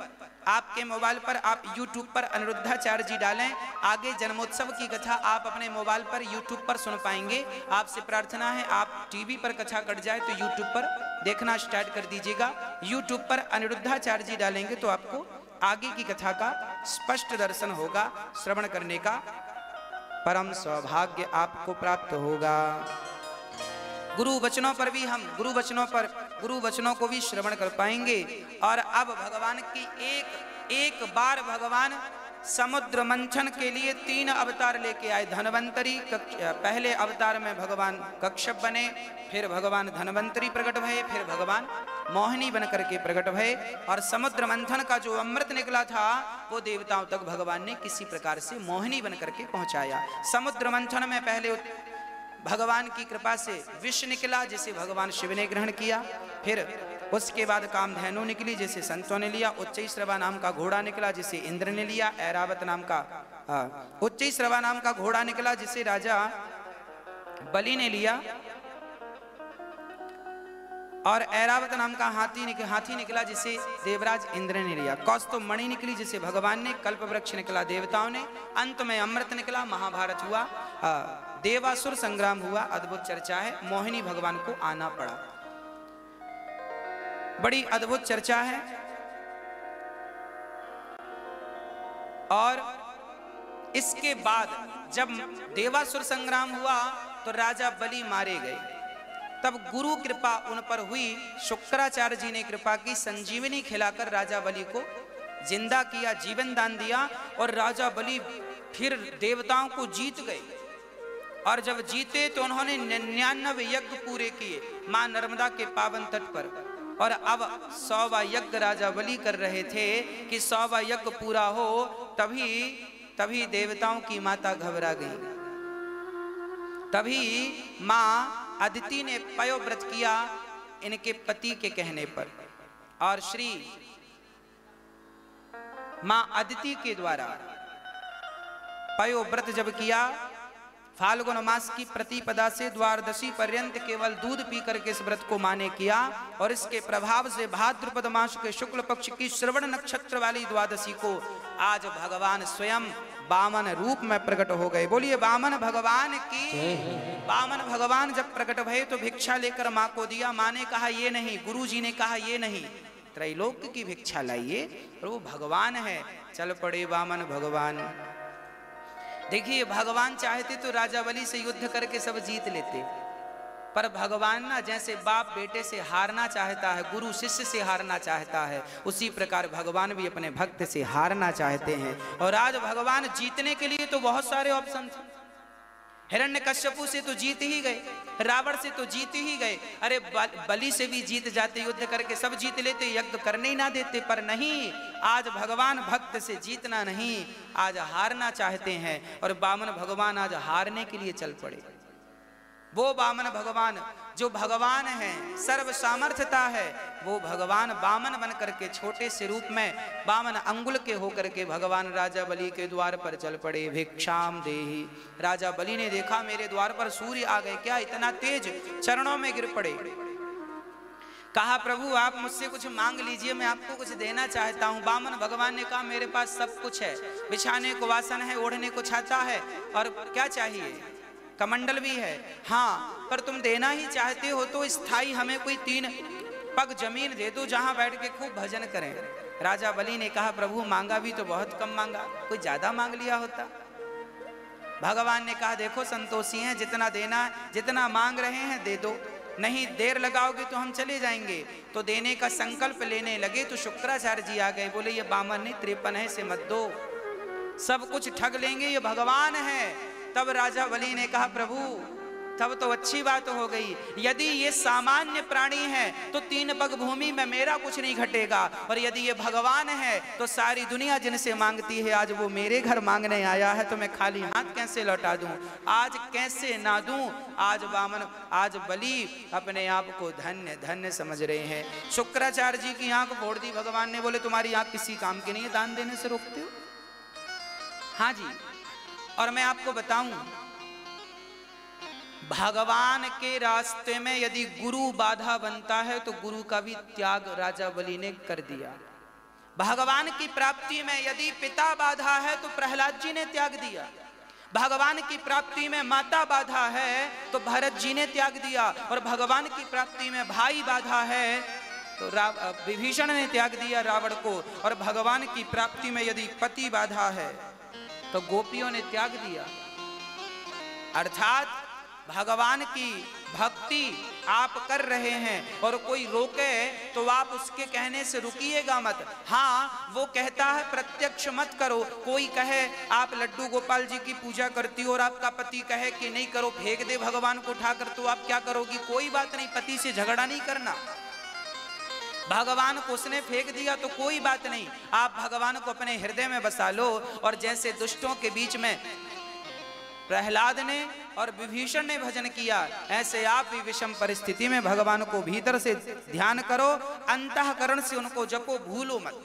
आपके मोबाइल पर आप यूट्यूब पर अनिरुद्धाचार्य जी डालें। आगे जन्मोत्सव की कथा आप अपने मोबाइल पर, यूट्यूब पर सुन पाएँगे। आपसे प्रार्थना है, आप टीवी पर कथा कट जाए तो यूट्यूब पर देखना स्टार्ट कर दीजिएगा। यूट्यूब पर अनिरुद्धाचार्य जी डालेंगे तो आपको आगे की कथा का स्पष्ट दर्शन होगा, श्रवण करने का। परम सौभाग्य आपको प्राप्त होगा। गुरु वचनों पर भी हम, गुरु वचनों पर, गुरु वचनों को भी श्रवण कर पाएँगे। और अब भगवान की एक एक बार भगवान समुद्र मंथन के लिए तीन अवतार लेके आए धनवंतरी पहले अवतार में भगवान कक्षप बने, फिर भगवान धनवंतरी प्रकट भये फिर भगवान मोहिनी बन करके प्रकट भये और समुद्र मंथन का जो अमृत निकला था, वो देवताओं तक भगवान ने किसी प्रकार से मोहिनी बन करके पहुँचाया। समुद्र मंथन में पहले भगवान की कृपा से विष निकला, जिसे भगवान शिव ने ग्रहण किया। फिर उसके बाद कामधेनु निकली जिसे संतों ने लिया। उच्च श्रवा नाम का घोड़ा निकला जिसे इंद्र ने लिया। ऐरावत नाम का उच्च श्रवा नाम का घोड़ा निकला जिसे राजा बलि ने लिया। और ऐरावत नाम का हाथी निक, हाथी निकला जिसे देवराज इंद्र ने लिया। कौस्तु मणि निकली जिसे भगवान ने कल्प वृक्ष निकला देवताओं ने। अंत में अमृत निकला महाभारत हुआ। देवासुर संग्राम हुआ अद्भुत चर्चा है। मोहिनी भगवान को आना पड़ा। बड़ी अद्भुत चर्चा है। और इसके बाद जब देवासुर संग्राम हुआ तो राजा बलि मारे गए। तब गुरु कृपा उन पर हुई। शुक्राचार्य जी ने कृपा की, संजीवनी खिलाकर राजा बलि को ज़िंदा किया, जीवन दान दिया और राजा बलि फिर देवताओं को जीत गए। और जब जीते तो उन्होंने निन्यानवे यज्ञ पूरे किए, माँ नर्मदा के पावन तट पर। और अब सौवा यज्ञ राजा बलि कर रहे थे कि सौवा यज्ञ पूरा हो, तभी तभी देवताओं की माता घबरा गई। तभी माँ अदिति ने पयोव्रत किया इनके पति के कहने पर और श्री माँ अदिति के द्वारा पयोव्रत जब किया फाल्गुन मास की प्रतिपदा से द्वारदशी पर्यंत केवल दूध पी करके इस व्रत को माने किया और इसके प्रभाव से भाद्रपद मास के शुक्ल पक्ष की श्रवण नक्षत्र वाली द्वादशी को आज भगवान स्वयं बामन रूप में प्रकट हो गए। बोलिए, बामन भगवान की बामन भगवान जब प्रकट भये तो भिक्षा लेकर माँ को दिया। माँ ने कहा, ये नहीं। गुरु जी ने कहा, ये नहीं। त्रैलोक्य की भिक्षा लाइए और वो भगवान है। चल पड़े बामन भगवान। देखिए, भगवान चाहते तो राजा बलि से युद्ध करके सब जीत लेते। पर भगवान ना जैसे बाप बेटे से हारना चाहता है, गुरु शिष्य से हारना चाहता है, उसी प्रकार भगवान भी अपने भक्त से हारना चाहते हैं। और आज भगवान जीतने के लिए तो बहुत सारे ऑप्शन थे हिरण्य कश्यपु से तो जीत ही गए, रावण से तो जीत ही गए। अरे बलि से भी जीत जाते, युद्ध करके सब जीत लेते, यज्ञ करने ही ना देते, पर नहीं, आज भगवान भक्त से जीतना नहीं, आज हारना चाहते हैं, और बामन भगवान आज हारने के लिए चल पड़े। वो बामन भगवान, जो भगवान है सर्व सामर्थ्यता है, वो भगवान बामन बन करके छोटे से रूप में बामन अंगुल के होकर के भगवान राजा बलि के द्वार पर चल पड़े, भिक्षाम देही। राजा बलि ने देखा, मेरे द्वार पर सूर्य आ गए, क्या इतना तेज चरणों में गिर पड़े? कहा, प्रभु, आप मुझसे कुछ मांग लीजिए, मैं आपको कुछ देना चाहता हूँ। बामन भगवान ने कहा, मेरे पास सब कुछ है। बिछाने को वासन है, ओढ़ने को छाता है, और क्या चाहिए? कमंडल भी है। हाँ पर तुम देना ही चाहते हो तो स्थायी हमें कोई तीन पग ज़मीन दे दो जहाँ बैठ के खूब भजन करें। राजा बलि ने कहा, प्रभु, मांगा भी तो बहुत कम मांगा। कोई ज़्यादा मांग लिया होता? भगवान ने कहा, देखो, संतोषी हैं, जितना देना, जितना मांग रहे हैं, दे दो। नहीं, देर लगाओगे तो हम चले जाएँगे। तो देने का संकल्प लेने लगे तो शुक्राचार्य जी आ गए। बोले, ये बामन ने त्रिपन है से मत दो। सब कुछ ठग लेंगे, ये भगवान है। तब राजा बलि ने कहा, प्रभु, तब तो अच्छी बात हो गई। यदि ये सामान्य प्राणी है तो तीन पग भूमि में मेरा कुछ नहीं घटेगा। और यदि ये भगवान है तो सारी दुनिया जिनसे मांगती है, आज वो मेरे घर मांगने आया है तो मैं खाली हाथ कैसे लौटा दूँ? आज कैसे ना दूँ? आज वामन आज बलि अपने आप को धन्य धन्य समझ रहे हैं। शुक्राचार्य जी की आँख फोड़ दी, भगवान ने बोले, तुम्हारी आँख किसी काम की नहीं है, दान देने से रोकते हो? हाँ जी। और मैं आपको बताऊँ, भगवान के रास्ते में यदि गुरु बाधा बनता है तो गुरु का भी त्याग राजा बलि ने कर दिया। भगवान की प्राप्ति में यदि पिता बाधा है तो प्रहलाद जी ने त्याग दिया। भगवान की प्राप्ति में माता बाधा है तो भरत जी ने त्याग दिया। और भगवान की प्राप्ति में भाई बाधा है तो विभीषण ने त्याग दिया रावण को। और भगवान की प्राप्ति में यदि पति बाधा है तो गोपियों ने त्याग दिया। अर्थात भगवान की भक्ति आप कर रहे हैं और कोई रोके तो आप उसके कहने से रुकिएगा मत। हाँ वो कहता है, प्रत्यक्ष मत करो। कोई कहे, आप लड्डू गोपाल जी की पूजा करती हो और आपका पति कहे कि नहीं करो, फेंक दे भगवान को उठाकर तो आप क्या करोगी? कोई बात नहीं, पति से झगड़ा नहीं करना। भगवान को उसने फेंक दिया तो कोई बात नहीं। आप भगवान को अपने हृदय में बसा लो और जैसे दुष्टों के बीच में प्रहलाद ने और विभीषण ने भजन किया, ऐसे आप भी विषम परिस्थिति में भगवान को भीतर से ध्यान करो, अंतकरण से उनको जपो, भूलो मत।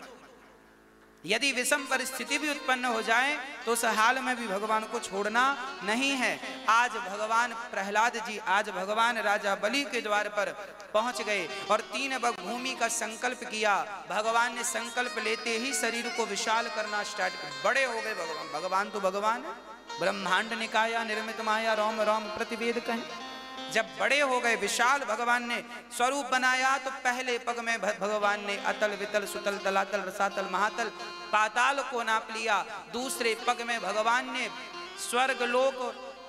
यदि विषम परिस्थिति भी उत्पन्न हो जाए तो उस हाल में भी भगवान को छोड़ना नहीं है। आज भगवान प्रहलाद जी, आज भगवान राजा बलि के द्वार पर पहुँच गए और तीन बग भूमि का संकल्प किया। भगवान ने संकल्प लेते ही शरीर को विशाल करना स्टार्ट बड़े हो गए भगवान। भगवान तो भगवान ब्रह्मांड निकाया, निर्मित माया, रोम रोम प्रतिवेद कहें। जब बड़े हो गए, विशाल भगवान ने स्वरूप बनाया तो पहले पग में भगवान ने अतल, वितल, सुतल तलातल रसातल, महातल, पाताल को नाप लिया। दूसरे पग में भगवान ने स्वर्ग लोक,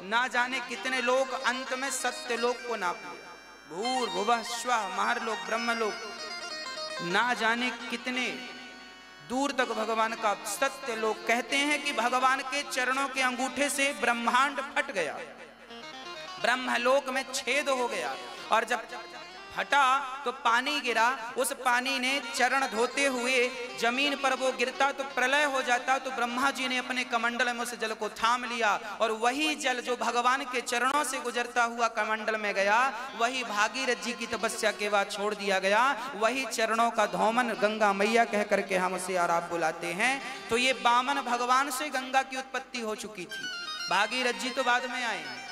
ना जाने कितने लोग अंत में सत्य लोक को नाप लिया। भूर, भुव स्व महरलोक ब्रह्मलोक ना जाने कितने दूर तक भगवान का सत्य लोग कहते हैं कि भगवान के चरणों के अंगूठे से ब्रह्मांड फट गया। ब्रह्मलोक में छेद हो गया। और जब हटा तो पानी गिरा। उस पानी ने चरण धोते हुए ज़मीन पर वो गिरता तो प्रलय हो जाता तो ब्रह्मा जी ने अपने कमंडल में उस जल को थाम लिया। और वही जल जो भगवान के चरणों से गुजरता हुआ कमंडल में गया, वही भागीरथ जी की तपस्या के बाद छोड़ दिया गया। वही चरणों का धोमन गंगा मैया कह करके हम उसे और आप बुलाते हैं। तो ये बामन भगवान से गंगा की उत्पत्ति हो चुकी थी। भागीरथ जी तो बाद में आए। हाँ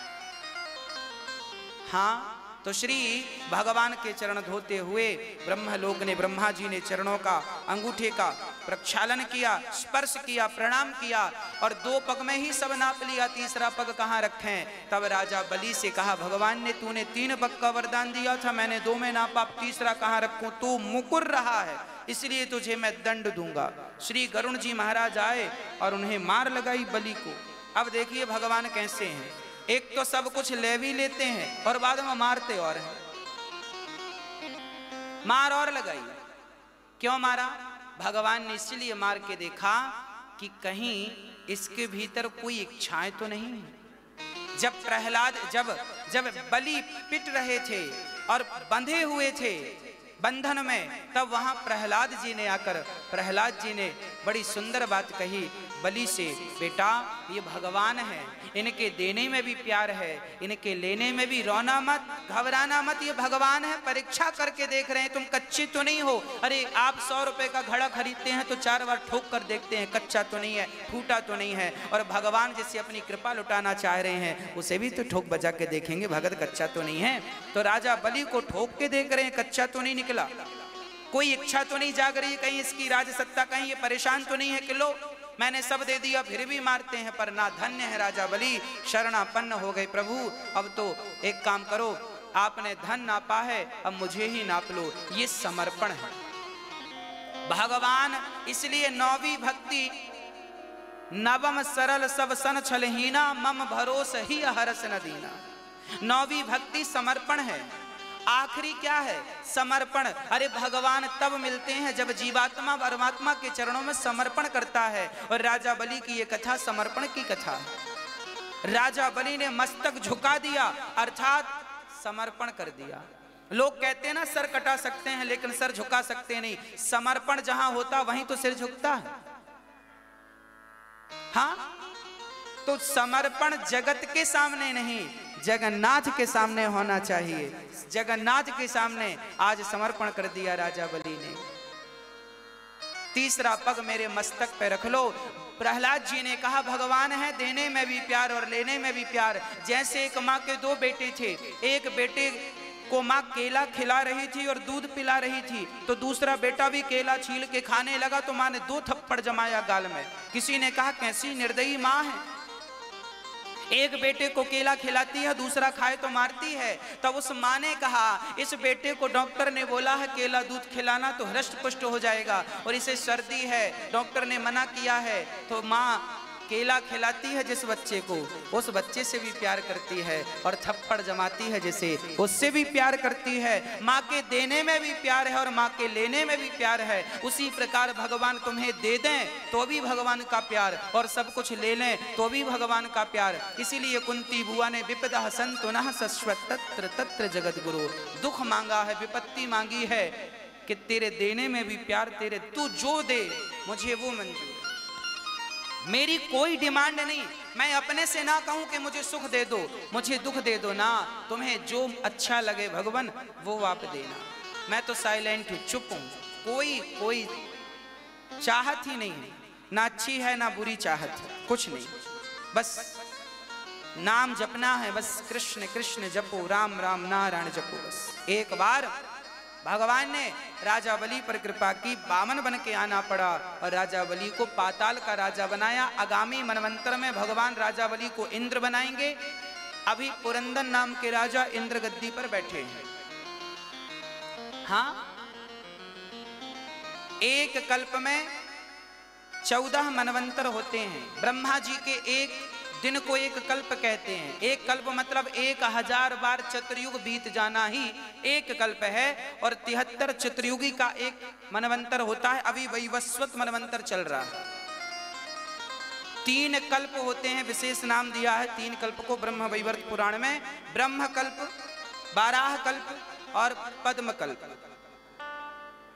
तो श्री भगवान के चरण धोते हुए ब्रह्मलोक ने ब्रह्मा जी ने चरणों का, अंगूठे का प्रक्षालन किया, स्पर्श किया, प्रणाम किया और दो पग में ही सब नाप लिया। तीसरा पग कहाँ रखें तब राजा बलि से कहा, भगवान ने, तूने तीन पग का वरदान दिया था, मैंने दो में नापा तीसरा कहाँ रखूँ? तू मुकुर रहा है, इसलिए तुझे मैं दंड दूँगा। श्री गरुण जी महाराज आए और उन्हें मार लगाई बलि को। अब देखिए भगवान कैसे हैं। एक तो सब कुछ ले भी लेते हैं, और बाद में मारते और हैं। मार और लगाई। क्यों मारा? भगवान ने इसलिए मार के देखा कि कहीं इसके भीतर कोई इच्छाएँ तो नहीं है। जब प्रहलाद, जब जब बलि पिट रहे थे और बंधे हुए थे बंधन में, तब वहाँ प्रहलाद जी ने आकर, प्रहलाद जी ने बड़ी सुंदर बात कही बलि से, बेटा, ये भगवान है। इनके देने में भी प्यार है, इनके लेने में भी रोना मत, घबराना मत, ये भगवान है। परीक्षा करके देख रहे हैं, तुम कच्चे तो नहीं हो। अरे, आप सौ रुपए का घड़ा खरीदते हैं तो चार बार ठोक कर देखते हैं, कच्चा तो नहीं है, फूटा तो नहीं है। और भगवान जिससे अपनी कृपा लुटाना चाह रहे हैं, उसे भी तो ठोक बजा के देखेंगे, भगत कच्चा तो नहीं है। तो राजा बलि को ठोक के देख रहे हैं, कच्चा तो नहीं निकला। कोई इच्छा तो नहीं जाग रही, कहीं इसकी राज सत्ता कहीं ये परेशान तो नहीं है कि लो मैंने सब दे दिया, फिर भी मारते हैं, पर ना धन्य है राजा बलि। शरणापन्न हो गए प्रभु, अब तो एक काम करो, आपने धन नापा है, अब मुझे ही नाप लो, ये समर्पण है। भगवान, इसलिए नौवी भक्ति, नवम सरल सब सन छलहीना, मम भरोस ही हरस न दीना। नौवी भक्ति समर्पण है। आखिरी क्या है? समर्पण। अरे भगवान, तब मिलते हैं जब जीवात्मा परमात्मा के चरणों में समर्पण करता है। और राजा बलि की ये कथा समर्पण की कथा। राजा बलि ने मस्तक झुका दिया, अर्थात समर्पण कर दिया। लोग कहते हैं ना, सर कटा सकते हैं, लेकिन सर झुका सकते नहीं। समर्पण जहाँ होता, वहीं तो सिर झुकता है। हाँ? तो समर्पण जगत के सामने नहीं जगन्नाथ के सामने होना चाहिए। जगन्नाथ के सामने आज समर्पण कर दिया राजा बलि ने। तीसरा पग मेरे मस्तक पे रख लो। प्रहलाद जी ने कहा, भगवान है, देने में भी प्यार और लेने में भी प्यार। जैसे एक माँ के दो बेटे थे, एक बेटे को माँ केला खिला रही थी और दूध पिला रही थी तो दूसरा बेटा भी केला छील के खाने लगा तो माँ ने दो थप्पड़ जमाया गाल में। किसी ने कहा, कैसी निर्दयी माँ है एक बेटे को केला खिलाती है, दूसरा खाए तो मारती है। तब उस माँ ने कहा, इस बेटे को डॉक्टर ने बोला है, केला दूध खिलाना तो हृष्ट पुष्ट हो जाएगा और इसे सर्दी है, डॉक्टर ने मना किया है। तो माँ केला खिलाती है जिस बच्चे को, उस बच्चे से भी प्यार करती है और थप्पड़ जमाती है जिसे, उससे भी प्यार करती है। माँ के देने में भी प्यार है और माँ के लेने में भी प्यार है। उसी प्रकार भगवान तुम्हें दे दें तो भी भगवान का प्यार, और सब कुछ ले लें तो भी भगवान का प्यार। इसीलिए कुंती बुआ ने विपदा संतुनः सस्वत तत्र तत्र जगत गुरु दुख मांगा है, विपत्ति मांगी है कि तेरे देने में भी प्यार, तेरे तू जो दे, मुझे वो मंजूर। मेरी कोई डिमांड नहीं। मैं अपने से ना कहूँ कि मुझे सुख दे दो, मुझे दुख दे दो ना। तुम्हें जो अच्छा लगे भगवान, वो आप देना। मैं तो साइलेंट हूँ, चुप हूँ। कोई कोई चाहत ही नहीं है। ना अच्छी है, ना बुरी चाहत है। कुछ नहीं। बस नाम जपना है, बस कृष्ण कृष्ण जपो, राम राम, नारायण जपो बस। एक बार भगवान ने राजा बलि पर कृपा की, बामन बन के आना पड़ा और राजा बलि को पाताल का राजा बनाया। आगामी मनवंतर में भगवान राजा बलि को इंद्र बनाएँगे। अभी पुरंदन नाम के राजा इंद्र गद्दी पर बैठे हैं। हाँ एक कल्प में चौदह मनवंतर होते हैं। ब्रह्मा जी के एक दिन को एक कल्प कहते हैं। एक कल्प मतलब एक हज़ार बार चतुर्युग बीत जाना ही एक कल्प है और तिहत्तर चतुर्युगी का एक मनवंतर होता है। अभी वैवस्वत मनवंतर चल रहा है। तीन कल्प होते हैं, विशेष नाम दिया है। तीन कल्प को ब्रह्म वैवर्त पुराण में ब्रह्म कल्प, बाराह कल्प और पद्म कल्प।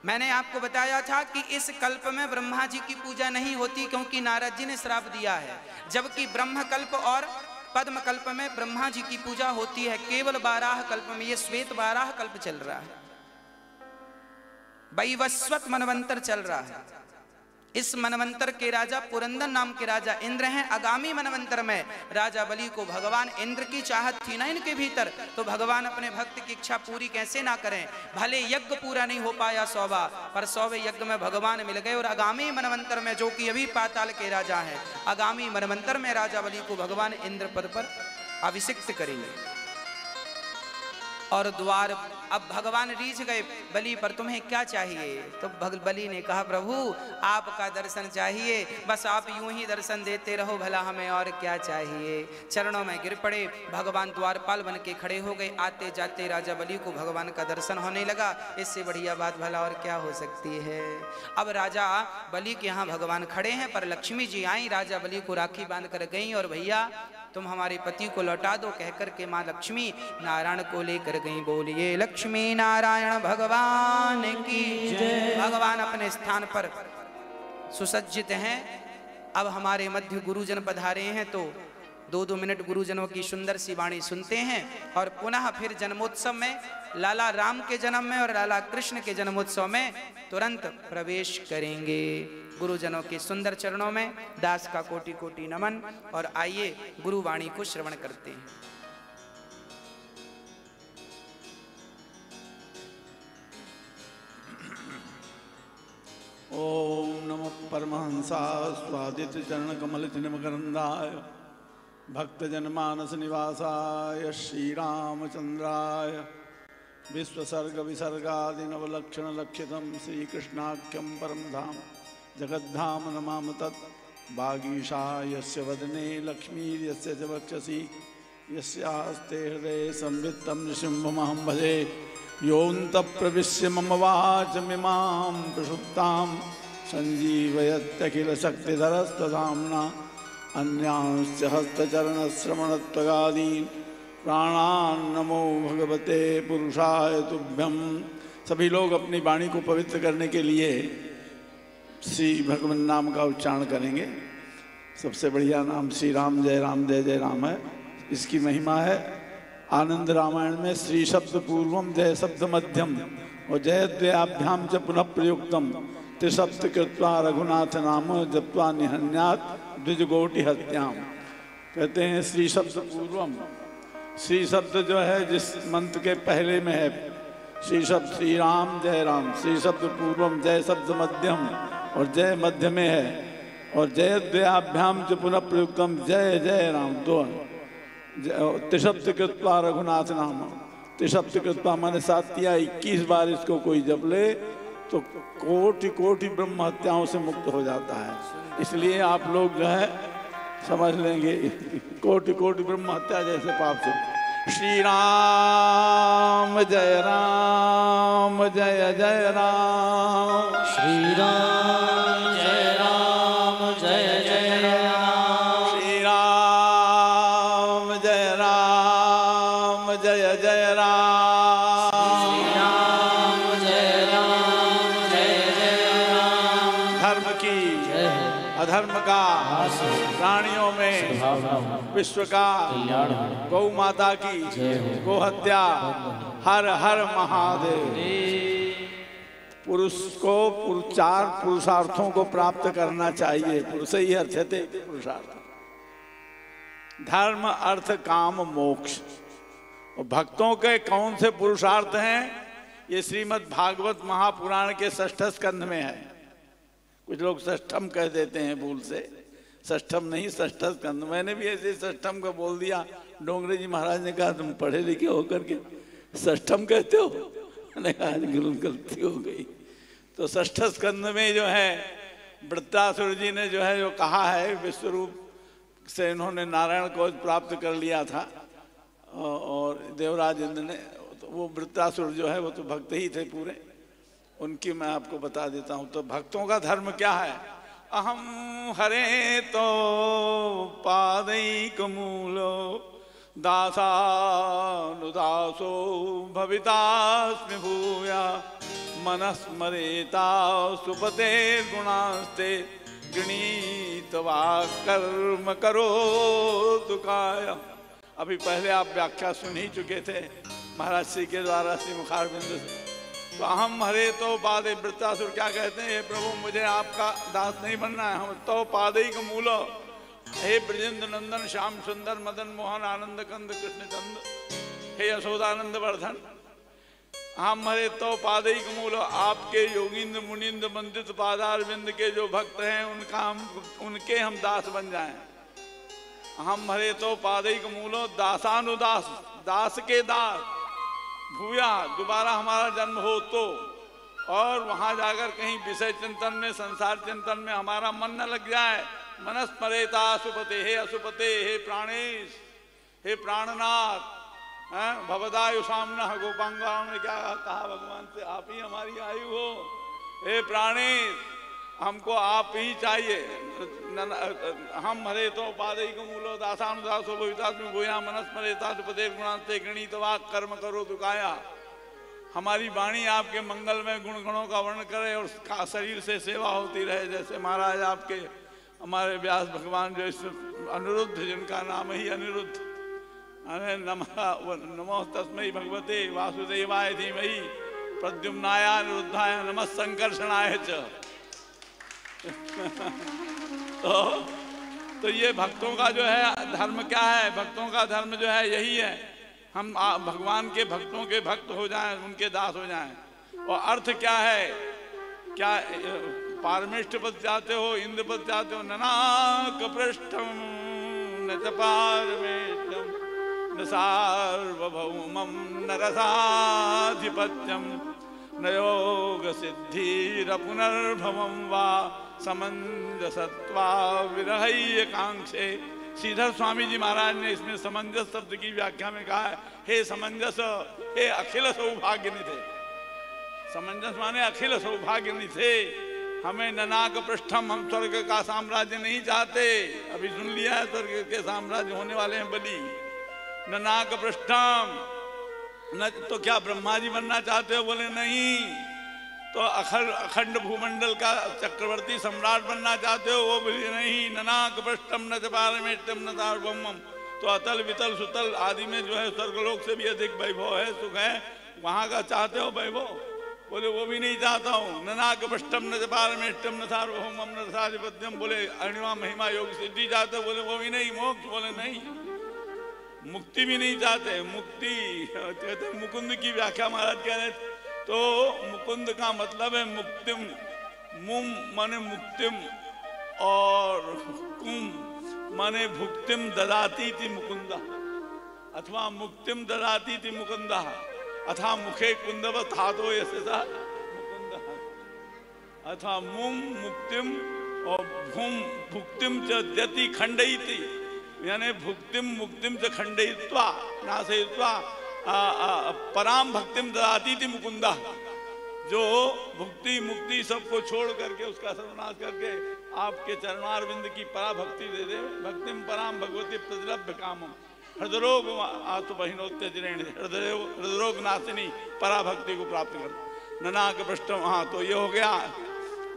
मैंने आपको बताया था कि इस कल्प में ब्रह्मा जी की पूजा नहीं होती क्योंकि नारद जी ने श्राप दिया है। जबकि ब्रह्म कल्प और पद्म कल्प में ब्रह्मा जी की पूजा होती है, केवल बारह कल्प में, ये श्वेत बारह कल्प चल रहा है। वैवस्वत मनवंतर चल रहा है। इस मनवंतर के राजा पुरंदर नाम के राजा इंद्र हैं, आगामी मनवंतर में राजा बलि को भगवान इंद्र की चाहत थी ना इनके भीतर तो भगवान अपने भक्त की इच्छा पूरी कैसे ना करें? भले यज्ञ पूरा नहीं हो पाया सौवा पर सौवे यज्ञ में भगवान मिल गए और आगामी मनवंतर में जो कि अभी पाताल के राजा हैं, आगामी मनवंतर में राजा बलि को भगवान इंद्र पद पर अभिषिक्त करेंगे। और द्वार अब भगवान रीझ गए, बलि पर तुम्हें क्या चाहिए? तो बलि ने कहा, प्रभु, आपका दर्शन चाहिए, बस आप यूँ ही दर्शन देते रहो, भला हमें और क्या चाहिए? चरणों में गिर पड़े, भगवान द्वारपाल बन के खड़े हो गए। आते जाते राजा बलि को भगवान का दर्शन होने लगा। इससे बढ़िया बात, भला और क्या हो सकती है? अब राजा बलि के यहाँ भगवान खड़े हैं, पर लक्ष्मी जी आई। राजा बलि को राखी बाँध कर गई और भैया तुम हमारे पति को लौटा दो, कहकर के माँ लक्ष्मी नारायण को लेकर गई बोलिए लक्ष्मी नारायण भगवान की भगवान अपने स्थान पर सुसज्जित हैं। अब हमारे मध्य गुरुजन पधारे हैं तो दो दो मिनट गुरुजनों की सुंदर सी वाणी सुनते हैं, और पुनः फिर जन्मोत्सव में, लाला राम के जन्म में और लाला कृष्ण के जन्मोत्सव में तुरंत प्रवेश करेंगे। गुरुजनों के सुंदर चरणों में दास का कोटि कोटि नमन और आइए गुरुवाणी को श्रवण करते हैं। ओम नमः परमहंसा स्वादित चरण कमल मकरंदाय भक्त जनमानस निवासाय श्री श्रीरामचंद्राय। विश्वसर्ग विसर्गादि नवलक्षण लक्षितम श्रीकृष्णाख्यम परम धाम जगद्धाम नमाम तत्। यस्य वदने लक्ष्मी यस्य च वक्षसि हृदये संवित्तं नृसिंहमहं भजे। योऽन्तप्रविश्य मम वाचमिमां प्रसुप्तां सञ्जीवयत्यखिलशक्तिधरस्तधाम्ना अन्यांश्च हस्तचरणश्रवणत्वगादीन्। प्राणान् नमो भगवते पुरुषाय तुभ्यं। सभी लोग अपनी वाणी को पवित्र करने के लिए श्री भगवान नाम का उच्चारण करेंगे। सबसे बढ़िया नाम श्री राम, जय राम, जय जय राम है। इसकी महिमा है। आनंद रामायण में श्री शब्द पूर्वम, जय शब्द मध्यम और जय द्वयाभ्याम च पुनः प्रयुक्तम। त्रिशब्द कृत्वा रघुनाथ नाम जप्वा निहन्यात द्विजगोटि हत्याम। कहते हैं श्री शब्द पूर्वम। श्री शब्द जो है, जिस मंत्र के पहले में है, श्री शब्द श्री राम, जय राम। श्री शब्द पूर्वम, जय शब्द मध्यम। और जय मध्य में है। और जय द्वयाभ्याम च पुनः प्रयुक्तम जय जय राम। दो त्रिशब्द कृत्वा रघुनाथ नाम। त्रिशब्द कृत्वा मैंने साथ सातिया इक्कीस बार इसको कोई जब ले तो कोटि कोटि ब्रह्म हत्याओं से मुक्त हो जाता है। इसलिए आप लोग जो है, समझ लेंगे। कोटि कोटि ब्रह्म हत्या जैसे पाप से श्री राम जय राम जय जय राम। श्री राम जय राम जय जय राम। श्री राम जय राम जय जय राम। राम जय राम जय जय राम। धर्म की जय अधर्म का प्राणियों में विश्व का कल्याण गौ माता की गो हत्या। हर हर महादेव। पुरुष को चार पुरुषार्थों को प्राप्त करना चाहिए। पुरुष ही अर्थ थे पुरुषार्थ। धर्म, अर्थ, काम, मोक्ष। भक्तों के कौन से पुरुषार्थ हैं? ये श्रीमद् भागवत महापुराण के ष्ठ स्कंध में है। कुछ लोग षष्ठम कह देते हैं भूल से। षष्ठम नहीं, षष्ठ स्कंद मैंने भी ऐसे षष्ठम का बोल दिया। डोंगरे जी महाराज ने कहा, तुम पढ़े लिखे होकर के षष्ठम कहते हो? मैंने कहा गुरु गलती हो गई। तो ष्ठ स्कंद में जो है वृत्तासुर जी ने जो है, जो कहा है, विश्वरूप से इन्होंने नारायण को प्राप्त कर लिया था। और- देवराज इंद्र ने तो वो वृत्तासुर जो है, वो तो भक्त ही थे पूरे। उनकी मैं आपको बता देता हूँ तो भक्तों का धर्म क्या है? अहम हरे तो पादई मूलो दासानुदासो भवितास्मि भूया मनस्मरेता सुपते गुणास्ते गृणीतवा कर्म करो दुकाय अभी पहले आप व्याख्या सुन ही चुके थे, महाराज श्री के द्वारा श्री मुखार बिंदु से। तो हम हरे तो पादे वृत्तासुर, क्या कहते हैं प्रभु, मुझे आपका दास नहीं बनना है, हम तो पादे का मूलो। हे ब्रजेंद्र नंदन श्याम सुंदर, मदन मोहन आनंद कंद कृष्ण चंद हे यशोदानंद वर्धन, हम हरे तो पादिक मूल, आपके योगिंद्र मुनिंद मंदित पादार बिंद के जो भक्त हैं, उनका हम, उनके हम दास बन जाएँ। हम हरे तो पादिक मूलो, दासानुदास, दास के दास, भूया, दोबारा हमारा जन्म हो तो और वहाँ जाकर कहीं विषय चिंतन में, संसार चिंतन में हमारा मन न लग जाए मनस्मरेता सुपते हे असुपते हे प्राणेश। हे प्राणनाथ भवदायु सामना गोपांगा ने क्या कहा भगवान से, आप ही हमारी आयु हो। हे प्राणेश, हमको आप ही चाहिए। हम हरे तो पादई को मूलो में गोया, मनस्मरेता सुपते गुणांते गणित वाक कर्म करो दुकाया हमारी वाणी आपके मंगल में गुण गणों का वर्ण करे और शरीर से सेवा होती रहे, जैसे महाराज आपके हमारे व्यास भगवान जो इस अनिरुद्ध जिनका नाम ही अनिरुद्ध। अरे नमः नमो तस्मै भगवते वासुदेवाय धीमहि प्रद्युम्नाय अनिरुद्धाय नमः संकर्षणाय च। तो तो ये भक्तों का जो है, धर्म क्या है? भक्तों का धर्म जो है, यही है। हम भगवान के भक्तों के भक्त हो जाएँ, उनके दास हो जाएँ। और अर्थ क्या है? क्या पारमिष्ट पद जाते हो, इंद्र पद जाते हो, ननाक पृष्ठम न च पारमेष्टम न सार्वभौमम न रसाधिपत्यम न योग सिद्धिर पुनर्भवम वा समंजसत्वा विरहय कांक्षे श्रीधर स्वामी जी महाराज ने इसमें समंजस शब्द की व्याख्या में कहा है, हे समंजस, हे अखिल सौभाग्य निधे समंजस माने अखिल सौभाग्य निधे हमें ननाक पृष्ठम, हम स्वर्ग का साम्राज्य नहीं चाहते। अभी सुन लिया है, स्वर्ग के साम्राज्य होने वाले हैं बलि। ननाक पृष्ठम। न तो क्या ब्रह्मा जी बनना चाहते हो? बोले, नहीं। तो अखंड अखंड भूमंडल का चक्रवर्ती सम्राट बनना चाहते हो? वो भी नहीं। ननाक पृष्ठम, न पारमेष्टम न तो अतल, वितल, सुतल आदि में जो है, स्वर्गलोक से भी अधिक वैभव है, सुख है। वहाँ का चाहते हो वैभव? बोले, वो भी नहीं चाहता हूँ। ननाक पृष्ठम न पारमेष्टम न सार्वभौमम न साधिपत्यम। बोले अणिमा महिमा योग सिद्धि चाहते बोले, वो भी नहीं, मोक्ष। बोले, नहीं, मुक्ति भी नहीं चाहते। मुक्ति, कहते मुकुंद की व्याख्या महाराज कह रहे तो मुकुंद का मतलब है मुक्तिम। मुम माने मुक्तिम और कुम माने भुक्तिम ददाती थी मुकुंदा। अथवा मुक्तिम ददाती थी मुकुंदा। अथा मुखे कुंदव थातो यशसा अथा मुम मुक्तिम और भूम भुक्तिम च द्यति खंडयति यानी भुक्तिम मुक्तिम च खंडयित्वा नाशयित्वा पराम भक्तिम ददाती थी मुकुंदा जो भुक्ति, मुक्ति सबको छोड़ करके उसका सर्वनाश करके आपके चरणारविंद की परा भक्ति दे दे। भक्तिम पराम भगवती प्रतिलभ्य कामम हृदरोग आतु बहिनोत्यजरेण हृदय हृदरोग नाशिनी परा भक्ति को प्राप्त कर। ननाक पृष्ठम हाँ तो ये हो गया।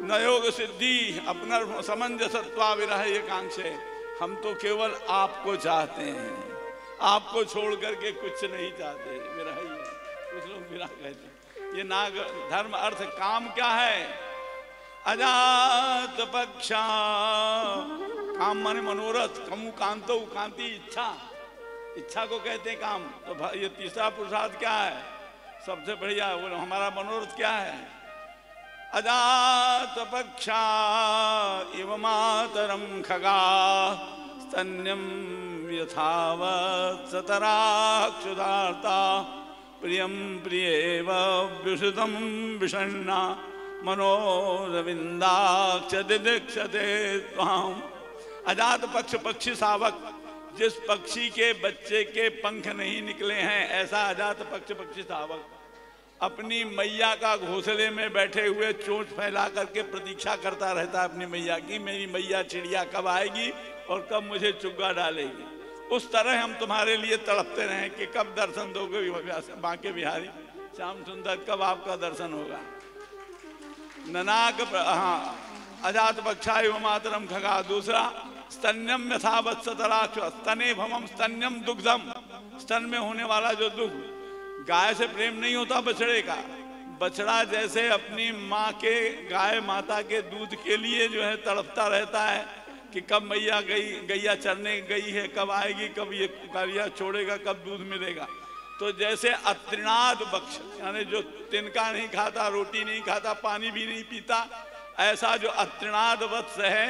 नयोग सिद्धि, अपना समंजसत्वा विरह ये कांक्षे हम तो केवल आपको चाहते हैं। आपको छोड़ करके कुछ नहीं चाहते। विरह कुछ लोग विरह कहते हैं। ये नाग धर्म अर्थ काम क्या है? अजात पक्षा। काम माने मनोरथ, कमु कांतो, कांति, इच्छा। इच्छा को कहते हैं काम। तो ये तीसरा पुरुषार्थ क्या है? सबसे बढ़िया वो हमारा मनोरथ क्या है? अजात पक्षा इव मातरम खगा स्तन्यम यथावत् सतराक्षुदार्ता प्रियं प्रियेव विशुदं विषण्णा मनोरविंदाक्ष दिदीक्षते अजात पक्ष पक्षी सावक जिस पक्षी के बच्चे के पंख नहीं निकले हैं, ऐसा अजात पक्ष पक्षी सावक। अपनी मैया का घोंसले में बैठे हुए चोट फैला करके प्रतीक्षा करता रहता है अपनी मैया की, मेरी मैया चिड़िया कब आएगी और कब मुझे चुग्गा डालेगी? उस तरह हम तुम्हारे लिए तड़पते रहे कि कब दर्शन दोगे बांके बिहारी। श्याम सुंदर, कब आपका दर्शन होगा? ननाक हाँ अजात एवं मातरम खगा। दूसरा स्तन्यम यथावत सतराक्ष, स्तने भमम स्तन्यम दुग्धम स्तन में होने वाला जो दुग्ध, गाय से प्रेम नहीं होता बछड़े का। बछड़ा जैसे अपनी माँ के, गाय माता के दूध के लिए जो है तड़पता रहता है कि कब मैया गई, गैया चरने गई है, कब आएगी, कब ये गैया छोड़ेगा, कब दूध मिलेगा। तो जैसे अत्रिनाद बक्ष, यानी जो तिनका नहीं खाता, रोटी नहीं खाता, पानी भी नहीं पीता, ऐसा जो अत्रिनाद वत्स है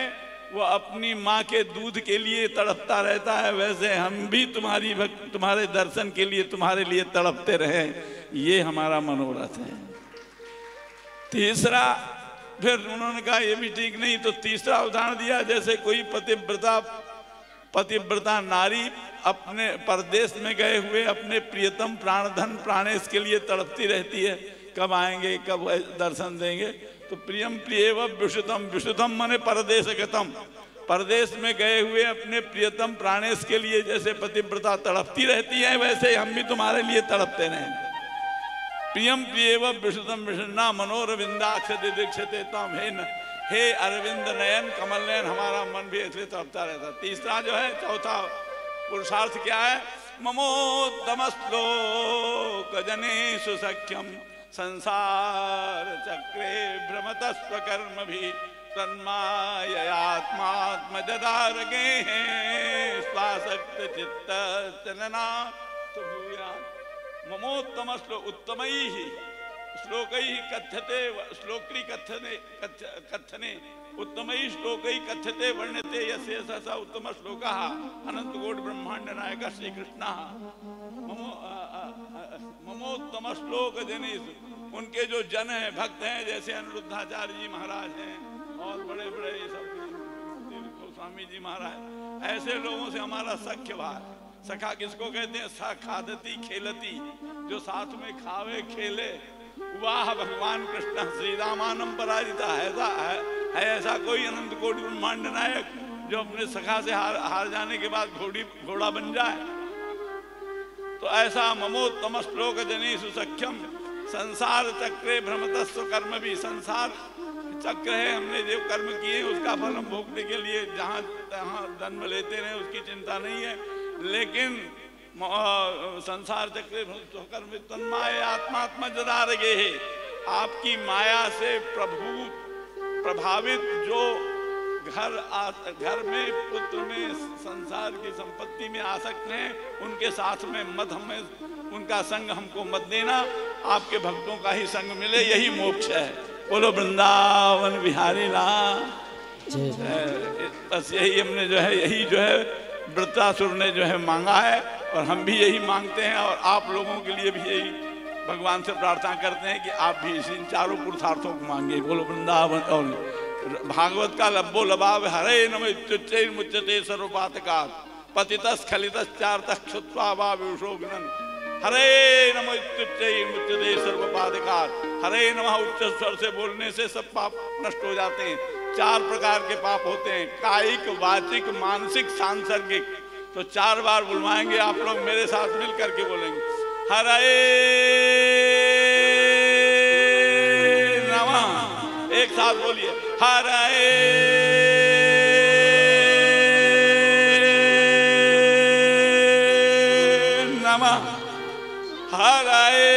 वो अपनी माँ के दूध के लिए तड़पता रहता है। वैसे हम भी तुम्हारी भक्त, तुम्हारे दर्शन के लिए, तुम्हारे लिए तड़पते रहे। ये हमारा मनोरथ है। तीसरा, फिर उन्होंने कहा, ये भी ठीक नहीं। तो तीसरा उदाहरण दिया, जैसे कोई पतिव्रता पतिव्रता नारी अपने परदेश में गए हुए, अपने प्रियतम प्राणधन प्राणेश के लिए तड़पती रहती है। कब आएँगे, कब दर्शन देंगे? तो प्रियम प्रिय विशुद्धम विशुद्धम मने परदेश गतम परदेश में गए हुए अपने प्रियतम प्राणेश के लिए जैसे पतिव्रता तड़पती रहती है वैसे हम भी तुम्हारे लिए तड़पते रहेंगे प्रियम प्रिय विशुद्धम विषन्ना मनोरविंदाक्ष दीक्षते तम। हे न, हे अरविंद नयन कमल नयन हमारा मन भी इसलिए तड़पता रहता तीसरा जो है चौथा पुरुषार्थ क्या है? ममोत्तम श्लोक जने सुसख्यम संसार चक्रे भ्रमत स्वकर्म भी तन्मायात्मात्म जदारगे स्वासक्त चित्त चलना भूया ममोत्तम श्लोक उत्तम। ही श्लोक ही कथ्यते श्लोक्री कथने कथ- कथने उत्तम ही श्लोक ही कथ्यते वर्ण्यते स उत्तम श्लोक अनंत कोट ब्रह्मांड नायक श्री कृष्ण ममो अ- ममोत्तम श्लोक जनिस उनके जो जन हैं भक्त हैं जैसे अनिरुद्धाचार्य जी महाराज हैं और बड़े बड़े ये सब गोस्वामी जी महाराज। ऐसे लोगों से हमारा सख्य भाव सखा किसको कहते हैं? सा खादती खेलती। जो साथ में खावे खेले। वाह भगवान कृष्ण श्री रामानम पराजिता ऐसा है, है ऐसा कोई अनंत कोटि ब्रह्मांड नायक जो अपने सखा से हार हार जाने के बाद घोड़ी घोड़ा बन जाए। तो ऐसा ममोत्तम श्लोक जनी सुसख्यम संसार चक्रे भ्रमतस्व कर्म भी। संसार चक्र है, हमने जो कर्म किए, उसका फल हम भोगने के लिए जहाँ तहाँ जन्म लेते रहे, उसकी चिंता नहीं है। लेकिन संसार चक्र कर्म तन्माय आत्मात्मा जदा रगे है। आपकी माया से प्रभु, प्रभावित जो घर आ, घर में पुत्र में संसार की संपत्ति में आसक्त हैं उनके साथ में मत हमें उनका संग हमको मत देना। आपके भक्तों का ही संग मिले यही मोक्ष है। बोलो वृंदावन बिहारी लाल बस यही हमने जो है यही जो है वृत्तासुर ने जो है मांगा है और हम भी यही मांगते हैं और आप लोगों के लिए भी यही भगवान से प्रार्थना करते हैं कि आप भी इस इन चारों पुरुषार्थों को मांगे। बोलो वृंदावन और भागवत का लब्बो लबाव हरे नम इत्युच्चैर मुच्यते सर्वपातका पतित स्खलित चार क्षुत्वा विषोग्नन हरे नम इत्युच्चैर मुच्यते सर्वपातका हरे नमः उच्च स्वर से बोलने से सब पाप नष्ट हो जाते हैं। चार प्रकार के पाप होते हैं। कायिक, वाचिक, मानसिक, सांसर्गिक। तो चार बार बुलवाएँगे आप लोग, मेरे साथ मिल करके बोलेंगे। हरे एक साथ बोलिए हरे नमः। हरे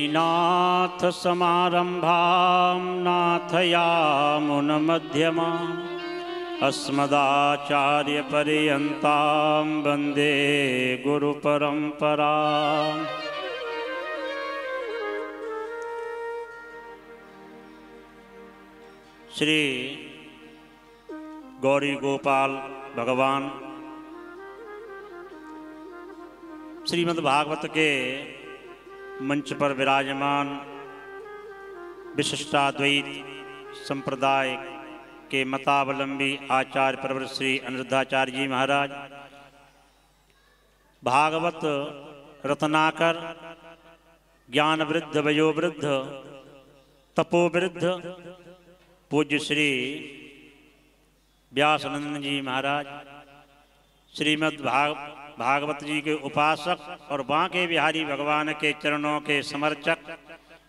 लक्ष्मीनाथ समारंभां नाथयामुनमध्यमाम् अस्मदाचार्यपर्यन्तां वंदे गुरुपरम्पराम् श्री गौरी गोपाल भगवान श्रीमद् भागवत के मंच पर विराजमान विशिष्टाद्वैत संप्रदाय के मतावलंबी आचार्य प्रवर श्री अनिरुद्धाचार्य जी महाराज, भागवत, रत्नाकर ज्ञान वृद्ध वयोवृद्ध, तपोवृद्ध, पूज्य श्री व्यासनंद जी महाराज श्रीमद् भाग भागवत जी के उपासक और बांके बिहारी भगवान के चरणों के समर्चक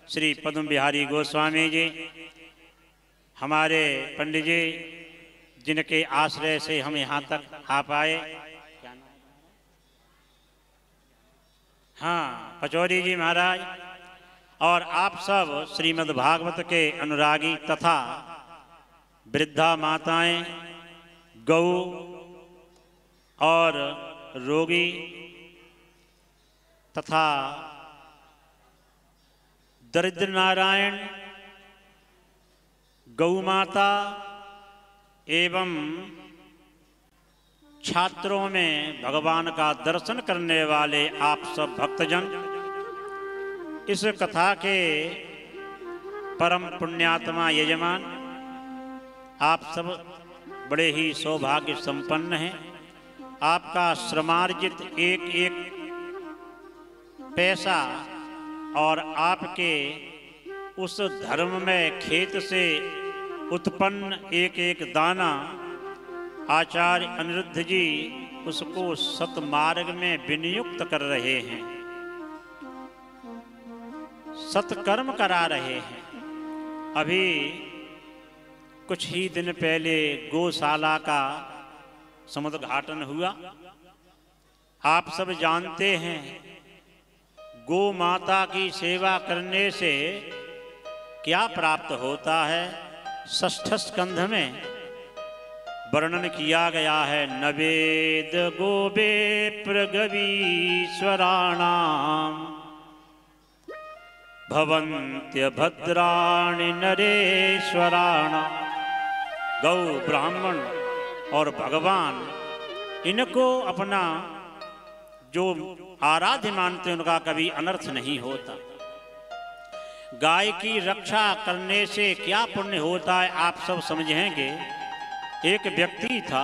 श्री पद्म बिहारी गोस्वामी जी, हमारे पंडित जी, जिनके आश्रय से हम यहाँ तक आ पाए। हाँ पचौरी जी महाराज, और आप सब श्रीमद् भागवत के अनुरागी तथा वृद्धा माताएँ गौ और रोगी तथा दरिद्र नारायण, गौ माता एवं छात्रों में भगवान का दर्शन करने वाले आप सब भक्तजन, इस कथा के परम पुण्यात्मा यजमान, आप सब बड़े ही सौभाग्य संपन्न हैं। आपका श्रमार्जित एक एक पैसा और आपके उस धर्म में खेत से उत्पन्न एक एक दाना, आचार्य अनिरुद्ध जी उसको सतमार्ग में विनियुक्त कर रहे हैं। सत्कर्म करा रहे हैं। अभी कुछ ही दिन पहले गौशाला का समुद्घाटन हुआ। आप सब जानते हैं, गो माता की सेवा करने से क्या प्राप्त होता है? ष्ठ स्कंध में वर्णन किया गया है, नवेद गोबे प्रगवीश्वराणाम। भवंत्य भद्राणि नरेश्वराण गौ ब्राह्मण और भगवान इनको अपना जो आराध्य मानते उनका कभी अनर्थ नहीं होता। गाय की रक्षा करने से क्या पुण्य होता है, आप सब समझेंगे। एक व्यक्ति था,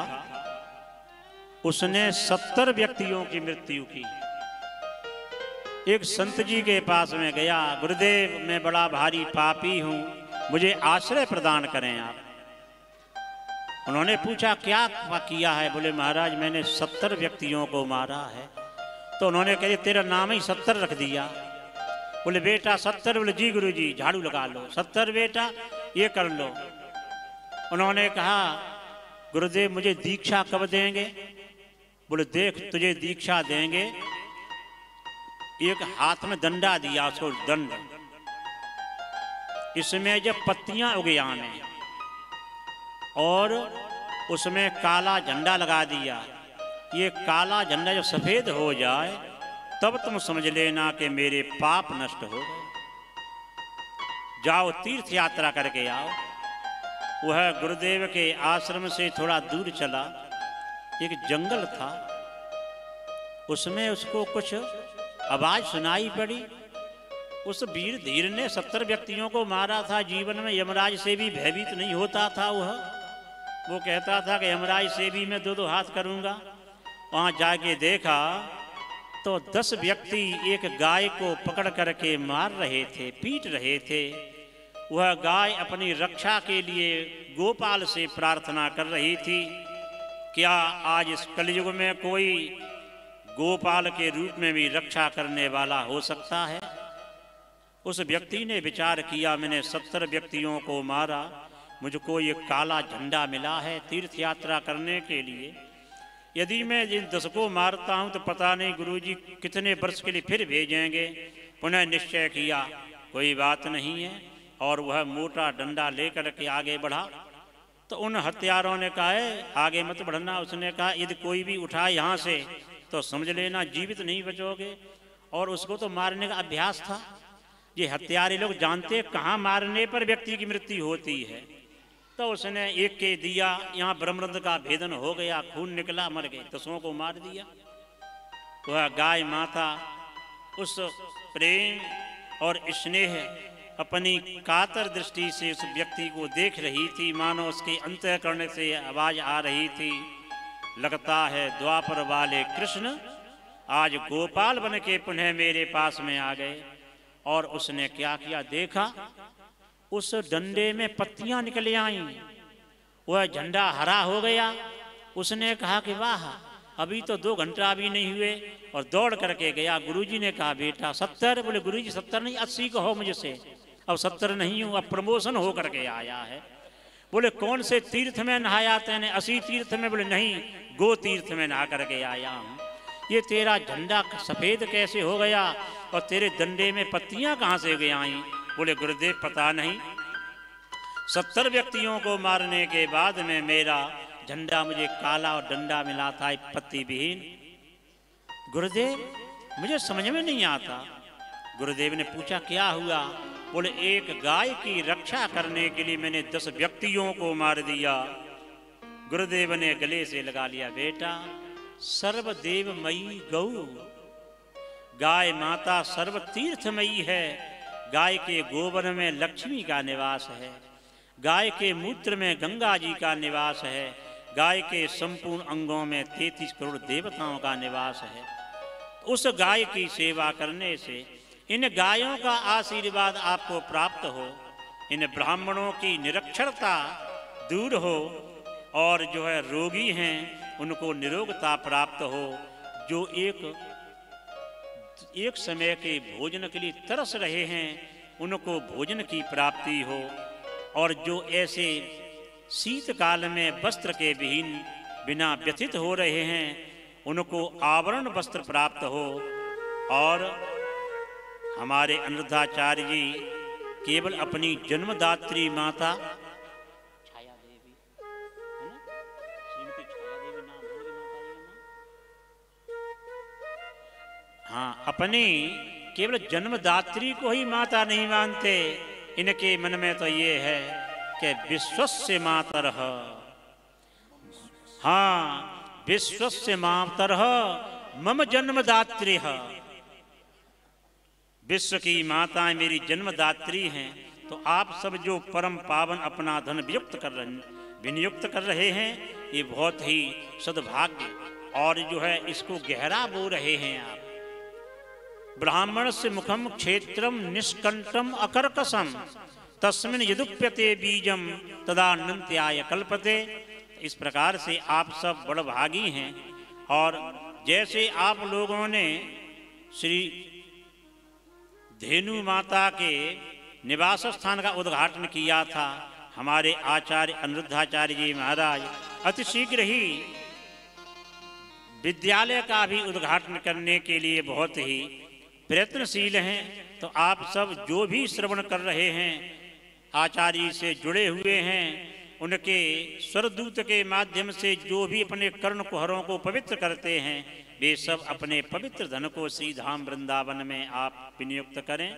उसने सत्तर व्यक्तियों की मृत्यु की। एक संत जी के पास में गया, गुरुदेव, मैं बड़ा भारी पापी हूँ, मुझे आश्रय प्रदान करें आप। उन्होंने पूछा, क्या किया है? बोले, महाराज, मैंने सत्तर व्यक्तियों को मारा है। तो उन्होंने कहे, तेरा नाम ही सत्तर रख दिया। बोले, बेटा, सत्तर बोले, जी गुरु जी झाड़ू लगा लो। सत्तर, बेटा, ये कर लो। उन्होंने कहा, गुरुदेव, मुझे दीक्षा कब देंगे? बोले, देख, तुझे दीक्षा देंगे। एक हाथ में दंडा दिया, उसको दंड इसमें जब पत्तियाँ उगे आने और उसमें काला झंडा लगा दिया। ये काला झंडा जब सफ़ेद हो जाए, तब तुम समझ लेना कि मेरे पाप नष्ट हो गए। जाओ तीर्थ यात्रा करके आओ। वह गुरुदेव के आश्रम से थोड़ा दूर चला। एक जंगल था। उसमें उसको कुछ आवाज़ सुनाई पड़ी। उस वीर धीर ने सत्तर व्यक्तियों को मारा था। जीवन में यमराज से भी भयभीत नहीं होता था वह। वो कहता था कि यमराज से भी मैं दो दो हाथ करूँगा। वहाँ जाके देखा तो दस व्यक्ति एक गाय को पकड़ करके मार रहे थे, पीट रहे थे। वह गाय अपनी रक्षा के लिए गोपाल से प्रार्थना कर रही थी, क्या आज इस कलयुग में कोई गोपाल के रूप में भी रक्षा करने वाला हो सकता है? उस व्यक्ति ने विचार किया, मैंने सत्तर व्यक्तियों को मारा मुझको ये काला झंडा मिला है तीर्थ यात्रा करने के लिए। यदि मैं जिन दस को मारता हूँ तो पता नहीं गुरुजी कितने वर्ष के लिए फिर भेजेंगे। पुनः निश्चय किया, कोई बात नहीं है। और वह मोटा डंडा लेकर के आगे बढ़ा। तो उन हत्यारों ने कहा है आगे मत बढ़ना। उसने कहा, यदि कोई भी उठा यहाँ से तो समझ लेना, जीवित नहीं बचोगे। और उसको तो मारने का अभ्यास था। ये हत्यारे लोग जानते कहाँ मारने पर व्यक्ति की मृत्यु होती है। तो उसने एक के दिया, यहाँ ब्रह्मरंद का भेदन हो गया, खून निकला, मर गए दसों को मार दिया। वह गाय माता, उस प्रेम और स्नेह अपनी कातर दृष्टि से उस व्यक्ति को देख रही थी। मानो उसके अंतकरण से आवाज़ आ रही थी, लगता है द्वापर वाले कृष्ण आज गोपाल बन के पुनः मेरे पास में आ गए और उसने क्या किया? देखा उस डंडे में पत्तियाँ निकल आई। वह झंडा हरा हो गया। उसने कहा कि वाह, अभी तो दो घंटा भी नहीं हुए और दौड़ करके गया। गुरुजी ने कहा, बेटा, सत्तर? बोले, गुरुजी, सत्तर नहीं, अस्सी कहो मुझसे। अब सत्तर नहीं हूँ, अब प्रमोशन हो करके आया है। बोले, कौन से तीर्थ में नहाया तेने? असी तीर्थ में? बोले, नहीं, गो तीर्थ में नहा करके आया हूँ। ये तेरा झंडा सफ़ेद कैसे हो गया और तेरे डंडे में पत्तियाँ कहाँ से गई आई? बोले, गुरुदेव, पता नहीं। सत्तर व्यक्तियों को मारने के बाद में मेरा झंडा मुझे काला और डंडा मिला था पत्ती विहीन। गुरुदेव, मुझे समझ में नहीं आता। गुरुदेव ने पूछा, क्या हुआ? बोले, एक गाय की रक्षा करने के लिए मैंने दस व्यक्तियों को मार दिया। गुरुदेव ने गले से लगा लिया, बेटा, सर्वदेवमयी गौ। गाय माता सर्व तीर्थमयी है। गाय के गोबर में लक्ष्मी का निवास है। गाय के मूत्र में गंगा जी का निवास है। गाय के संपूर्ण अंगों में तैतीस करोड़ देवताओं का निवास है। उस गाय की सेवा करने से इन गायों का आशीर्वाद आपको प्राप्त हो, इन ब्राह्मणों की निरक्षरता दूर हो और जो है रोगी हैं, उनको निरोगता प्राप्त हो, जो एक एक समय के भोजन के लिए तरस रहे हैं, उनको भोजन की प्राप्ति हो। और जो ऐसे शीतकाल में वस्त्र के विहीन बिना व्यथित हो रहे हैं, उनको आवरण वस्त्र प्राप्त हो। और हमारे अनुरुद्धाचार्य जी केवल अपनी जन्मदात्री माता अपनी केवल जन्मदात्री को ही माता नहीं मानते। इनके मन में तो ये है कि विश्वस्य मातर। हाँ विश्वस्य मातर, मम जन्मदात्री। विश्व की माताएँ मेरी जन्मदात्री हैं तो आप सब जो परम पावन अपना धन वियुक्त कर रहे, विनियुक्त कर रहे हैं, ये बहुत ही सद्भाग्य और जो है इसको गहरा बो रहे हैं आप। ब्राह्मण से मुखम क्षेत्रम निष्कंठम अकर्कसम तस्मिन यदुप्यते बीजम, तदा नंत्याय कल्पते। इस प्रकार से आप सब बड़भागी हैं। और जैसे आप लोगों ने श्री धेनु माता के निवास स्थान का उद्घाटन किया था, हमारे आचार्य अनिरुद्धाचार्य जी महाराज, अति शीघ्र ही विद्यालय का भी उद्घाटन करने के लिए बहुत ही प्रयत्नशील हैं तो आप सब जो भी श्रवण कर रहे हैं, आचार्य से जुड़े हुए हैं, उनके स्वरदूत के माध्यम से जो भी अपने कर्ण कुहरों को पवित्र करते हैं, वे सब अपने पवित्र धन को श्री धाम वृंदावन में आप विनियुक्त करें।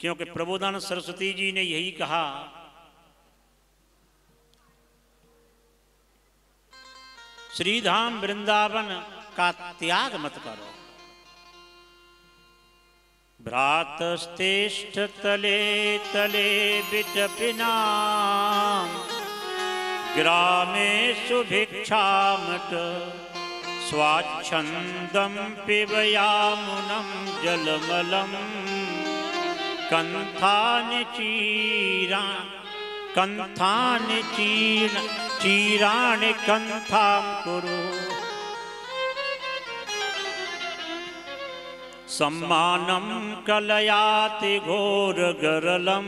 क्योंकि प्रबोधन सरस्वती जी ने यही कहा, श्रीधाम वृंदावन का त्याग मत करो। भ्रातस्तेष्ठ तले तले विटपिना ग्रामे सुभिक्षामट स्वाच्छन्दं पिबयामुनं जलमलं। कन्थानि चीरा, कन्थानि चीर, चीराणि कन्थां कुरु। सम्मानं कलयाति घोरगरलं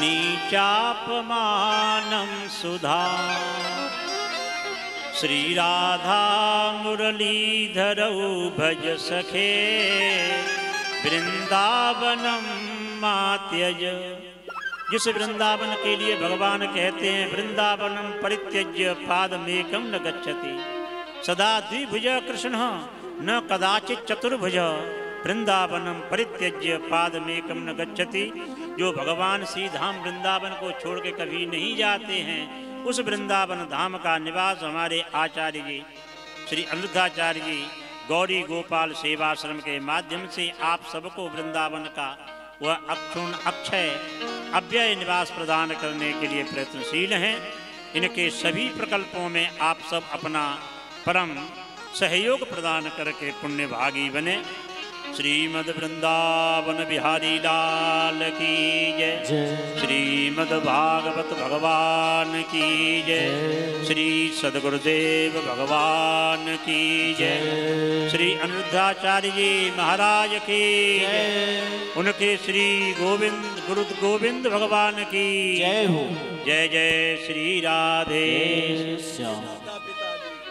नीचापमानं सुधा। श्रीराधा मुरलीधरौ भज सखे वृंदावनम मात्यज। जिस वृंदावन के लिए भगवान कहते हैं वृंदावनम परित्यज्य पादमेकम न गच्छति। सदा द्विभुज कृष्ण। न कदाचित चतुर्भुज वृंदावनम परित्यज्य पादमेकम न गच्छति। जो भगवान श्री धाम वृंदावन को छोड़ के कभी नहीं जाते हैं, उस वृंदावन धाम का निवास हमारे आचार्य जी, श्री अनिरुद्धाचार्य जी, गौरी गोपाल सेवाश्रम के माध्यम से आप सबको वृंदावन का वह अक्षुण अक्षय अव्यय निवास प्रदान करने के लिए प्रयत्नशील हैं। इनके सभी प्रकल्पों में आप सब अपना परम सहयोग प्रदान करके पुण्य भागी बने। श्रीमद वृंदावन बिहारी लाल की जय। श्रीमद भागवत भगवान की जय। श्री सदगुरुदेव भगवान की जय। श्री अनुद्धाचार्य जी महाराज की जय। उनके श्री गोविंद गुरु गोविंद भगवान की जय हो। जय। जय श्री राधे।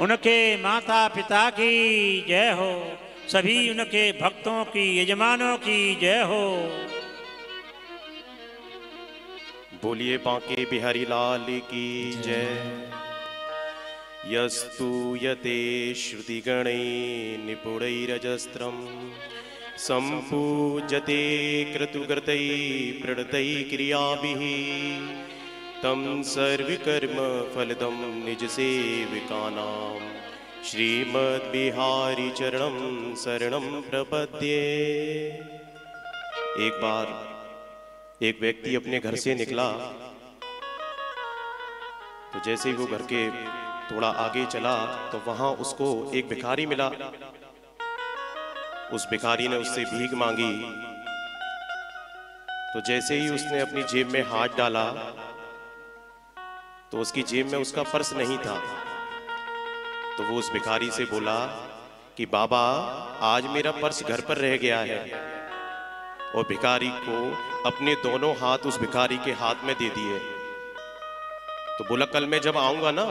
उनके माता पिता की जय हो। सभी उनके भक्तों की, यजमानों की जय हो। बोलिए बांके बिहारी लाल की जय। यस्तु यते श्रुतिगणे निपुणैरजस्त्रं। सम्पूज्यते क्रतुकृतै प्रणतै क्रियाभिः। तं सर्वकर्मफलदं निजसेविकानां। श्रीमद्बिहारी चरणं शरणं प्रपद्ये। एक बार एक व्यक्ति अपने घर से निकला। तो जैसे ही वो घर के थोड़ा आगे चला तो वहाँ उसको एक भिखारी मिला। उस भिखारी ने उससे भीख मांगी। तो जैसे ही उसने अपनी जेब में हाथ डाला तो उसकी जेब में उसका पर्स नहीं था। तो वो उस भिखारी से बोला कि, बाबा, आज मेरा पर्स घर पर रह गया है। और भिखारी को अपने दोनों हाथ उस भिखारी के हाथ में दे दिए। तो बोला, कल मैं जब आऊँगा ना,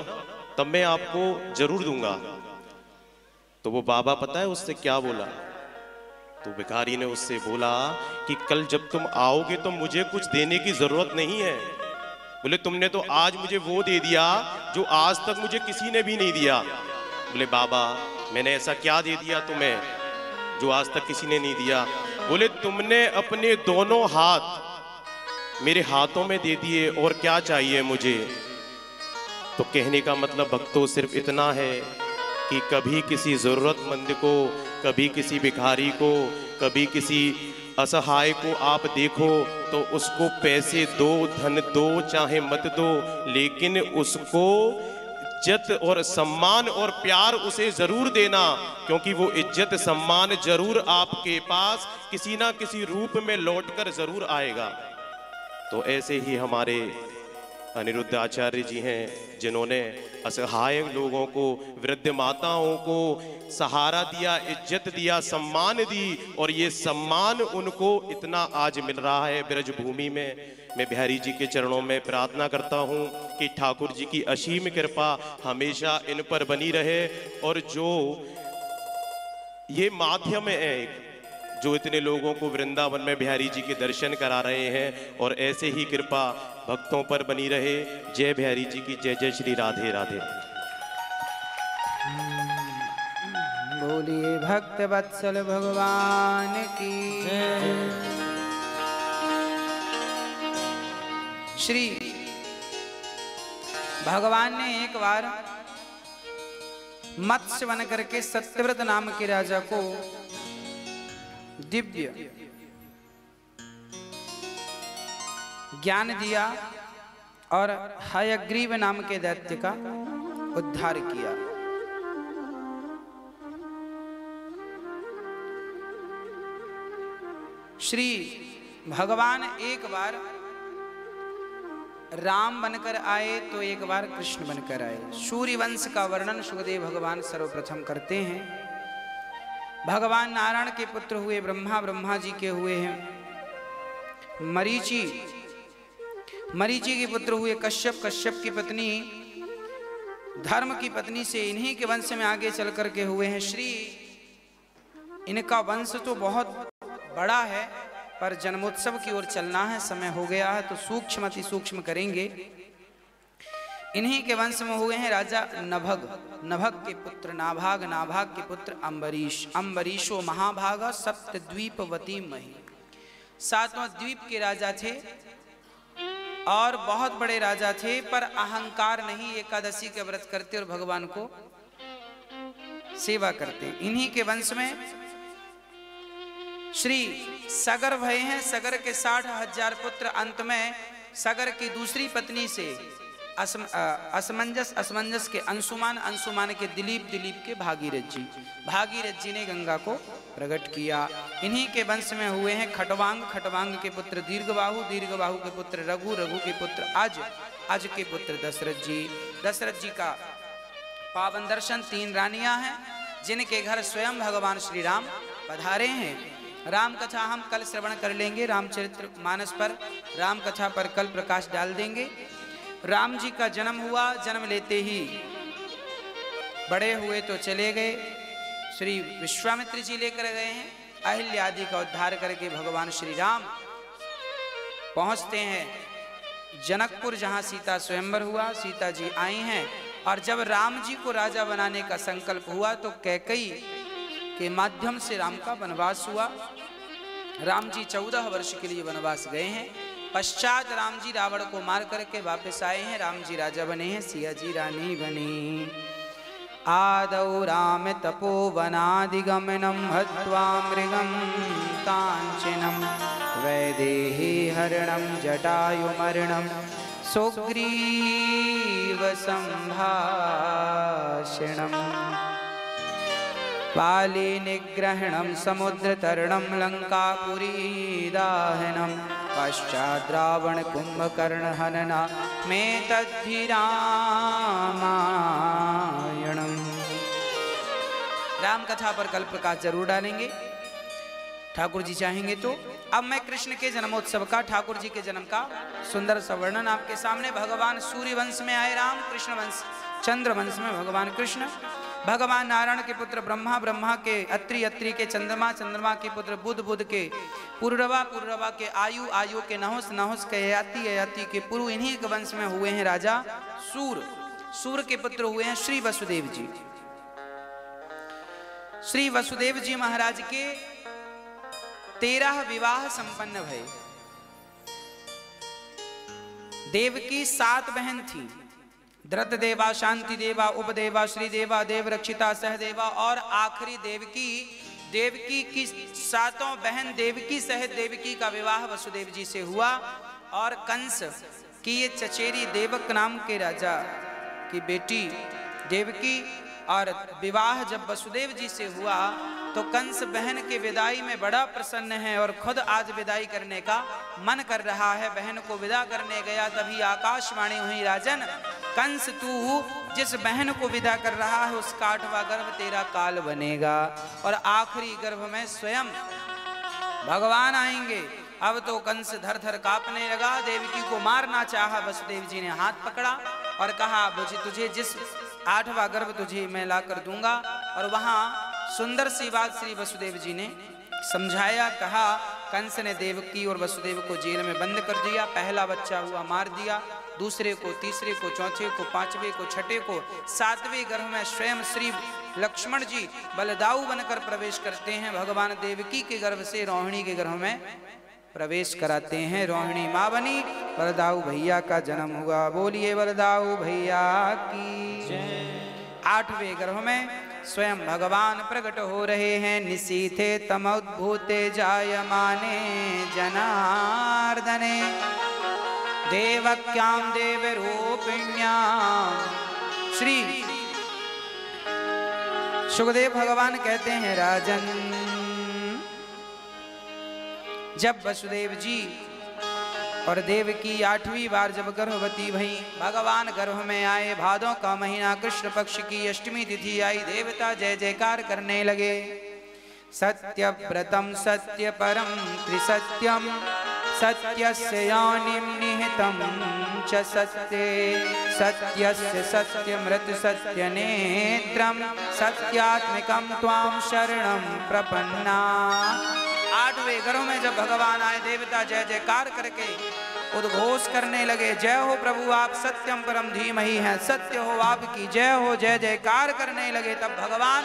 तब मैं आपको ज़रूर दूँगा। तो वो बाबा, पता है उससे क्या बोला? तो भिखारी ने उससे बोला कि, कल जब तुम आओगे तो मुझे कुछ देने की ज़रूरत नहीं है। बोले, तुमने तो आज मुझे वो दे दिया जो आज तक मुझे किसी ने भी नहीं दिया। बोले, बाबा, मैंने ऐसा क्या दे दिया तुम्हें जो आज तक किसी ने नहीं दिया? बोले, तुमने अपने दोनों हाथ मेरे हाथों में दे दिए और क्या चाहिए मुझे? तो कहने का मतलब भक्तों सिर्फ़ इतना है कि कभी किसी जरूरतमंद को, कभी किसी भिखारी को, कभी किसी असहाय को आप देखो तो उसको पैसे दो, धन दो, चाहे मत दो, लेकिन उसको इज़्ज़त और सम्मान और प्यार उसे ज़रूर देना, क्योंकि वो इज़्ज़त, सम्मान ज़रूर आपके पास किसी ना किसी रूप में लौटकर ज़रूर आएगा। तो ऐसे ही हमारे अनिरुद्ध आचार्य जी हैं, जिन्होंने असहाय लोगों को, वृद्ध माताओं को सहारा दिया, इज़्ज़त दिया, सम्मान दी और ये सम्मान उनको इतना आज मिल रहा है ब्रज भूमि में। मैं बिहारी जी के चरणों में प्रार्थना करता हूँ कि ठाकुर जी की असीम कृपा हमेशा इन पर बनी रहे और जो ये माध्यम है जो इतने लोगों को वृंदावन में बिहारी जी के दर्शन करा रहे हैं और ऐसे ही कृपा भक्तों पर बनी रहे। जय बिहारी जी की जय जय श्री राधे राधे। बोलिए भक्त वत्सल भगवान की। श्री भगवान ने एक बार मत्स्य बन करके सत्यव्रत नाम के राजा को दिव्य ज्ञान दिया और हयग्रीव नाम के दैत्य का उद्धार किया। श्री भगवान एक बार राम बनकर आए तो एक बार कृष्ण बनकर आए। सूर्य वंश का वर्णन सुखदेव भगवान सर्वप्रथम करते हैं। भगवान नारायण के पुत्र हुए, ब्रह्मा ब्रह्मा जी के हुए हैं। मरीचि मरीचि के पुत्र हुए कश्यप। कश्यप की पत्नी, धर्म की पत्नी से इन्हीं के वंश में आगे चल कर के हुए हैं। श्री, इनका वंश तो बहुत बड़ा है, पर जन्मोत्सव की ओर चलना है, समय हो गया है तो सूक्ष्म अति सूक्ष्म करेंगे। इन्हीं के वंश में हुए हैं राजा नभग। नभग के पुत्र नाभाग नाभाग के पुत्र अम्बरीश अम्बरीशो महाभाग सप्त द्वीपवती मही। सातवां द्वीप के राजा थे। और बहुत बड़े राजा थे पर अहंकार नहीं एकादशी के व्रत करते और भगवान को सेवा करते। इन्हीं के वंश में श्री सगर भय हैं। सगर के साठ हज़ार पुत्र अंत में सगर की दूसरी पत्नी से असम, असमंजस असमंजस के अंशुमान अंशुमान के दिलीप दिलीप के भागीरथ जी भागीरथ जी ने गंगा को प्रकट किया। इन्हीं के वंश में हुए हैं खटवांग। खटवांग के पुत्र दीर्घबाहु दीर्घबाहु के पुत्र रघु रघु के पुत्र अज अज के पुत्र दशरथ जी। दशरथ जी का पावन दर्शन तीन रानियाँ हैं, जिनके घर स्वयं भगवान श्री राम पधारे हैं। राम कथा हम कल श्रवण कर लेंगे, रामचरित्र मानस पर राम कथा पर कल प्रकाश डाल देंगे। राम जी का जन्म हुआ, जन्म लेते ही बड़े हुए तो चले गए। श्री विश्वामित्र जी लेकर गए हैं। अहिल्य आदि का उद्धार करके भगवान श्री राम पहुँचते हैं। जनकपुर जहाँ सीता स्वयंवर हुआ, सीता जी आई हैं और जब राम जी को राजा बनाने का संकल्प हुआ तो कैकई के माध्यम से राम का वनवास हुआ। राम जी चौदह वर्ष के लिए वनवास गए हैं। पश्चात राम जी रावण को मार करके वापस आए हैं। राम जी राजा बने हैं, सिया जी रानी बनी। आदौ राम तपोवनादिगमनं हत्वा मृगं काञ्चनं, वैदेही हरणं जटायुमर्णं सुग्रीवसम्भाषणम् पाली निग्रहणं, समुद्रतरणं लङ्कापुरीदाहनं पश्चाद्रावणकुम्भकर्णहनना मे तद्धि राम कथा पर कल प्रकाश ज़रूर डालेंगे। ठाकुर जी चाहेंगे तो। अब मैं कृष्ण के जन्मोत्सव का, ठाकुर जी के जन्म का सुंदर सा वर्णन आपके सामने। भगवान सूर्य वंश में आए राम, कृष्ण वंश चंद्र वंश में भगवान कृष्ण। भगवान नारायण के पुत्र ब्रह्मा ब्रह्मा के अत्रि अत्रि के चंद्रमा चंद्रमा के पुत्र बुध बुध के पूर्वा पूर्वा के आयु आयु के नहुस नहुस के ययाति ययाति के पूर्व, इन्हीं के वंश में हुए हैं राजा सूर। सूर के पुत्र हुए हैं श्री वसुदेव जी। श्री वसुदेव जी महाराज के तेरह विवाह संपन्न भय देव की सात बहन थी। द्रत देवा, शांति देवा उपदेवा श्री देवा, देव रक्षिता सहदेवा और आखिरी देवकी देवकी की सातों बहन देवकी सहित देवकी का विवाह वसुदेव जी से हुआ और कंस की ये चचेरी देवक नाम के राजा की बेटी देवकी और विवाह जब वसुदेव जी से हुआ तो कंस बहन के विदाई में बड़ा प्रसन्न है और खुद आज विदाई करने का मन कर रहा है। बहन को विदा करने गया, तभी आकाशवाणी हुई, राजन, कंस तू, जिस बहन को विदा कर रहा है उसका आठवां गर्भ तेरा काल बनेगा। और आखिरी गर्भ में स्वयं भगवान आएँगे। अब तो कंस धर धर कांपने लगा, देवकी को मारना चाहा, वसुदेव जी ने हाथ पकड़ा और कहा मुझे तुझे जिस आठवां गर्भ तुझे मैं ला कर दूँगा। और वहाँ सुंदर सी बात श्री वसुदेव जी ने समझाया, कहा, कंस ने देवकी और वसुदेव को जेल में बंद कर दिया, पहला बच्चा हुआ मार दिया, दूसरे को, तीसरे को, चौथे को, पाँचवें को, छठे को, सातवें गर्भ में स्वयं श्री लक्ष्मण जी बलदाऊ बनकर प्रवेश करते हैं। भगवान देवकी के गर्भ से, रोहिणी के गर्भ में प्रवेश कराते हैं रोहिणी माँ बनी बलदाऊ भैया का जन्म हुआ। बोलिए बलदाऊ भैया की। आठवें गर्भ में स्वयं भगवान प्रकट हो रहे हैं। निशीथे तमोद्भूते जायमाने जनार्दने। देवक्यां देव रूपिण्याम श्री सुखदेव भगवान कहते हैं, राजन। जब वसुदेव जी और देव की आठवीं बार जब गर्भवती भई, भगवान गर्भ में आए, भादों का महीना कृष्ण पक्ष की अष्टमी तिथि आई, देवता जय जयकार करने लगे। सत्य व्रतम, सत्य परम, त्रिसत्यम योनिं निहितं च सत्ये। सत्यस्य सत्यमृत सत्यनेत्रं सत्यात्मिकं त्वां शरणं प्रपन्ना। आठवें घरों में जब भगवान आए, देवता जय जयकार करके उद्घोष करने लगे, जय हो प्रभु, आप सत्यम परम धीम ही है सत्य हो आपकी, जय हो, जय जयकार करने लगे, तब भगवान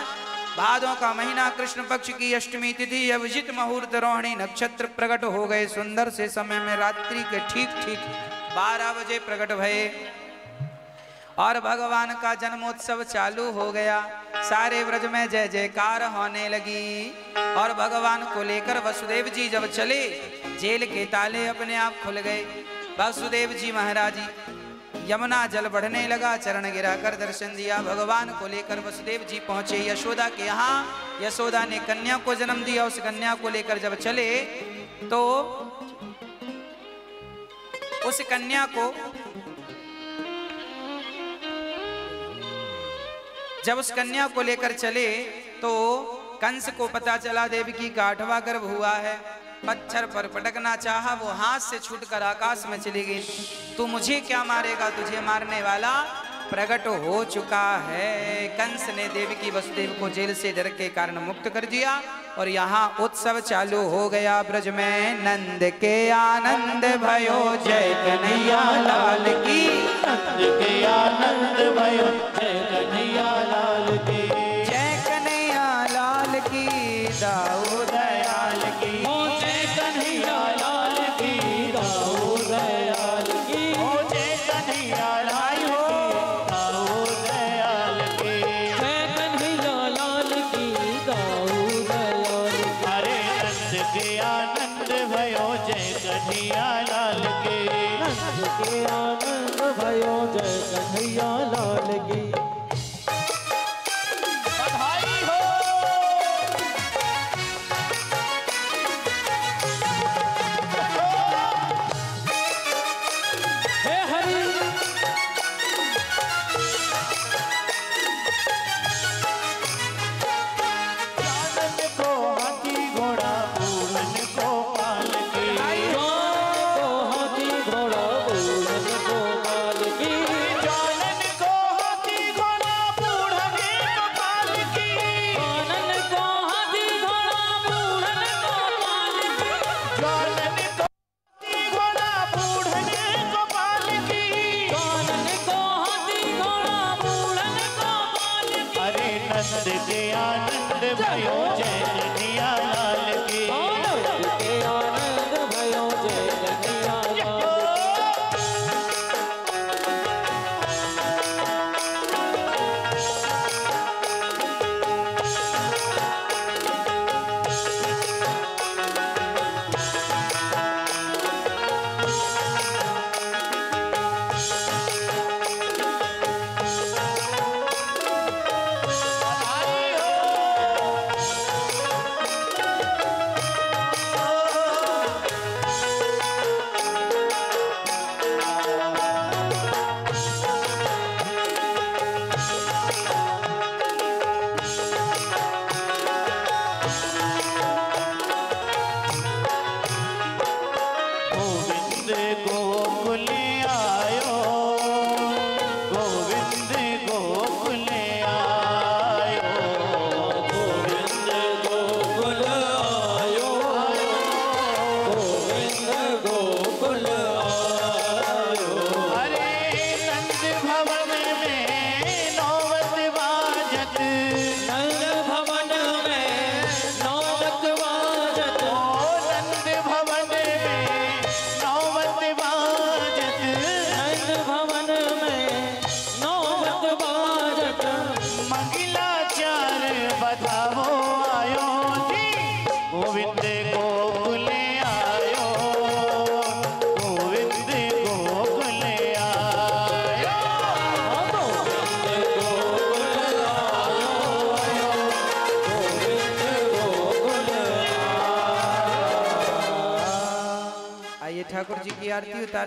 भादों का महीना, कृष्ण पक्ष की अष्टमी तिथि, अभिजित मुहूर्त, रोहिणी नक्षत्र प्रकट हो गए, सुंदर से समय में रात्रि के ठीक ठीक बारह बजे प्रकट भये। और भगवान का जन्मोत्सव चालू हो गया। सारे व्रज में जय जयकार होने लगी। और भगवान को लेकर वसुदेव जी जब चले, जेल के ताले अपने आप खुल गए। वसुदेव जी महाराज यमुना जल बढ़ने लगा, चरण गिराकर दर्शन दिया। भगवान को लेकर वसुदेव जी पहुँचे। यशोदा के यहाँ, यशोदा ने कन्या को जन्म दिया। उस कन्या को लेकर जब चले तो उस कन्या को जब उस कन्या को लेकर चले तो कंस को पता चला देवकी का आठवा गर्भ हुआ है। पत्थर पर पटकना चाहा, वो हाथ से छूटकर आकाश में चली गई। तू मुझे क्या मारेगा? तुझे मारने वाला प्रकट हो चुका है। कंस ने देवकी वसुदेव को जेल से डर के कारण मुक्त कर दिया। और यहाँ उत्सव चालू हो गया ब्रज में। नंद के आनंद भयो। जय कन्हैया लाल की। नंद के आनंद भयो। जय कन्हैया लाल की। जय कन्हैया लाल की। दाऊ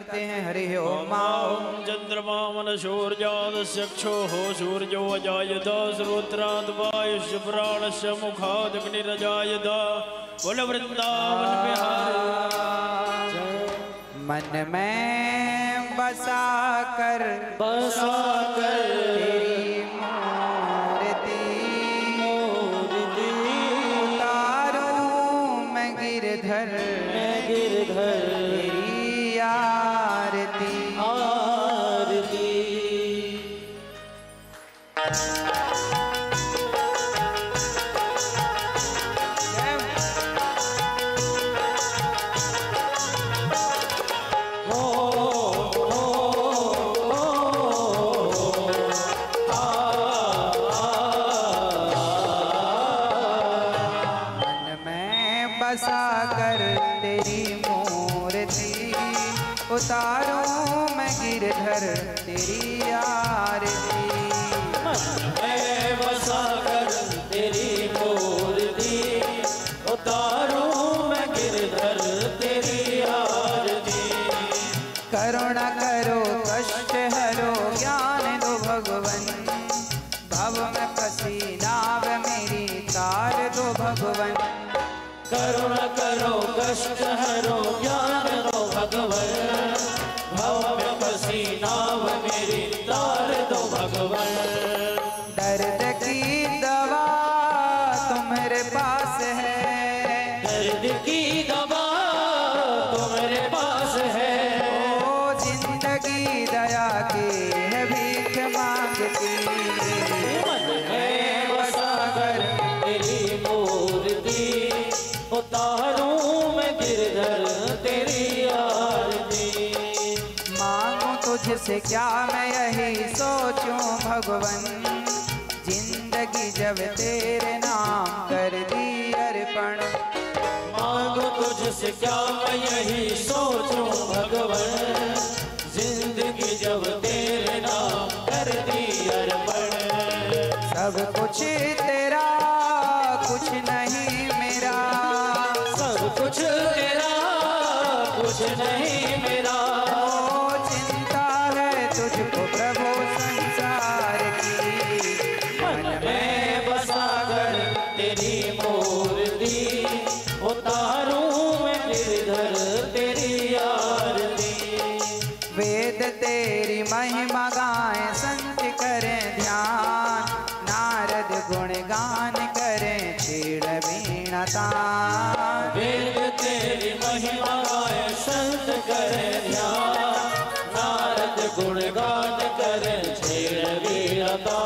करते हैं हरे ओम ओम चंद्रमा मन सूर्यादस्यक्षो हो सूर्यो अजायत श्रोत्राद वायुष प्राणश मुखाद बोल वृंदावन बिहार। मन में से क्या मैं यही सोचूं? भगवन ज़िंदगी जब तेरे नाम कर दी अर्पण। मांगो तुझसे क्या मैं यही सोचूं? भगवन ज़िंदगी जब तेरे नाम कर दी अर्पण। सब कुछ तेरा कुछ नहीं मेरा। सब कुछ तेरा कुछ नहीं गुणगान करें छेड़ वीरता